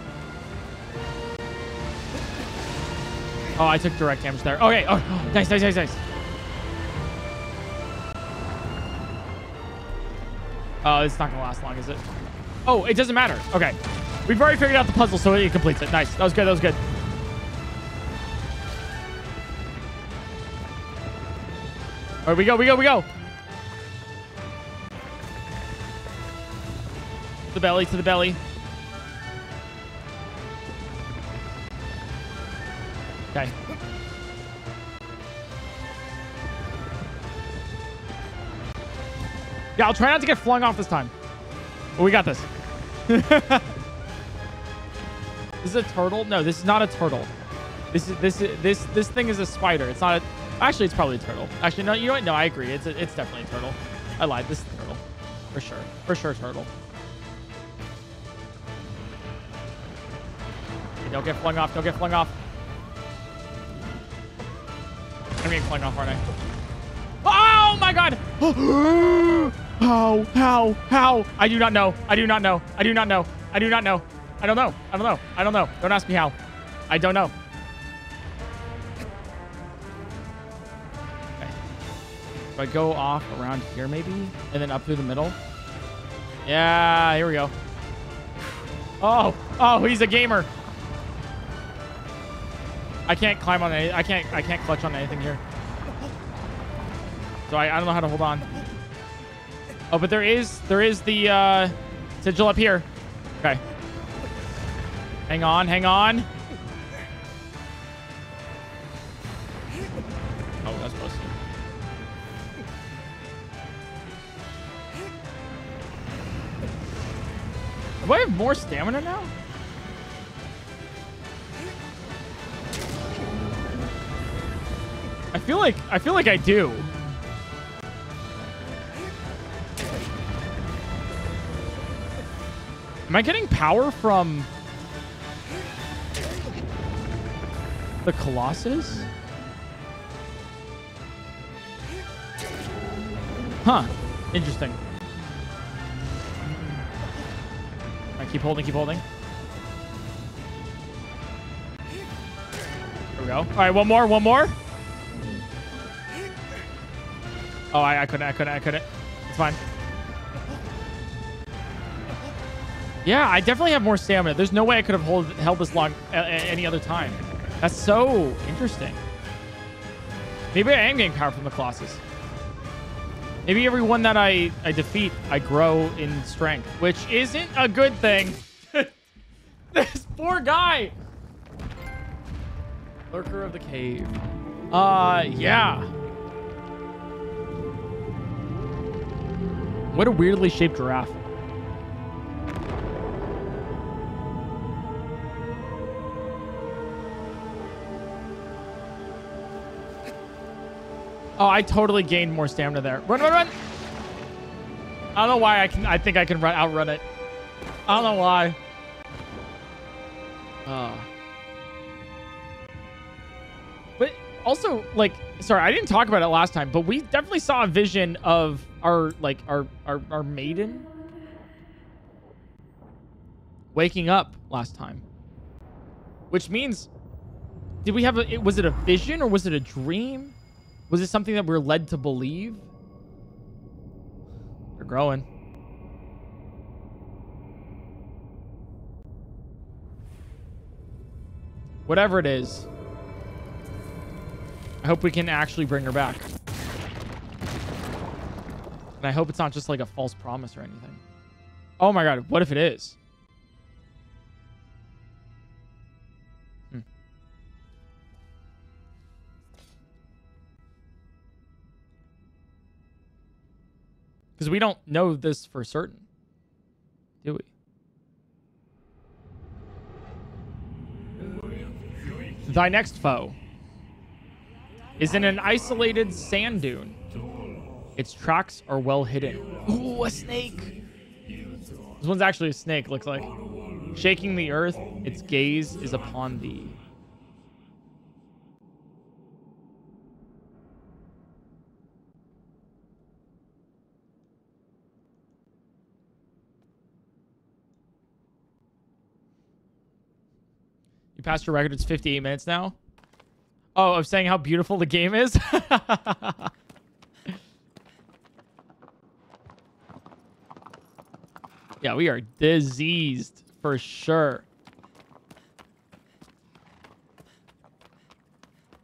Oh, I took direct damage there. Okay. Oh, oh nice, nice, nice, nice. Oh, it's not gonna last long, is it? Oh, it doesn't matter. Okay. We've already figured out the puzzle, so it completes it. Nice. That was good. That was good. All right, we go, we go, we go. The belly, to the belly. Okay. Yeah, I'll try not to get flung off this time. But we got this. this is a turtle? No, this is not a turtle. This is this is this this thing is a spider. It's not a actually it's probably a turtle. Actually, no, you know what? No, I agree. It's a, it's definitely a turtle. I lied. This is a turtle. For sure. For sure turtle. Don't get flung off. Don't get flung off. I'm getting flung off, aren't I? Oh my god! How? How? How? I do not know. I do not know. I do not know. I do not know. I don't know. I don't know. I don't know. Don't ask me how. I don't know. Okay. Do I go off around here maybe? And then up through the middle? Yeah, here we go. Oh, oh, he's a gamer. I can't climb on any. I can't. I can't clutch on anything here. So I, I don't know how to hold on. Oh, but there is there is the uh, sigil up here. Okay. Hang on, hang on. Oh, that's close. Do I have more stamina now? I feel like I feel like I do. Am I getting power from the Colossus? Huh. Interesting. I keep holding, keep holding. There we go. All right, one more, one more. Oh, I, I couldn't, I couldn't, I couldn't. It's fine. Yeah, I definitely have more stamina. There's no way I could have hold, held this long uh, any other time. That's so interesting. Maybe I am getting power from the Colossus. Maybe every one that I, I defeat, I grow in strength, which isn't a good thing. this poor guy. Lurker of the cave. Uh, yeah. What a weirdly shaped giraffe. Oh, I totally gained more stamina there. Run, run, run! I don't know why I can. I think I can run outrun it. I don't know why. Oh. also like sorry i didn't talk about it last time but we definitely saw a vision of our like our our, our maiden? Waking up last time. Which means did we have a was it a vision or was it a dream? Was it something that we are led to believe? They're growing. Whatever it is I hope we can actually bring her back. And I hope it's not just like a false promise or anything. Oh my god, what if it is? Hmm. Because we don't know this for certain. Do we? Thy next foe is in an isolated sand dune. Its tracks are well hidden. Ooh, a snake. This one's actually a snake, looks like. Shaking the earth, its gaze is upon thee. You passed your record. It's 58 minutes now. Oh, of saying how beautiful the game is? yeah, we are diseased for sure.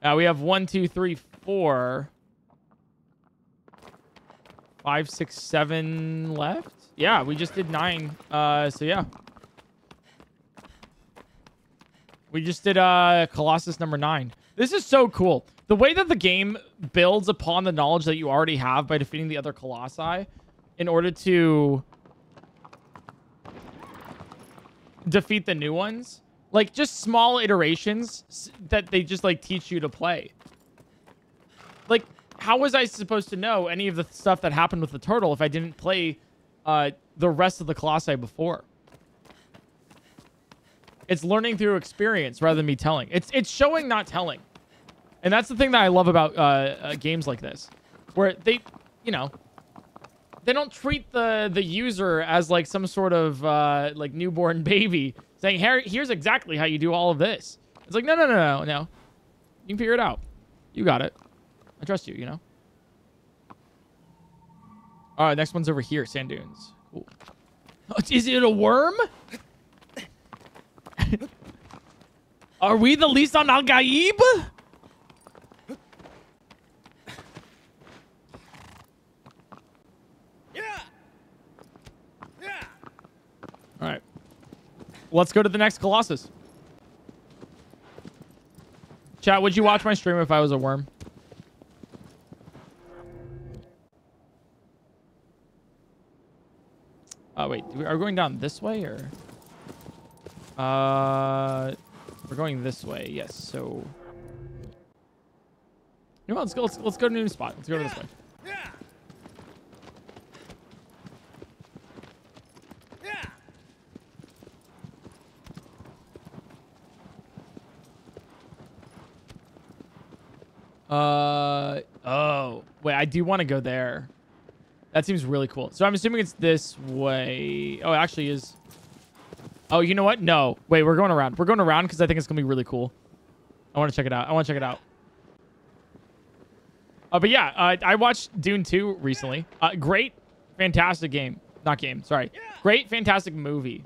Now we have one, two, three, four, five, six, seven left. Yeah, we just did nine. Uh, so yeah. We just did uh Colossus number nine. This is so cool. The way that the game builds upon the knowledge that you already have by defeating the other Colossi in order to defeat the new ones. Like just small iterations that they just like teach you to play. Like how was I supposed to know any of the stuff that happened with the turtle if I didn't play uh the rest of the Colossi before? It's learning through experience rather than me telling. It's it's showing, not telling. And that's the thing that I love about uh, uh, games like this, where they, you know, they don't treat the the user as like some sort of uh, like newborn baby, saying, "Here, here's exactly how you do all of this." It's like, no, no, no, no, no. You can figure it out. You got it. I trust you. You know. All right, next one's over here, sand dunes. Cool. Oh, is it a worm? Are we the Lisan al Gaib? Yeah. Yeah. All right. Let's go to the next Colossus. Chat, would you watch my stream if I was a worm? Oh, wait. we- Are we going down this way or? Uh, we're going this way. Yes. So. You know what? Let's go. Let's, let's go to a new spot. Let's go to this way. Yeah. Yeah. Uh oh. Wait, I do want to go there. That seems really cool. So I'm assuming it's this way. Oh, it actually is. Oh, you know what? No. Wait, we're going around. We're going around because I think it's gonna be really cool. I want to check it out. I want to check it out. Uh, but yeah, uh, I watched Dune 2 recently. Uh, great, fantastic game. Not game. Sorry. Great, fantastic movie.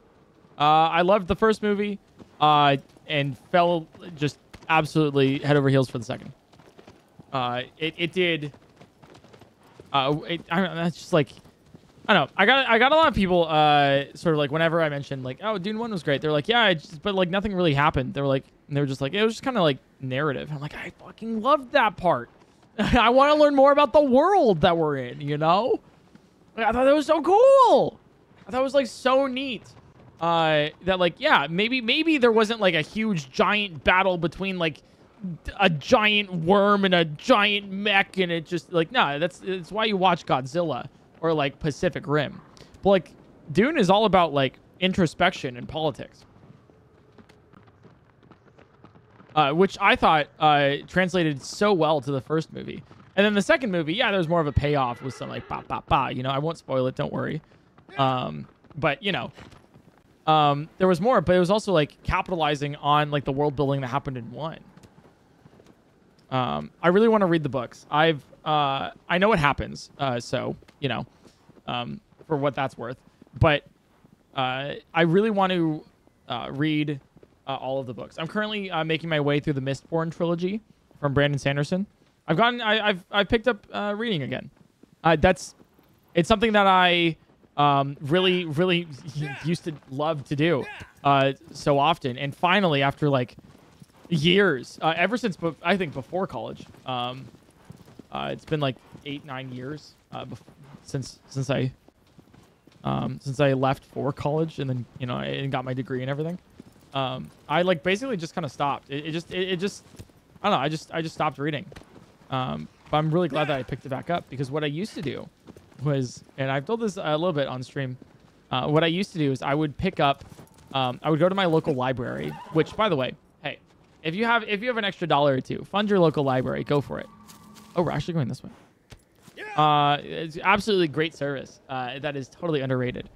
Uh, I loved the first movie, uh, and fell just absolutely head over heels for the second. Uh, it, it did. Uh, it, I. That's just like, I don't know. I got I got a lot of people. Uh, sort of like whenever I mentioned like, oh, Dune One was great. They're like, yeah, just, but like nothing really happened. They were like, they were just like, it was just kind of like narrative. I'm like, I fucking loved that part. I want to learn more about the world that we're in. You know, Like, I thought that was so cool. I thought it was like so neat. Uh, that like yeah, maybe maybe there wasn't like a huge giant battle between like a giant worm and a giant mech and it just like no that's that's why you watch godzilla or like pacific rim but like dune is all about like introspection and politics uh, which I thought uh, translated so well to the first movie. And then the second movie, yeah, there's more of a payoff with some like ba ba ba. You know, I won't spoil it. Don't worry. Um, but you know, um, there was more, but it was also like capitalizing on like the world building that happened in one. Um, I really want to read the books. I've uh, I know what happens, uh, so you know, um, for what that's worth. But uh, I really want to uh, read uh, all of the books. I'm currently uh, making my way through the Mistborn trilogy from Brandon Sanderson. I've gotten, I, I've, I've picked up reading again. That's, it's something that I um, really, really used to love to do so often. And finally, after like years, uh, ever since, I think before college, um, uh, it's been like eight, nine years uh, since since I um, since I left for college and then you know and got my degree and everything. Um, I like basically just kind of stopped. It, it just it, it just I don't know. I just I just stopped reading. Um, but I'm really glad that I picked it back up because what I used to do was, and I've told this a little bit on stream. Uh, what I used to do is I would pick up, um, I would go to my local library. Which, by the way, if you have if you have an extra dollar or two, fund your local library. Go for it. Oh, we're actually going this way. Uh, it's absolutely great service. Uh, that is totally underrated.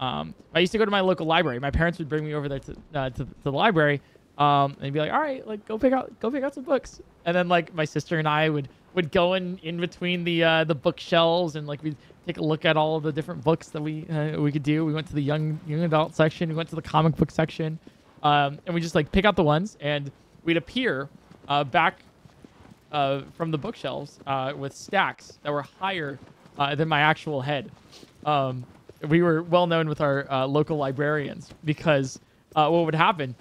Um, I used to go to my local library. My parents would bring me over there to uh, to, to the library, um, and be like, "All right, like go pick out go pick out some books." And then like my sister and I would would go in in between the uh, the bookshelves and like we'd take a look at all of the different books that we uh, we could do. We went to the young young adult section. We went to the comic book section, um, and we just like pick out the ones and we'd appear uh, back uh, from the bookshelves uh, with stacks that were higher uh, than my actual head. Um, we were well known with our uh, local librarians because uh, what would happen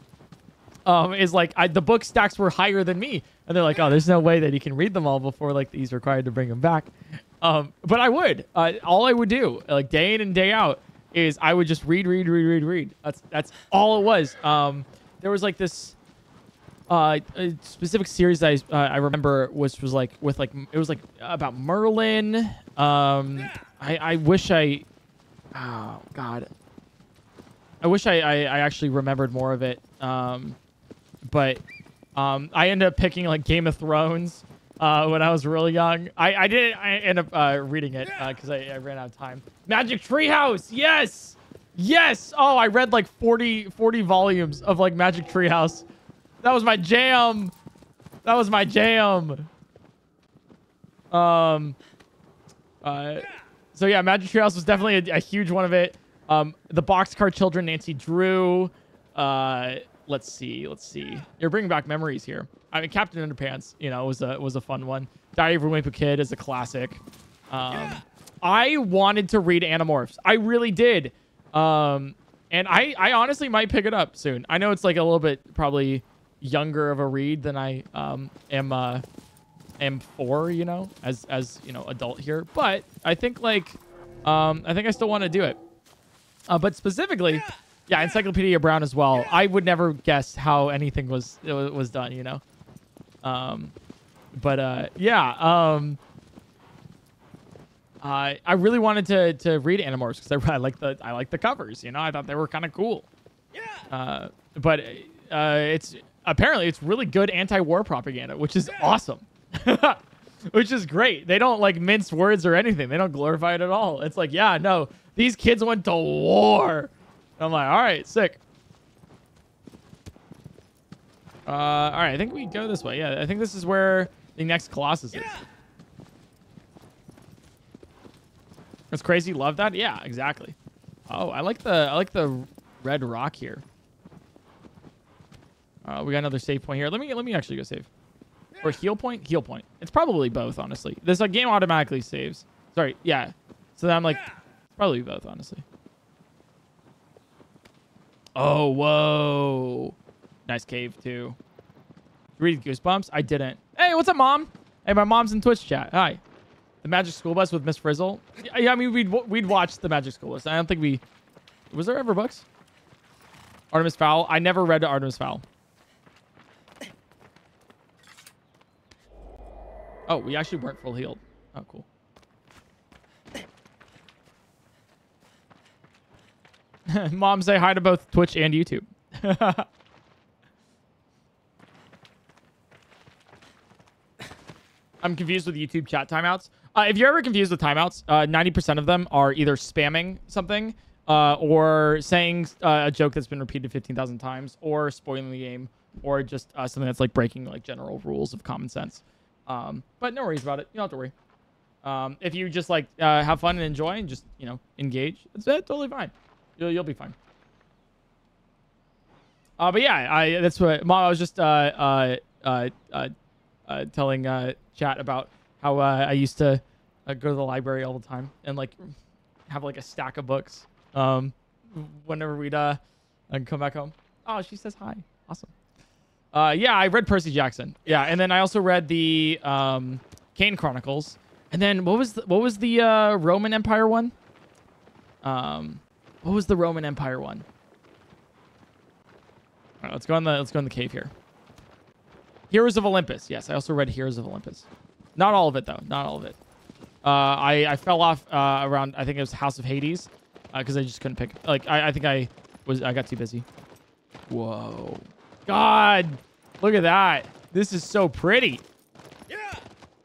um, is like I, the book stacks were higher than me, and they're like, "Oh, there's no way that he can read them all before like he's required to bring them back." Um, but I would. All I would do, like day in and day out, is I would just read, read, read, read, read. That's that's all it was. Um, there was like this uh, a specific series I uh, I remember was was like with like it was like about Merlin. Um, I I wish I, oh God, I wish I I, I actually remembered more of it. Um, but um, I ended up picking like Game of Thrones. Uh, when I was really young, I I didn't. I ended up uh, reading it because I, I ran out of time. Magic Treehouse, yes, yes. Oh, I read like 40, 40 volumes of like Magic Treehouse. That was my jam. That was my jam. Um. Uh. So yeah, Magic Treehouse was definitely a, a huge one of it. Um, the Boxcar Children, Nancy Drew. Uh, let's see, let's see. You're bringing back memories here. I mean, Captain Underpants, you know, was a was a fun one. Diary of a Wimpy Kid is a classic. Um, I wanted to read Animorphs. I really did. Um, and I I honestly might pick it up soon. I know it's like a little bit probably younger of a read than I um am uh am for, you know, as as you know, adult here. But I think like um I think I still want to do it. Uh, but specifically, yeah, Encyclopedia Brown as well. I would never guess how anything was was done, you know. Um, but uh, yeah, um, I I really wanted to to read Animorphs because I, I like the I like the covers, you know. I thought they were kind of cool. Uh, but uh, it's apparently it's really good anti-war propaganda, which is awesome. which is great. They don't like mince words or anything. They don't glorify it at all. It's like, yeah, no, these kids went to war. I'm like, all right, sick. Uh, all right, I think we go this way. Yeah, I think this is where the next Colossus is. That's crazy. Love that. Yeah, exactly. Oh, I like the I like the red rock here. Uh, we got another save point here. Let me let me actually go save. Or heal point? Heal point. It's probably both, honestly. This uh, game automatically saves. Sorry, yeah. So then I'm like, probably both, honestly. Oh, whoa. Nice cave, too. Read Goosebumps? I didn't. Hey, what's up, Mom? Hey, my mom's in Twitch chat. Hi. The Magic School Bus with Miss Frizzle? Yeah, I mean, we'd, we'd watch the Magic School Bus. I don't think we... Was there ever books? Artemis Fowl? I never read Artemis Fowl. Oh, we actually weren't full healed. Oh, cool. Mom, say hi to both Twitch and YouTube. I'm confused with YouTube chat timeouts. Uh, if you're ever confused with timeouts, uh, 90% of them are either spamming something uh, or saying uh, a joke that's been repeated 15,000 times or spoiling the game or just uh, something that's like breaking like general rules of common sense. Um, but no worries about it. You don't have to worry. Um, if you just like uh, have fun and enjoy and just, you know, engage, it's uh, totally fine. You'll, you'll be fine. Uh, but yeah, I that's what mom. I was just uh uh uh, uh, uh telling uh chat about how uh, I used to uh, go to the library all the time and like have like a stack of books. Um, whenever we'd uh uh, come back home. Oh, she says hi. Awesome. Uh, yeah, I read Percy Jackson. Yeah, and then I also read the um Kane Chronicles. And then what was the, what was the uh, Roman Empire one? Um, what was the Roman Empire one? All right, let's go on the let's go in the cave here. Heroes of Olympus. Yes, I also read Heroes of Olympus. Not all of it though. Not all of it. Uh, I I fell off uh, around. I think it was House of Hades because I just couldn't pick. Like I I think I was I got too busy. Whoa. God, look at that. This is so pretty. Yeah.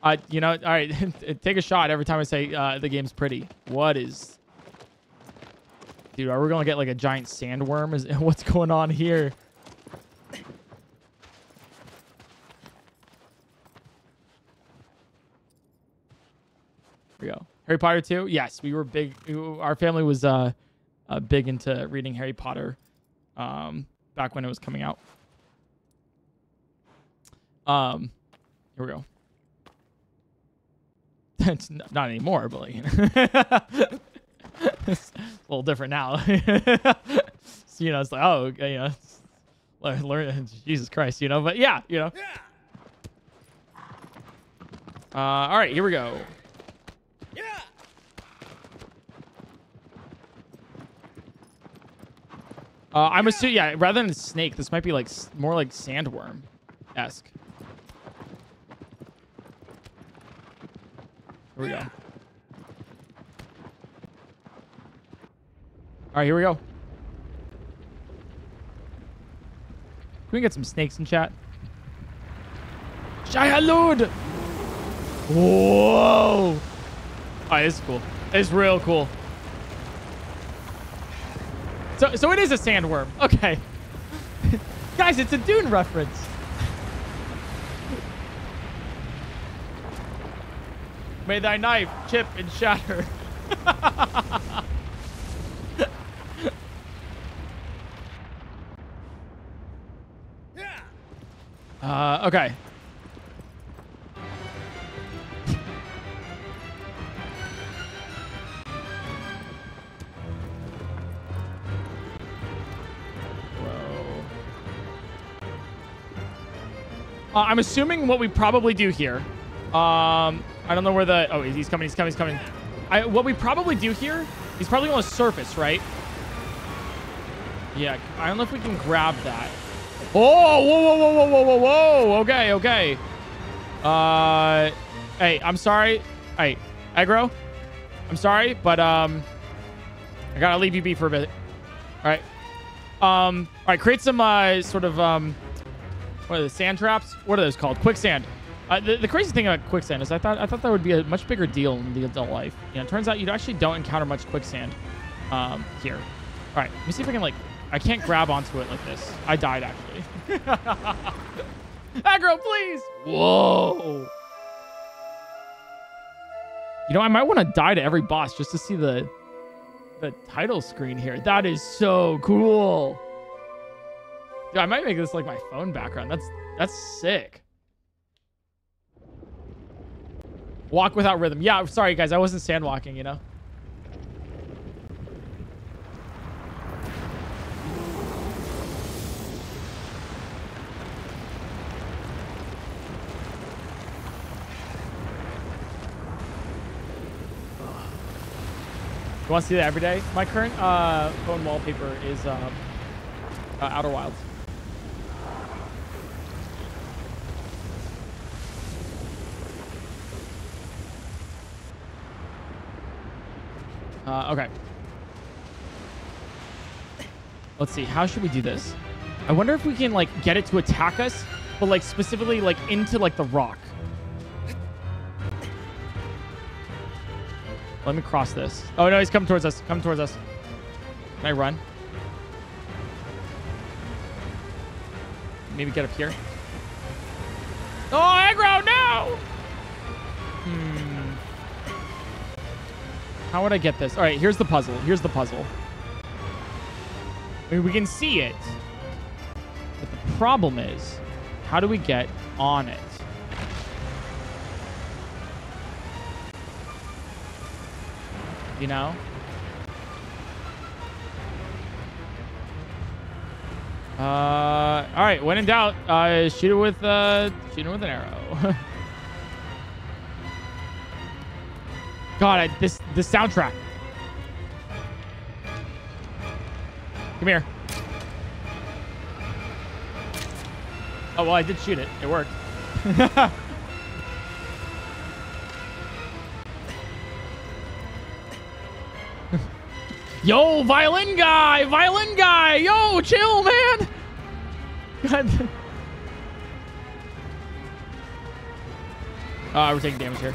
Uh, you know, all right, take a shot every time I say uh, the game's pretty. What is, dude? Are we gonna get like a giant sandworm? Is what's going on here? Here we go. Harry Potter 2? Yes, we were big. Our family was uh, uh big into reading Harry Potter, um, back when it was coming out. Um, here we go. Not anymore, but like, it's a little different now. so, you know, it's like, oh, okay, you know, learn, Jesus Christ, you know. But yeah, you know. Yeah. Uh, all right, here we go. Yeah. Uh, I'm assuming, yeah, rather than snake, this might be like more like sandworm esque. Here we go. All right, here we go. Can we get some snakes in chat? Shai-Hulud! Whoa! Oh, this is cool. It's real cool. So, so it is a sandworm. Okay. Guys, it's a Dune reference. May thy knife chip and shatter. Yeah. Uh, okay. Uh, I'm assuming what we probably do here. Um, I don't know where the. Oh, he's coming. He's coming. He's coming. I, what we probably do here. He's probably going to surface, right? Yeah. I don't know if we can grab that. Oh, whoa, whoa, whoa, whoa, whoa, whoa, whoa. Okay, okay. Uh, hey, I'm sorry. Hey, agro. I'm sorry, but um, I gotta leave you be for a bit. All right. Um, all right. Create some uh sort of um, what are the sand traps? What are those called? Quicksand. Uh, the, the crazy thing about quicksand is I thought I thought that would be a much bigger deal in the adult life. You know, it turns out you actually don't encounter much quicksand um, here. All right, let me see if I can like. I can't grab onto it like this. I died actually. Agro, please. Whoa. You know, I might want to die to every boss just to see the the title screen here. That is so cool. Dude, I might make this like my phone background. That's that's sick. Walk without rhythm. Yeah, sorry guys, I wasn't sand walking, you know. You want to see that every day? My current uh, phone wallpaper is um, uh, Outer Wilds. Uh, okay. Let's see. How should we do this? I wonder if we can like get it to attack us, but like specifically like into like the rock. Let me cross this. Oh no, he's coming towards us. Coming towards us. Can I run? Maybe get up here. Oh, agro! No. Hmm. How would I get this? All right, here's the puzzle. Here's the puzzle. I mean, we can see it. But the problem is, how do we get on it? You know? Uh, all right. When in doubt, uh, shoot it with uh, shoot it with an arrow. God, I, this this soundtrack. Come here. Oh well, I did shoot it. It worked. Yo, violin guy, violin guy. Yo, chill, man. God. Uh, we're taking damage here.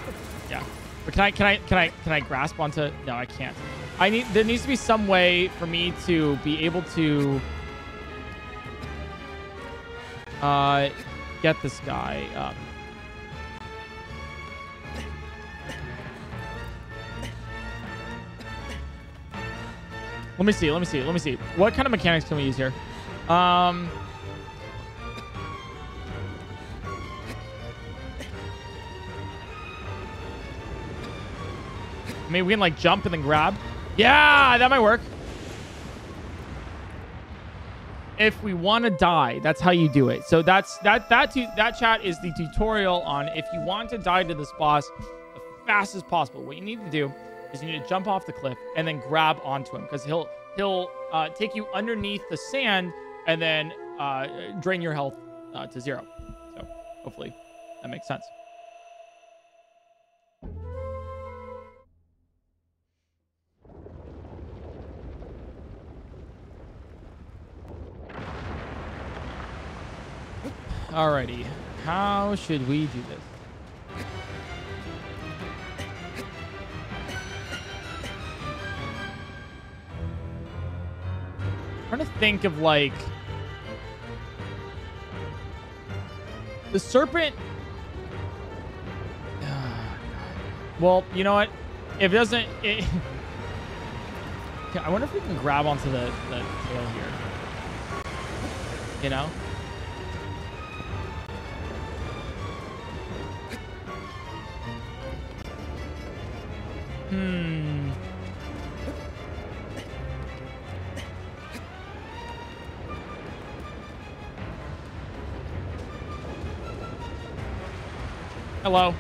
Yeah. But can I can I can I can I grasp onto no I can't. I need there needs to be some way for me to be able to uh get this guy up. Let me see. Let me see. Let me see. What kind of mechanics can we use here? Um. I mean, we can like jump and then grab. Yeah, that might work. If we want to die, that's how you do it. So that's that that that chat is the tutorial on if you want to die to this boss the fastest possible. What you need to do is you need to jump off the cliff and then grab onto him because he'll he'll uh, take you underneath the sand and then uh, drain your health uh, to zero. So hopefully that makes sense. Alrighty, how should we do this? Trying to think of like the serpent. Well, you know what? If it doesn't, it, I wonder if we can grab onto the, the tail here. You know? Hmm. Hello.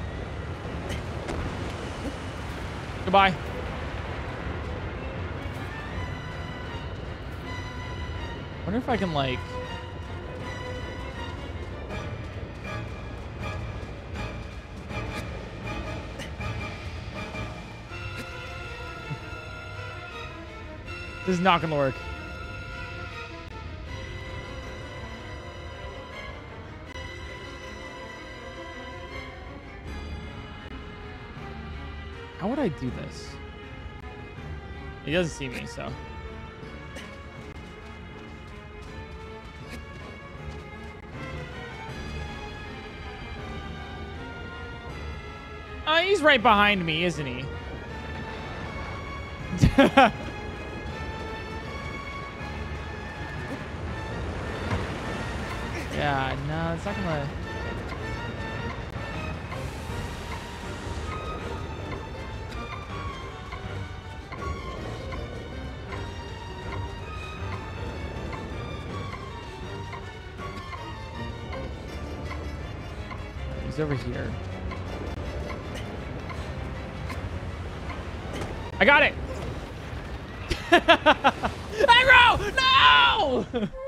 Goodbye. wonder if I can like This is not gonna work. How would I do this? He doesn't see me, so. Uh, he's right behind me, isn't he? yeah, no, it's not gonna. Over here. I got it. Agro! No!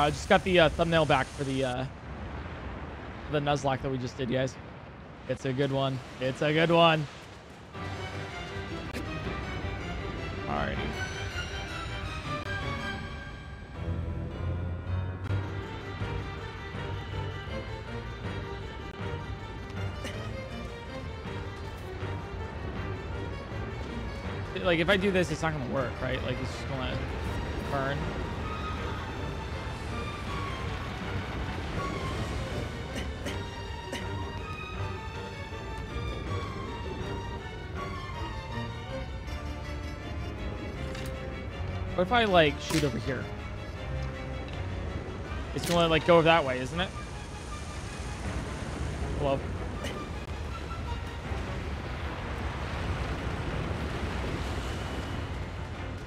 Uh, just got the uh, thumbnail back for the uh, the Nuzlocke that we just did, guys. It's a good one. It's a good one. Alrighty. Like, if I do this, it's not gonna work, right? Like, it's just gonna burn. What if I like shoot over here? It's gonna like go that way, isn't it? Hello.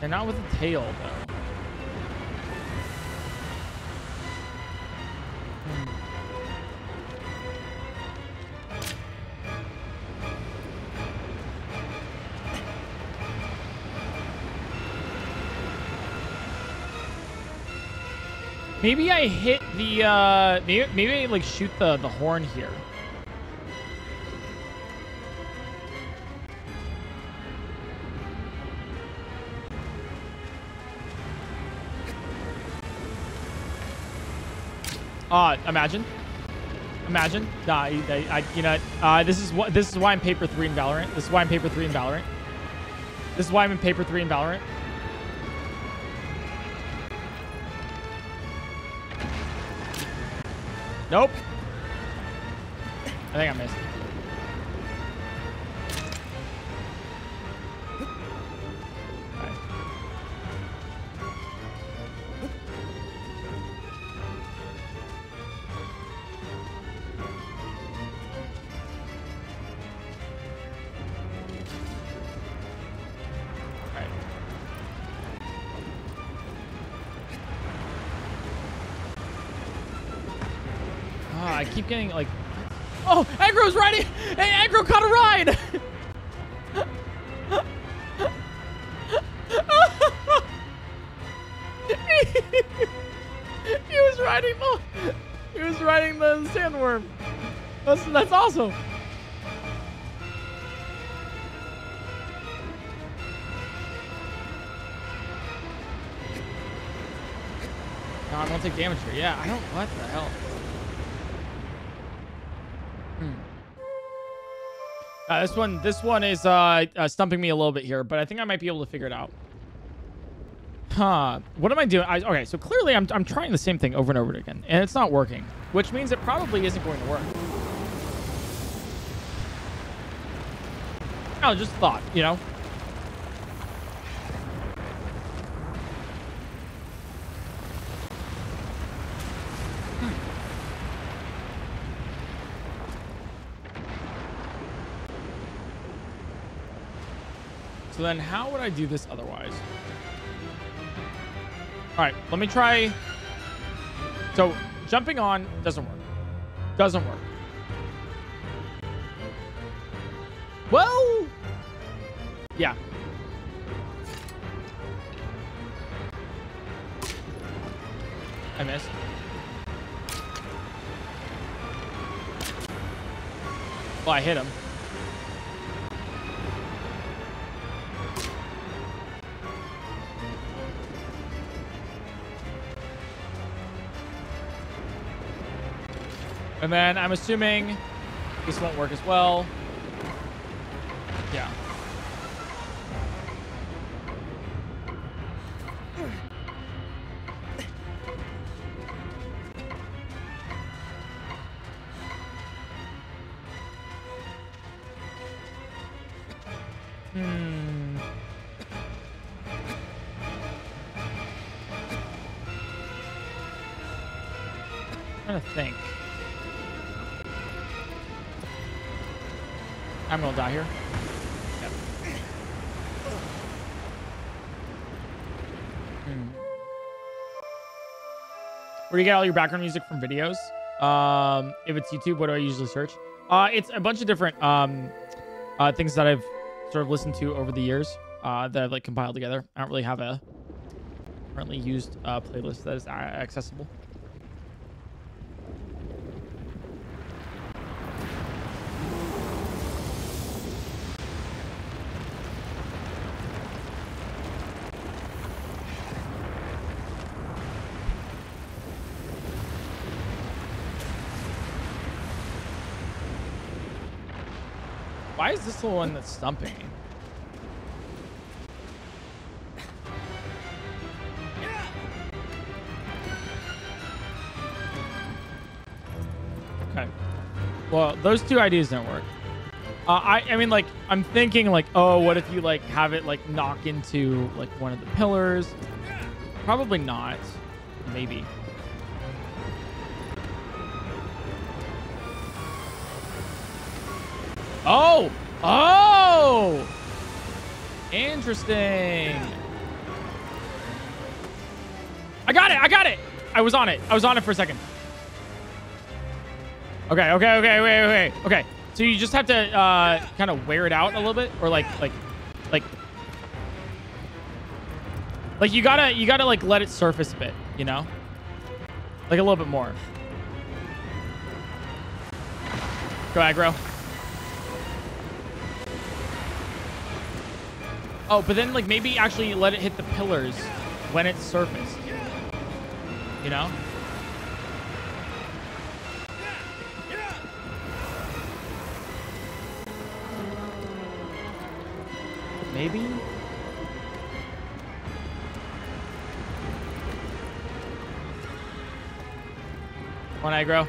And not with the tail though. Maybe I hit the, uh, maybe, maybe I, like, shoot the, the horn here. Uh, imagine. Imagine. Nah, I, I, you know, uh, this is what, this is why I'm paper three in Valorant. This is why I'm paper three in Valorant. This is why I'm in paper three in Valorant. Nope. I think I missed. I keep getting like. Oh, Agro's riding. Hey, Agro caught a ride. he was riding the. He was riding the sandworm. That's that's awesome. I won't take damage here. Yeah, I don't. What the hell? Uh, this one, this one is uh, uh, stumping me a little bit here, but I think I might be able to figure it out. Huh? What am I doing? I, okay, so clearly I'm I'm trying the same thing over and over again, and it's not working, which means it probably isn't going to work. Oh, just thought, you know. Then how would I do this otherwise? All right, let me try. So jumping on doesn't work. Doesn't work. Well, yeah. I missed. Well, I hit him. And then I'm assuming this won't work as well. Yeah. Where you get all your background music from videos? Um, if it's YouTube, what do I usually search? Uh, it's a bunch of different um, uh, things that I've sort of listened to over the years uh, that I've like compiled together. I don't really have a currently used uh, playlist that is accessible. The one that's stumping me? Okay. Well, those two ideas don't work. Uh, I, I mean, like, I'm thinking, like, oh, what if you like have it like knock into like one of the pillars? Probably not. Maybe. Oh! Oh! Interesting. I got it! I got it! I was on it. I was on it for a second. Okay, okay, okay, wait, wait, wait. Okay. So you just have to uh, kind of wear it out a little bit, or like, like, like, like you gotta, you gotta like let it surface a bit, you know, like a little bit more. Go agro. Oh, but then like maybe actually let it hit the pillars when it's surfaced. You know? Maybe? One agro.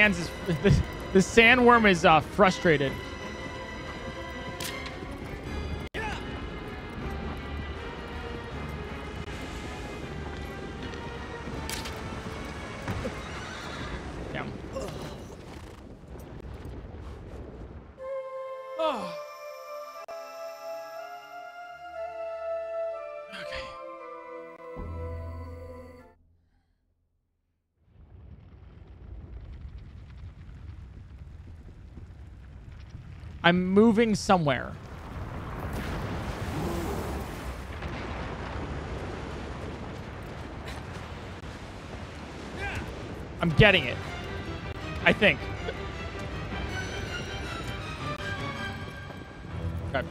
Is this, this sandworm is uh, frustrated. I'm moving somewhere. I'm getting it. I think. Okay.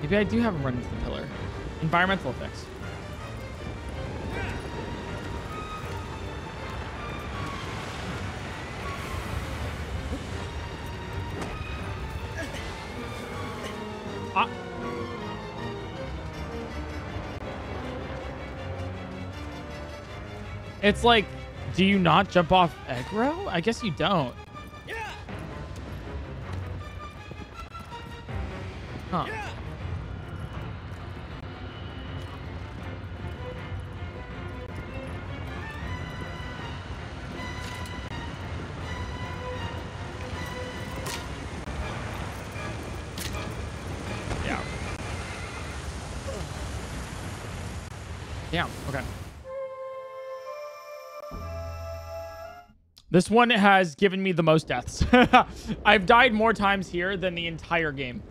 Maybe I do have him run into the pillar. Environmental effects. It's like, do you not jump off agro? I guess you don't. This one has given me the most deaths. I've died more times here than the entire game.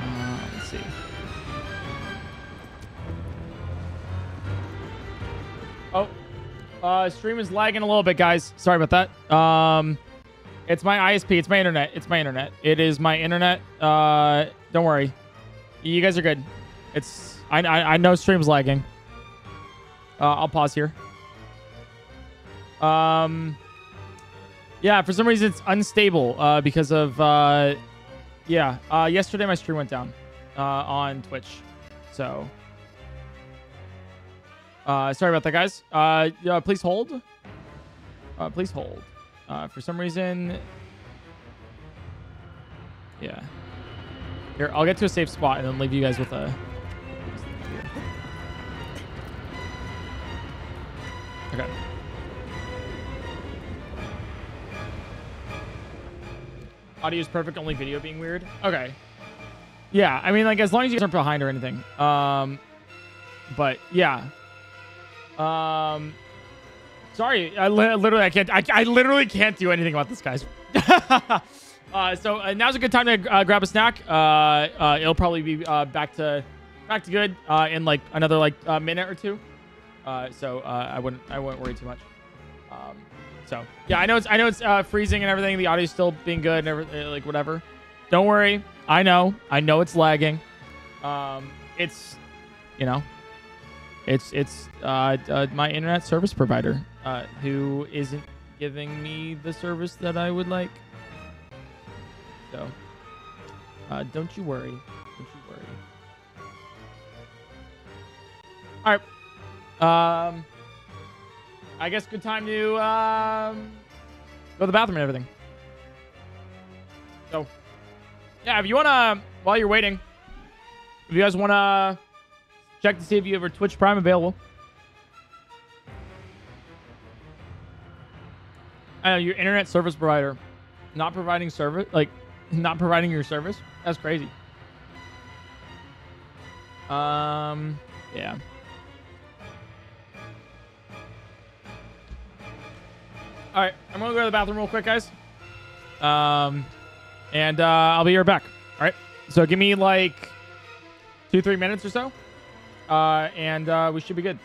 Uh. Oh, uh, stream is lagging a little bit, guys. Sorry about that. Um, it's my ISP. It's my internet. It's my internet. It is my internet. Uh, don't worry. You guys are good. It's I I, I know stream's lagging. Uh, I'll pause here. Um, yeah, for some reason it's unstable. Uh, because of uh, yeah. Uh, yesterday my stream went down. Uh, on Twitch. So. Uh, sorry about that, guys. Uh, yeah, please hold. Uh, please hold. Uh, for some reason. Yeah. Here, I'll get to a safe spot and then leave you guys with a. Okay. Audio is perfect, only video being weird. Okay. Yeah, I mean, like, as long as you guys aren't behind or anything. Um, but yeah. Um, sorry, I li- literally I can't. I, I literally can't do anything about this, guys. uh, so uh, now's a good time to uh, grab a snack. Uh, uh, it'll probably be uh, back to back to good in like another like minute or two. So I wouldn't I wouldn't worry too much. Um, so yeah, I know it's I know it's freezing and everything. The audio's still being good and everything, like whatever. Don't worry. I know. I know it's lagging. Um, it's you know it's it's uh, uh, my internet service provider uh, who isn't giving me the service that I would like. So uh, don't you worry. Don't you worry. All right. Um, I guess good time to um, go to the bathroom and everything. So yeah, if you wanna while you're waiting, if you guys wanna check to see if you have a Twitch Prime available. Uh, your internet service provider not providing service, like not providing your service. That's crazy. Um, yeah. All right, I'm gonna go to the bathroom real quick, guys. Um, and uh, I'll be right back. All right. So give me like two, three minutes or so uh, and uh, we should be good.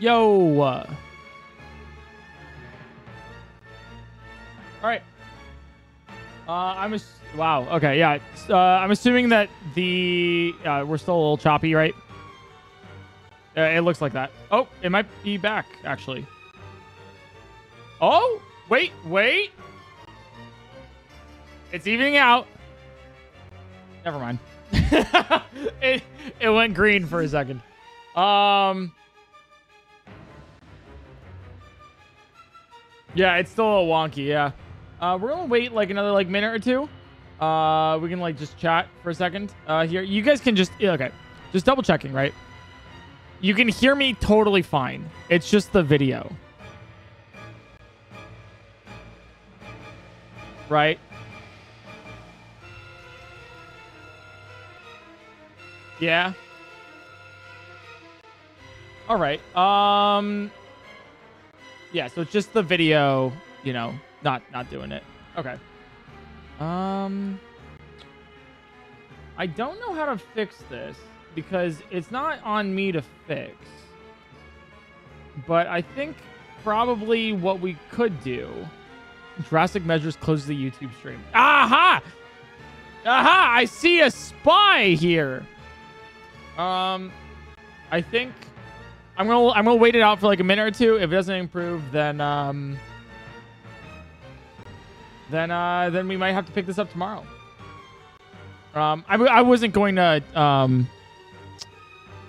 Yo. All right. Uh, I'm ass- wow. Okay, yeah. Uh, I'm assuming that the uh, we're still a little choppy, right? Uh, it looks like that. Oh, it might be back actually. Oh, wait, wait. It's evening out. Never mind. it it went green for a second. Um. Yeah, it's still a little wonky. Yeah. Uh, we're gonna wait like another like minute or two. Uh, we can like just chat for a second. Uh, here you guys can just yeah, okay, just double checking, right? You can hear me totally fine. It's just the video. Right? Yeah. All right. Um Yeah, so it's just the video, you know, not not doing it. Okay. Um I don't know how to fix this because it's not on me to fix. But I think probably what we could do drastic measures close the YouTube stream. Aha! Aha! I see a spy here. Um, I think I'm gonna I'm gonna wait it out for like a minute or two. If it doesn't improve, then um, then uh, then we might have to pick this up tomorrow. Um, I, I wasn't going to um,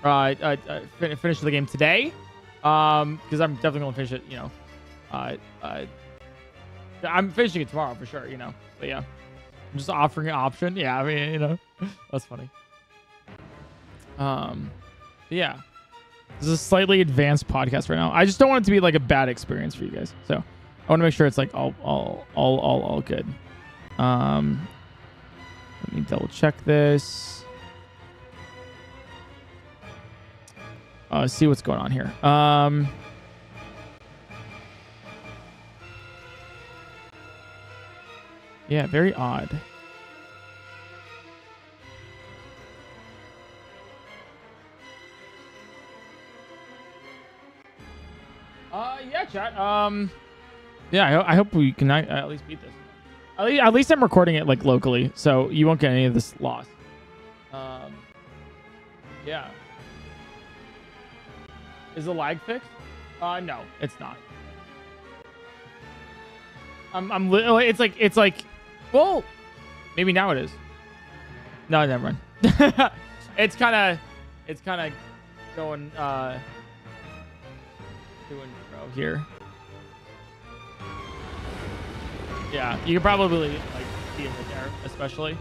uh, uh, uh finish the game today, um, because I'm definitely gonna finish it. You know, uh, uh, I'm finishing it tomorrow for sure. You know, but yeah, I'm just offering an option. Yeah, I mean, you know, that's funny. Um, yeah. This is a slightly advanced podcast right now. I just don't want it to be like a bad experience for you guys. So I want to make sure it's like all all all all all good. Um let me double check this. Uh see what's going on here. Um Yeah, very odd. Uh, yeah, chat. Um, yeah, I, ho- I hope we can at least beat this. At least, at least I'm recording it like locally, so you won't get any of this loss. Um, yeah. Is the lag fixed? Uh, no, it's not. I'm, I'm. Li- oh, it's like, it's like, well, maybe now it is. No, never mind. it's kind of, it's kind of going uh here. Yeah, you can probably like see the there, especially.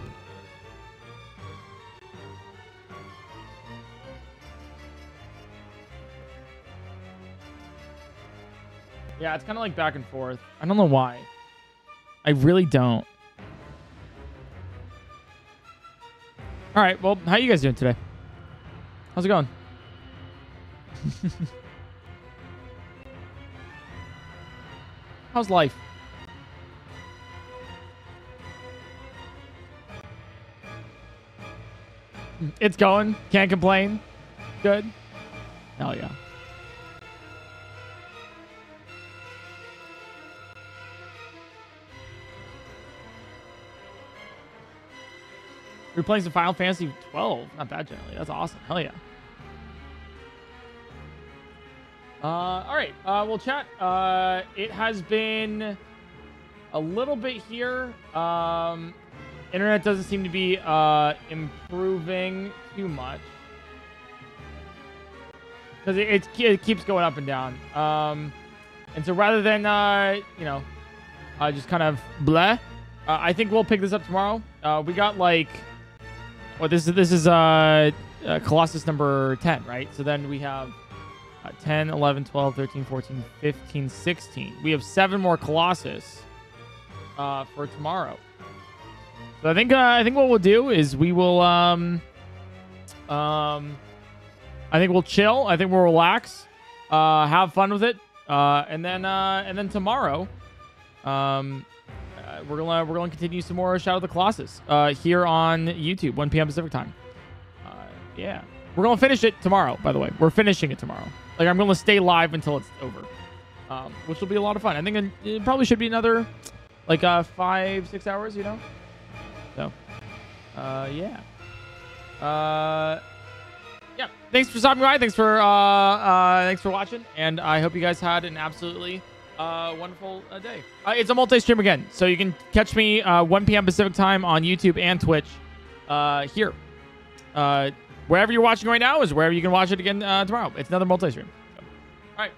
Yeah, it's kind of like back and forth. I don't know why. I really don't. All right, well, how you guys doing today? How's it going? How's life? It's going. Can't complain. Good. Hell yeah. We're playing some Final Fantasy 12. Not bad, generally. That's awesome. Hell yeah. Uh, all right. Uh, well, chat. Uh, it has been a little bit here. Um, internet doesn't seem to be uh, improving too much because it, it, it keeps going up and down. Um, and so rather than uh, you know, uh, just kind of bleh, uh, I think we'll pick this up tomorrow. Uh, we got like, well, this is this is uh, uh Colossus number ten, right? So then we have uh, 10, 11, 12, 13, 14, 15, 16. We have seven more Colossus uh, for tomorrow. So I think uh, I think what we'll do is we will um um I think we'll chill. I think we'll relax, uh, have fun with it, uh, and then uh, and then tomorrow, um, uh, we're gonna we're gonna continue some more Shadow of the Colossus uh, here on YouTube, 1 p.m. Pacific time. Uh, yeah, we're gonna finish it tomorrow. By the way, we're finishing it tomorrow. Like I'm gonna stay live until it's over, um, which will be a lot of fun. I think it- it probably should be another like uh, five six hours. You know, so uh, yeah. Uh, yeah. Thanks for stopping by. Thanks for uh, uh, thanks for watching, and I hope you guys had an absolutely uh, wonderful uh, day. Uh, it's a multi-stream again, so you can catch me uh, 1 p.m. Pacific time on YouTube and Twitch uh, here. Uh, wherever you're watching right now is wherever you can watch it again uh, tomorrow. It's another multi-stream. So, all right.